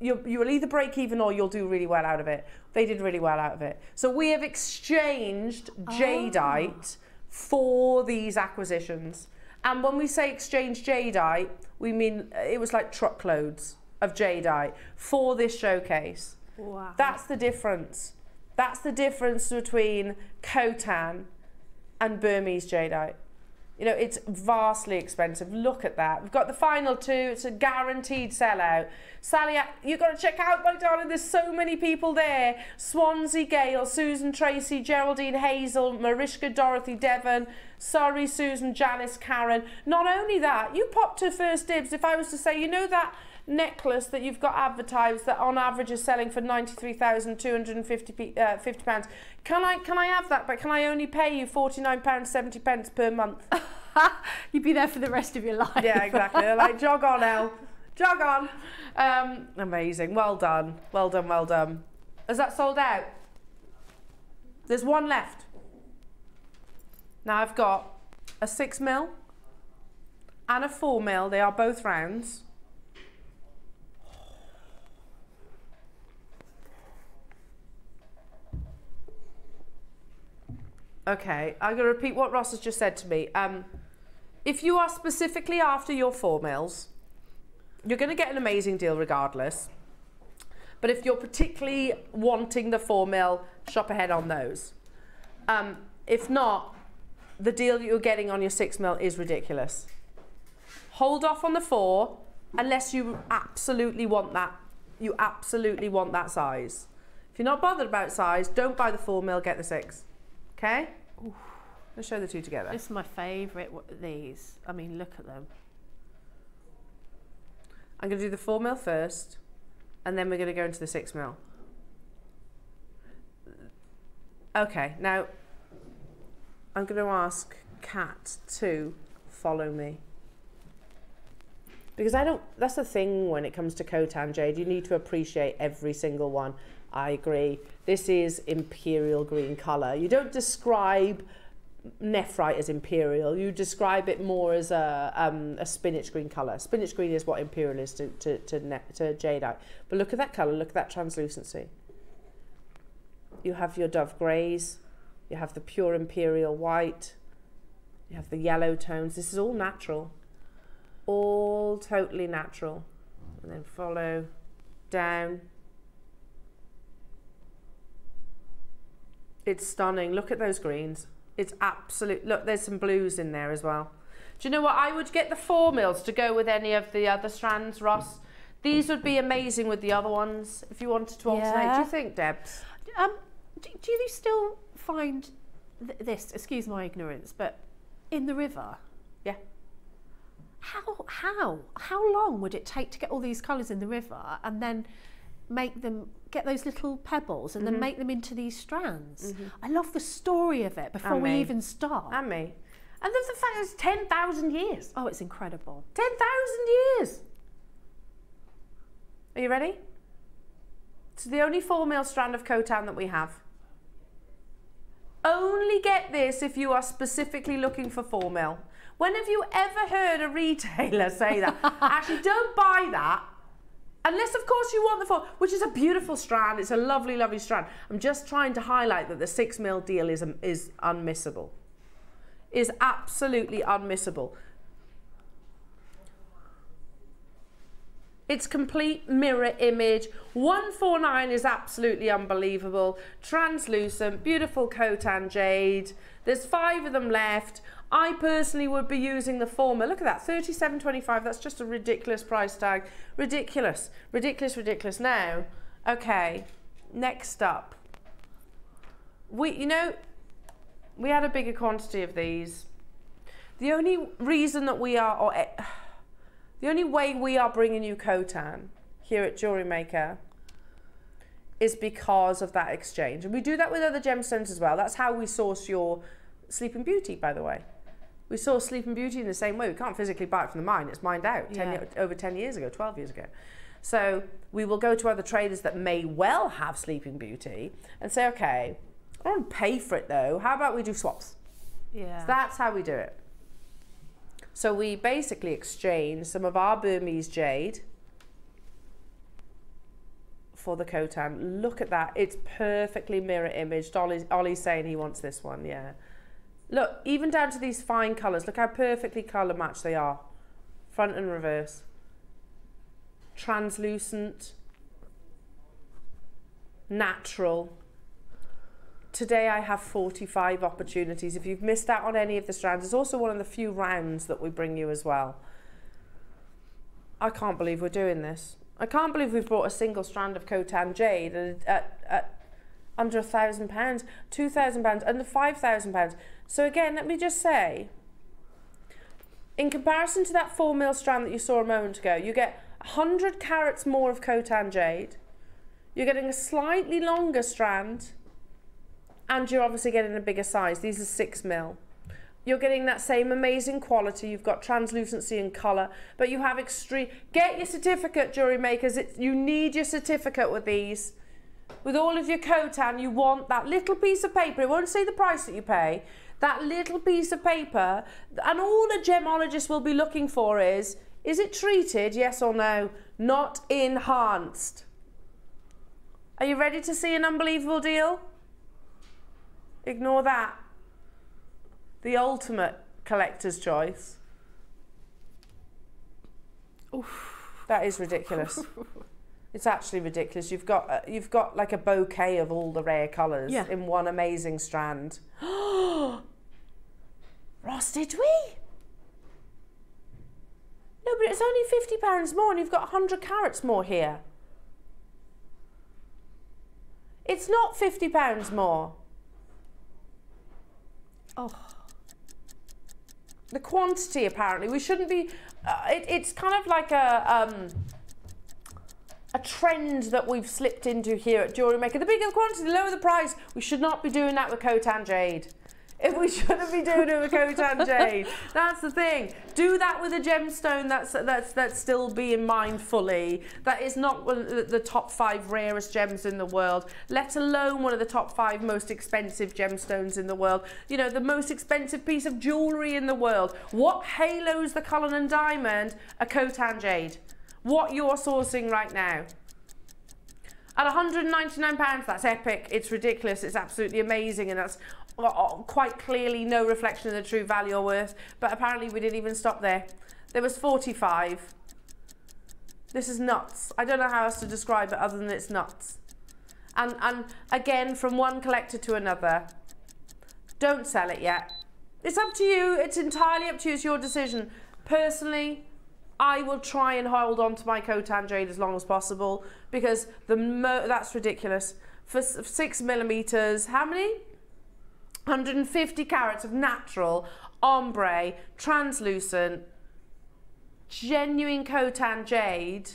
you you will either break even or you'll do really well out of it. They did really well out of it. So we have exchanged oh. jadeite for these acquisitions. And when we say exchange jadeite, we mean uh, it was like truckloads of jadeite for this showcase. Wow. That's the difference. That's the difference between Khotan and Burmese jadeite. You know, it's vastly expensive. Look at that. We've got the final two. It's a guaranteed sellout. Sally, uh, you've got to check out, my darling. There's so many people there. Swansea Gale, Susan Tracy, Geraldine Hazel, Mariska Dorothy Devon, Sorry Susan, Janice Karen. Not only that, you popped to First Dibs. If I was to say, you know that necklace that you've got advertised that on average is selling for 93,250 uh, 50 pounds. Can I can I have that but can I only pay you 49 pounds 70 pence per month? You'd be there for the rest of your life. yeah, exactly. Like jog on El. Jog on. Um, amazing. Well done. Well done, well done. Is that sold out? There's one left. Now I've got a 6 mil and a 4 mil. They are both rounds. Okay, I'm going to repeat what Ross has just said to me. Um, if you are specifically after your four mils, you're going to get an amazing deal regardless. But if you're particularly wanting the four mil, shop ahead on those. Um, if not, the deal that you're getting on your six mil is ridiculous. Hold off on the four unless you absolutely want that You absolutely want that size. If you're not bothered about size, don't buy the four mil, get the six. Okay? Let's show the two together. This is my favourite, these. I mean, look at them. I'm going to do the 4 mil first, and then we're going to go into the 6 mil. Okay, now I'm going to ask Kat to follow me. Because I don't, that's the thing when it comes to Khotan Jade, you need to appreciate every single one. I agree. This is imperial green colour. You don't describe nephrite as imperial. You describe it more as a, um, a spinach green colour. Spinach green is what imperial is to, to, to, ne- to jadeite. But look at that colour, look at that translucency. You have your dove greys, you have the pure imperial white, you have the yellow tones. This is all natural. All totally natural. And then follow down. It's stunning. Look at those greens. It's absolute. Look, there's some blues in there as well. Do you know what? I would get the four mils to go with any of the other strands, Ross. These would be amazing with the other ones if you wanted to alternate. Do you think, Debs? Um, do, do you still find th- this, excuse my ignorance, but in the river? Yeah. How, how, how long would it take to get all these colours in the river and then make them, get those little pebbles and Mm-hmm. then make them into these strands? I love the story of it before And we me. even start. And me. And there's the fact it's 10,000 years. oh, it's incredible. 10,000 years. Are you ready? It's the only four mil strand of Khotan that we have. Only get this if you are specifically looking for four mil. When have you ever heard a retailer say that? Actually, don't buy that. Unless, of course, you want the four, which is a beautiful strand. It's a lovely, lovely strand. I'm just trying to highlight that the six mil deal is, is unmissable. Is absolutely unmissable. It's complete mirror image. 149 is absolutely unbelievable. Translucent, beautiful Khotan jade. There's five of them left. I personally would be using the former. Look at that, 37.25. That's just a ridiculous price tag. Ridiculous, ridiculous, ridiculous. Now, okay, next up. We, you know, we had a bigger quantity of these. The only reason that we are, or eh, the only way we are bringing you Khotan here at Jewelry Maker is because of that exchange. And we do that with other gemstones as well. That's how we source your Sleeping Beauty, by the way. We source Sleeping Beauty in the same way. We can't physically buy it from the mine. It's mined out 10, Yeah. ye- over 10 years ago, 12 years ago. So we will go to other traders that may well have Sleeping Beauty and say, okay, I don't want to pay for it though. How about we do swaps? Yeah. So that's how we do it. So we basically exchange some of our Burmese jade for the Khotan. Look at that. It's perfectly mirror imaged. Ollie's, Ollie's saying he wants this one, yeah. Look, even down to these fine colours. Look how perfectly colour matched they are. Front and reverse. Translucent. Natural. Today I have 45 opportunities. If you've missed out on any of the strands, it's also one of the few rounds that we bring you as well. I can't believe we're doing this. I can't believe we've brought a single strand of Khotan jade at, at, at under a thousand pounds, two thousand pounds, under five thousand pounds. So again, let me just say, in comparison to that four mil strand that you saw a moment ago, you get 100 carats more of Khotan jade. You're getting a slightly longer strand and you're obviously getting a bigger size. These are six mil. You're getting that same amazing quality. You've got translucency and colour, but you have extreme. Get your certificate, jewelry makers. It's, you need your certificate with these. With all of your Khotan, you want that little piece of paper. It won't say the price that you pay. That little piece of paper, and all a gemologist will be looking for is: is it treated? Yes or no? Not enhanced. Are you ready to see an unbelievable deal? Ignore that. The ultimate collector's choice. That is ridiculous. it's actually ridiculous. You've got uh, you've got like a bouquet of all the rare colours Yeah. in one amazing strand. Ross, did we? No, but it's only fifty pounds more, and you've got hundred carats more here. It's not fifty pounds more. Oh. The quantity apparently we shouldn't be. Uh, it, it's kind of like a um, a trend that we've slipped into here at Jewelry Maker. The bigger the quantity, the lower the price. We should not be doing that with Khotan Jade. If we shouldn't be doing it with Khotan Jade. That's the thing. Do that with a gemstone that's that's that's still being mined fully. That is not the, top five rarest gems in the world, let alone one of the top five most expensive gemstones in the world. You know, the most expensive piece of jewellery in the world. What halos the Cullinan diamond? A Khotan Jade. What you're sourcing right now. At £199, that's epic. It's ridiculous. It's absolutely amazing. And that's uh, quite clearly no reflection of the true value or worth. But apparently we didn't even stop there. There was 45. This is nuts. I don't know how else to describe it other than it's nuts. And, and again, from one collector to another, don't sell it yet. It's up to you. It's entirely up to you. It's your decision. Personally, I will try and hold on to my Khotan Jade as long as possible because the that's ridiculous. For six millimeters, how many? 150 carats of natural, ombre, translucent, genuine Khotan Jade.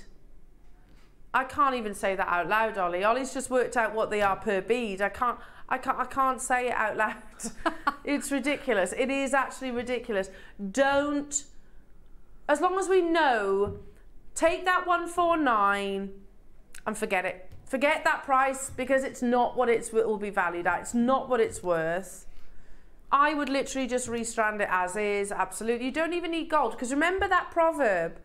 I can't even say that out loud, Ollie. Ollie's just worked out what they are per bead. I can't, I can't, I can't say it out loud. it's ridiculous. It is actually ridiculous. Don't as long as we know, take that 149 and forget it. Forget that price because it's not what it's, it will be valued at. It's not what it's worth. I would literally just restrand it as is, absolutely. You don't even need gold because remember that proverb.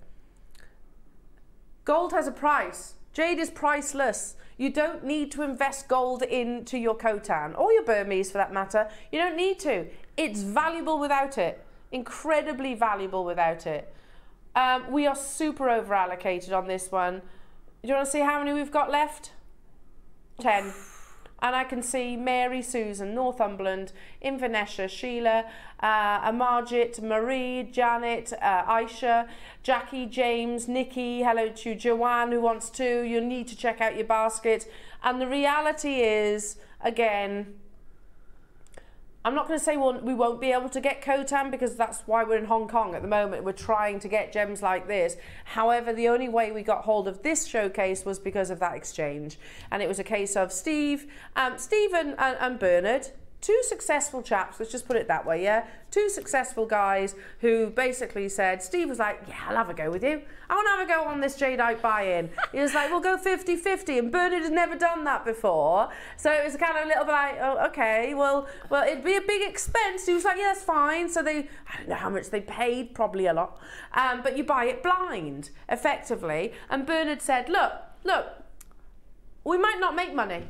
Gold has a price. Jade is priceless. You don't need to invest gold into your Khotan or your Burmese for that matter. You don't need to. It's valuable without it. Incredibly valuable without it. Um, we are super over allocated on this one. Do you want to see how many we've got left? 10. And I can see Mary, Susan, Northumberland, Inverness, Sheila, uh, Amarjit, Marie, Janet, uh, Aisha, Jackie, James, Nikki, hello to Joanne who wants to. You'll need to check out your basket. And the reality is, again, I'm not going to say we won't be able to get Khotan because that's why we're in Hong Kong at the moment. We're trying to get gems like this. However, the only way we got hold of this showcase was because of that exchange. And it was a case of Steve, um, Steve and, and, and Bernard, two successful chaps, let's just put it that way, yeah? Two successful guys who basically said, Steve was like, yeah, I'll have a go with you. I want to have a go on this jadeite buy-in. he was like, we'll go 50-50. And Bernard had never done that before. So it was kind of a little bit like, oh, okay, well, well, it'd be a big expense. He was like, yeah, that's fine. So they, I don't know how much they paid, probably a lot. Um, but you buy it blind, effectively. And Bernard said, look, look, we might not make money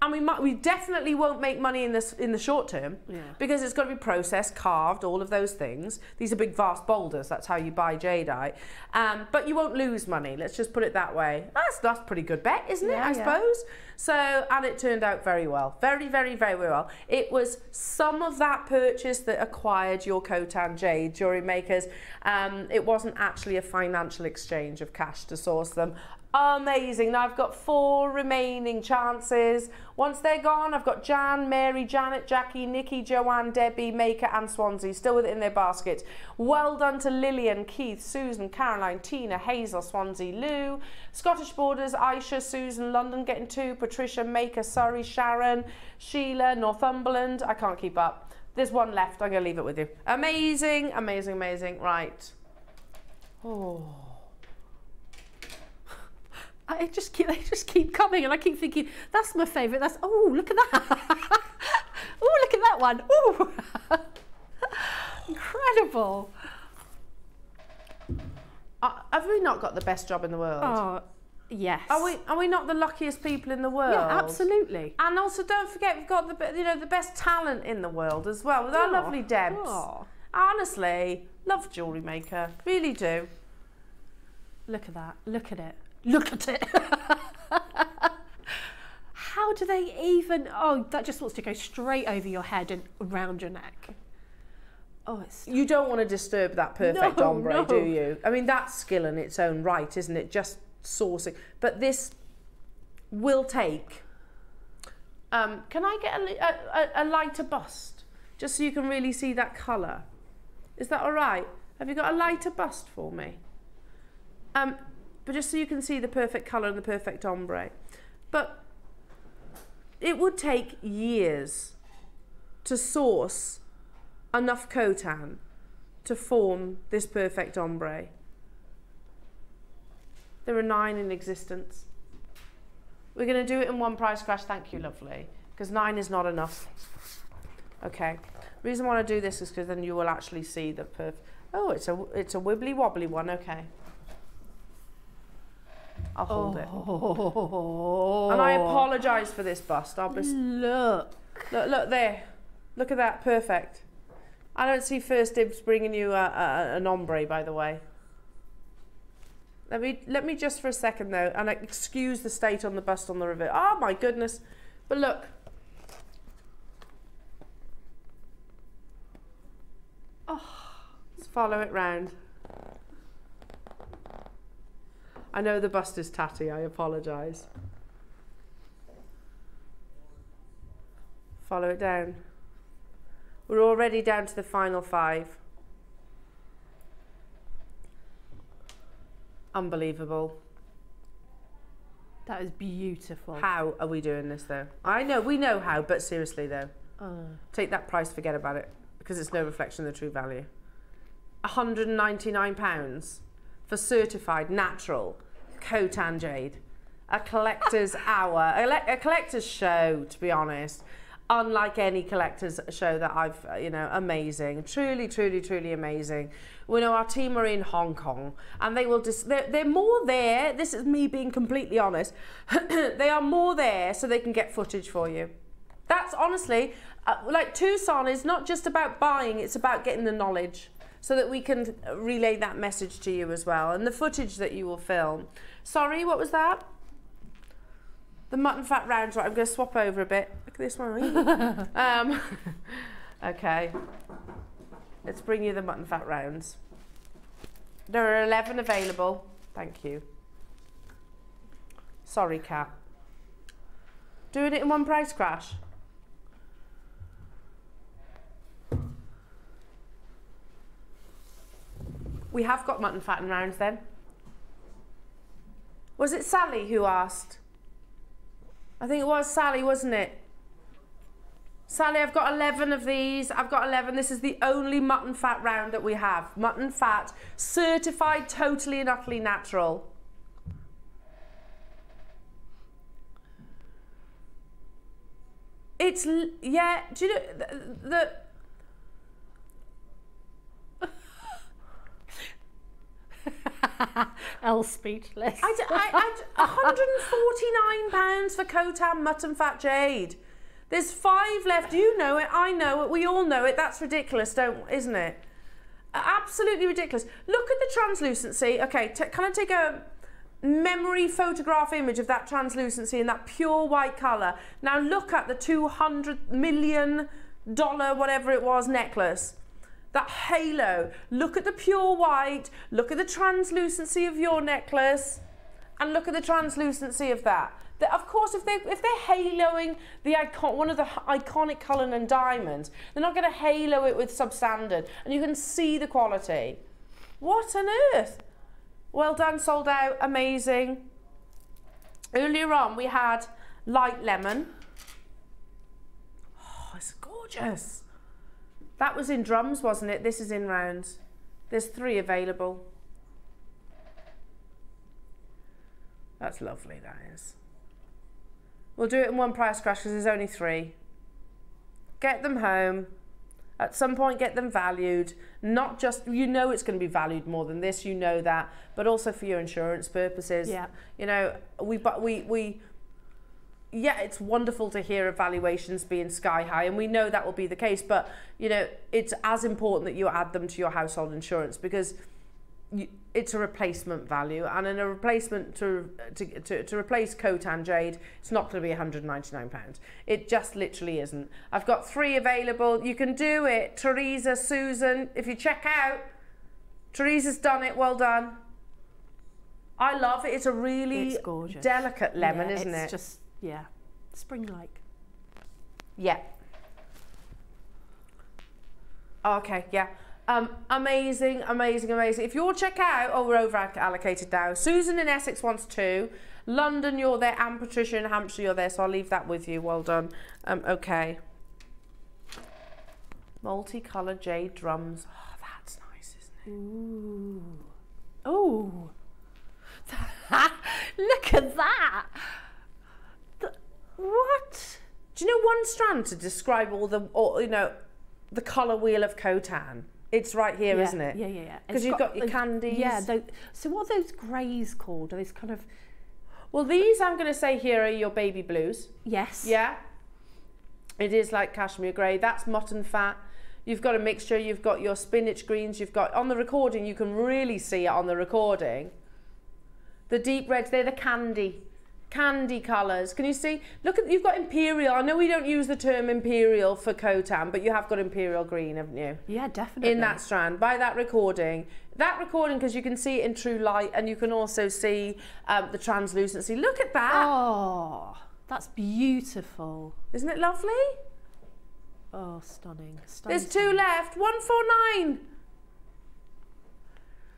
and we might, we definitely won't make money in this in the short term yeah. because it's got to be processed, carved, all of those things. These are big, vast boulders. That's how you buy jadeite. Um, but you won't lose money. Let's just put it that way. That's that's pretty good bet, isn't it? Yeah, I yeah. suppose. So, and it turned out very well, very, very, very well. It was some of that purchase that acquired your Khotan jade jewelry makers. Um, it wasn't actually a financial exchange of cash to source them. Amazing. Now I've got four remaining chances. Once they're gone, I've got Jan, Mary, Janet, Jackie, Nikki, Joanne, Debbie, Maker and Swansea still with it in their basket. Well done to Lillian, Keith, Susan, Caroline, Tina, Hazel, Swansea, Lou, Scottish Borders, Aisha, Susan, London getting two, Patricia, Maker, Surrey, Sharon, Sheila, Northumberland. I can't keep up. There's one left. I'm going to leave it with you. Amazing, amazing, amazing. Right. Oh. I just keep, they just keep coming, and I keep thinking that's my favourite. That's oh look at that! oh look at that one! Oh, incredible! Uh, have we not got the best job in the world? Oh, yes. Are we? Are we not the luckiest people in the world? Yeah, absolutely. And also, don't forget, we've got the you know the best talent in the world as well with our Oh, lovely Debs. oh. Honestly, love jewellery maker, really do. Look at that. Look at it. Look at it. How do they even? Oh, that just wants to go straight over your head and around your neck. Oh, it's You don't want to disturb that perfect No, ombre, no. do you? I mean, that's skill in its own right, isn't it? Just sourcing. But this will take Um, can I get a, a, a, a lighter bust? Just so you can really see that colour. Is that all right? Have you got a lighter bust for me? Um, but just so you can see the perfect colour and the perfect ombre. But it would take years to source enough Khotan to form this perfect ombre. There are nine in existence. We're going to do it in one price crash, thank you, lovely, because nine is not enough. Okay. reason why I do this is because then you will actually see the perf. Oh, it's a it's a wibbly wobbly one. Okay. I'll hold it. Oh. And I apologise for this bust. I'll just Look. look look there. Look at that, perfect. I don't see First Dibs bringing you a, a, an ombre, by the way. Let me let me just for a second though, and excuse the state on the bust on the river. Oh my goodness! But look, oh, let's follow it round. I know the bust is tatty. I apologise. Follow it down. We're already down to the final five. Unbelievable. That is beautiful. How are we doing this though? I know, we know how, but seriously though, oh. take that price, forget about it, because it's no reflection of the true value. £199 for certified natural Khotan jade. A collector's hour, a, a collector's show, to be honest. Unlike any collector's show that I've, uh, you know, amazing, truly, truly, truly amazing. We know our team are in Hong Kong, and they will just, they're, they're more there. This is me being completely honest. they are more there so they can get footage for you. That's honestly, uh, like Tucson is not just about buying, it's about getting the knowledge so that we can relay that message to you as well and the footage that you will film. Sorry, what was that? The mutton fat rounds, right, I'm going to swap over a bit. Look at this one. um, okay. Let's bring you the mutton fat rounds. There are 11 available. Thank you. Sorry, Cat. Doing it in one price crash. We have got mutton fat and rounds then. Was it Sally who asked? I think it was Sally, wasn't it? Sally, I've got 11 of these. I've got 11. This is the only mutton fat round that we have. Mutton fat, certified totally and utterly natural. It's, yeah, do you know, the, the Elle speechless. I, I, I, 149 pounds for Khotan mutton fat jade. There's five left. You know it. I know it. We all know it. That's ridiculous, don't? Isn't it? Absolutely ridiculous. Look at the translucency. Okay, t- can I take a memory photograph image of that translucency and that pure white colour? Now look at the 200 million dollar whatever it was necklace that halo. Look at the pure white, look at the translucency of your necklace, and look at the translucency of that. That of course, if they if they're haloing the icon, one of the iconic Cullinan diamonds, they're not going to halo it with substandard, and you can see the quality. What on earth? Well done, sold out, amazing. Earlier on, we had light lemon. Oh, it's gorgeous. That was in drums, wasn't it? This is in rounds. There's three available. That's lovely, that is. We'll do it in one price crash because there's only three. Get them home. At some point, get them valued. Not just, you know, it's going to be valued more than this, you know that, but also for your insurance purposes. Yeah. You know, we, but we, we, yeah, it's wonderful to hear evaluations being sky high, and we know that will be the case. But you know, it's as important that you add them to your household insurance because you, it's a replacement value, and in a replacement to to to, to replace Khotan jade, it's not going to be 199 pounds. It just literally isn't. I've got three available. You can do it, Teresa, Susan. If you check out, Teresa's done it. Well done. I love it. It's a really It's gorgeous. delicate lemon, Yeah, isn't it's it? just yeah, spring-like. Yeah. Okay, yeah. Um, amazing, amazing, amazing. If you'll check out, oh, we're over allocated now. Susan in Essex wants two. London, you're there. And Patricia in Hampshire, you're there. So I'll leave that with you. Well done. Um, okay. Multicoloured jade drums. Oh, that's nice, isn't it? Ooh. Ooh. Look at that. What? Do you know one strand to describe all the, all, you know, the colour wheel of Khotan? It's right here, yeah, not it? Yeah, yeah, yeah. Because you've got your those- candies. Yeah. So what are those greys called? Are those kind of Well, these I'm going to say here are your baby blues. yes? Yeah. It is like cashmere grey. That's mutton fat. You've got a mixture. You've got your spinach greens. You've got on the recording. You can really see it on the recording. The deep reds. They're the candy, candy colours. Can you see? Look at you've got imperial. I know we don't use the term imperial for Khotan, but you have got imperial green, haven't you? Yeah, definitely. in that strand by that recording. That recording because you can see it in true light and you can also see um, the translucency. Look at that! Oh, that's beautiful. Isn't it lovely? Oh, stunning. stunning There's two left. One four nine.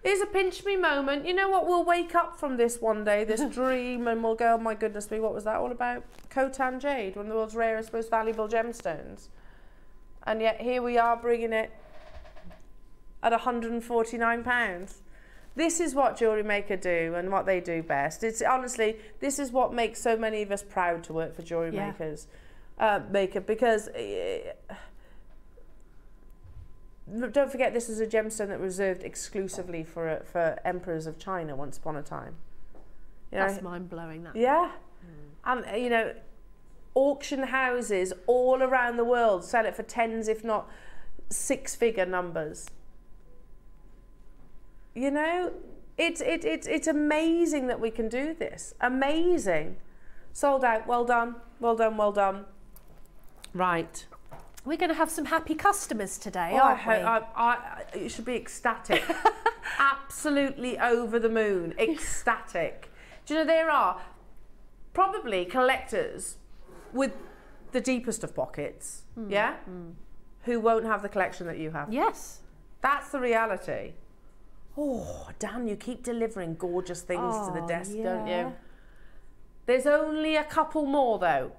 Here's a pinch me moment. You know what? We'll wake up from this one day, this dream, and we'll go, oh my goodness me, what was that all about? Khotan jade, one of the world's rarest, most valuable gemstones. And yet here we are bringing it at 149 pounds. This is what jewellery maker do and what they do best. It's honestly, this is what makes so many of us proud to work for jewellery Yeah. makers, uh, maker because. eh, don't forget, this is a gemstone that was reserved exclusively for for emperors of China once upon a time. You know, That's mind blowing. That. yeah. And, uh, you know, auction houses all around the world sell it for tens, if not six figure numbers. You know, it's, it, it, it's amazing that we can do this. Amazing. Sold out. Well done. Well done. Well done. Right. We're going to have some happy customers today, Oh, aren't ho- we? I, I, I, you should be ecstatic. Absolutely over the moon. Ecstatic. Do you know there are probably collectors with the deepest of pockets, hmm, yeah, hmm. who won't have the collection that you have. yes. That's the reality. Oh, Dan, you keep delivering gorgeous things to the Oh, desk, don't you? There's only a couple more though.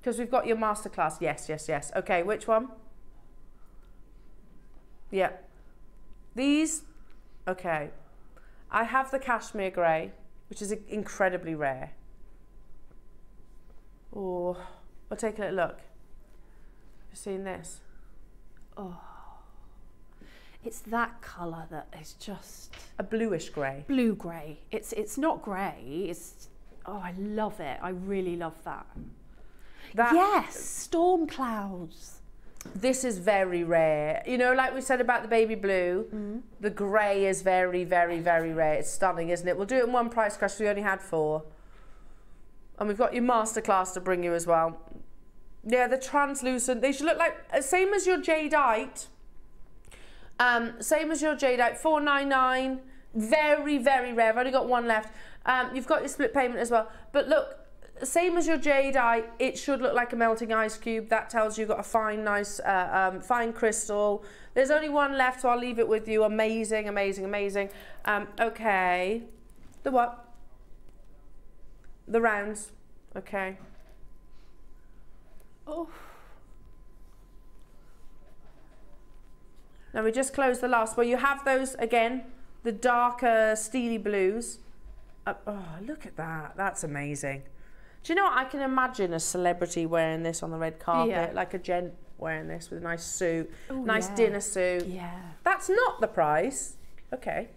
Because we've got your masterclass. Yes, yes, yes. Okay, which one? Yeah. These? Okay. I have the cashmere grey, which is incredibly rare. Oh, we'll take a little look. You've seen this? Oh. It's that colour that is just A bluish grey. blue grey. It's it's not grey. It's oh, I love it. I really love that. That, yes, storm clouds. This is very rare. You know, like we said about the baby blue, the grey is very, very, very rare. It's stunning, isn't it? We'll do it in one price crash. We only had four. And we've got your masterclass to bring you as well. Yeah, the translucent. They should look like uh, same as your jadeite. Um, same as your jadeite, four nine nine. Very, very rare. I've only got one left. Um, you've got your split payment as well. But look, same as your jadeite, it should look like a melting ice cube. That tells you you've got a fine, nice, uh, um, fine crystal. There's only one left, so I'll leave it with you. Amazing, amazing, amazing. Um, okay. The what? The rounds. Okay. Oh, Now we just closed the last. Well, you have those again, the darker steely blues. Uh, oh, look at that. That's amazing. Do you know what? I can imagine a celebrity wearing this on the red carpet, Yeah. like a gent wearing this with a nice suit, Oh, nice yeah. dinner suit. yeah. That's not the price. Okay.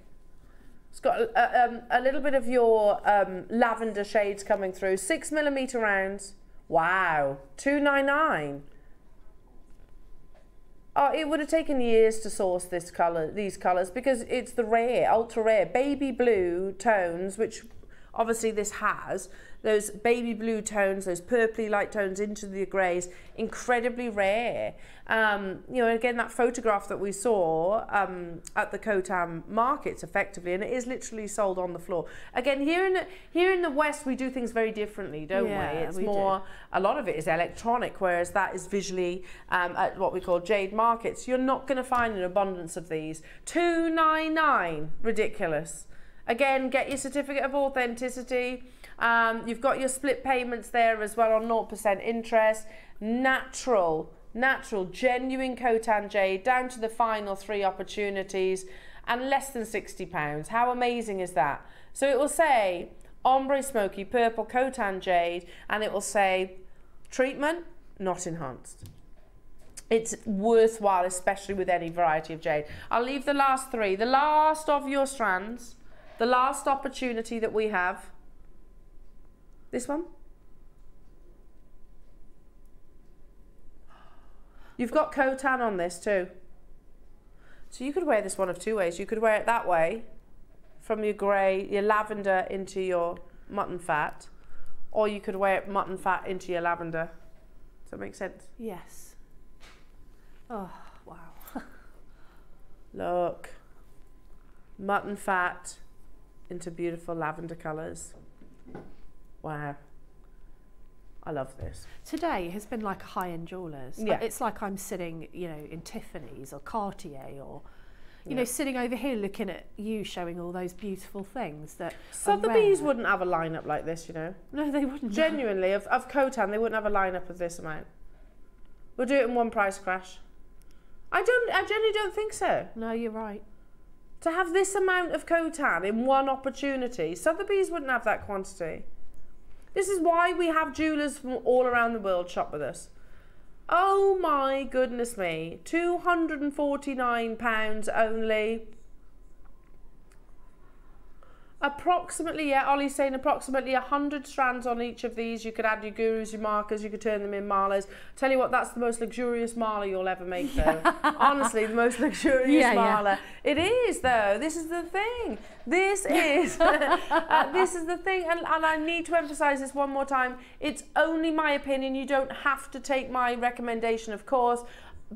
It's got a, a, um, a little bit of your um, lavender shades coming through. Six millimeter rounds. Wow. Two nine nine. Oh, it would have taken years to source this color, these colors, because it's the rare, ultra rare baby blue tones, which obviously this has those baby blue tones, those purpley light tones into the greys, incredibly rare. Um, you know, again, that photograph that we saw um, at the Khotan markets effectively, and it is literally sold on the floor. Again, here in the, here in the West, we do things very differently, don't Yeah, we? It's we do. more, a lot of it is electronic, whereas that is visually um, at what we call Jade Markets. You're not going to find an abundance of these. 299 ridiculous. Again, get your certificate of authenticity. Um, you've got your split payments there as well on 0% interest. Natural, natural, genuine Khotan Jade down to the final three opportunities and less than £60. How amazing is that? So it will say ombre smoky purple Khotan Jade and it will say treatment not enhanced. It's worthwhile, especially with any variety of jade. I'll leave the last three. The last of your strands, the last opportunity that we have. This one. You've got Khotan on this too. So you could wear this one of two ways. You could wear it that way, from your grey, your lavender into your mutton fat, or you could wear it mutton fat into your lavender. Does that make sense? Yes. Oh, wow. Look. Mutton fat into beautiful lavender colours. Wow. I love this. Today has been like a high-end jewellers. Yeah. It's like I'm sitting, you know, in Tiffany's or Cartier or, you Yeah. know, sitting over here looking at you showing all those beautiful things that. Sotheby's wouldn't have a lineup like this, you know. No, they wouldn't. Genuinely, of, of Khotan, they wouldn't have a lineup of this amount. We'll do it in one price crash. I don't. I genuinely don't think so. No, you're right. To have this amount of Khotan in one opportunity, Sotheby's wouldn't have that quantity. This is why we have jewelers from all around the world shop with us. Oh my goodness me. £249 only. Approximately, yeah, Ollie's saying approximately 100 strands on each of these. You could add your gurus, your markers, you could turn them in malas. Tell you what, that's the most luxurious mala you'll ever make, though. Honestly, the most luxurious Yeah, yeah. It is, though. This is the thing. This is, uh, this is the thing. And, and I need to emphasize this one more time. It's only my opinion. You don't have to take my recommendation, of course.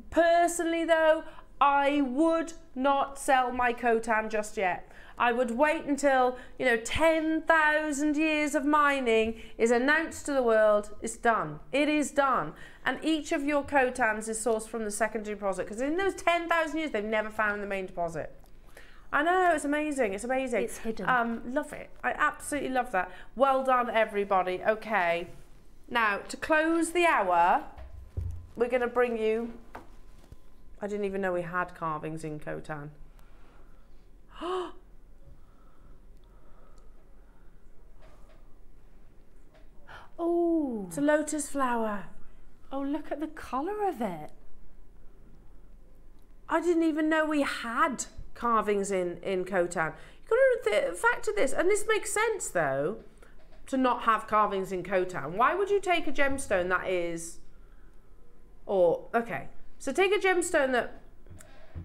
Personally, though, I would not sell my Khotan just yet. I would wait until, you know, 10,000 years of mining is announced to the world. It's done. It is done. And each of your Khotans is sourced from the secondary deposit because in those 10,000 years, they've never found the main deposit. I know, it's amazing. It's amazing. It's hidden. Um, love it. I absolutely love that. Well done, everybody. Okay. Now, to close the hour, we're going to bring you. I didn't even know we had carvings in Khotan. Oh, It's a lotus flower. oh, look at the colour of it. I didn't even know we had carvings in in Khotan. You've got to th- factor this, and this makes sense though, to not have carvings in Khotan. Why would you take a gemstone that is, or okay, so take a gemstone that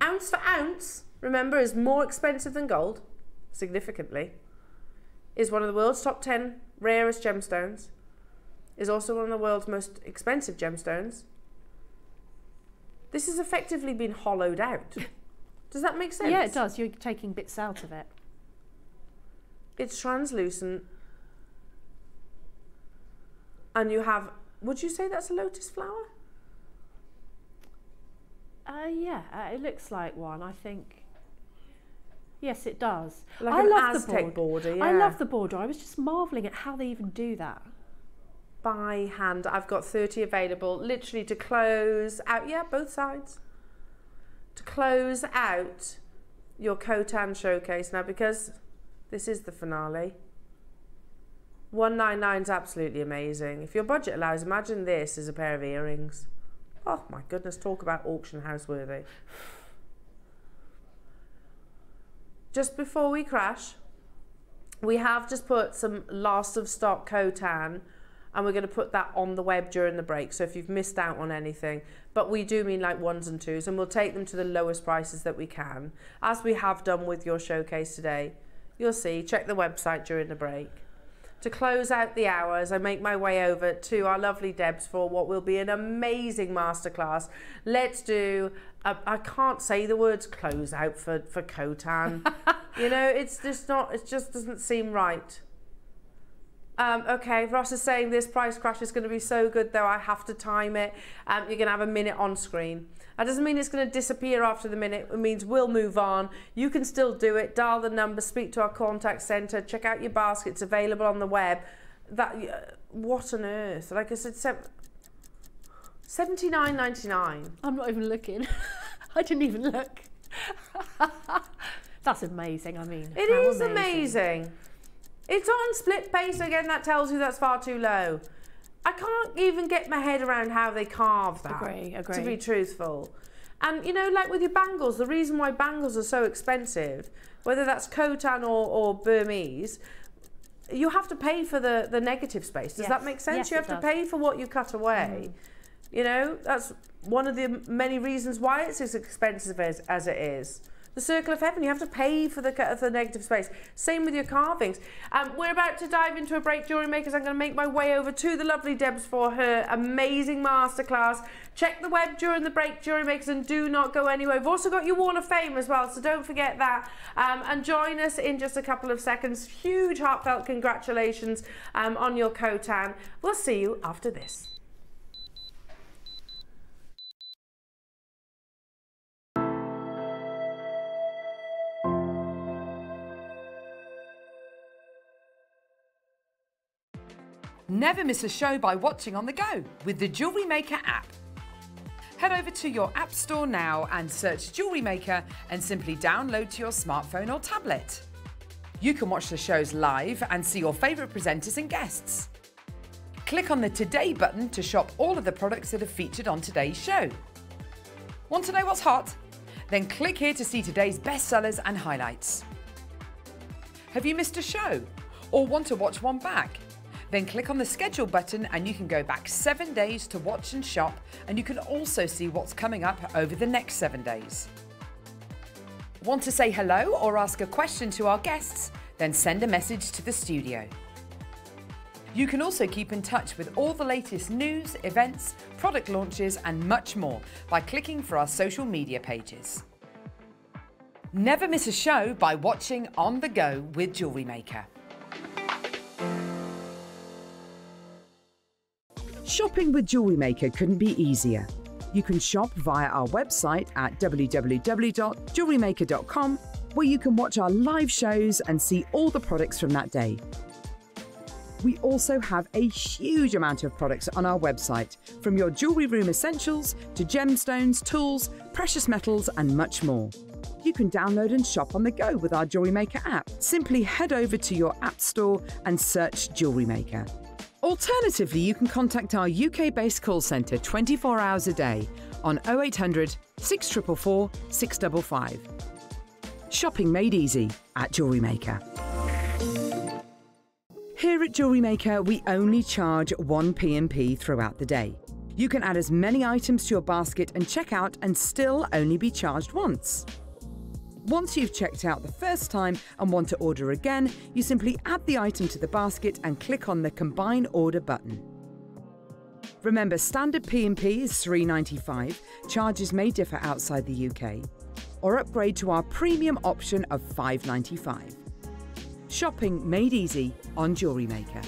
ounce for ounce, remember, is more expensive than gold, significantly. Is one of the world's top ten rarest gemstones. Is also one of the world's most expensive gemstones. This has effectively been hollowed out. Does that make sense? Yeah, it does. You're taking bits out of it. It's translucent. And you have, would you say that's a lotus flower? Uh, yeah, uh, it looks like one. I think. Yes, it does. Like I love Aztec the border. border, I love the border. I was just marvelling at how they even do that. By hand. I've got 30 available, literally to close out, yeah, both sides. To close out your Khotan showcase. Now, because this is the finale, 199 is absolutely amazing. If your budget allows, imagine this as a pair of earrings. Oh my goodness, talk about auction house worthy. Just before we crash, we have just put some last of stock Khotan and we're going to put that on the web during the break. So if you've missed out on anything, but we do mean like ones and twos and we'll take them to the lowest prices that we can, as we have done with your showcase today. You'll see, check the website during the break. to close out the hours, I make my way over to our lovely Debs for what will be an amazing masterclass. Let's do, a, I can't say the words close out for, for Khotan. you know, it's just not, it just doesn't seem right. Um, okay, Ross is saying this price crash is going to be so good though I have to time it. Um, you're going to have a minute on screen. That doesn't mean it's going to disappear after the minute. It means we'll move on. You can still do it. Dial the number, speak to our contact centre, check out your baskets available on the web. That uh, what on earth? Like I said, seventy nine ninety nine. I'm not even looking. I didn't even look. That's amazing. I mean, it is amazing. amazing. It's on split pace again. That tells you that's far too low. I can't even get my head around how they carve that. Agree, agree. To be truthful. And you know, like with your bangles, the reason why bangles are so expensive, whether that's Khotan or, or Burmese, you have to pay for the, the negative space. Does yes. that make sense? Yes, you have to does. pay for what you cut away. Mm. You know, that's one of the many reasons why it's as expensive as, as it is the circle of heaven. You have to pay for the, for the negative space. Same with your carvings. Um, we're about to dive into a break, jewelry makers. I'm going to make my way over to the lovely Debs for her amazing masterclass. Check the web during the break, jewelry makers, and do not go anywhere. We've also got your Wall of Fame as well, so don't forget that. Um, and join us in just a couple of seconds. Huge heartfelt congratulations um, on your Khotan. We'll see you after this. Never miss a show by watching on the go with the Jewellery Maker app. Head over to your App Store now and search Jewellery Maker and simply download to your smartphone or tablet. You can watch the shows live and see your favourite presenters and guests. Click on the Today button to shop all of the products that are featured on today's show. Want to know what's hot? Then click here to see today's bestsellers and highlights. Have you missed a show? Or want to watch one back? Then click on the schedule button and you can go back seven days to watch and shop and you can also see what's coming up over the next seven days. Want to say hello or ask a question to our guests? Then send a message to the studio. You can also keep in touch with all the latest news, events, product launches and much more by clicking for our social media pages. Never miss a show by watching On The Go with Jewellery Maker. Shopping with Jewellery Maker couldn't be easier. You can shop via our website at www.jewellerymaker.com, where you can watch our live shows and see all the products from that day. We also have a huge amount of products on our website, from your jewellery room essentials to gemstones, tools, precious metals, and much more. You can download and shop on the go with our Jewellery Maker app. Simply head over to your app store and search Jewellery Maker. Alternatively, you can contact our UK based call centre 24 hours a day on 0800 644 655. Shopping made easy at Jewellery Maker. Here at Jewellery Maker, we only charge one P&P throughout the day. You can add as many items to your basket and check out and still only be charged once. Once you've checked out the first time and want to order again, you simply add the item to the basket and click on the Combine Order button. Remember, standard P&P is $3.95. Charges may differ outside the UK. Or upgrade to our premium option of $5.95. Shopping made easy on Jewellery Maker.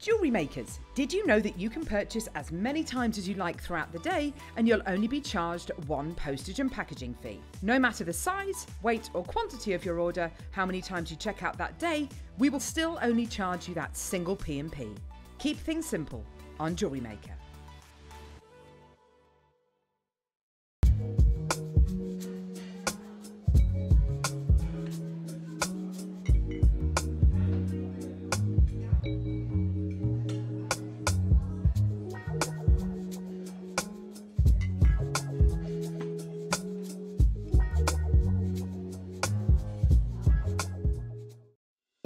Jewellery makers, did you know that you can purchase as many times as you like throughout the day and you'll only be charged one postage and packaging fee? No matter the size, weight, or quantity of your order, how many times you check out that day, we will still only charge you that single P&P. Keep things simple on Jewellery Maker.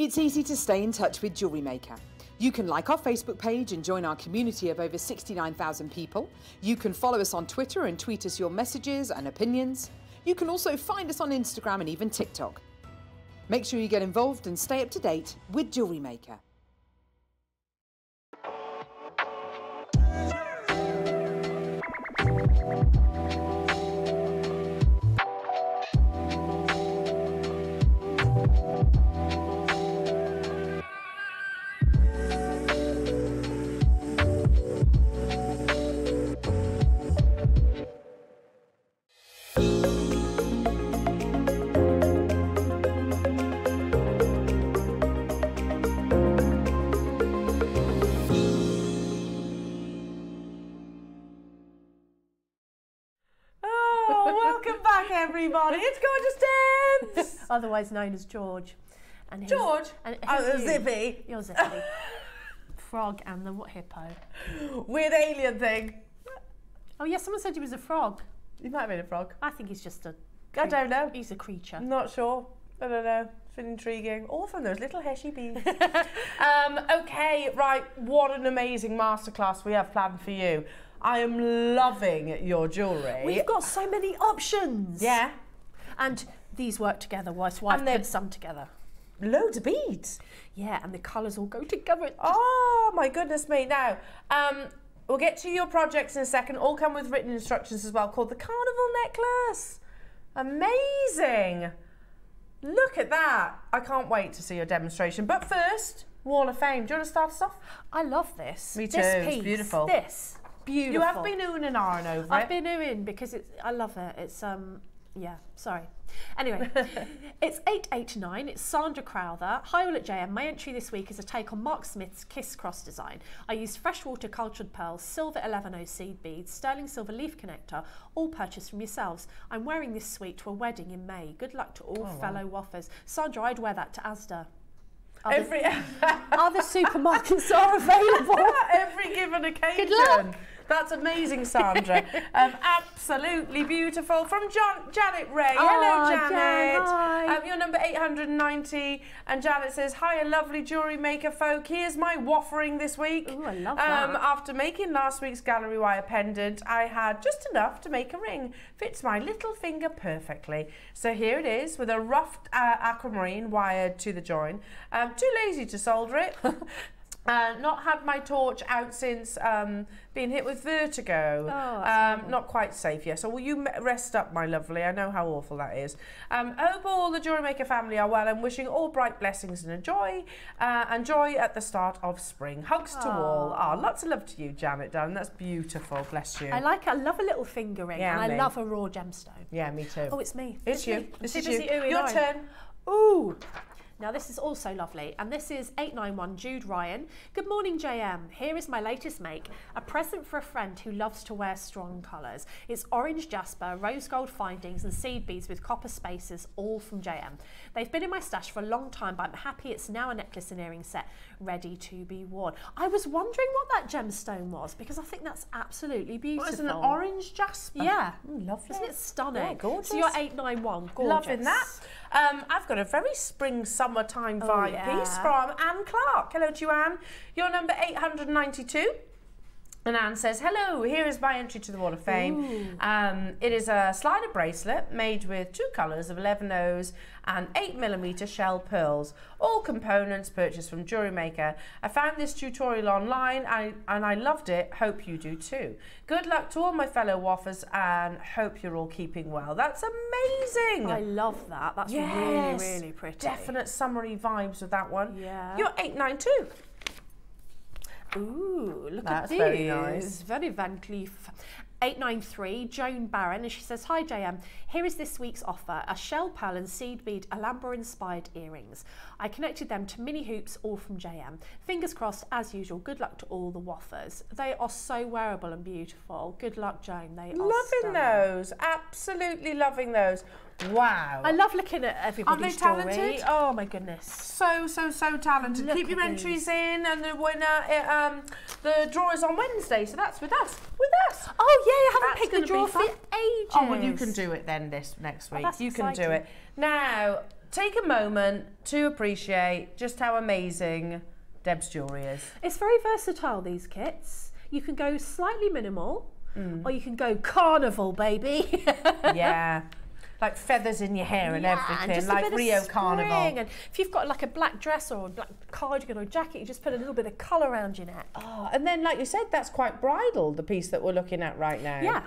It's easy to stay in touch with Jewellery Maker. You can like our Facebook page and join our community of over 69,000 people. You can follow us on Twitter and tweet us your messages and opinions. You can also find us on Instagram and even TikTok. Make sure you get involved and stay up to date with Jewellery Maker. Everybody. It's Gorgeous Debs. Otherwise known as George. And George? And Oh, you? Zippy. You're Zippy. frog and the what hippo? Weird alien thing. Oh yeah, someone said he was a frog. He might have been a frog. I think he's just a. I don't know. He's a creature. I'm not sure. I don't know. It's been intriguing. All from those little Heshi bees. um, okay, right. What an amazing masterclass we have planned for you. I am loving your jewellery. We've got so many options. yeah, And these work together. Why I've And put some together. loads of beads. Yeah, and the colours all go together. Oh my goodness me! Now, um, we'll get to your projects in a second. All come with written instructions as well, called the Carnival Necklace. Amazing! Look at that! I can't wait to see your demonstration. But first, Wall of Fame. Do you want to start us off? I love this. Me This too, it's beautiful. This beautiful. You have been oohing and ahhing over I've it. been doing because it's. I love it. It's um. Yeah. Sorry. Anyway, it's eight eight nine. It's Sandra Crowther. Hi all at JM. My entry this week is a take on Mark Smith's Kiss Cross design. I used freshwater cultured pearls, silver 11O seed beads, sterling silver leaf connector, all purchased from yourselves. I'm wearing this suite to a wedding in May. Good luck to all fellow waffers. Sandra, I'd wear that to Asda. Other, Every other supermarkets are available. every given occasion. Good luck. That's amazing, Sandra. um, absolutely beautiful. From John, Janet Ray. Oh, Hello, Jan, Janet. hi. Um, you're number 890. And Janet says, Hiya, lovely jewellery maker folk. Here's my waffering this week. Ooh, I love um. After making last week's gallery wire pendant, I had just enough to make a ring. Fits my little finger perfectly. So here it is with a rough uh, aquamarine wired to the join. Um, too lazy to solder it. Uh, not had my torch out since um, being hit with vertigo. Oh, um, not quite safe yet. So will you rest up, my lovely? I know how awful that is. Um, hope all the Jewelry Maker family are well and wishing all bright blessings and a joy uh, and joy at the start of spring. Hugs to all. Ah, lots of love to you, Janet Dunn. That's beautiful. Bless you. I like. I love a little finger ring, Yeah, and me. I love a raw gemstone. yeah, me too. Oh, it's me. it's you. me. Is busy you. Your turn. Ooh. Now this is also lovely, and this is 891 Jude Ryan. Good morning, JM. Here is my latest make, a present for a friend who loves to wear strong colours. It's orange jasper, rose gold findings, and seed beads with copper spaces, all from JM. They've been in my stash for a long time, but I'm happy it's now a necklace and earring set ready to be worn. I was wondering what that gemstone was because I think that's absolutely beautiful. It's an orange jasper? Yeah. Mm, lovely. Isn't it stunning? Yeah, gorgeous. So you're 891, gorgeous. Loving that. Um, I've got a very spring summertime Oh, vibe yeah. piece from Anne Clark. Hello to you, Anne. You're number 892. And Anne says, Hello, here is my entry to the Wall of Fame. Um, it is a slider bracelet made with two colours of 11 O's and 8mm shell pearls. All components purchased from Jewelry Maker. I found this tutorial online and, and I loved it. Hope you do too. Good luck to all my fellow waffers and hope you're all keeping well. That's amazing. I love that. That's Yes, really, really pretty. Definite summery vibes with that one. Yeah. You're 892. Ooh, look That's at very these. nice. Very Van Cleef. 893, Joan Barron, and she says, Hi JM, here is this week's offer a shell pearl and seed bead Alhambra inspired earrings. I connected them to mini hoops, all from JM. Fingers crossed, as usual. Good luck to all the waffers. They are so wearable and beautiful. Good luck, Joan. They are Loving stunning. those. Absolutely loving those. Wow. I love looking at everybody's jewellery. talented? Oh my goodness. so so so talented. Look Keep your entries in, and the winner, uh, um, the draw is on Wednesday, so that's with us. With us. Oh yeah, you haven't That's picked the draw for ages. Oh well, you can do it then this next week. that's you can do it now. Take a moment to appreciate just how amazing Deb's jewellery is. It's very versatile, these kits. You can go slightly minimal Mm. or you can go carnival, baby. yeah. Like feathers in your hair and Yeah, everything, just a like Rio. Carnival. And if you've got like a black dress or a black cardigan or jacket, you just put a little bit of colour around your neck. Oh, and then, like you said, that's quite bridal, the piece that we're looking at right now. Yeah.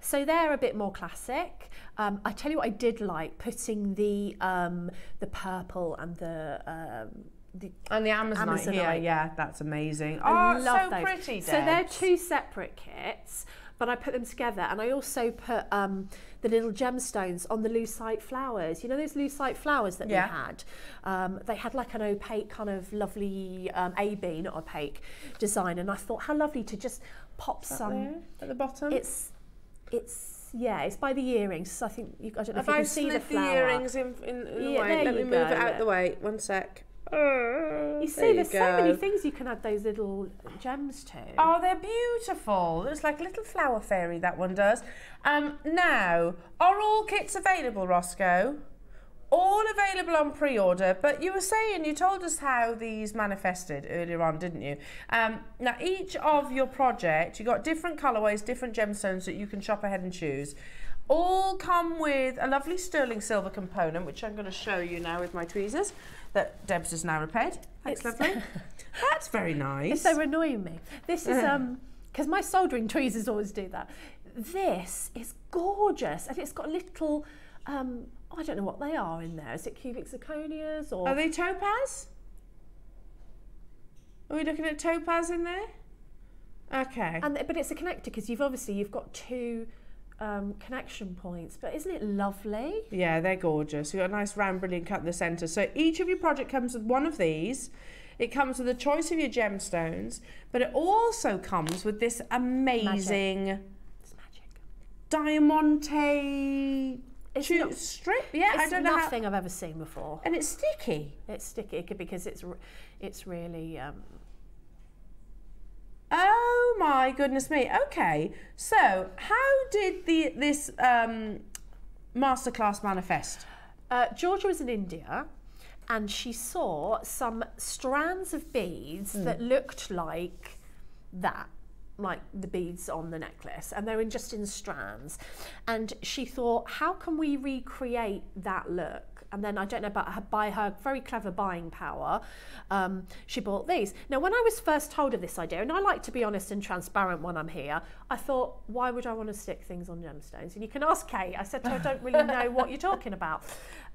So they're a bit more classic. Um, I tell you what, I did like putting the um, the purple and the um, the And the Amazonite, Amazonite. here, yeah, that's amazing. I oh, love so those. pretty, So they're two separate kits, but I put them together, and I also put um, the little gemstones on the lucite flowers. You know those lucite flowers that yeah. we had? Um, they had like an opaque kind of lovely um, A-B, not opaque, design. And I thought, how lovely to just pop some. There? At the bottom? It's, it's yeah, it's by the earrings. So I think you, I don't know if, if you I can see the flower. the earrings in, in, in yeah, way. Let me go. move it out yeah. the way. One sec. You there see, there's so many things you can add those little gems to. Oh, they're beautiful. It's like a little flower fairy, that one does. Um, now, are all kits available, Roscoe? All available on pre-order, but you were saying, you told us how these manifested earlier on, didn't you? Um, now, each of your project, you got different colourways, different gemstones that you can shop ahead and choose. All come with a lovely sterling silver component, which I'm going to show you now with my tweezers, that Debs has now repaired. Thanks, It's- lovely. That's very nice. It's so annoying me. This is um because my soldering tweezers always do that. This is gorgeous, and it's got little um I don't know what they are in there. Is it cubic zirconias or? Are they topaz? Are we looking at topaz in there? Okay. and but it's a connector because you've obviously you've got two um, connection points. But isn't it lovely? yeah, they're gorgeous. You've got a nice round brilliant cut in the centre. So each of your project comes with one of these. It comes with a choice of your gemstones, but it also comes with this amazing It's magic. diamante It's not- strip. Yeah, I don't know how. nothing I've ever seen before. And it's sticky. It's sticky because it's it's really um, Oh my goodness me. Okay. So, how did the this um masterclass manifest? Uh, Georgia was in India and she saw some strands of beads that looked like that, like the beads on the necklace, and they were just in strands. And she thought, how can we recreate that look? And then I don't know about her, by her very clever buying power, um, she bought these. Now, when I was first told of this idea, and I like to be honest and transparent when I'm here, I thought, why would I want to stick things on gemstones? And you can ask Kate. I said to her, I don't really know what you're talking about.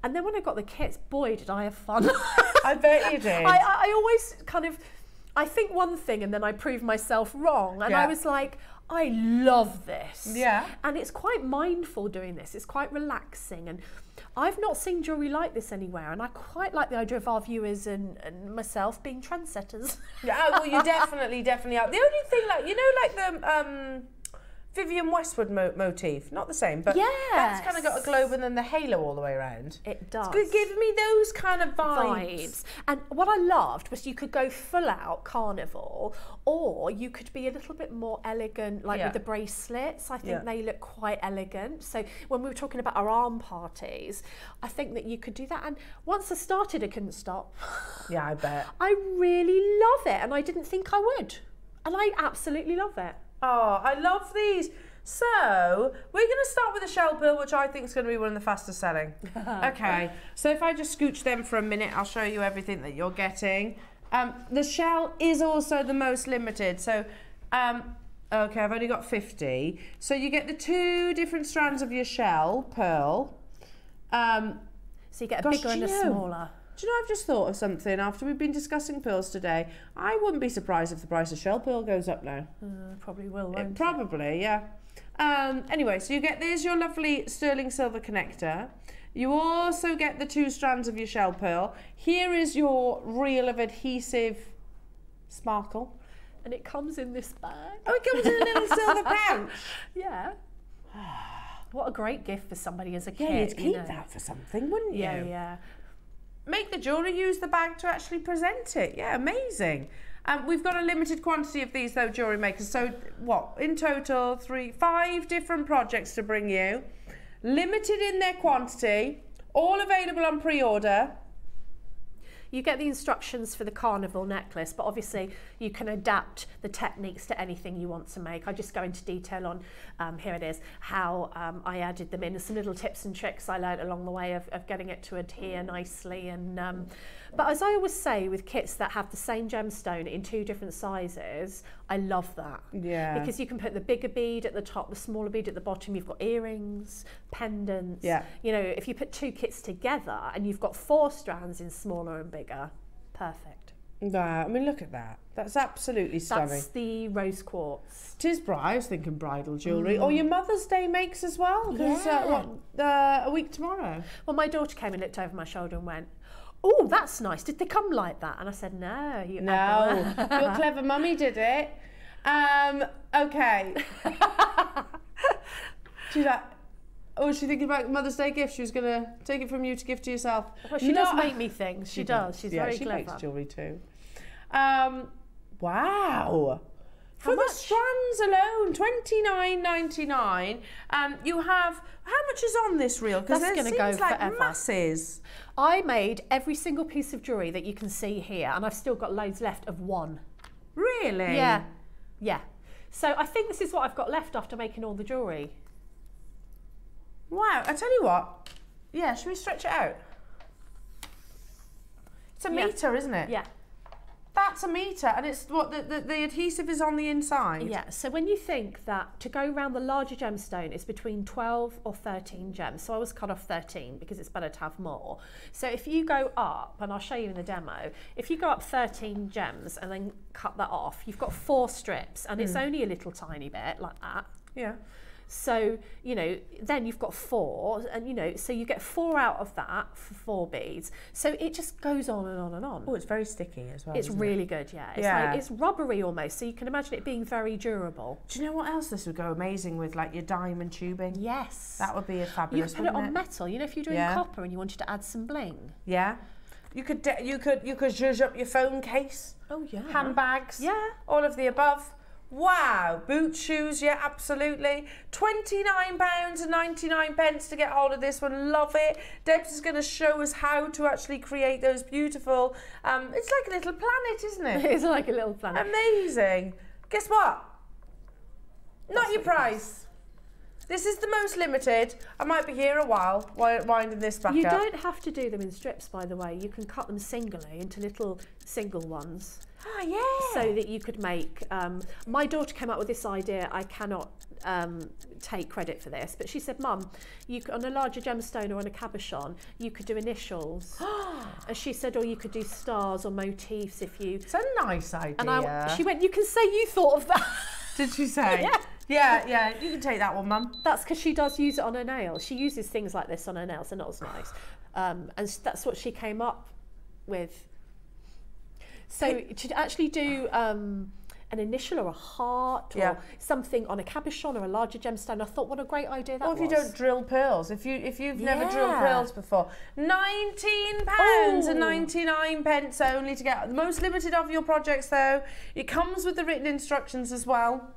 And then when I got the kits, boy, did I have fun. I bet you did. I, I always kind of, I think one thing and then I prove myself wrong. And Yeah. I was like, I love this. Yeah. And it's quite mindful doing this. It's quite relaxing. And I've not seen jewellery like this anywhere. And I quite like the idea of our viewers and, and myself being trendsetters. Yeah, well, you definitely, definitely are. The only thing, like you know, like the um, Vivienne Westwood mo- motif, not the same, but that's kind of got a globe and then the halo all the way around. It does. Good, give me those kind of vibes. vibes. And what I loved was you could go full out carnival, or you could be a little bit more elegant, like Yeah. with the bracelets. I think Yeah. they look quite elegant. So when we were talking about our arm parties, I think that you could do that. And once I started, I couldn't stop. Yeah, I bet. I really love it, and I didn't think I would. And I absolutely love it. Oh, I love these. So, we're going to start with the shell pearl, which I think is going to be one of the fastest selling. okay, so if I just scooch them for a minute, I'll show you everything that you're getting. Um, the shell is also the most limited. So, um, okay, I've only got 50. So, you get the two different strands of your shell pearl. Um, So you get a Gosh, bigger and a smaller. Do you know, I've just thought of something after we've been discussing pearls today. I wouldn't be surprised if the price of shell pearl goes up now. Uh, probably will, It probably, yeah. Um, anyway, so you get there's your lovely sterling silver connector. You also get the two strands of your shell pearl. Here is your reel of adhesive sparkle. And it comes in this bag. Oh, it comes in a little silver pouch. Yeah. What a great gift for somebody as a kid. Yeah, you'd you keep know. that for something, wouldn't you? Yeah, yeah. Make the jewellery use the bag to actually present it. Yeah, amazing. Um, we've got a limited quantity of these though, jewellery makers. So what? In total, three, five different projects to bring you. Limited in their quantity. All available on pre-order. you get the instructions for the carnival necklace, but obviously you can adapt the techniques to anything you want to make. I just go into detail on, um, here it is, how um, I added them in. Some little tips and tricks I learned along the way of, of getting it to adhere nicely and um, But as I always say with kits that have the same gemstone in two different sizes, I love that. Yeah. Because you can put the bigger bead at the top, the smaller bead at the bottom. You've got earrings, pendants. Yeah. You know, if you put two kits together and you've got four strands in smaller and bigger, perfect. Wow, I mean, look at that. That's absolutely stunning. That's the rose quartz. Tis bri- I was thinking bridal jewellery. Or your Mother's Day makes as well. Because Yeah. uh, what, uh, a week tomorrow. Well, my daughter came and looked over my shoulder and went, "Oh, that's nice. Did they come like that?" And I said, "No, you No, your clever mummy did it. Um, okay. She's like, oh, was she thinking about Mother's Day gift? She was going to take it from you to give to yourself. Well, she Not- does make me things. She, does. She's yeah, very she clever. makes jewellery too. Um, wow. For the strands alone, twenty nine ninety nine. Um, you have how much is on this reel? Because That's gonna go seems like forever. masses. I made every single piece of jewellery that you can see here, and I've still got loads left of one. Really? Yeah, yeah. So I think this is what I've got left after making all the jewellery. Wow. I tell you what. Yeah. Should we stretch it out? It's a Yeah. meter, isn't it? Yeah, That's a meter, and it's what the, the, the adhesive is on the inside. yeah. So when you think that to go around the larger gemstone is between 12 or 13 gems, so I was cut off 13 because it's better to have more. So if you go up, and I'll show you in the demo, if you go up 13 gems and then cut that off, you've got four strips, and it's hmm. only a little tiny bit like that. Yeah. So, you know, then you've got four, and you know, so you get four out of that for four beads. So it just goes on and on and on. Oh, it's very sticky as well. it's isn't it? really good, yeah. It's Yeah. like it's rubbery almost, so you can imagine it being very durable. Do you know what else this would go amazing with? Like your diamond tubing. Yes. That would be a you fabulous. could put it on metal. You know, if you're doing Yeah. copper and you wanted to add some bling. Yeah. You could de- you could you could zhuzh up your phone case, Oh yeah. handbags, Yeah. all of the above. Wow, boots, shoes, yeah, absolutely. Twenty nine pounds and ninety nine pence to get hold of this one. Love it. Debs is going to show us how to actually create those beautiful. Um, it's like a little planet, isn't it? it's like a little planet. Amazing. Guess what? Not your price. This is the most limited. I might be here a while winding this back You up. You don't have to do them in strips, by the way. You can cut them singly into little single ones. Ah, yeah. so that you could make. Um, my daughter came up with this idea. I cannot um, take credit for this, but she said, "Mum, you c- on a larger gemstone or on a cabochon, you could do initials." and she said, or you could do stars or motifs if you. it's a nice idea. And I, she went, "You can say you thought of that." Did she say? Yeah. Yeah, yeah. You can take that one, Mum. That's because she does use it on her nails. She uses things like this on her nails. They're not as nice, um, and that's what she came up with. So to actually do um, an initial or a heart or something on a cabochon or a larger gemstone, I thought, what a great idea that Or if was. you don't drill pearls, if you if you've never drilled pearls before, nineteen pounds and ninety nine pence only to get the most limited of your projects. Though it comes with the written instructions as well.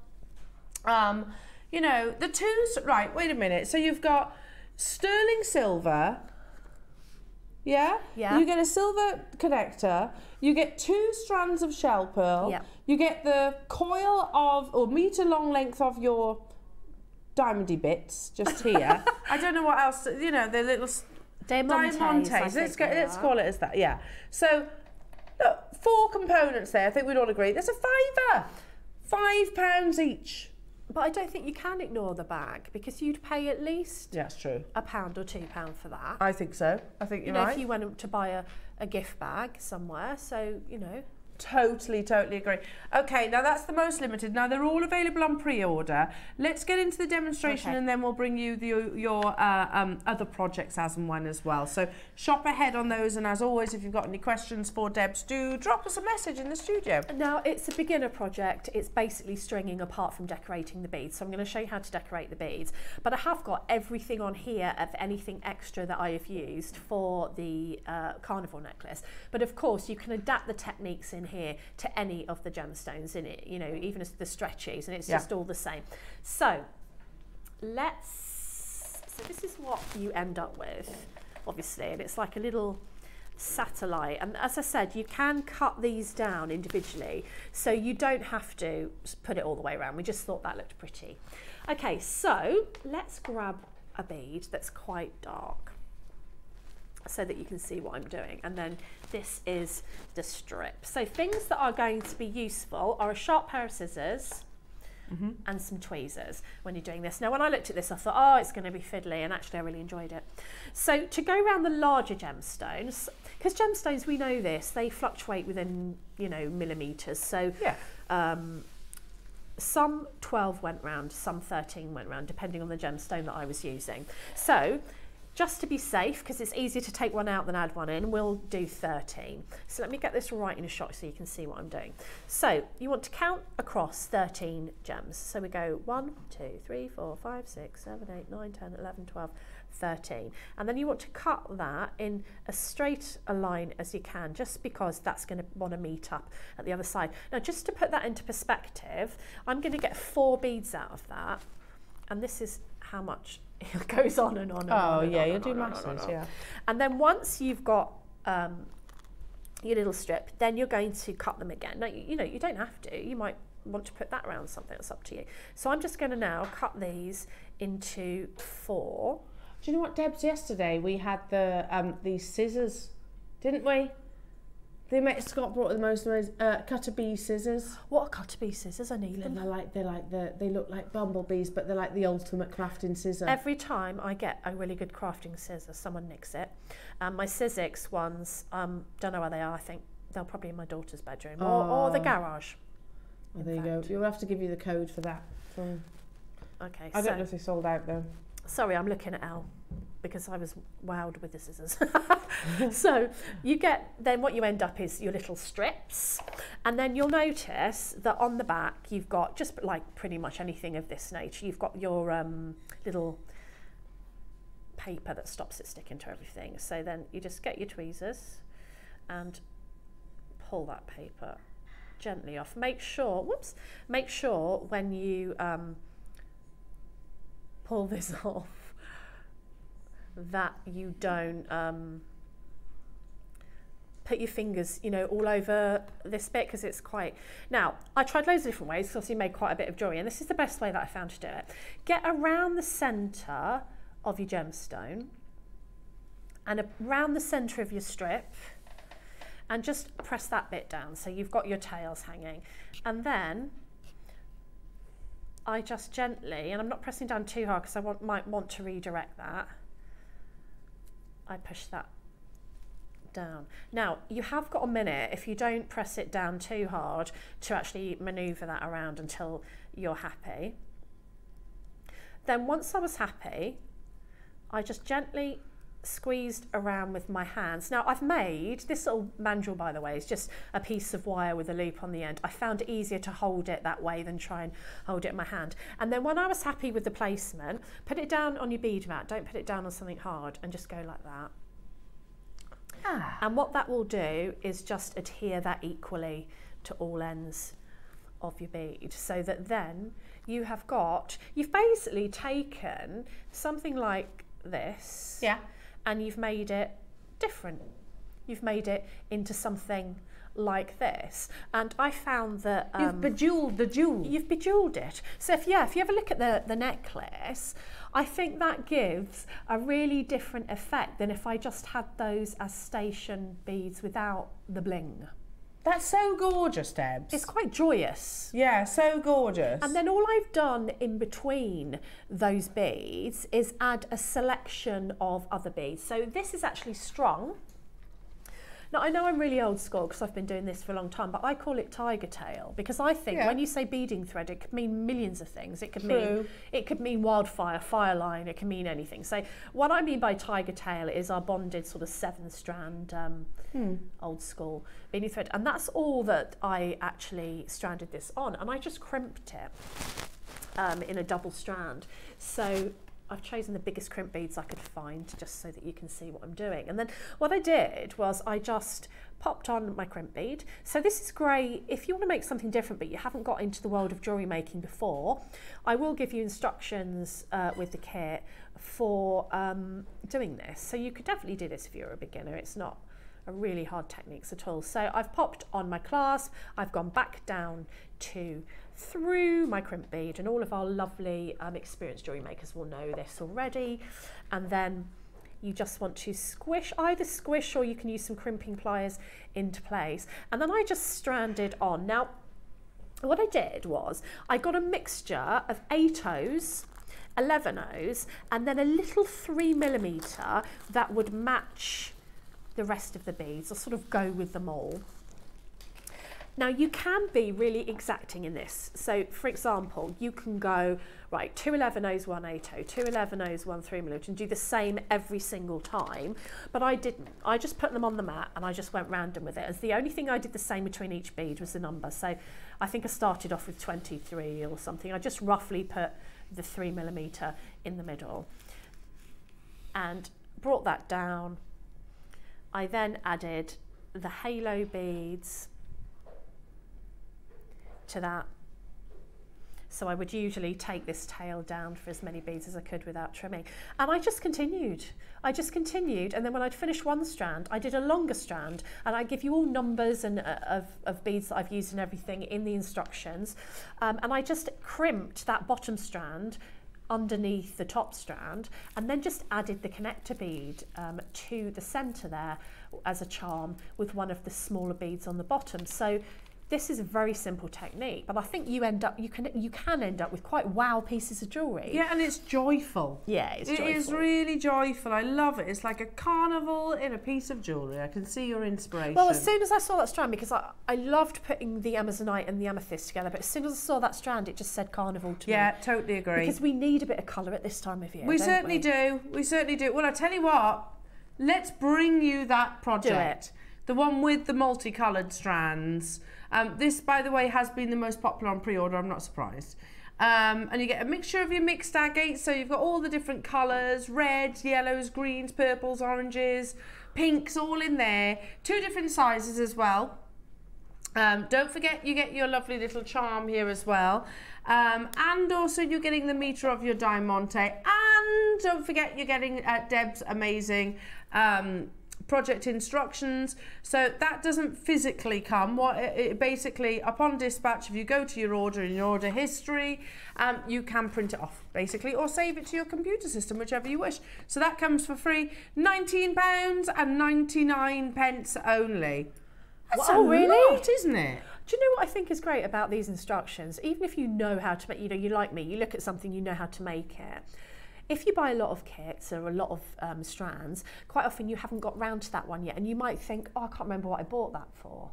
Um, you know the twos. Right, wait a minute. So you've got sterling silver. Yeah. Yeah. You get a silver connector. You get two strands of shell pearl. Yeah. You get the coil of or meter long length of your diamondy bits just here. I don't know what else. to- You know, the little Diamantes, diamantes. Let's go, let's call it as that. Yeah. So, look, four components there. I think we'd all agree. There's a fiver. Five pounds each. But I don't think you can ignore the bag because you'd pay at least Yeah, that's true. a pound or two pound for that. I think so. I think you you're know, right. if you went to buy a, a gift bag somewhere, so you know. Totally, totally agree. Okay, now that's the most limited. Now they're all available on pre-order. Let's get into the demonstration Okay. and then we'll bring you the, your uh, um, other projects as and when as well. So shop ahead on those and as always, if you've got any questions for Debs, do drop us a message in the studio. Now, it's a beginner project. It's basically stringing apart from decorating the beads. So I'm going to show you how to decorate the beads. But I have got everything on here of anything extra that I have used for the uh, carnival necklace. But of course, you can adapt the techniques in here to any of the gemstones in it, you know, even as the stretchies, and it's Yeah. just all the same. So let's, so this is what you end up with, obviously, and it's like a little satellite. And as I said, you can cut these down individually, so you don't have to put it all the way around. We just thought that looked pretty. Okay, so let's grab a bead that's quite dark so that you can see what I'm doing. And then this is the strip. So things that are going to be useful are a sharp pair of scissors and some tweezers when you're doing this. Now, when I looked at this, I thought, oh, it's going to be fiddly, and actually I really enjoyed it. So to go around the larger gemstones, because gemstones, we know this, they fluctuate within, you know, millimetres. So Yeah. um, some 12 went round, some 13 went round, depending on the gemstone that I was using. So, Just to be safe, because it's easier to take one out than add one in, we'll do 13. So let me get this right in a shot so you can see what I'm doing. So you want to count across 13 gems. So we go 1, 2, 3, 4, 5, 6, 7, 8, 9, 10, 11, 12, 13. And then you want to cut that in as straight a line as you can, just because that's going to want to meet up at the other side. Now, just to put that into perspective, I'm going to get four beads out of that. And this is how much it goes on and on and on. Oh and yeah, on you'll do on and on and masters, on. yeah. And then once you've got um, your little strip, then you're going to cut them again. Now, you, you know, you don't have to. You might want to put that around something. It's up to you. So I'm just going to now cut these into four. Do you know what, Debs? Yesterday we had the um these scissors, didn't we? They met Scott brought the most uh, cutter bee scissors. What are cutter bee scissors? I need them. They're like they're like the they look like bumblebees, but they're like the ultimate crafting scissor. Every time I get a really good crafting scissor, someone nicks it. Um, my Sizzix ones, um, don't know where they are. I think they're probably in my daughter's bedroom oh. or, or the oh. garage. Oh, there fact. you go. You'll have to give you the code for that. So. Okay. I so don't know if they sold out though. Sorry, I'm looking at L. because I was wowed with the scissors. so you get then what you end up is your little strips, and then you'll notice that on the back you've got just like pretty much anything of this nature. You've got your um, little paper that stops it sticking to everything. So then you just get your tweezers and pull that paper gently off. Make sure, whoops, make sure when you um, pull this off that you don't um, put your fingers, you know, all over this bit because it's quite. Now, I tried loads of different ways because you made quite a bit of jewelry, and this is the best way that I found to do it. Get around the centre of your gemstone and around the centre of your strip and just press that bit down so you've got your tails hanging and then I just gently and I'm not pressing down too hard because I want, might want to redirect that I push that down. Now you have got a minute if you don't press it down too hard to actually maneuver that around until you're happy. Then once I was happy I just gently squeezed around with my hands. Now I've made, this little mandrel by the way is just a piece of wire with a loop on the end. I found it easier to hold it that way than try and hold it in my hand. And then when I was happy with the placement, put it down on your bead mat, don't put it down on something hard and just go like that. Ah. And what that will do is just adhere that equally to all ends of your bead so that then you have got, you've basically taken something like this Yeah. and you've made it different. You've made it into something like this. And I found that... Um, you've bejeweled the jewel. You've bejeweled it. So, if, yeah, if you ever look at the, the necklace, I think that gives a really different effect than if I just had those as station beads without the bling. That's so gorgeous, Debs. It's quite joyous. yeah, so gorgeous. And then all I've done in between those beads is add a selection of other beads. So this is actually strung. Now I know I'm really old school because I've been doing this for a long time, but I call it tiger tail because I think Yeah. when you say beading thread, it could mean millions of things. It could True. mean it could mean wildfire, fire line. It can mean anything. So what I mean by tiger tail is our bonded sort of seven strand um, old school beading thread, and that's all that I actually stranded this on, and I just crimped it um, in a double strand. So I've chosen the biggest crimp beads I could find just so that you can see what I'm doing. And then what I did was I just popped on my crimp bead. So this is great if you want to make something different but you haven't got into the world of jewellery making before. I will give you instructions uh, with the kit for um, doing this. So you could definitely do this if you're a beginner. It's not are really hard techniques at all. So I've popped on my clasp, I've gone back down to through my crimp bead and all of our lovely um, experienced jewellery makers will know this already. And then you just want to squish, either squish or you can use some crimping pliers into place. And then I just stranded on. Now, what I did was I got a mixture of eight O's, 11 O's, and then a little three millimeter that would match the rest of the beads or sort of go with them all. Now you can be really exacting in this. So for example, you can go, right, two 11 O's, one 8 O, two 11 O's, one 3 millimeter, and do the same every single time. But I didn't. I just put them on the mat and I just went random with it. As the only thing I did the same between each bead was the number. So I think I started off with 23 or something. I just roughly put the 3 millimeter in the middle and brought that down. I then added the halo beads to that. So I would usually take this tail down for as many beads as I could without trimming. And I just continued. I just continued. And then when I'd finished one strand, I did a longer strand. And I give you all numbers and uh, of, of beads that I've used and everything in the instructions. Um, and I just crimped that bottom strand underneath the top strand and then just added the connector bead um, to the center there as a charm with one of the smaller beads on the bottom. So this is a very simple technique, but I think you end up you can you can end up with quite wow pieces of jewellery. Yeah, and it's joyful. Yeah, it's It joyful. is really joyful. I love it. It's like a carnival in a piece of jewellery. I can see your inspiration. Well, as soon as I saw that strand, because I, I loved putting the Amazonite and the amethyst together, but as soon as I saw that strand, it just said carnival to yeah, me. Yeah, totally agree. Because we need a bit of colour at this time of year. we certainly we? do. We certainly do. Well, I tell you what. Let's bring you that project. The one with the multicoloured strands. Um, this, by the way, has been the most popular on pre-order. I'm not surprised. Um, and you get a mixture of your mixed agates. So you've got all the different colours, reds, yellows, greens, purples, oranges, pinks, all in there. Two different sizes as well. Um, don't forget you get your lovely little charm here as well. Um, and also you're getting the meter of your diamante. And don't forget you're getting uh, Deb's amazing um, project instructions. So that doesn't physically come. What it, it basically, upon dispatch, if you go to your order in your order history, um, you can print it off basically or save it to your computer system, whichever you wish. So that comes for free, £19 and 99 pence only. That's a really? lot, isn't it? Do you know what I think is great about these instructions? Even if you know how to make, you know, you like me, you look at something, you know how to make it. If you buy a lot of kits or a lot of um, strands, quite often you haven't got round to that one yet, and you might think, oh, I can't remember what I bought that for.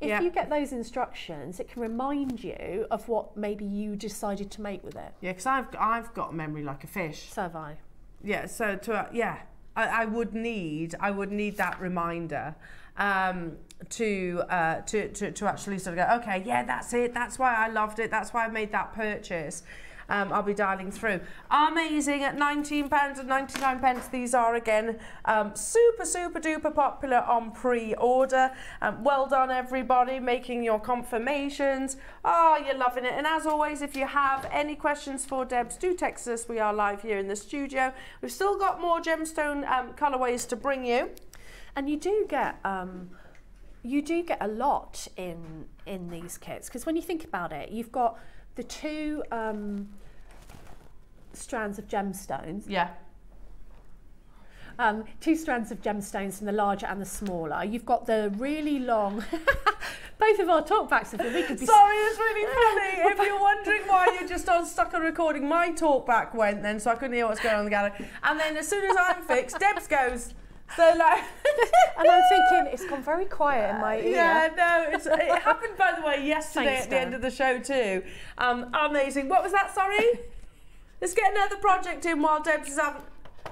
If Yeah. you get those instructions, it can remind you of what maybe you decided to make with it. Yeah, because I've I've got a memory like a fish. So have I. Yeah, so to uh, yeah, I, I would need I would need that reminder um, to, uh, to to to actually sort of go. Okay, yeah, that's it. That's why I loved it. That's why I made that purchase. Um, I'll be dialing through. Amazing at £19 and 99 pence. These are again um, super, super duper popular on pre-order. Um, well done everybody making your confirmations. Oh, you're loving it. And as always, if you have any questions for Debs, do text us. We are live here in the studio. We've still got more gemstone um, colorways to bring you. And you do get um, you do get a lot in in these kits because when you think about it, you've got the two um, strands of gemstones, Yeah. um, two strands of gemstones from the larger and the smaller. You've got the really long. Both of our talkbacks have been. We could be Sorry, it's really funny. if you're wondering why you're just on stuck on recording, my talk back went then, so I couldn't hear what's going on in the gallery. And then as soon as I'm fixed, Debs goes. So like, and I'm thinking it's gone very quiet in my ear. yeah, no, it's, it happened by the way yesterday Thanks, at the end of the show too. Um, amazing. What was that? Sorry. Let's get another project in while Debs is having.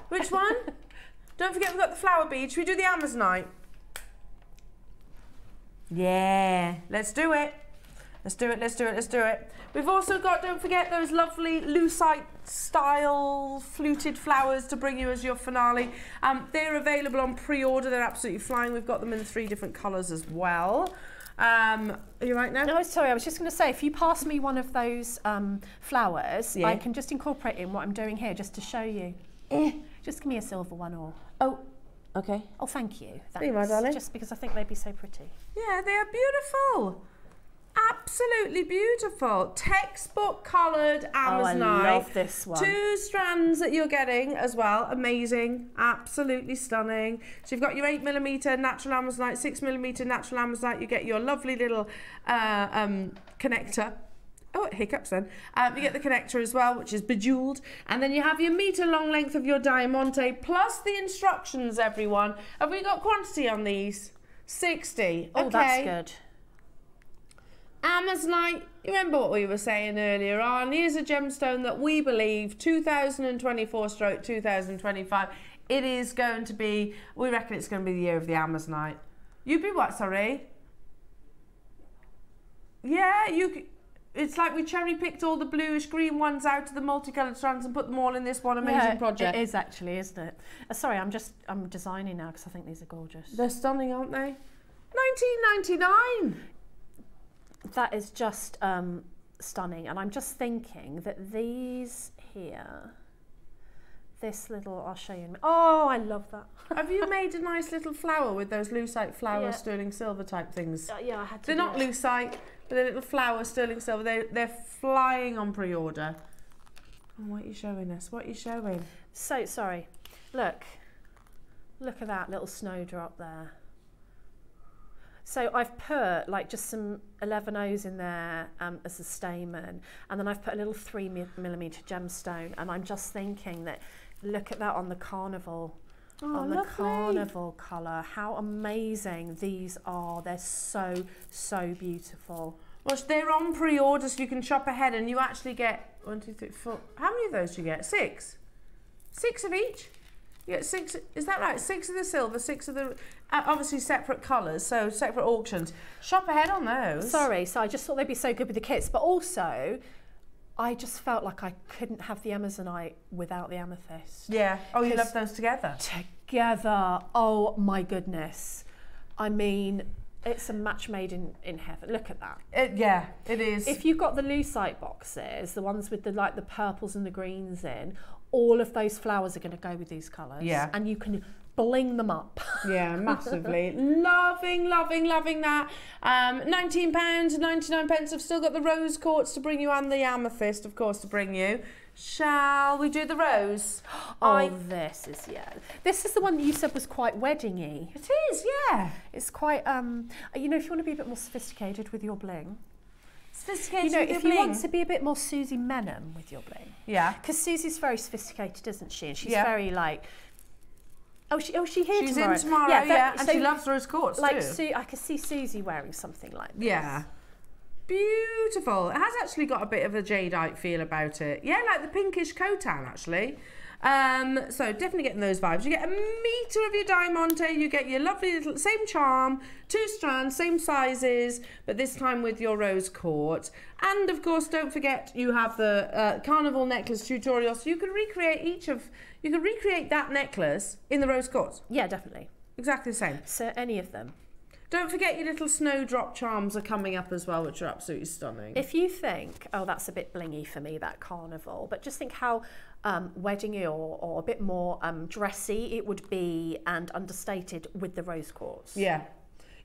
Which one? Don't forget we've got the flower bead. Should we do the Amazonite? Yeah, let's do it. Let's do it, let's do it, let's do it. We've also got, don't forget, those lovely lucite style fluted flowers to bring you as your finale. Um, they're available on pre-order, they're absolutely flying. We've got them in three different colours as well. Um, are you right now? No, sorry, I was just going to say, if you pass me one of those um, flowers, Yeah. I can just incorporate in what I'm doing here just to show you. Just give me a silver one or. Oh, Okay. Oh, thank you. There you are, darling. Just because I think they'd be so pretty. Yeah, they are beautiful. Absolutely beautiful. Textbook coloured Oh, I Amazonite. love this one. Two strands that you're getting as well. Amazing. Absolutely stunning. So you've got your 8mm natural Amazonite, 6mm natural Amazonite. You get your lovely little uh, um, connector. Oh, it hiccups then. Um, you get the connector as well, which is bejeweled. And then you have your metre long length of your Diamante, plus the instructions, everyone. Have we got quantity on these? 60. Oh, okay. that's good. Amazonite, you remember what we were saying earlier on? Here's a gemstone that we believe 2024 stroke 2025. It is going to be, we reckon it's going to be the year of the Amazonite. You'd be what, sorry? Yeah, you. It's like we cherry picked all the bluish green ones out of the multicolored strands and put them all in this one amazing Yeah, project. It is actually, isn't it? Uh, sorry, I'm just I'm designing now because I think these are gorgeous. They're stunning, aren't they? 1999. That is just um, stunning, and I'm just thinking that these here, this little, I'll show you. In. Oh, I love that. Have you made a nice little flower with those lucite flower Yeah. sterling silver type things? Uh, yeah, I had to. They're not it. lucite, but they're little flower sterling silver. They they're flying on pre-order. Oh, what are you showing us? What are you showing? So sorry. Look, look at that little snowdrop there. So I've put like just some 11 O's in there um, as a stamen, and then I've put a little three mi- millimeter gemstone, and I'm just thinking that look at that on the carnival. on the carnival colour, how amazing these are! They're so so beautiful. Well, they're on pre-order, so you can shop ahead, and you actually get one, two, three, four. How many of those do you get? Six. Six of each. You get six. Is that right? Six of the silver, six of the. Uh, obviously separate colours, so separate auctions. Shop ahead on those. Sorry, so I just thought they'd be so good with the kits, but also I just felt like I couldn't have the Amazonite without the amethyst. Yeah. Oh, you love those together. Together, oh my goodness. I mean, it's a match made in, in heaven. Look at that. It, yeah, it is. If you've got the lucite boxes, the ones with the like the purples and the greens in, all of those flowers are going to go with these colours. Yeah. And you can bling them up. Yeah, massively. loving, loving, loving that. Um, £19 and 99 pence. I've still got the rose quartz to bring you and the amethyst, of course, to bring you. Shall we do the rose? Oh, I- this is yeah. This is the one that you said was quite weddingy. It is, yeah. It's quite um. You know, if you want to be a bit more sophisticated with your bling, Sophisticated. you know, if you want to be a bit more Susie Menham with your bling, Yeah. because Susie's very sophisticated, isn't she? And she's Yeah. very like. Oh, she, oh, she here She's tomorrow. in tomorrow, yeah, that- and so, she loves rose quartz like too. Su- I could see Susie wearing something like this. Yeah. Beautiful. It has actually got a bit of a jadeite feel about it. Yeah, like the pinkish Khotan actually. Um, so definitely getting those vibes. You get a meter of your diamante. You get your lovely little same charm, two strands, same sizes, but this time with your rose quartz. And of course, don't forget you have the uh, carnival necklace tutorial, so you can recreate each of you can recreate that necklace in the rose quartz. Yeah, definitely. Exactly the same. So any of them. Don't forget your little snowdrop charms are coming up as well, which are absolutely stunning. If you think, oh, that's a bit blingy for me, that carnival, but just think how um, weddingy or, or a bit more um, dressy it would be and understated with the rose quartz. Yeah.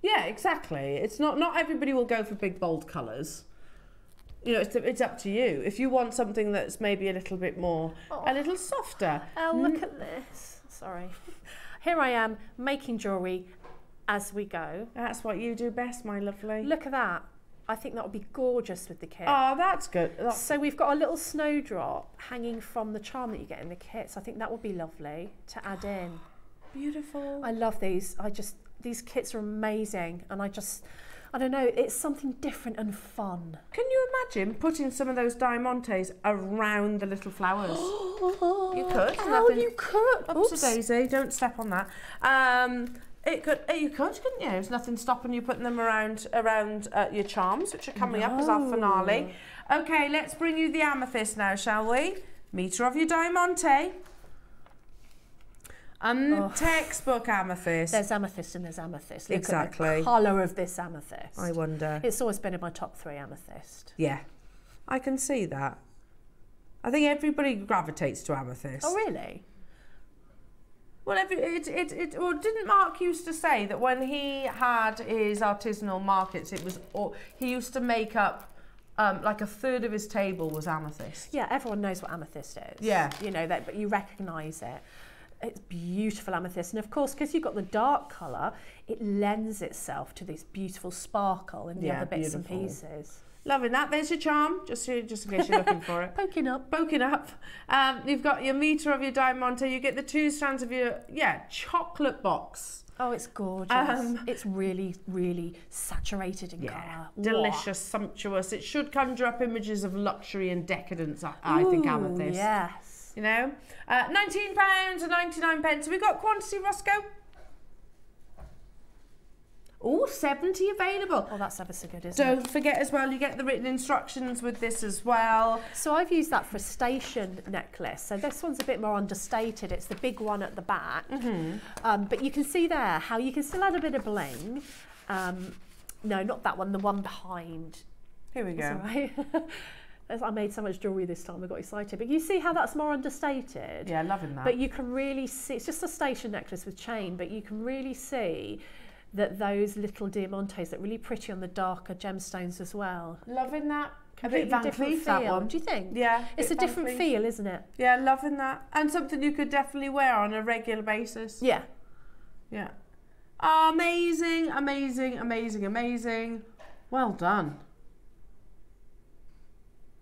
Yeah, exactly. It's not not everybody will go for big bold colours. You know, it's, it's up to you. If you want something that's maybe a little bit more, a oh. little softer. Oh, look at this. Sorry. Here I am making jewellery as we go. That's what you do best, my lovely. Look at that. I think that would be gorgeous with the kit. Oh, that's good. That's, So we've got a little snowdrop hanging from the charm that you get in the kit. So I think that would be lovely to add in. beautiful. I love these. I just these kits are amazing, and I just I don't know. It's something different and fun. Can you imagine putting some of those diamantes around the little flowers? you could. Oh, you could. Oops, Oops. daisy, don't step on that. Um, it could, eh, you could, couldn't you? There's nothing stopping you putting them around around uh, your charms, which are coming up as our finale. Okay, let's bring you the amethyst now, shall we? Meter of your diamante. Um, textbook amethyst. There's amethyst and there's amethyst. Look at Exactly. the colour of this amethyst. I wonder. It's always been in my top three amethyst. Yeah, I can see that. I think everybody gravitates to amethyst. Oh really? Well, every, it, it, it, well, didn't Mark used to say that when he had his artisanal markets, it was all, he used to make up um, like a third of his table was amethyst. Yeah, everyone knows what amethyst is. Yeah. You know, that, but you recognise it. It's beautiful amethyst. And of course, because you've got the dark colour, it lends itself to this beautiful sparkle in the Yeah, other bits beautiful. and pieces. Loving that. There's your charm, just just in case you're looking for it. Poking up. Poking up. Um, you've got your meter of your diamante. You get the two strands of your yeah chocolate box. Oh, it's gorgeous. Um, it's really, really saturated in colour. delicious, sumptuous. It should conjure up images of luxury and decadence. I, I think amethyst. Yes. You know, uh, nineteen pounds and ninety nine pence. Have we got quantity, Roscoe? Oh, 70 available. Oh, that's ever so good, isn't it? Don't forget as well, you get the written instructions with this as well. So I've used that for a station necklace. So this one's a bit more understated. It's the big one at the back. Mm-hmm. Um, but you can see there how you can still add a bit of bling. Um, no, not that one, the one behind. Here we go. all right. As I made so much jewellery this time, I got excited. But you see how that's more understated? Yeah, loving that. But you can really see, it's just a station necklace with chain, but you can really see that those little diamantes are really pretty on the darker gemstones as well. loving that. A bit Van different Cleef, that feel, one. Do you think? Yeah, It's a Van different Cleef. feel, isn't it? Yeah, loving that. And something you could definitely wear on a regular basis. Yeah. Yeah. Amazing, amazing, amazing, amazing. Well done.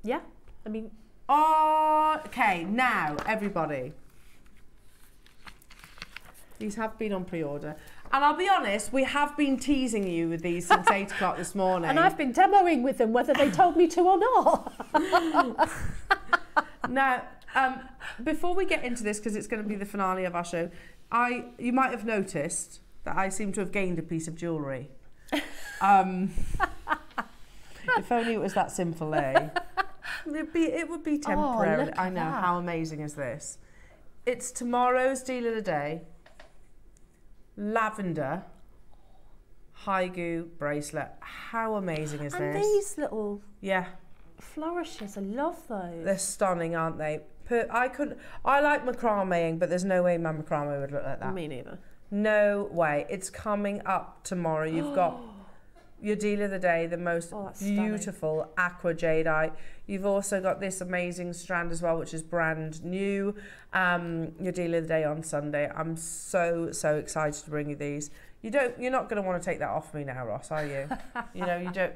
Yeah. I mean, oh, Okay, now everybody. These have been on pre-order. And I'll be honest, we have been teasing you with these since 8 o'clock this morning. and I've been demoing with them whether they told me to or not. Now, um, before we get into this, because it's going to be the finale of our show, I you might have noticed that I seem to have gained a piece of jewellery. Um, if only it was that simple, eh? It'd be, it would be oh, temporary. Oh, I know. that. How amazing is this? It's tomorrow's deal of the day. Lavender Haigu bracelet. How amazing is and this? And these little Yeah. flourishes, I love those. They're stunning, aren't they? Per, I couldn't. I like macrameing, but there's no way my macrame would look like that. Me neither. No way. It's coming up tomorrow. You've got your deal of the day, the most Oh, that's stunning. beautiful aqua jadeite. You've also got this amazing strand as well, which is brand new. Um, your deal of the day on Sunday. I'm so so excited to bring you these. You don't. You're not going to want to take that off me now, Ross, are you? you know, you don't.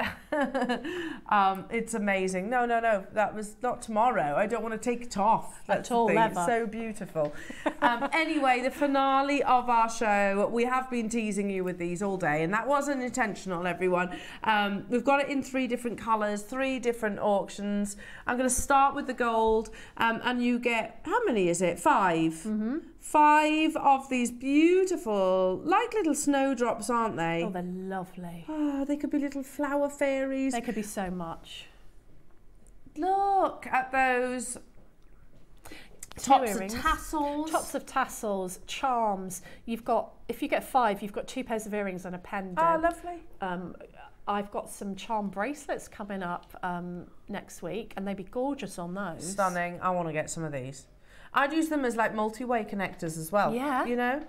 um, it's amazing. No, no, no. That was not tomorrow. I don't want to take it off. That's the all. It's so beautiful. um, anyway, the finale of our show. We have been teasing you with these all day, and that wasn't intentional, everyone. Um, we've got it in three different colours, three different auctions. I'm going to start with the gold, um, and you get how many is it? 5 Mm-hmm. Five of these beautiful, like little snowdrops, aren't they? Oh, they're lovely. Oh, they could be little flower fairies. They could be so much. Look at those tops earrings. of tassels. Tops of tassels, charms. You've got, if you get five, you've got two pairs of earrings and a pendant. Ah, lovely. Um, I've got some charm bracelets coming up um, next week, and they'd be gorgeous on those. Stunning. I want to get some of these. I'd use them as like multi-way connectors as well. Yeah. You know?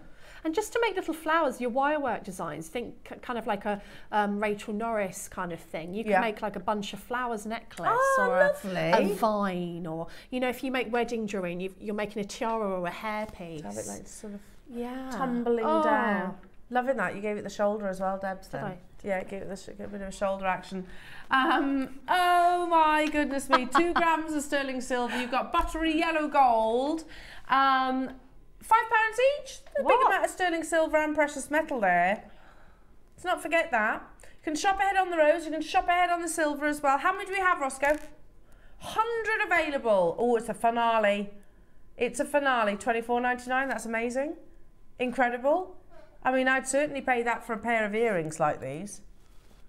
And just to make little flowers, your wirework designs, think kind of like a um, Rachel Norris kind of thing. You can Yeah. make like a bunch of flowers necklace Oh, or a, a vine, or you know, if you make wedding jewelry and you've, you're making a tiara or a hairpiece. Have it like sort of yeah, tumbling Oh. down. Loving that. You gave it the shoulder as well, Debs. Then. I? Yeah, give it the give it a bit of a shoulder action. Um, oh my goodness me! Two grams of sterling silver. You've got buttery yellow gold. Um, five pounds each. A big amount of sterling silver and precious metal there. Let's not forget that. You can shop ahead on the rose. You can shop ahead on the silver as well. How many do we have, Roscoe? Hundred available. Oh, it's a finale. It's a finale. Twenty four ninety nine. That's amazing. Incredible. I mean, I'd certainly pay that for a pair of earrings like these.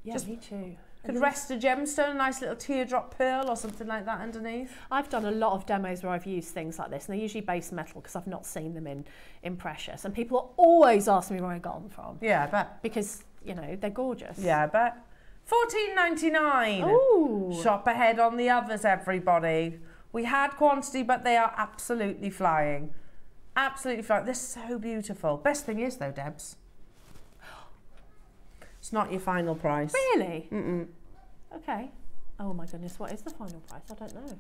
Yeah, Just- me too. Could rest a gemstone, a nice little teardrop pearl or something like that underneath. I've done a lot of demos where I've used things like this, and they're usually base metal because I've not seen them in in precious. And people are always ask me where I got them from Yeah, I bet. because you know they're gorgeous. Yeah, I bet. Fourteen ninety nine. Ooh. Shop ahead on the others, everybody. We had quantity, but they are absolutely flying. Absolutely flying. They're so beautiful. Best thing is though, Debs. It's not your final price. Really? Mm-mm. Okay. Oh my goodness, what is the final price? I don't know.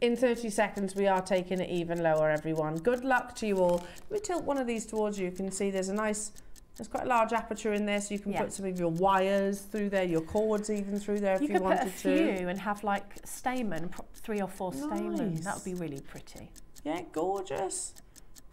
In 30 seconds, we are taking it even lower, everyone. Good luck to you all. Let me tilt one of these towards you. You can see there's a nice, there's quite a large aperture in there, so you can Yeah. put some of your wires through there, your cords even through there if You you, could put a wanted few to. and have like stamen, three or four stamen. Nice. That would be really pretty. Yeah, gorgeous.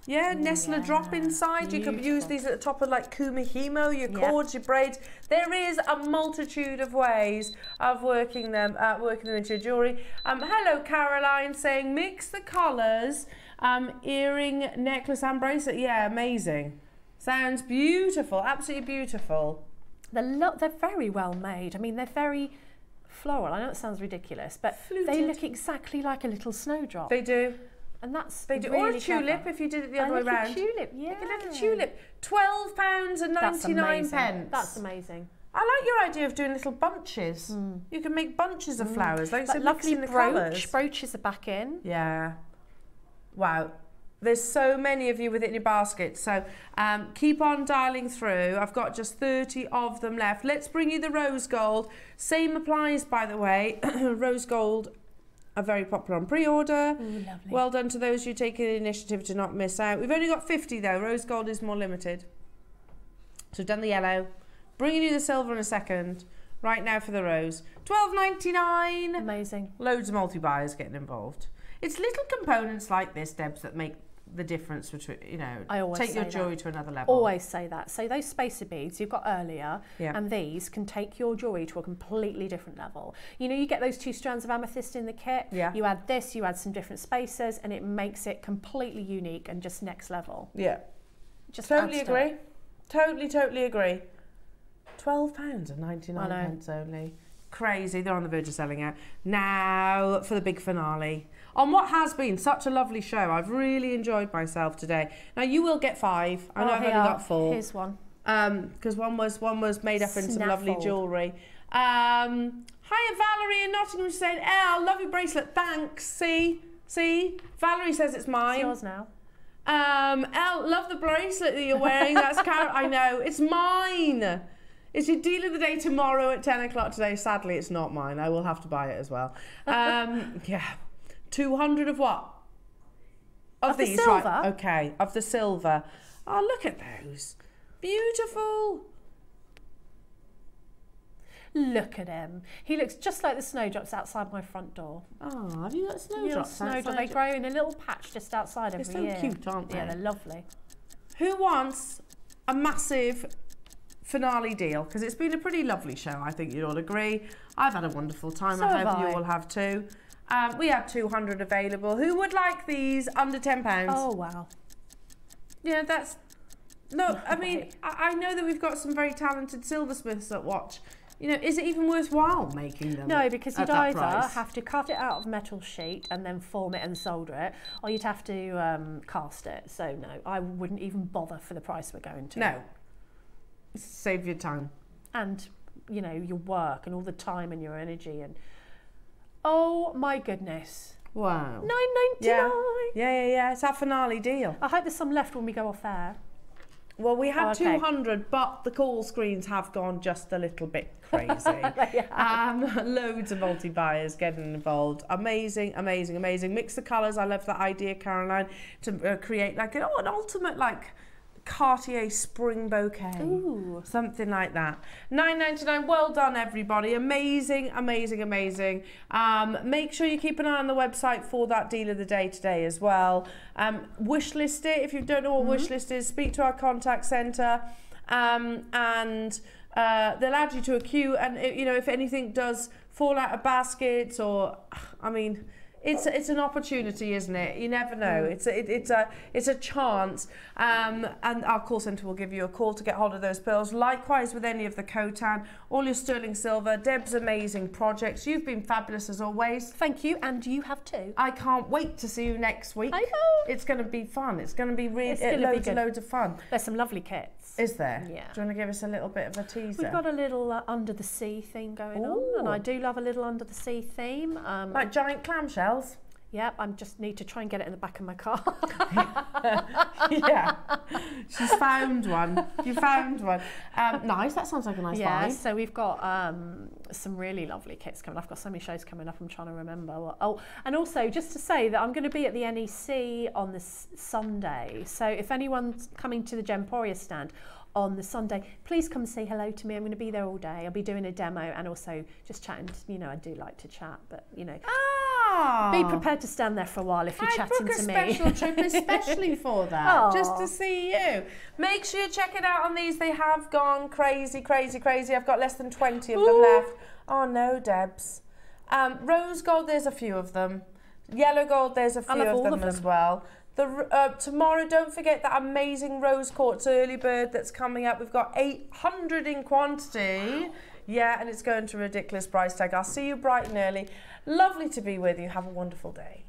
Yeah, nestle a drop yeah, inside. You could use these at the top of like kumihimo, your Yeah. cords, your braids. There is a multitude of ways of working them, uh, working them into your jewellery. Um, hello, Caroline, saying mix the colours, um, earring, necklace, and bracelet. Yeah, amazing. Sounds beautiful, absolutely beautiful. They're, lo- they're very well made. I mean, they're very floral. I know it sounds ridiculous, but they look exactly like a little snowdrop. They do. And that's They do. really or a tulip clever. if you did it the A other way little around. tulip, yeah. Like a little tulip. Twelve pounds and ninety nine pence. That's amazing. I like your idea of doing little bunches. You can make bunches of flowers, like so lovely the brooch. colours. Brooches are back in. Yeah. Wow. There's so many of you with it in your basket. So um, keep on dialing through. I've got just 30 of them left. Let's bring you the rose gold. Same applies, by the way. rose gold are very popular on pre-order. Well done to those who take the initiative to not miss out. We've only got 50 though. Rose gold is more limited. So we've done the yellow. Bringing you the silver in a second. Right now for the rose. 12.99. Amazing. Loads of multi-buyers getting involved. It's little components like this, Debs, that make the difference between, you know, I always take your say that. to another level. Always say that. So those spacer beads you've got earlier Yeah. and these can take your jewellery to a completely different level. You know, you get those two strands of amethyst in the kit. Yeah. You add this, you add some different spacers, and it makes it completely unique and just next level. Yeah. Just Totally agree. it. Totally, totally agree. Twelve pounds and ninety nine pence only. Crazy. They're on the verge of selling out. Now for the big finale. On what has been such a lovely show. I've really enjoyed myself today. Now you will get five. I know Oh, I've only got four. Here's one. Um, because one was one was made up in some lovely jewellery. Um, hiya Valerie in Nottingham saying, "Eh, love your bracelet. Thanks. See, see. Valerie says it's It's mine. yours now. Um, Elle, love the bracelet that you're wearing. That's Car- I know. It's mine. It's your deal of the day tomorrow at 10 o'clock today. Sadly, it's not mine. I will have to buy it as well. Um, yeah. 200 of what? Of, Of the these, right. silver? Okay, of the silver. Oh, look at those. Beautiful. Look at him. He looks just like the snowdrops outside my front door. Oh, have you got Little snowdrops? They grow in a little patch just outside every so year. They're so cute, aren't they? Yeah, they? they're lovely. Who wants a massive finale deal? Because it's been a pretty lovely show, I think you'd all agree. I've had a wonderful time. So I hope you all have too. Um, we have 200 available. Who would like these under £10? Oh wow. Yeah, that's. No, I mean, I, I know that we've got some very talented silversmiths that watch. You know, is it even worthwhile making them? No, because you'd either price? have to cut it out of metal sheet and then form it and solder it, or you'd have to um, cast it. So no, I wouldn't even bother for the price we're going to. No. Save your time. And you know your work and all the time and your energy and oh my goodness, Wow. Nine ninety nine. Yeah. Yeah, yeah, yeah. It's our finale deal. I hope there's some left when we go off air. Well, we had Oh, okay. 200, but the call screens have gone just a little bit crazy. um, loads of multi buyers getting involved. Amazing, amazing, amazing. Mix the colours. I love that idea, Caroline, to uh, create like an, oh, an ultimate like Cartier spring bouquet. Ooh. Something like that. Nine ninety nine. Well done, everybody. Amazing, amazing, amazing. Um, make sure you keep an eye on the website for that deal of the day today as well. Um, wish list it. If you don't know what wish list is, speak to our contact centre, um, and uh, they'll add you to a queue. And uh, you know if anything does fall out of baskets or, I mean. It's, it's an opportunity, isn't it? You never know. It's a, it, it's a it's a chance, um, and our call centre will give you a call to get hold of those pearls. Likewise with any of the Khotan, all your sterling silver, Deb's amazing projects. You've been fabulous as always. Thank you, and you have too. I can't wait to see you next week. I know. It's going to be fun. It's going to be really gonna be good. loads of fun. There's some lovely kits. Is there? Yeah. Do you want to give us a little bit of a teaser? We've got a little uh, under the sea thing going on, and I do love a little under the sea theme. Um, like giant clamshells. Yep, I just need to try and get it in the back of my car. yeah. She's found one. You found one. Um, nice. That sounds like a nice yeah, buy. so we've got um, some really lovely kits coming. I've got so many shows coming up. I'm trying to remember. What, oh, and also just to say that I'm going to be at the NEC on this Sunday. So if anyone's coming to the Gemporia stand on the Sunday, please come say hello to me. I'm going to be there all day. I'll be doing a demo and also just chatting. You know, I do like to chat, but you know, Ah. be prepared to stand there for a while if you're I'd chatting book a to me. special trip especially for that, just to see you. Make sure you check it out on these. They have gone crazy, crazy, crazy. I've got less than 20 of them left. Oh no, Debs. Um, rose gold, there's a few of them. Yellow gold, there's a few of them, of as well. The, uh, tomorrow, don't forget that amazing rose quartz early bird that's coming up. We've got 800 in quantity. Yeah, and it's going to a ridiculous price tag. I'll see you bright and early. Lovely to be with you. Have a wonderful day.